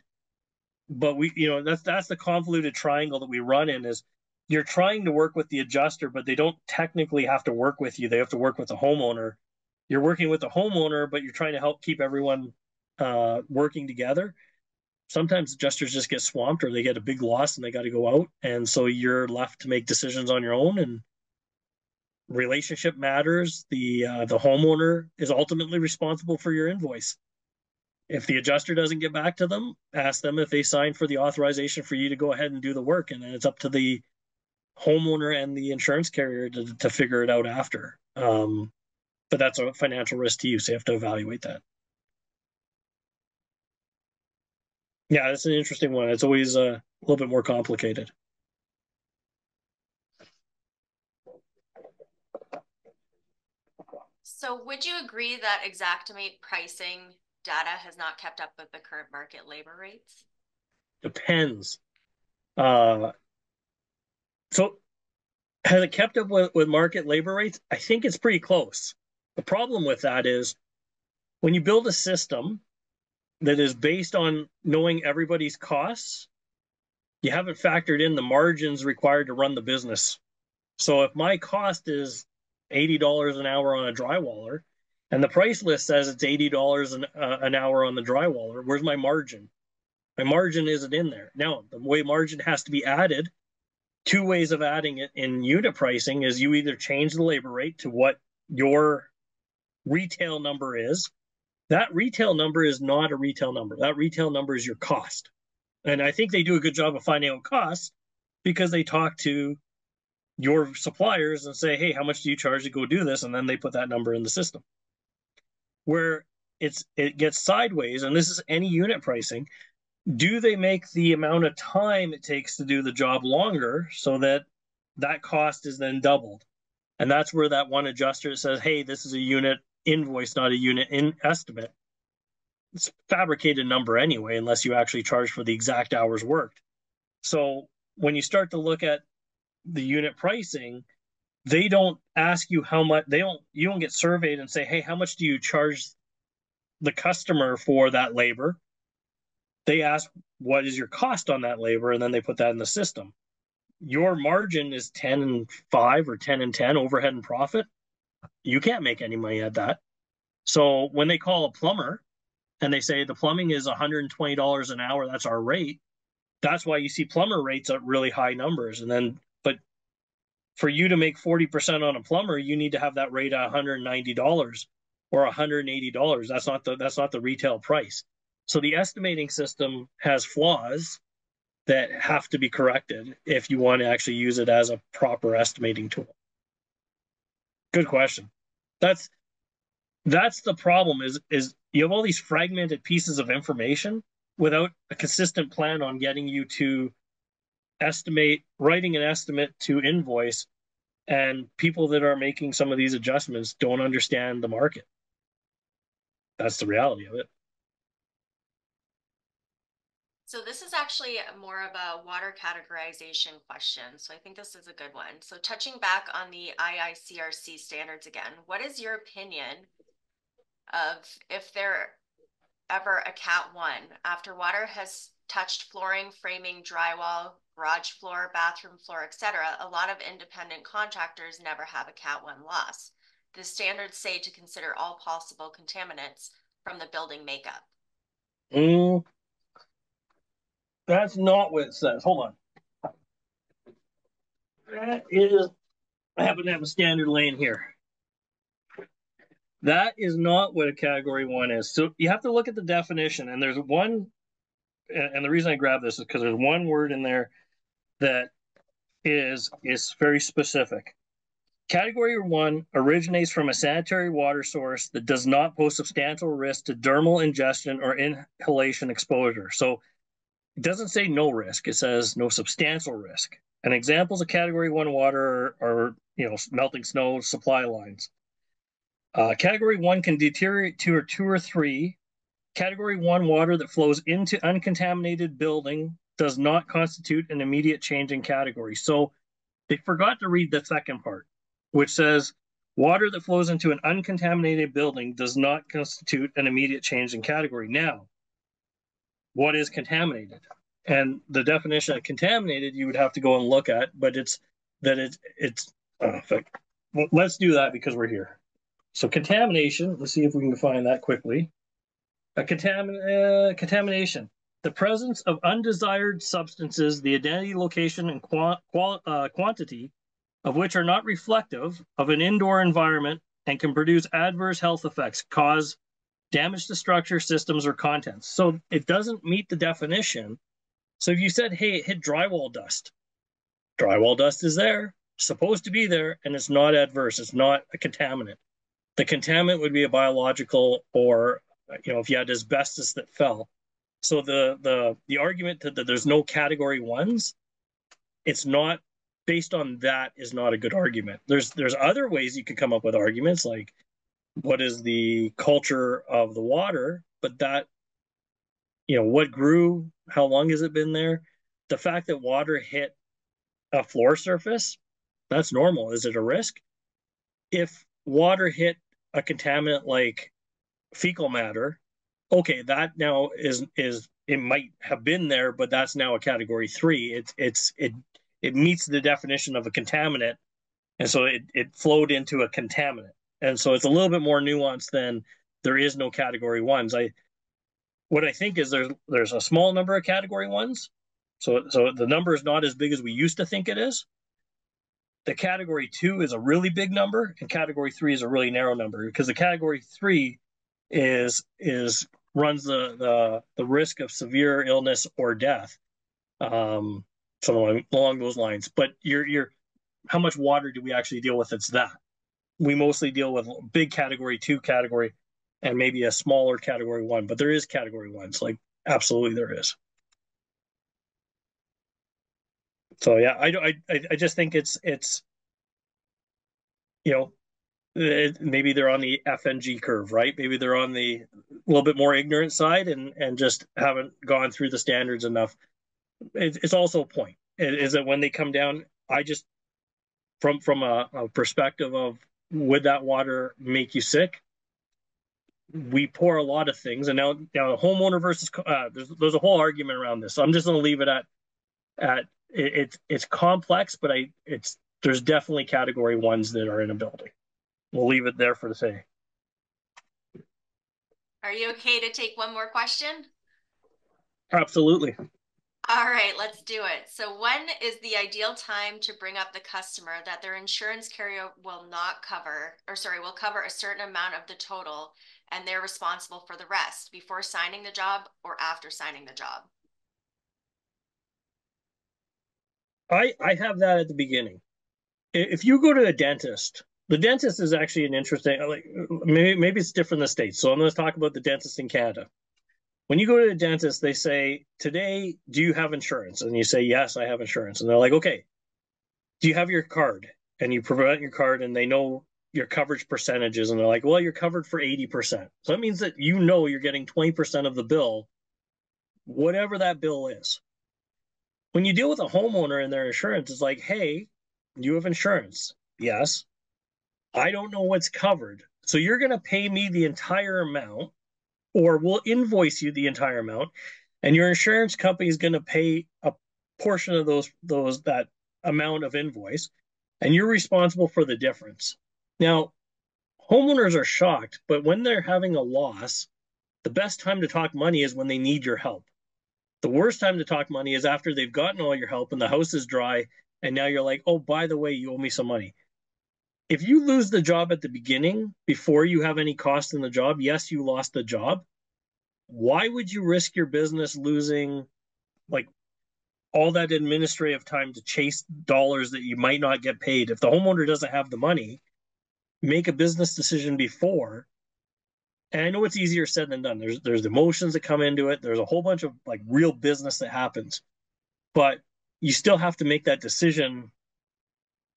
But we, you know, that's that's the convoluted triangle that we run in is you're trying to work with the adjuster, but they don't technically have to work with you. They have to work with the homeowner. You're working with the homeowner, but you're trying to help keep everyone uh, working together sometimes adjusters just get swamped or they get a big loss and they got to go out and so you're left to make decisions on your own and relationship matters the uh, the homeowner is ultimately responsible for your invoice if the adjuster doesn't get back to them ask them if they signed for the authorization for you to go ahead and do the work and then it's up to the homeowner and the insurance carrier to, to figure it out after um, but that's a financial risk to you so you have to evaluate that Yeah, that's an interesting one. It's always uh, a little bit more complicated. So would you agree that Xactimate pricing data has not kept up with the current market labor rates? Depends. Uh, so has it kept up with, with market labor rates? I think it's pretty close. The problem with that is when you build a system that is based on knowing everybody's costs, you haven't factored in the margins required to run the business. So if my cost is $80 an hour on a drywaller and the price list says it's $80 an, uh, an hour on the drywaller, where's my margin? My margin isn't in there. Now, the way margin has to be added, two ways of adding it in unit pricing is you either change the labor rate to what your retail number is, that retail number is not a retail number. That retail number is your cost. And I think they do a good job of finding out costs because they talk to your suppliers and say, hey, how much do you charge to go do this? And then they put that number in the system. Where it's it gets sideways, and this is any unit pricing, do they make the amount of time it takes to do the job longer so that that cost is then doubled? And that's where that one adjuster says, hey, this is a unit invoice, not a unit in estimate. It's fabricated number anyway, unless you actually charge for the exact hours worked. So when you start to look at the unit pricing, they don't ask you how much they don't you don't get surveyed and say, hey, how much do you charge the customer for that labor? They ask what is your cost on that labor, and then they put that in the system. Your margin is 10 and 5 or 10 and 10 overhead and profit. You can't make any money at that. So when they call a plumber and they say the plumbing is $120 an hour, that's our rate. That's why you see plumber rates at really high numbers. And then, for you to make 40% on a plumber, you need to have that rate at $190 or $180. That's not the that's not the retail price. So the estimating system has flaws that have to be corrected if you want to actually use it as a proper estimating tool. Good question. That's that's the problem is is you have all these fragmented pieces of information without a consistent plan on getting you to estimate writing an estimate to invoice and people that are making some of these adjustments don't understand the market. That's the reality of it. So this is actually more of a water categorization question so i think this is a good one. So touching back on the iicrc standards again what is your opinion of if there ever a cat one after water has touched flooring framing drywall garage floor bathroom floor etc a lot of independent contractors never have a cat one loss. The standards say to consider all possible contaminants from the building makeup. Mm, that's not what it says. Hold on. That is i happen to have a standard lane here. That is not what a category one is. So you have to look at the definition, and there's one, and the reason I grab this is because there's one word in there that is is very specific. Category one originates from a sanitary water source that does not pose substantial risk to dermal ingestion or inhalation exposure. So it doesn't say no risk; it says no substantial risk. And examples of category one water are, are you know melting snow supply lines. Uh, category one can deteriorate to or two or three. Category one water that flows into uncontaminated building does not constitute an immediate change in category. So they forgot to read the second part, which says water that flows into an uncontaminated building does not constitute an immediate change in category. Now, what is contaminated? And the definition of contaminated you would have to go and look at, but it's that it's it's uh, let's do that because we're here. So contamination, let's see if we can find that quickly. A contamin uh, contamination, the presence of undesired substances, the identity, location, and qual uh, quantity of which are not reflective of an indoor environment and can produce adverse health effects, cause damage to structure, systems, or contents. So it doesn't meet the definition. So if you said, hey, it hit drywall dust, drywall dust is there, supposed to be there, and it's not adverse, it's not a contaminant. The contaminant would be a biological or you know if you had asbestos that fell. So the the the argument that, that there's no category ones, it's not based on that is not a good argument. There's there's other ways you could come up with arguments like what is the culture of the water, but that you know what grew, how long has it been there? The fact that water hit a floor surface, that's normal. Is it a risk? If water hit a contaminant like fecal matter, okay, that now is is it might have been there, but that's now a category three. It's it's it it meets the definition of a contaminant, and so it it flowed into a contaminant, and so it's a little bit more nuanced than there is no category ones. I what I think is there's there's a small number of category ones, so so the number is not as big as we used to think it is, the category two is a really big number and category three is a really narrow number because the category three is is runs the the, the risk of severe illness or death um something along those lines. But you're you're how much water do we actually deal with? It's that. We mostly deal with big category two category and maybe a smaller category one but there is category ones. Like absolutely there is. So yeah, I I I just think it's it's you know maybe they're on the FNG curve, right? Maybe they're on the little bit more ignorant side and and just haven't gone through the standards enough. It, it's also a point is that when they come down, I just from from a, a perspective of would that water make you sick? We pour a lot of things, and now now homeowner versus uh, there's there's a whole argument around this. So I'm just going to leave it at at it, it's it's complex, but I it's there's definitely category ones that are in a building. We'll leave it there for the say. Are you okay to take one more question? Absolutely. All right, let's do it. So when is the ideal time to bring up the customer that their insurance carrier will not cover, or sorry, will cover a certain amount of the total and they're responsible for the rest before signing the job or after signing the job? I, I have that at the beginning. If you go to a dentist, the dentist is actually an interesting, like maybe, maybe it's different in the States. So I'm going to talk about the dentist in Canada when you go to the dentist, they say, Today, do you have insurance? And you say, Yes, I have insurance. And they're like, Okay, do you have your card? And you provide your card, and they know your coverage percentages. And they're like, Well, you're covered for 80%. So that means that you know you're getting 20% of the bill, whatever that bill is. When you deal with a homeowner and their insurance, it's like, Hey, you have insurance. Yes. I don't know what's covered. So you're going to pay me the entire amount or we'll invoice you the entire amount and your insurance company is going to pay a portion of those those that amount of invoice and you're responsible for the difference. Now homeowners are shocked but when they're having a loss the best time to talk money is when they need your help. The worst time to talk money is after they've gotten all your help and the house is dry and now you're like oh by the way you owe me some money if you lose the job at the beginning before you have any cost in the job, yes, you lost the job. Why would you risk your business losing like all that administrative time to chase dollars that you might not get paid? If the homeowner doesn't have the money, make a business decision before. And I know it's easier said than done. There's there's emotions that come into it. There's a whole bunch of like real business that happens. But you still have to make that decision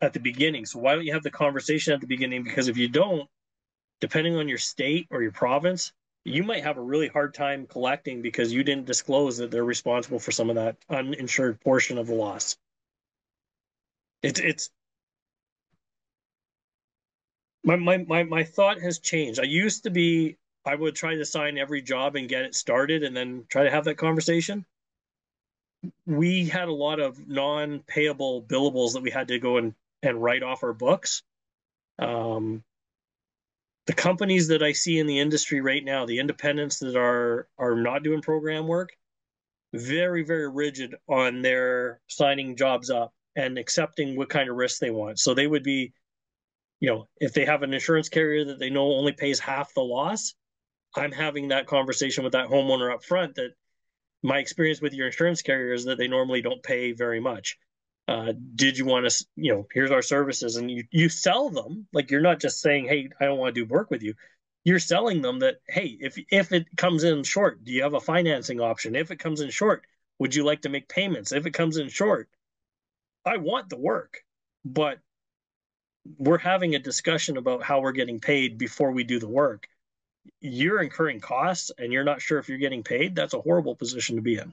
at the beginning. So why don't you have the conversation at the beginning? Because if you don't, depending on your state or your province, you might have a really hard time collecting because you didn't disclose that they're responsible for some of that uninsured portion of the loss. It's it's my my my my thought has changed. I used to be I would try to sign every job and get it started and then try to have that conversation we had a lot of non-payable billables that we had to go and and write off our books. Um, the companies that I see in the industry right now, the independents that are are not doing program work, very very rigid on their signing jobs up and accepting what kind of risk they want. So they would be, you know, if they have an insurance carrier that they know only pays half the loss, I'm having that conversation with that homeowner up front that my experience with your insurance carrier is that they normally don't pay very much uh, did you want to you know here's our services and you you sell them. Like you're not just saying hey i don't want to do work with you. You're selling them that hey if if it comes in short do you have a financing option? If it comes in short would you like to make payments? If it comes in short i want the work. But we're having a discussion about how we're getting paid before we do the work. You're incurring costs and you're not sure if you're getting paid. That's a horrible position to be in.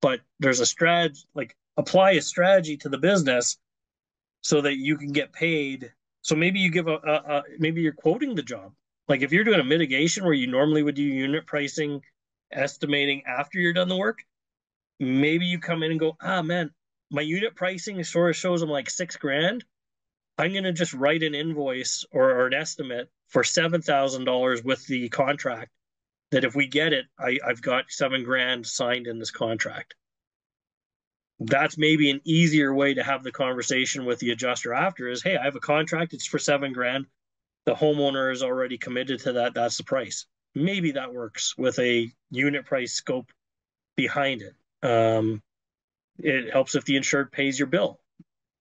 But there's a strategy like apply a strategy to the business so that you can get paid. So maybe you give a, a, a, maybe you're quoting the job. Like if you're doing a mitigation where you normally would do unit pricing, estimating after you're done the work, maybe you come in and go, ah man, my unit pricing sort of shows them like six grand. I'm gonna just write an invoice or, or an estimate for seven thousand dollars with the contract. That if we get it, I, I've got seven grand signed in this contract that's maybe an easier way to have the conversation with the adjuster after is hey i have a contract it's for seven grand. The homeowner is already committed to that that's the price. Maybe that works with a unit price scope behind it. Um, it helps if the insured pays your bill.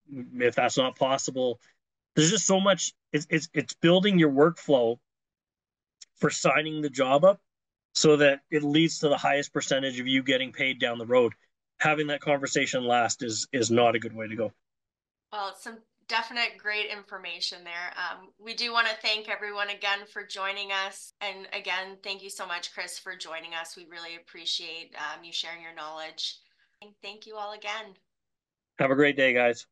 If that's not possible there's just so much it's, it's it's building your workflow for signing the job up so that it leads to the highest percentage of you getting paid down the road having that conversation last is is not a good way to go. Well, some definite great information there. Um, we do want to thank everyone again for joining us. And again, thank you so much, Kris, for joining us. We really appreciate um, you sharing your knowledge. And thank you all again. Have a great day, guys.